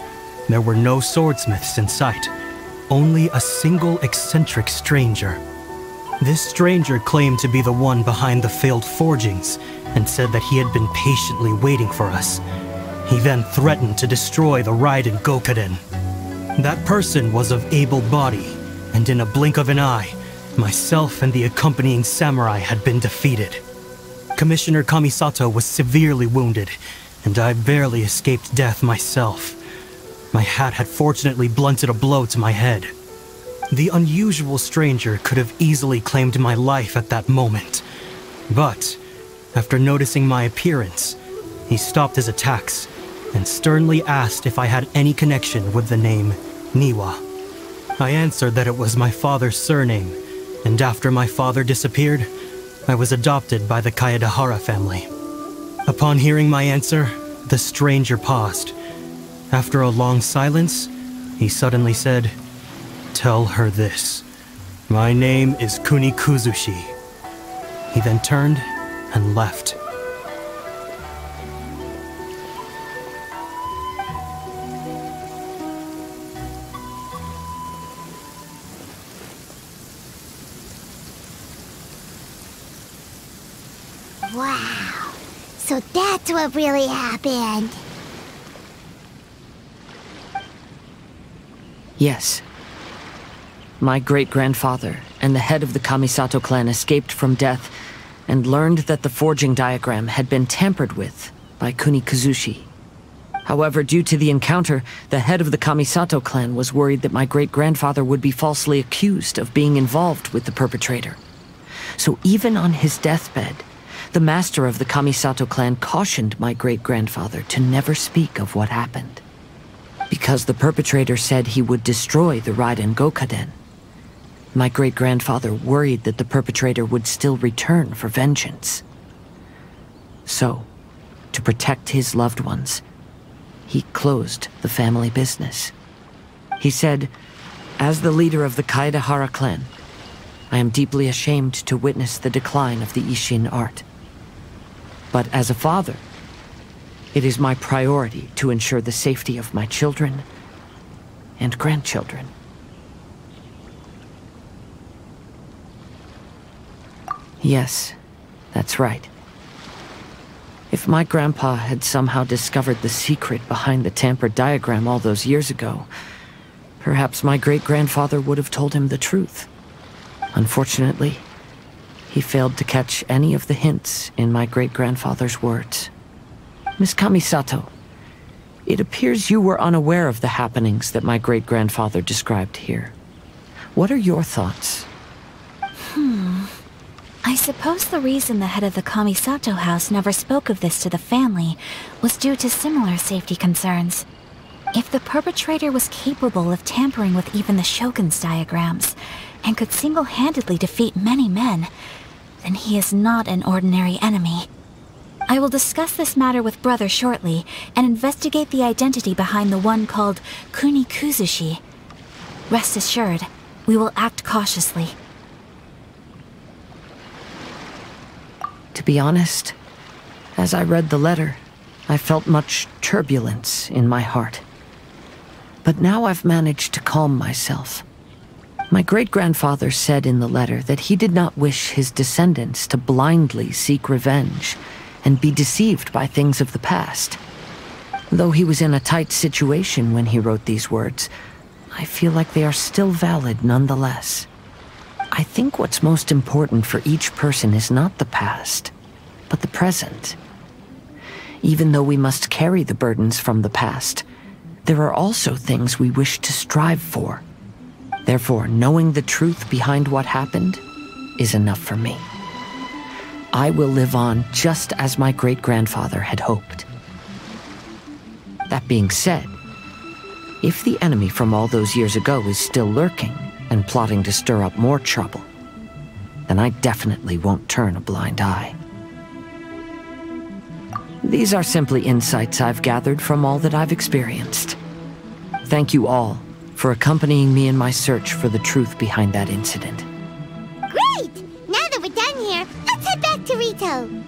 there were no swordsmiths in sight, only a single eccentric stranger. This stranger claimed to be the one behind the failed forgings and said that he had been patiently waiting for us. He then threatened to destroy the ride Raiden Gokaden. That person was of able body, and in a blink of an eye, myself and the accompanying samurai had been defeated. Commissioner Kamisato was severely wounded, and I barely escaped death myself. My hat had fortunately blunted a blow to my head. The unusual stranger could have easily claimed my life at that moment. But, after noticing my appearance, he stopped his attacks and sternly asked if I had any connection with the name Niwa. I answered that it was my father's surname, and after my father disappeared, I was adopted by the Kaedehara family. Upon hearing my answer, the stranger paused. After a long silence, he suddenly said, Tell her this. My name is Kuni Kuzushi. He then turned and left. That's what really happened. Yes. My great grandfather and the head of the Kamisato clan escaped from death and learned that the forging diagram had been tampered with by Kuni Kuzushi. However, due to the encounter, the head of the Kamisato clan was worried that my great grandfather would be falsely accused of being involved with the perpetrator. So even on his deathbed, the master of the Kamisato clan cautioned my great grandfather to never speak of what happened. Because the perpetrator said he would destroy the Raiden Gokaden. My great grandfather worried that the perpetrator would still return for vengeance. So, to protect his loved ones, he closed the family business. He said, As the leader of the Kaedehara clan, I am deeply ashamed to witness the decline of the Isshin art. But as a father, it is my priority to ensure the safety of my children and grandchildren. Yes, that's right. If my grandpa had somehow discovered the secret behind the tampered diagram all those years ago, perhaps my great-grandfather would have told him the truth. Unfortunately, he failed to catch any of the hints in my great-grandfather's words. Miss Kamisato, it appears you were unaware of the happenings that my great-grandfather described here. What are your thoughts? Hmm. I suppose the reason the head of the Kamisato house never spoke of this to the family was due to similar safety concerns. If the perpetrator was capable of tampering with even the Shogun's diagrams, and could single-handedly defeat many men, then he is not an ordinary enemy. I will discuss this matter with Brother shortly, and investigate the identity behind the one called Kuni Kuzushi. Rest assured, we will act cautiously. To be honest, as I read the letter, I felt much turbulence in my heart. But now I've managed to calm myself. My great-grandfather said in the letter that he did not wish his descendants to blindly seek revenge and be deceived by things of the past. Though he was in a tight situation when he wrote these words, I feel like they are still valid nonetheless. I think what's most important for each person is not the past, but the present. Even though we must carry the burdens from the past, there are also things we wish to strive for. Therefore, knowing the truth behind what happened is enough for me. I will live on just as my great grandfather had hoped. That being said, If the enemy from all those years ago is still lurking and plotting to stir up more trouble, then I definitely won't turn a blind eye. These are simply insights I've gathered from all that I've experienced. Thank you all for accompanying me in my search for the truth behind that incident. Great! Now that we're done here, let's head back to Ritou.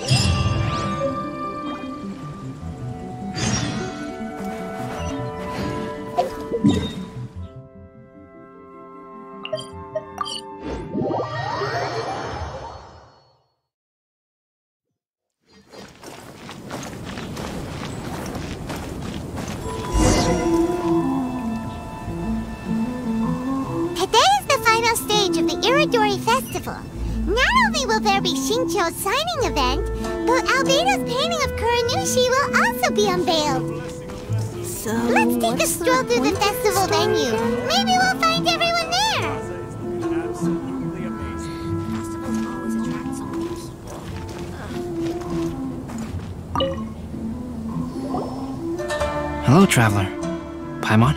Today there signing event, but Albedo's painting of Kuranushi will also be unveiled. So, Let's take a what's the stroll through the festival this venue. story? Maybe we'll find everyone there. Hello, traveler. Paimon?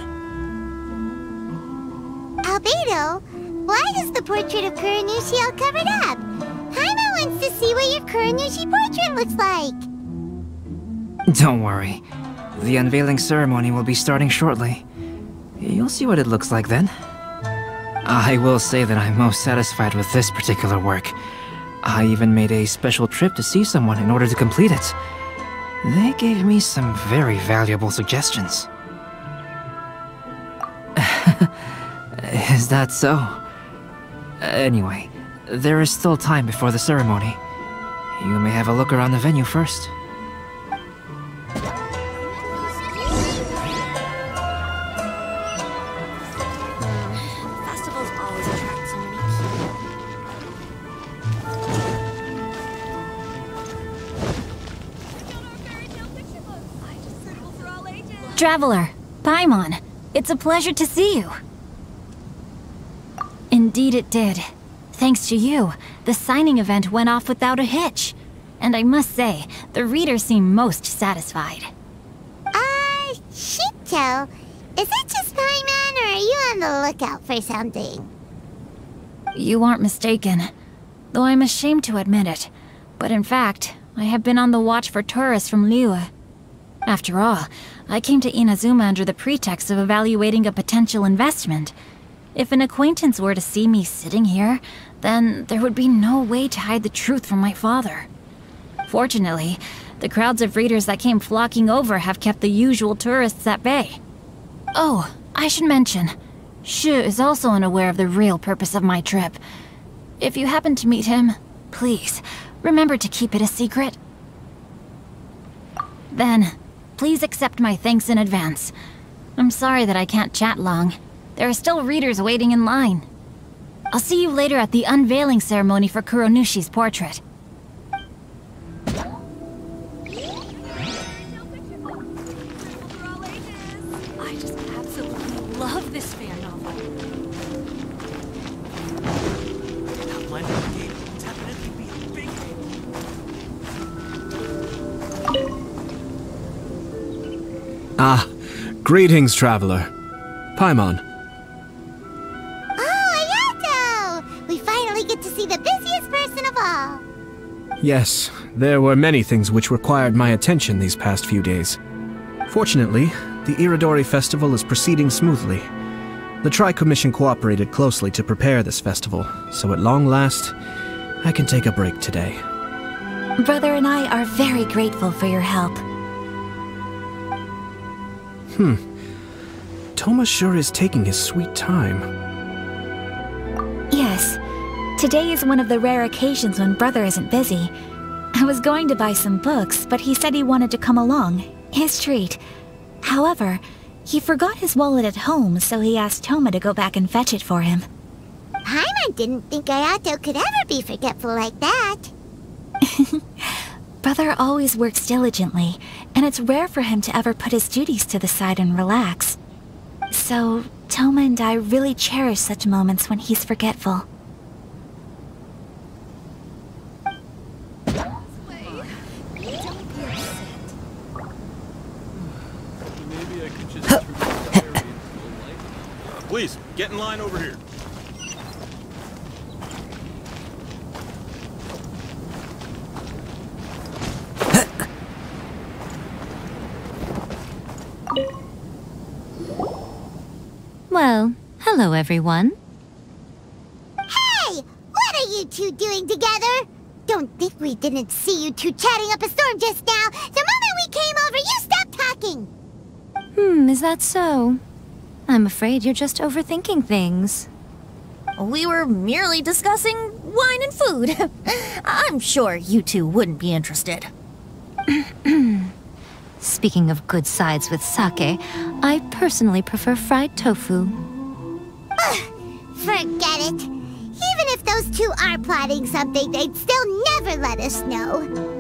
Albedo, why is the portrait of Kuranushi all covered up? Portrait looks like. Don't worry. The unveiling ceremony will be starting shortly. You'll see what it looks like then. I will say that I'm most satisfied with this particular work. I even made a special trip to see someone in order to complete it. They gave me some very valuable suggestions. is that so? Anyway, there is still time before the ceremony. You may have a look around the venue first. Festivals always attract so many people. Traveler, Paimon, it's a pleasure to see you. Indeed it did. Thanks to you, the signing event went off without a hitch. And I must say, the readers seem most satisfied. Uh, Xingqiu, is it just Paimon or are you on the lookout for something? You aren't mistaken, though I'm ashamed to admit it. But in fact, I have been on the watch for tourists from Liyue. After all, I came to Inazuma under the pretext of evaluating a potential investment. If an acquaintance were to see me sitting here, then there would be no way to hide the truth from my father. Fortunately, the crowds of readers that came flocking over have kept the usual tourists at bay. Oh, I should mention, Shu is also unaware of the real purpose of my trip. If you happen to meet him, please, remember to keep it a secret. Then, please accept my thanks in advance. I'm sorry that I can't chat long. There are still readers waiting in line. I'll see you later at the unveiling ceremony for Kuranushi's portrait. I just absolutely love this fan novel. Ah, greetings, traveler. Paimon. Yes, there were many things which required my attention these past few days. Fortunately, the Irodori Festival is proceeding smoothly. The Tri Commission cooperated closely to prepare this festival, so at long last, I can take a break today. Brother and I are very grateful for your help. Hmm. Thoma sure is taking his sweet time. Today is one of the rare occasions when Brother isn't busy. I was going to buy some books, but he said he wanted to come along. His treat. However, he forgot his wallet at home, so he asked Thoma to go back and fetch it for him. Paimon didn't think Ayato could ever be forgetful like that. Brother always works diligently, and it's rare for him to ever put his duties to the side and relax. So, Thoma and I really cherish such moments when he's forgetful. Tell me Please, get in line over here. Well, hello everyone. Hey! What are you two doing together? Don't think we didn't see you two chatting up a storm just now. The moment we came over, you stopped talking. Hmm, is that so? I'm afraid you're just overthinking things. We were merely discussing wine and food. I'm sure you two wouldn't be interested. Speaking of good sides with sake, I personally prefer fried tofu. Forget it. Even if those two are plotting something, they'd still never let us know.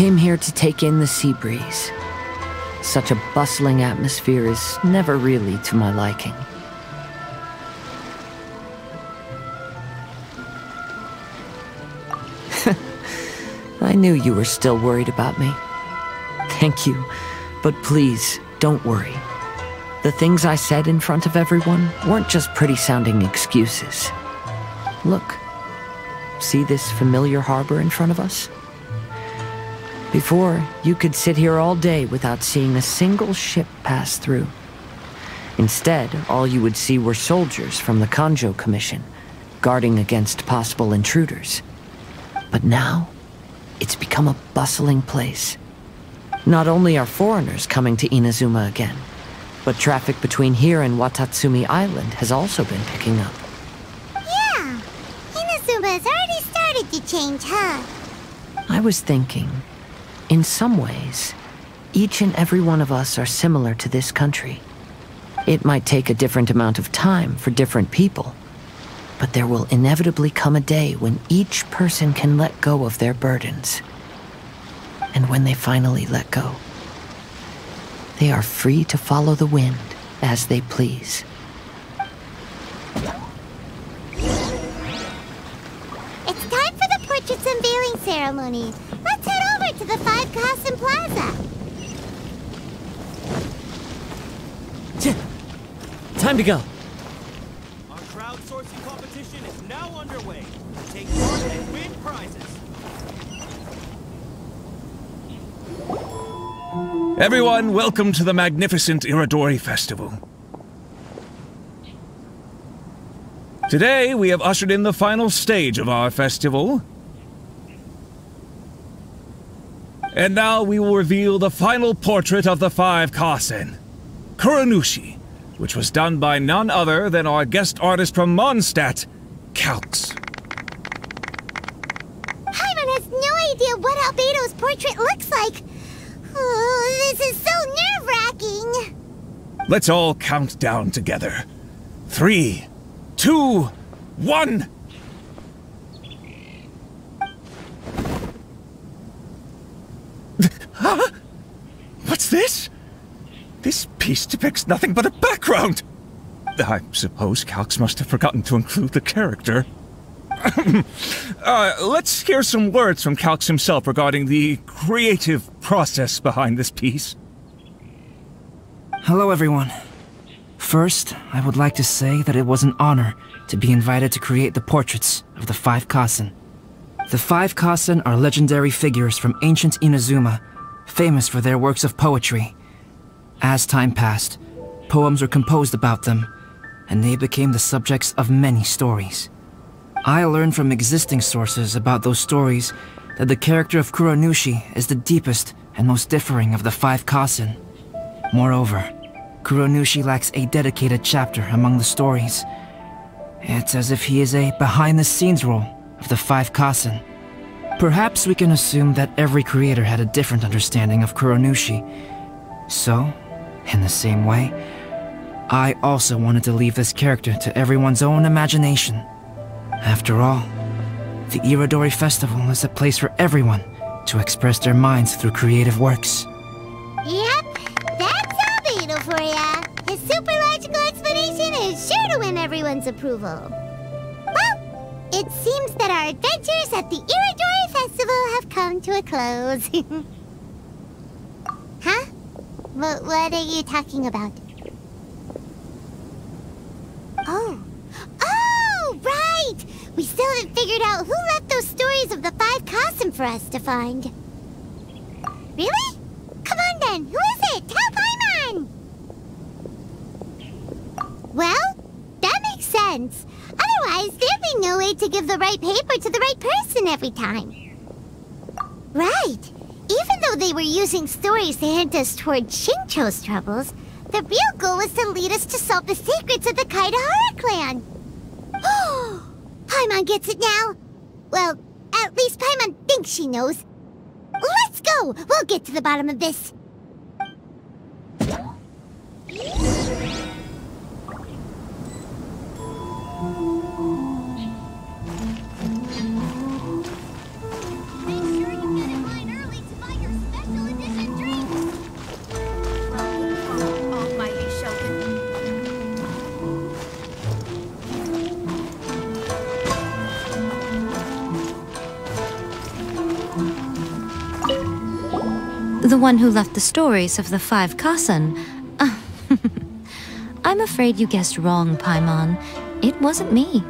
Came here to take in the sea breeze. Such a bustling atmosphere is never really to my liking. I knew you were still worried about me. Thank you, but please, don't worry. The things I said in front of everyone weren't just pretty sounding excuses. Look, see this familiar harbor in front of us? Before, you could sit here all day without seeing a single ship pass through. Instead, all you would see were soldiers from the Kanjou Commission, guarding against possible intruders. But now, it's become a bustling place. Not only are foreigners coming to Inazuma again, but traffic between here and Watatsumi Island has also been picking up. Yeah, Inazuma has already started to change, huh? I was thinking, in some ways, each and every one of us are similar to this country. It might take a different amount of time for different people, but there will inevitably come a day when each person can let go of their burdens. And when they finally let go, they are free to follow the wind as they please. It's time for the portraits unveiling ceremony. Let's to the Five Kasen Plaza. Time to go. Our crowdsourcing competition is now underway. Take part and win prizes. Everyone, welcome to the magnificent Irodori Festival. Today, we have ushered in the final stage of our festival. And now we will reveal the final portrait of the five Kasen, Kuranushi, which was done by none other than our guest artist from Mondstadt, Calx. Paimon has no idea what Albedo's portrait looks like. Oh, this is so nerve-wracking. Let's all count down together. Three, two, one. Huh? What's this? This piece depicts nothing but a background. I suppose Calx must have forgotten to include the character. uh, let's hear some words from Calx himself regarding the creative process behind this piece. Hello, everyone. First, I would like to say that it was an honor to be invited to create the portraits of the Five Kasen. The Five Kasen are legendary figures from ancient Inazuma, famous for their works of poetry. As time passed, poems were composed about them, and they became the subjects of many stories. I learned from existing sources about those stories that the character of Kuranushi is the deepest and most differing of the five Kasen. Moreover, Kuranushi lacks a dedicated chapter among the stories. It's as if he is a behind-the-scenes role of the Five Kasen. Perhaps we can assume that every creator had a different understanding of Kuranushi. So, in the same way, I also wanted to leave this character to everyone's own imagination. After all, the Irodori Festival is a place for everyone to express their minds through creative works. Yep, that's all Albedo for ya. His super logical explanation is sure to win everyone's approval. It seems that our adventures at the Irodori Festival have come to a close. huh? What, what are you talking about? Oh. Oh, right! We still haven't figured out who left those stories of the five Kasen for us to find. Really? Come on then, who is it? Tell Paimon! Well, that makes sense. Otherwise, there'd be no way to give the right paper to the right person every time. Right. Even though they were using stories to hint us toward Xingqiu's troubles, the real goal was to lead us to solve the secrets of the Kaedehara clan. Oh, Paimon gets it now. Well, at least Paimon thinks she knows. Let's go! We'll get to the bottom of this. The one who left the stories of the five Kasen. Uh, I'm afraid you guessed wrong, Paimon. It wasn't me.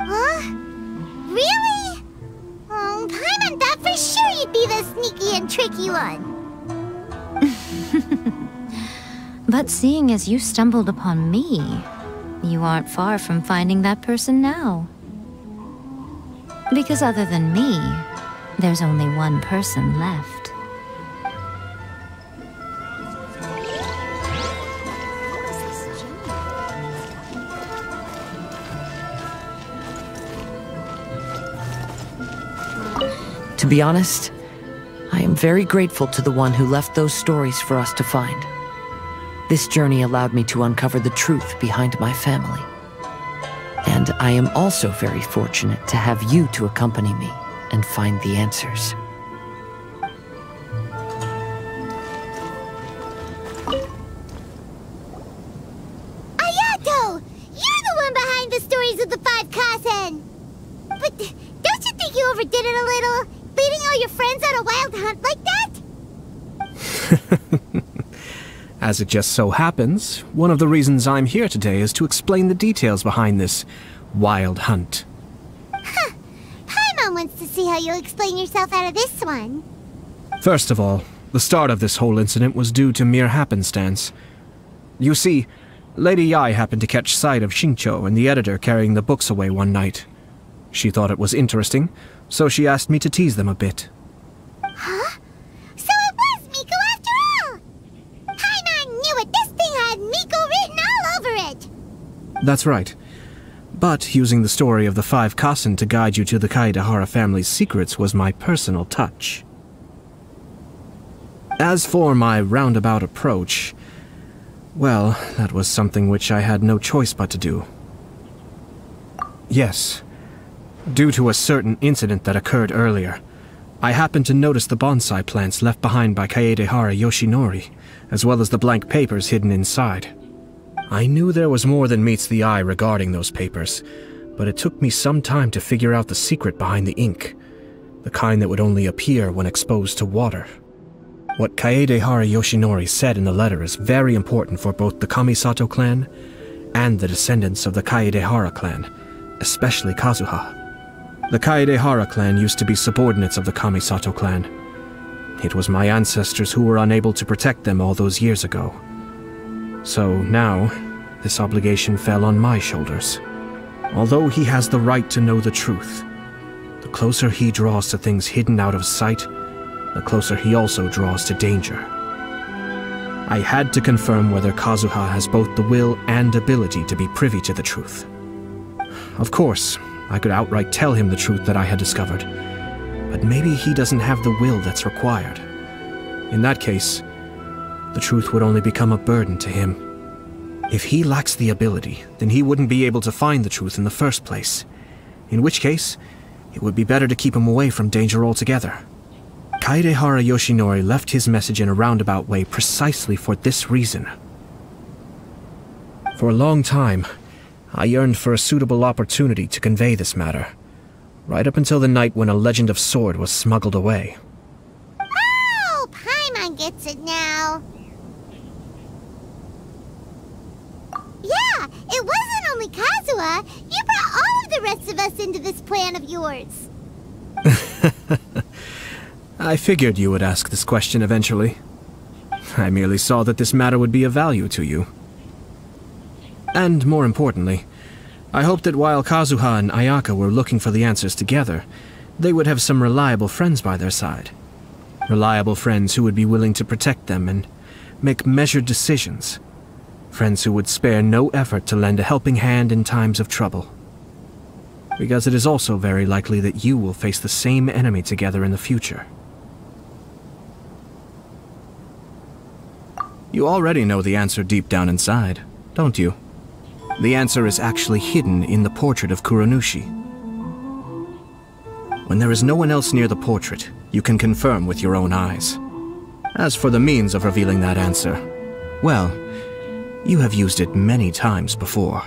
Huh? Really? Mm, oh, Paimon thought for sure you'd be the sneaky and tricky one. But seeing as you stumbled upon me, you aren't far from finding that person now. Because other than me, there's only one person left. To be honest, I am very grateful to the one who left those stories for us to find. This journey allowed me to uncover the truth behind my family. And I am also very fortunate to have you to accompany me and find the answers. As it just so happens, one of the reasons I'm here today is to explain the details behind this wild hunt. Paimon wants to see how you'll explain yourself out of this one. First of all, the start of this whole incident was due to mere happenstance. You see, Lady Yae happened to catch sight of Xingqiu and the editor carrying the books away one night. She thought it was interesting, so she asked me to tease them a bit. Huh? That's right. But using the story of the five Kasen to guide you to the Kaedehara family's secrets was my personal touch. As for my roundabout approach, well, that was something which I had no choice but to do. Yes. Due to a certain incident that occurred earlier, I happened to notice the bonsai plants left behind by Kaedehara Yoshinori, as well as the blank papers hidden inside. I knew there was more than meets the eye regarding those papers, but it took me some time to figure out the secret behind the ink, the kind that would only appear when exposed to water. What Kaedehara Yoshinori said in the letter is very important for both the Kamisato clan and the descendants of the Kaedehara clan, especially Kazuha. The Kaedehara clan used to be subordinates of the Kamisato clan. It was my ancestors who were unable to protect them all those years ago. So now, this obligation fell on my shoulders. Although he has the right to know the truth, the closer he draws to things hidden out of sight, the closer he also draws to danger. I had to confirm whether Kazuha has both the will and ability to be privy to the truth. Of course, I could outright tell him the truth that I had discovered, but maybe he doesn't have the will that's required. In that case, the truth would only become a burden to him. If he lacks the ability, then he wouldn't be able to find the truth in the first place. In which case, it would be better to keep him away from danger altogether. Kaedehara Yoshinori left his message in a roundabout way precisely for this reason. For a long time, I yearned for a suitable opportunity to convey this matter, right up until the night when a legend of sword was smuggled away. Oh, Paimon gets it now. Yeah, it wasn't only Kazuha. You brought all of the rest of us into this plan of yours. I figured you would ask this question eventually. I merely saw that this matter would be of value to you. And more importantly, I hoped that while Kazuha and Ayaka were looking for the answers together, they would have some reliable friends by their side. Reliable friends who would be willing to protect them and make measured decisions. Friends who would spare no effort to lend a helping hand in times of trouble. Because it is also very likely that you will face the same enemy together in the future. You already know the answer deep down inside, don't you? The answer is actually hidden in the portrait of Kuranushi. When there is no one else near the portrait, you can confirm with your own eyes. As for the means of revealing that answer, well, you have used it many times before.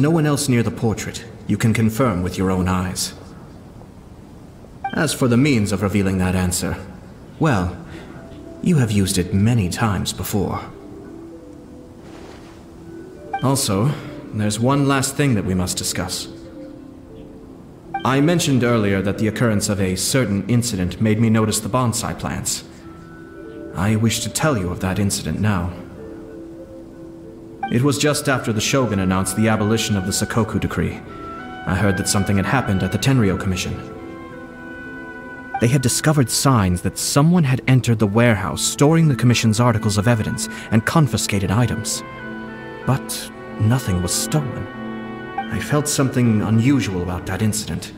No one else near the portrait, you can confirm with your own eyes. As for the means of revealing that answer, well, you have used it many times before. Also, there's one last thing that we must discuss. I mentioned earlier that the occurrence of a certain incident made me notice the bonsai plants. I wish to tell you of that incident now. It was just after the Shogun announced the abolition of the Sakoku Decree. I heard that something had happened at the Tenryou Commission. They had discovered signs that someone had entered the warehouse storing the Commission's articles of evidence and confiscated items. But nothing was stolen. I felt something unusual about that incident,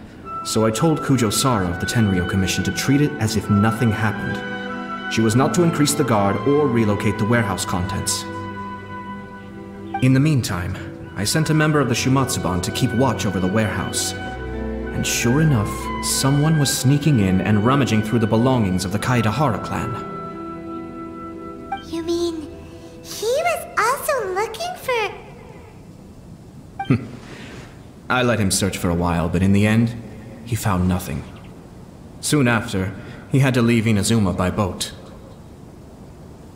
so I told Kujo Sara of the Tenryou Commission to treat it as if nothing happened. She was not to increase the guard or relocate the warehouse contents. In the meantime, I sent a member of the Shumatsuban to keep watch over the warehouse. And sure enough, someone was sneaking in and rummaging through the belongings of the Kaedehara clan. You mean he was also looking for. I let him search for a while, but in the end, he found nothing. Soon after, he had to leave Inazuma by boat.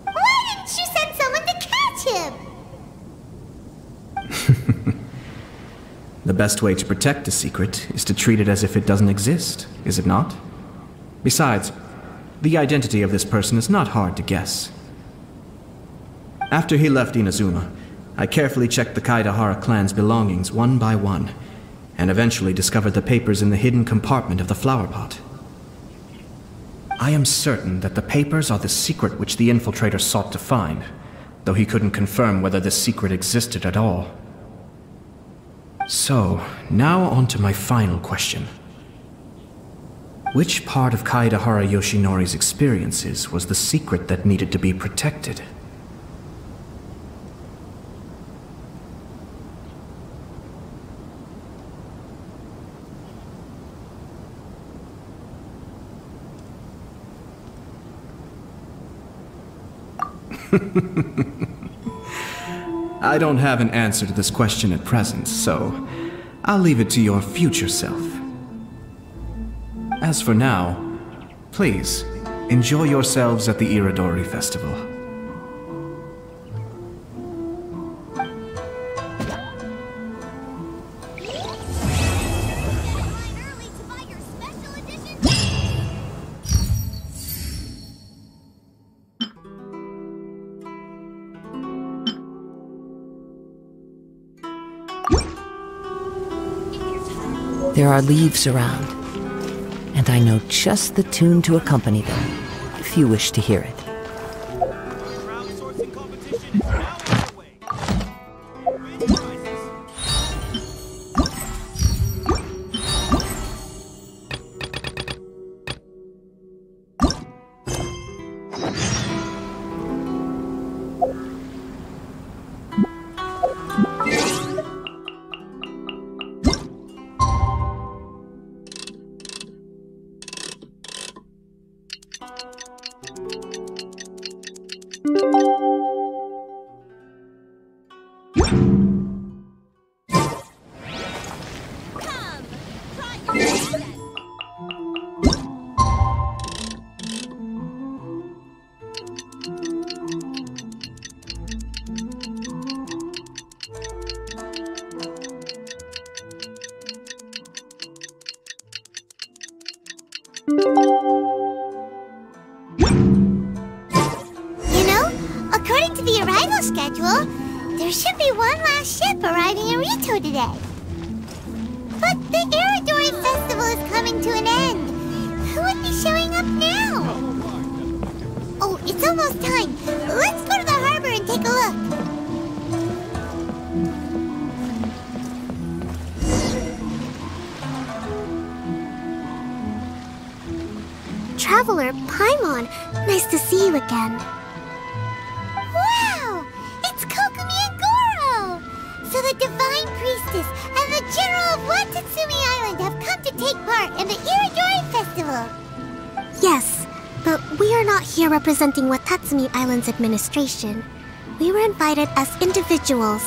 Why didn't you send someone to catch him? The best way to protect a secret is to treat it as if it doesn't exist, is it not? Besides, the identity of this person is not hard to guess. After he left Inazuma, I carefully checked the Kaedehara clan's belongings one by one, and eventually discovered the papers in the hidden compartment of the flower pot. I am certain that the papers are the secret which the infiltrator sought to find, though he couldn't confirm whether this secret existed at all. So, now on to my final question. Which part of Kaedehara Yoshinori's experiences was the secret that needed to be protected? I don't have an answer to this question at present, so I'll leave it to your future self. As for now, please, enjoy yourselves at the Irodori Festival. There are leaves around, and I know just the tune to accompany them, if you wish to hear it. Administration. We were invited as individuals.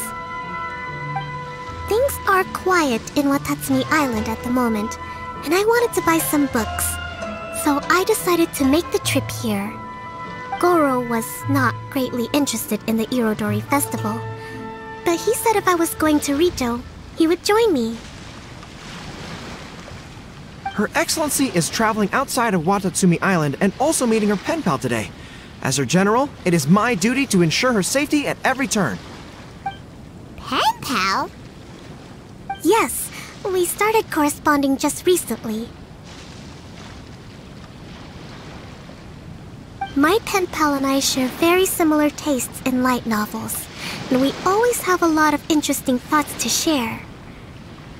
Things are quiet in Watatsumi Island at the moment, and I wanted to buy some books. So I decided to make the trip here. Goro was not greatly interested in the Irodori festival, but he said if I was going to Ritou, he would join me. Her Excellency is traveling outside of Watatsumi Island and also meeting her pen pal today. As her general, it is my duty to ensure her safety at every turn. Pen pal? Yes, we started corresponding just recently. My pen pal and I share very similar tastes in light novels, and we always have a lot of interesting thoughts to share.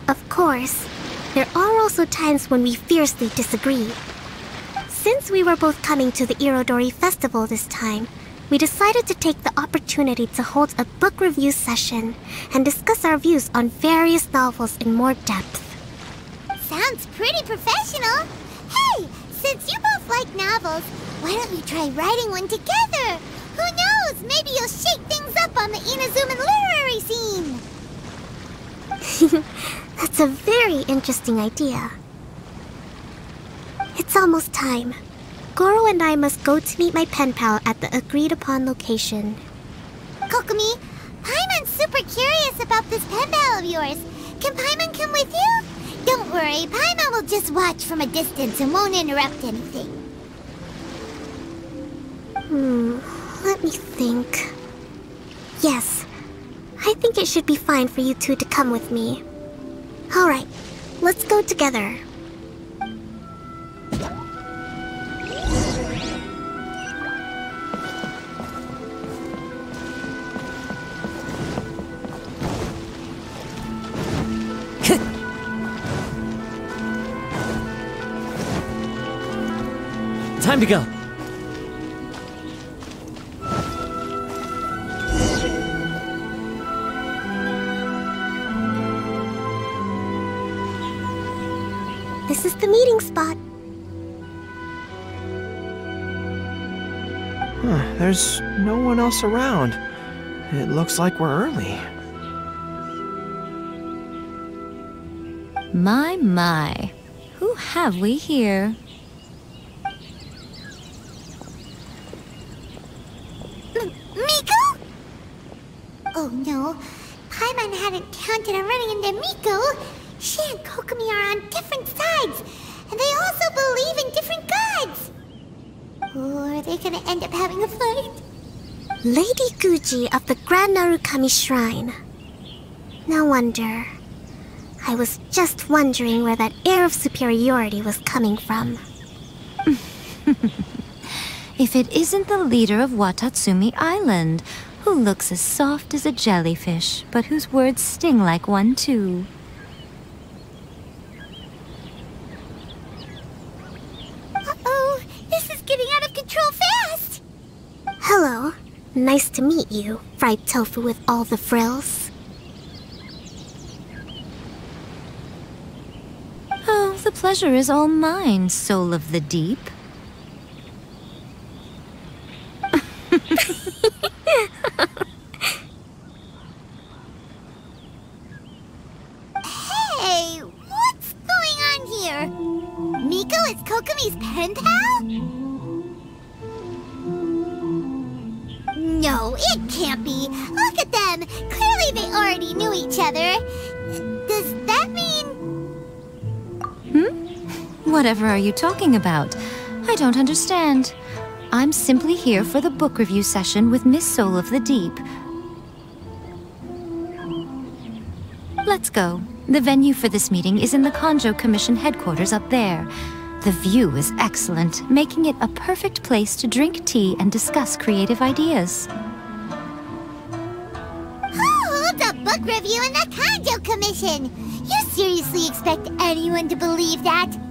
Of course, there are also times when we fiercely disagree. Since we were both coming to the Irodori Festival this time, we decided to take the opportunity to hold a book review session and discuss our views on various novels in more depth. Sounds pretty professional. Hey, since you both like novels, why don't you try writing one together? Who knows? Maybe you'll shake things up on the Inazuman literary scene. That's a very interesting idea. It's almost time. Goro and I must go to meet my pen pal at the agreed upon location. Kokomi, Paimon's super curious about this pen pal of yours. Can Paimon come with you? Don't worry, Paimon will just watch from a distance and won't interrupt anything. Hmm, let me think. Yes, I think it should be fine for you two to come with me. Alright, let's go together. Time to go. This is the meeting spot. Huh, there's no one else around. It looks like we're early. My, my. Who have we here? M Miko? Oh no, Paimon hadn't counted on running into Miko. She and Kokomi are on different sides, and they also believe in different gods. Or are they gonna end up having a fight? Lady Guuji of the Grand Narukami Shrine. No wonder. I was just wondering where that air of superiority was coming from. If it isn't the leader of Watatsumi Island, who looks as soft as a jellyfish, but whose words sting like one too. Uh-oh, this is getting out of control fast! Hello. Nice to meet you, fried tofu with all the frills. Oh, the pleasure is all mine, soul of the deep. Hey, what's going on here? Miko is Kokomi's pen pal? No, it can't be. Look at them. Clearly they already knew each other. Does that mean... Hmm? Whatever are you talking about? I don't understand. I'm simply here for the book review session with Miss Soul of the Deep. Let's go. The venue for this meeting is in the Kanjou Commission headquarters up there. The view is excellent, making it a perfect place to drink tea and discuss creative ideas. Oh, the book review in the Kanjou Commission! You seriously expect anyone to believe that?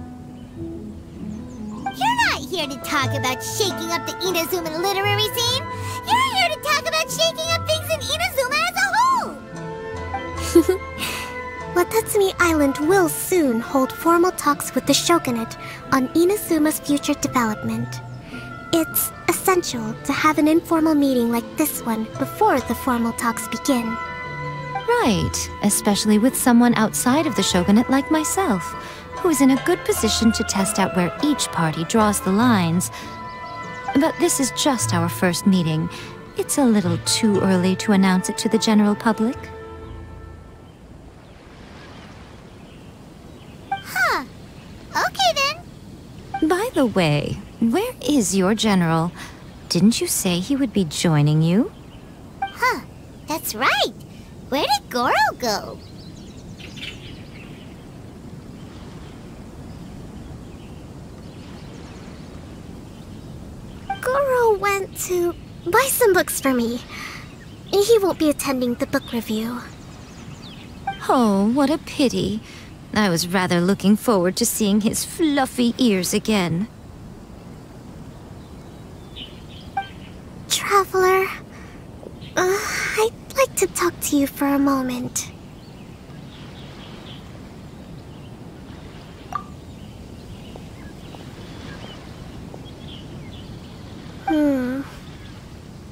You're not here to talk about shaking up the Inazuma literary scene. You're here to talk about shaking up things in Inazuma as a whole! Watatsumi Island will soon hold formal talks with the shogunate on Inazuma's future development. It's essential to have an informal meeting like this one before the formal talks begin. Right, especially with someone outside of the shogunate like myself, who is in a good position to test out where each party draws the lines. But this is just our first meeting. It's a little too early to announce it to the general public. Huh. Okay then. By the way, where is your general? Didn't you say he would be joining you? Huh. That's right. Where did Goro go? Goro went to buy some books for me. He won't be attending the book review. Oh, what a pity. I was rather looking forward to seeing his fluffy ears again. Traveler, uh, I'd like to talk to you for a moment. Hmm.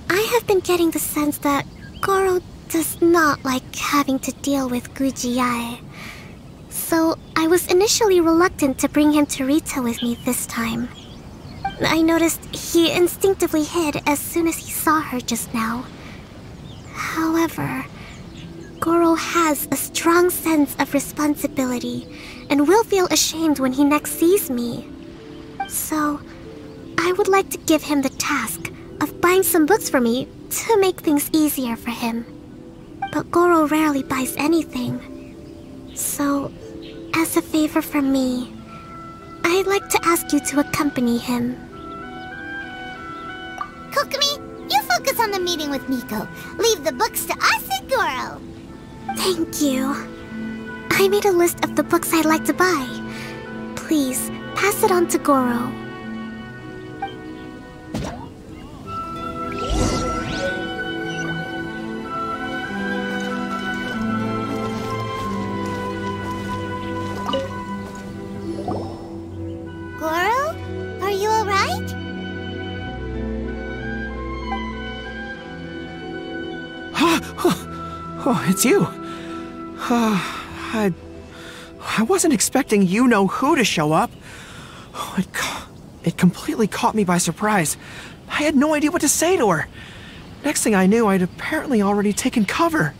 I have been getting the sense that Goro does not like having to deal with Guuji Yae. So I was initially reluctant to bring him to Ritou with me this time. I noticed he instinctively hid as soon as he saw her just now. However, Goro has a strong sense of responsibility and will feel ashamed when he next sees me. So, I would like to give him the task of buying some books for me to make things easier for him. But Goro rarely buys anything. So, as a favor from me, I'd like to ask you to accompany him. Kokomi, you focus on the meeting with Miko. Leave the books to us and Goro. Thank you. I made a list of the books I'd like to buy. Please, pass it on to Goro. It's you. Uh, I, I wasn't expecting you know who to show up. It, it completely caught me by surprise. I had no idea what to say to her. Next thing I knew, I'd apparently already taken cover.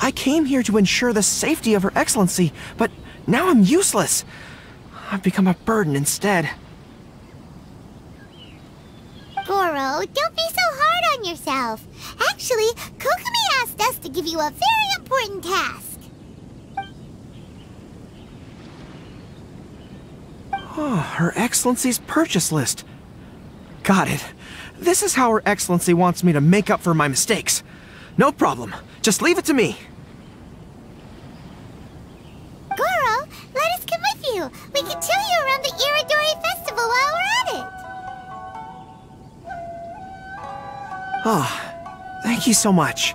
I came here to ensure the safety of Her Excellency, but now I'm useless. I've become a burden instead. Goro, don't be so hard on yourself. Actually, Kokomi asked us to give you a very important task. Oh, Her Excellency's purchase list. Got it. This is how Her Excellency wants me to make up for my mistakes. No problem. Just leave it to me. Goro, let us come with you. We can show you around the Irodori Festival while we're at it. Oh, thank you so much.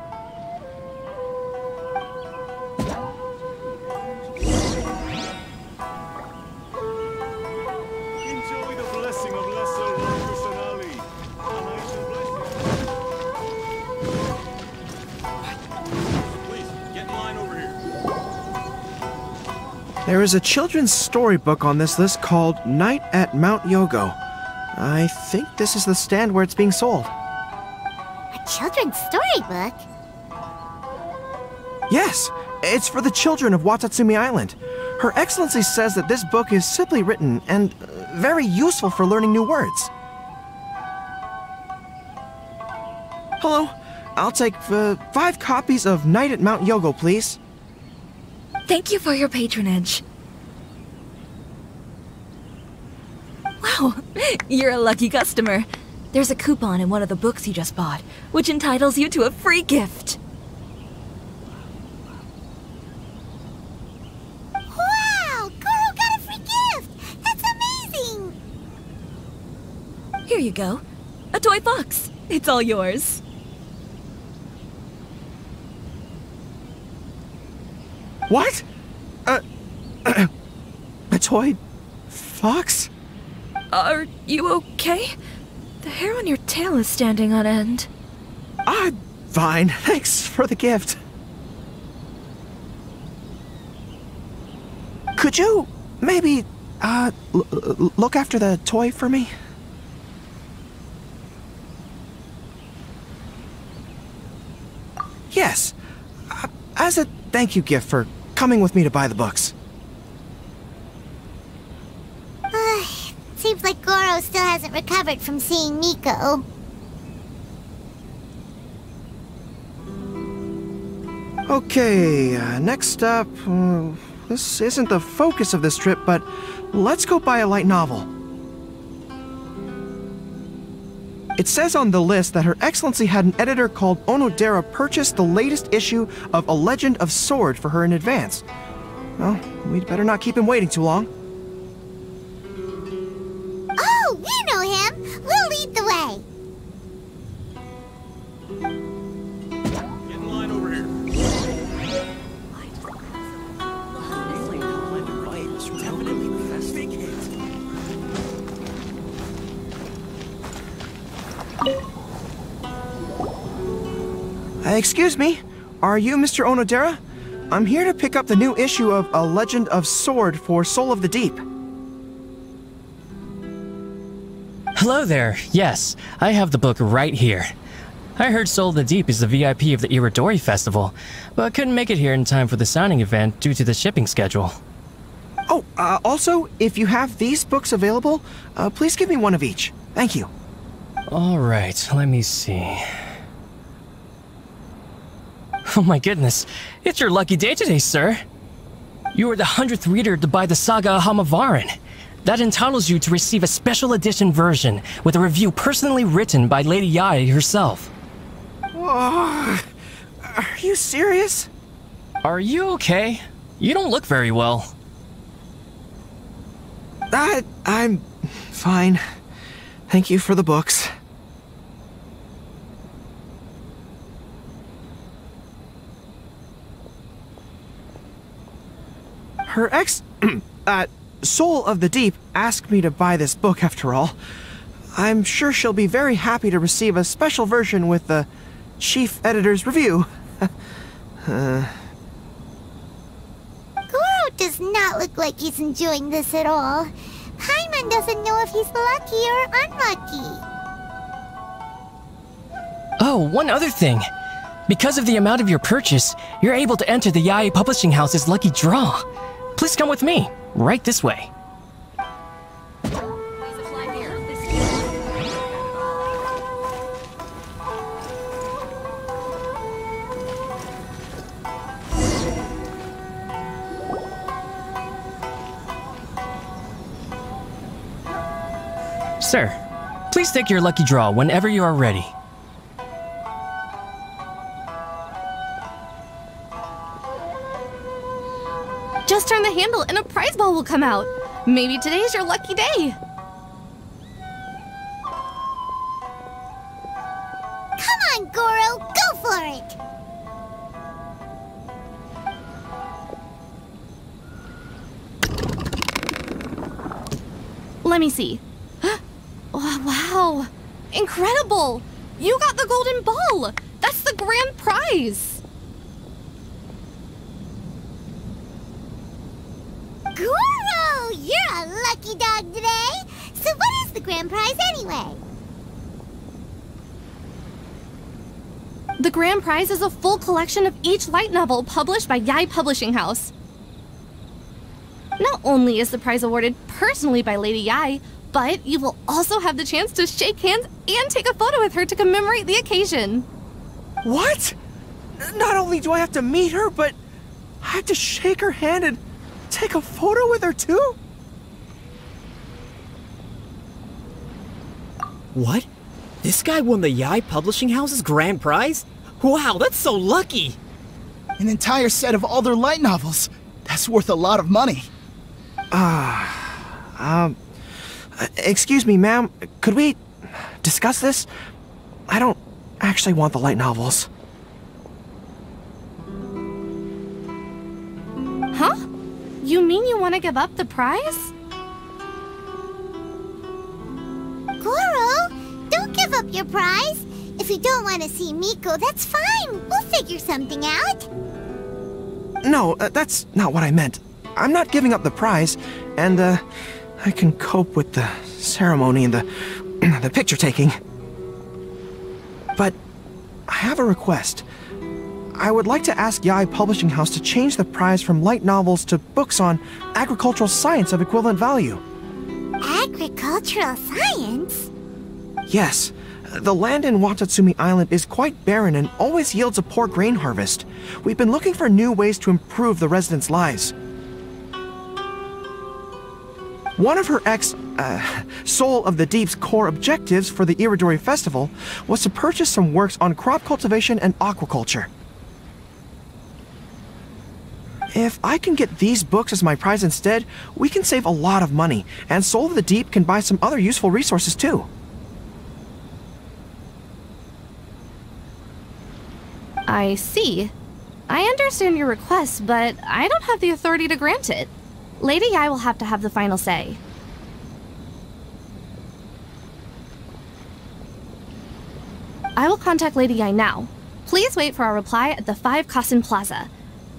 Enjoy the blessing of Lesser Lord Kusanali. And I shall bless you. Please, get in over here. There is a children's storybook on this list called Night at Mount Yougou. I think this is the stand where it's being sold. A children's storybook? Yes, it's for the children of Watatsumi Island. Her Excellency says that this book is simply written and uh, very useful for learning new words. Hello, I'll take uh, five copies of Night at Mount Yougou, please. Thank you for your patronage. Wow, you're a lucky customer. There's a coupon in one of the books you just bought, which entitles you to a free gift. Wow! Goro got a free gift! That's amazing! Here you go. A toy box. It's all yours. What? Uh, a toy fox? Are you okay? The hair on your tail is standing on end. I'm fine. Thanks for the gift. Could you maybe uh look after the toy for me? Yes. Uh, as a thank you gift for coming with me to buy the books. Seems like Goro still hasn't recovered from seeing Miko. Okay, uh, next up. Uh, this isn't the focus of this trip, but let's go buy a light novel. It says on the list that Her Excellency had an editor called Onodera purchase the latest issue of A Legend of Sword for her in advance. Well, we'd better not keep him waiting too long. We'll lead the way! Get in line over here. Uh, excuse me, are you Mr. Onodera? I'm here to pick up the new issue of A Legend of Sword for Soul of the Deep. Hello there. Yes, I have the book right here. I heard Soul of the Deep is the VIP of the Irodori Festival, but couldn't make it here in time for the signing event due to the shipping schedule. Oh, uh, also, if you have these books available, uh, please give me one of each. Thank you. All right, let me see. Oh my goodness, it's your lucky day today, sir. You are the hundredth reader to buy the Saga of Hamavaran. That entitles you to receive a special edition version with a review personally written by Lady Yae herself. Oh, are you serious? Are you okay? You don't look very well. I, I'm fine. Thank you for the books. Her ex, uh, Soul of the Deep asked me to buy this book after all. I'm sure she'll be very happy to receive a special version with the chief editor's review. uh, Goro does not look like he's enjoying this at all. Paimon doesn't know if he's lucky or unlucky. Oh, one other thing. Because of the amount of your purchase, you're able to enter the Yae Publishing House's lucky draw. Please come with me, right this way. Sir, please take your lucky draw whenever you are ready. Just turn the handle and a prize ball will come out. Maybe today's your lucky day. Come on, Goro, go for it! Let me see. Oh, wow. Incredible! You got the golden ball! That's the grand prize! Goro, you're a lucky dog today. So what is the grand prize anyway? The grand prize is a full collection of each light novel published by Yae Publishing House. Not only is the prize awarded personally by Lady Yae, but you will also have the chance to shake hands and take a photo with her to commemorate the occasion. What? Not only do I have to meet her, but I have to shake her hand and take a photo with her too? What? This guy won the Yae Publishing House's grand prize? Wow, that's so lucky! An entire set of all their light novels. That's worth a lot of money. Ah, um, uh, excuse me, ma'am. Could we discuss this? I don't actually want the light novels. You mean you want to give up the prize? Goro, don't give up your prize. If you don't want to see Miko, that's fine. We'll figure something out. No, uh, that's not what I meant. I'm not giving up the prize, and, uh, I can cope with the ceremony and the, the picture taking. But I have a request. I would like to ask Yae Publishing House to change the prize from light novels to books on agricultural science of equivalent value. Agricultural science? Yes, the land in Watatsumi Island is quite barren and always yields a poor grain harvest. We've been looking for new ways to improve the residents' lives. One of her ex, uh, Soul of the Deep's core objectives for the Irodori Festival was to purchase some works on crop cultivation and aquaculture. If I can get these books as my prize instead, we can save a lot of money, and Soul of the Deep can buy some other useful resources too. I see. I understand your request, but I don't have the authority to grant it. Lady Yae will have to have the final say. I will contact Lady Yae now. Please wait for our reply at the 5 Kasen Plaza.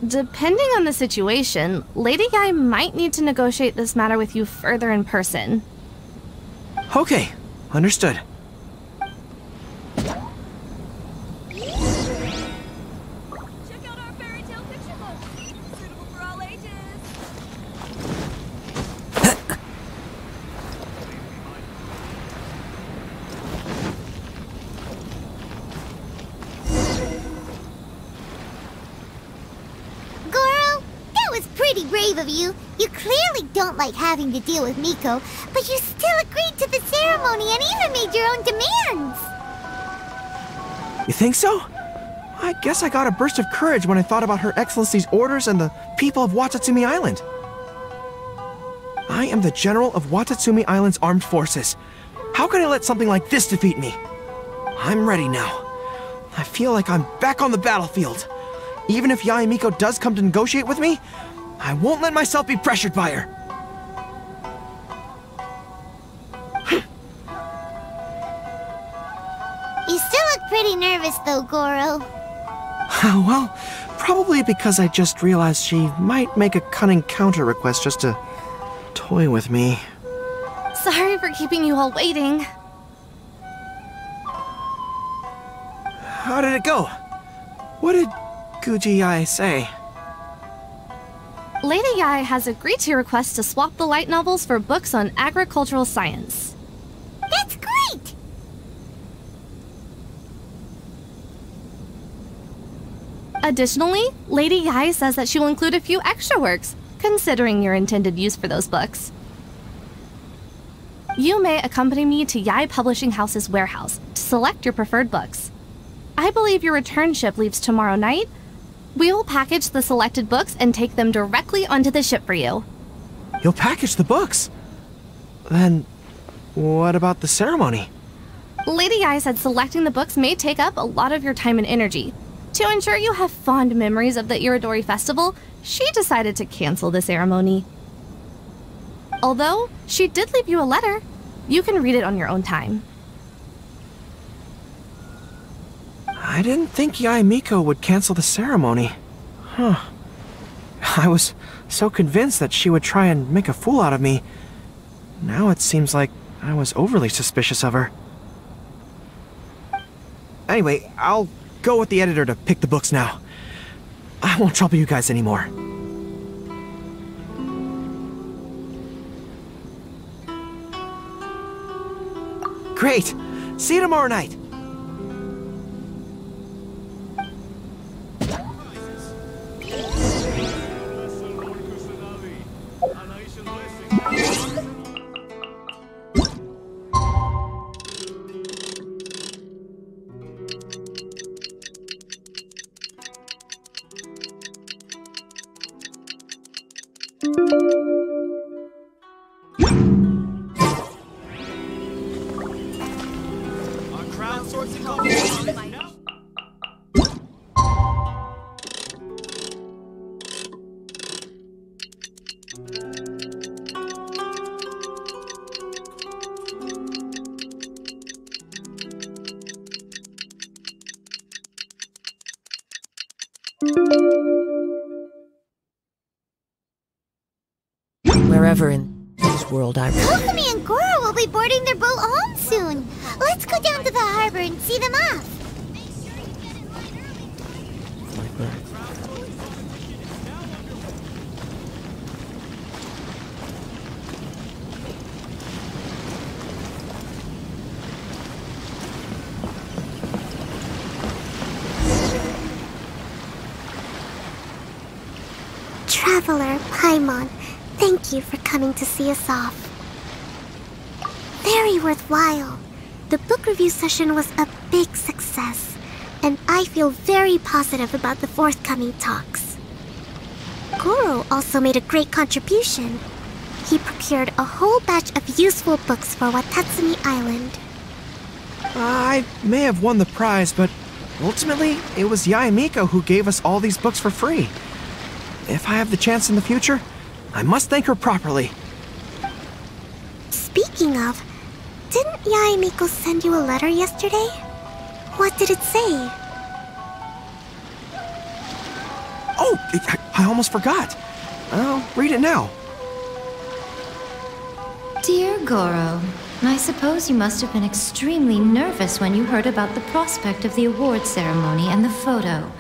Depending on the situation, Lady Guuji might need to negotiate this matter with you further in person. Okay, understood. Of you. Clearly don't like having to deal with Miko, but you still agreed to the ceremony and even made your own demands. You think so? I guess I got a burst of courage when I thought about Her Excellency's orders and the people of Watatsumi Island. I am the General of Watatsumi Island's armed forces. How can I let something like this defeat me? I'm ready now. I feel like I'm back on the battlefield. Even if Yae Miko does come to negotiate with me, I won't let myself be pressured by her. You still look pretty nervous though, Goro. well, probably because I just realized she might make a cunning counter request just to toy with me. Sorry for keeping you all waiting. How did it go? What did Guuji Yae say? Lady Yae has agreed to your request to swap the light novels for books on agricultural science. That's great! Additionally, Lady Yae says that she will include a few extra works, considering your intended use for those books. You may accompany me to Yae Publishing House's warehouse to select your preferred books. I believe your return ship leaves tomorrow night. We will package the selected books and take them directly onto the ship for you. You'll package the books? Then, what about the ceremony? Lady Yae said selecting the books may take up a lot of your time and energy. To ensure you have fond memories of the Irodori Festival, she decided to cancel the ceremony. Although, she did leave you a letter. You can read it on your own time. I didn't think Yae Miko would cancel the ceremony. Huh. I was so convinced that she would try and make a fool out of me. Now it seems like I was overly suspicious of her. Anyway, I'll go with the editor to pick the books now. I won't trouble you guys anymore. Great! See you tomorrow night! World I and Goro will be boarding their boat home soon. Let's go down to the harbor and see them off. Traveler Paimon, thank you for coming to see us off. Very worthwhile. The book review session was a big success, and I feel very positive about the forthcoming talks. Goro also made a great contribution. He procured a whole batch of useful books for Watatsumi Island. I may have won the prize, but ultimately, it was Yae Miko who gave us all these books for free. If I have the chance in the future, I must thank her properly. Speaking of, didn't Yae Miko send you a letter yesterday? What did it say? Oh, I, I almost forgot. I'll read it now. Dear Goro, I suppose you must have been extremely nervous when you heard about the prospect of the award ceremony and the photo.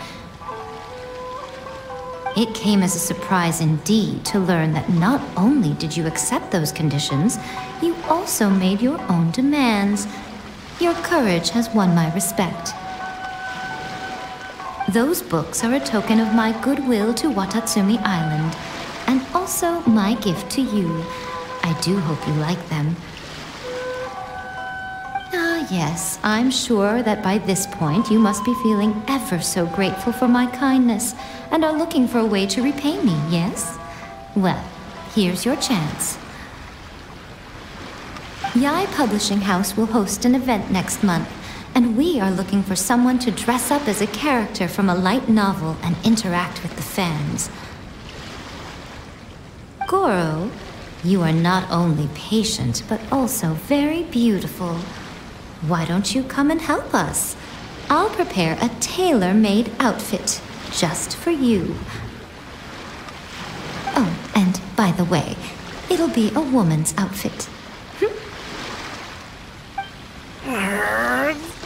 It came as a surprise indeed to learn that not only did you accept those conditions, you also made your own demands. Your courage has won my respect. Those books are a token of my goodwill to Watatsumi Island, and also my gift to you. I do hope you like them. Yes, I'm sure that by this point you must be feeling ever so grateful for my kindness and are looking for a way to repay me, yes? Well, here's your chance. Yae Publishing House will host an event next month, and we are looking for someone to dress up as a character from a light novel and interact with the fans. Goro, you are not only patient, but also very beautiful. Why don't you come and help us? I'll prepare a tailor made outfit just for you. Oh, and by the way, it'll be a woman's outfit. Hmm?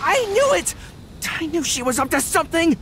I knew it! I knew she was up to something!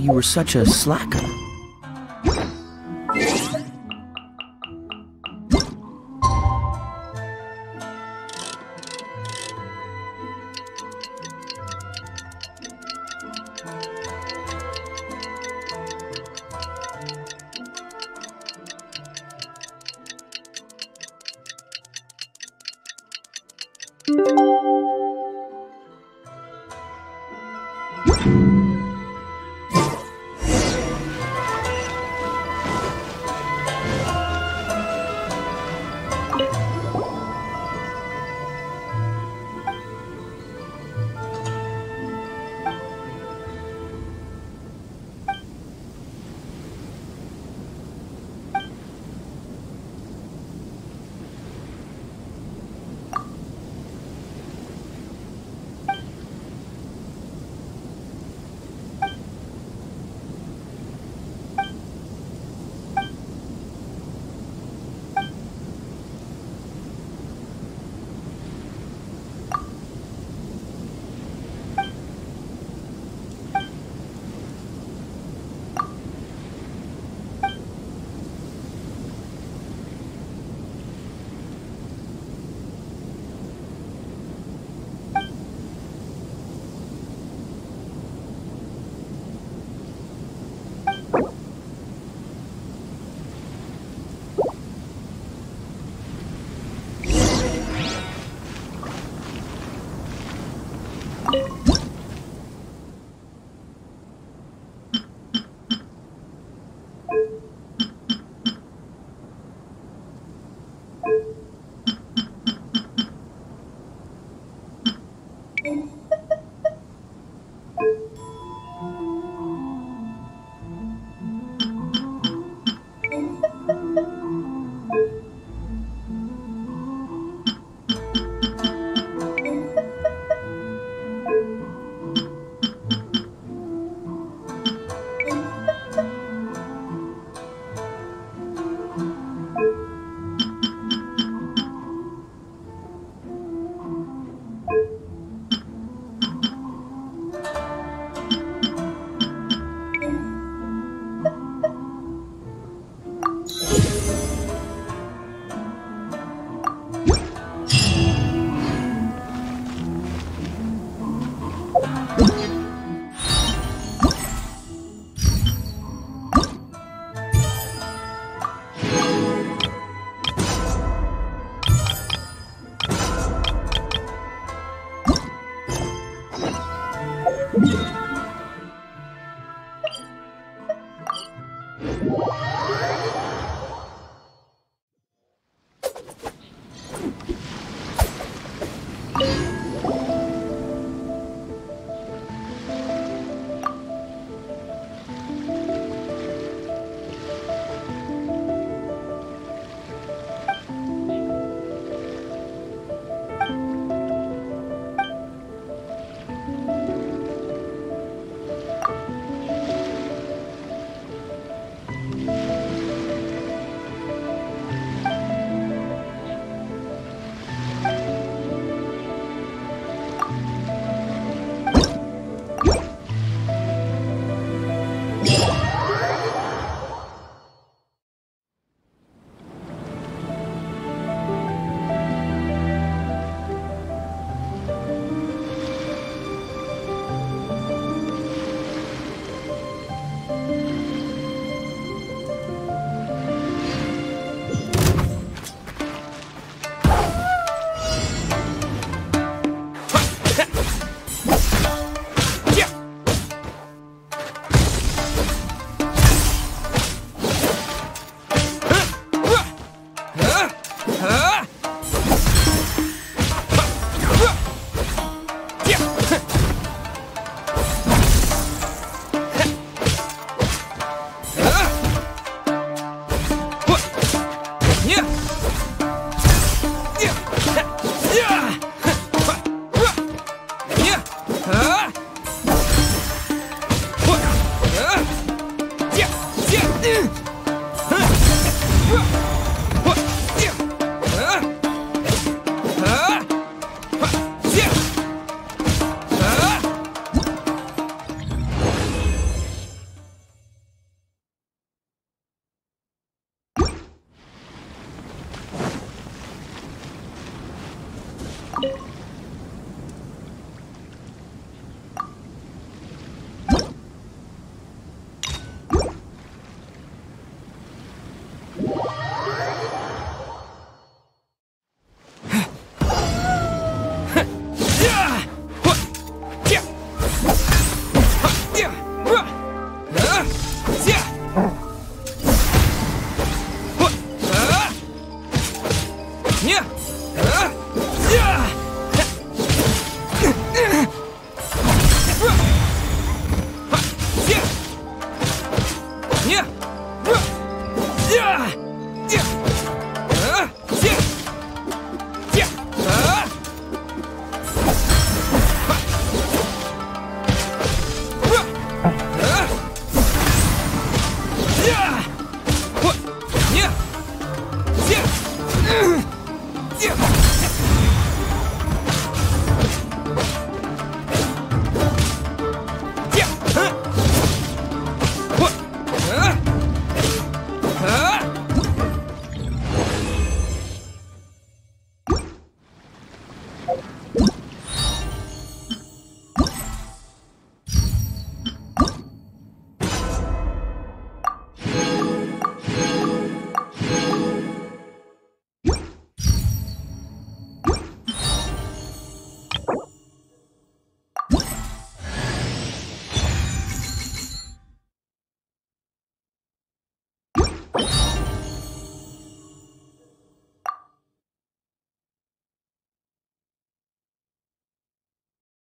You were such a slacker.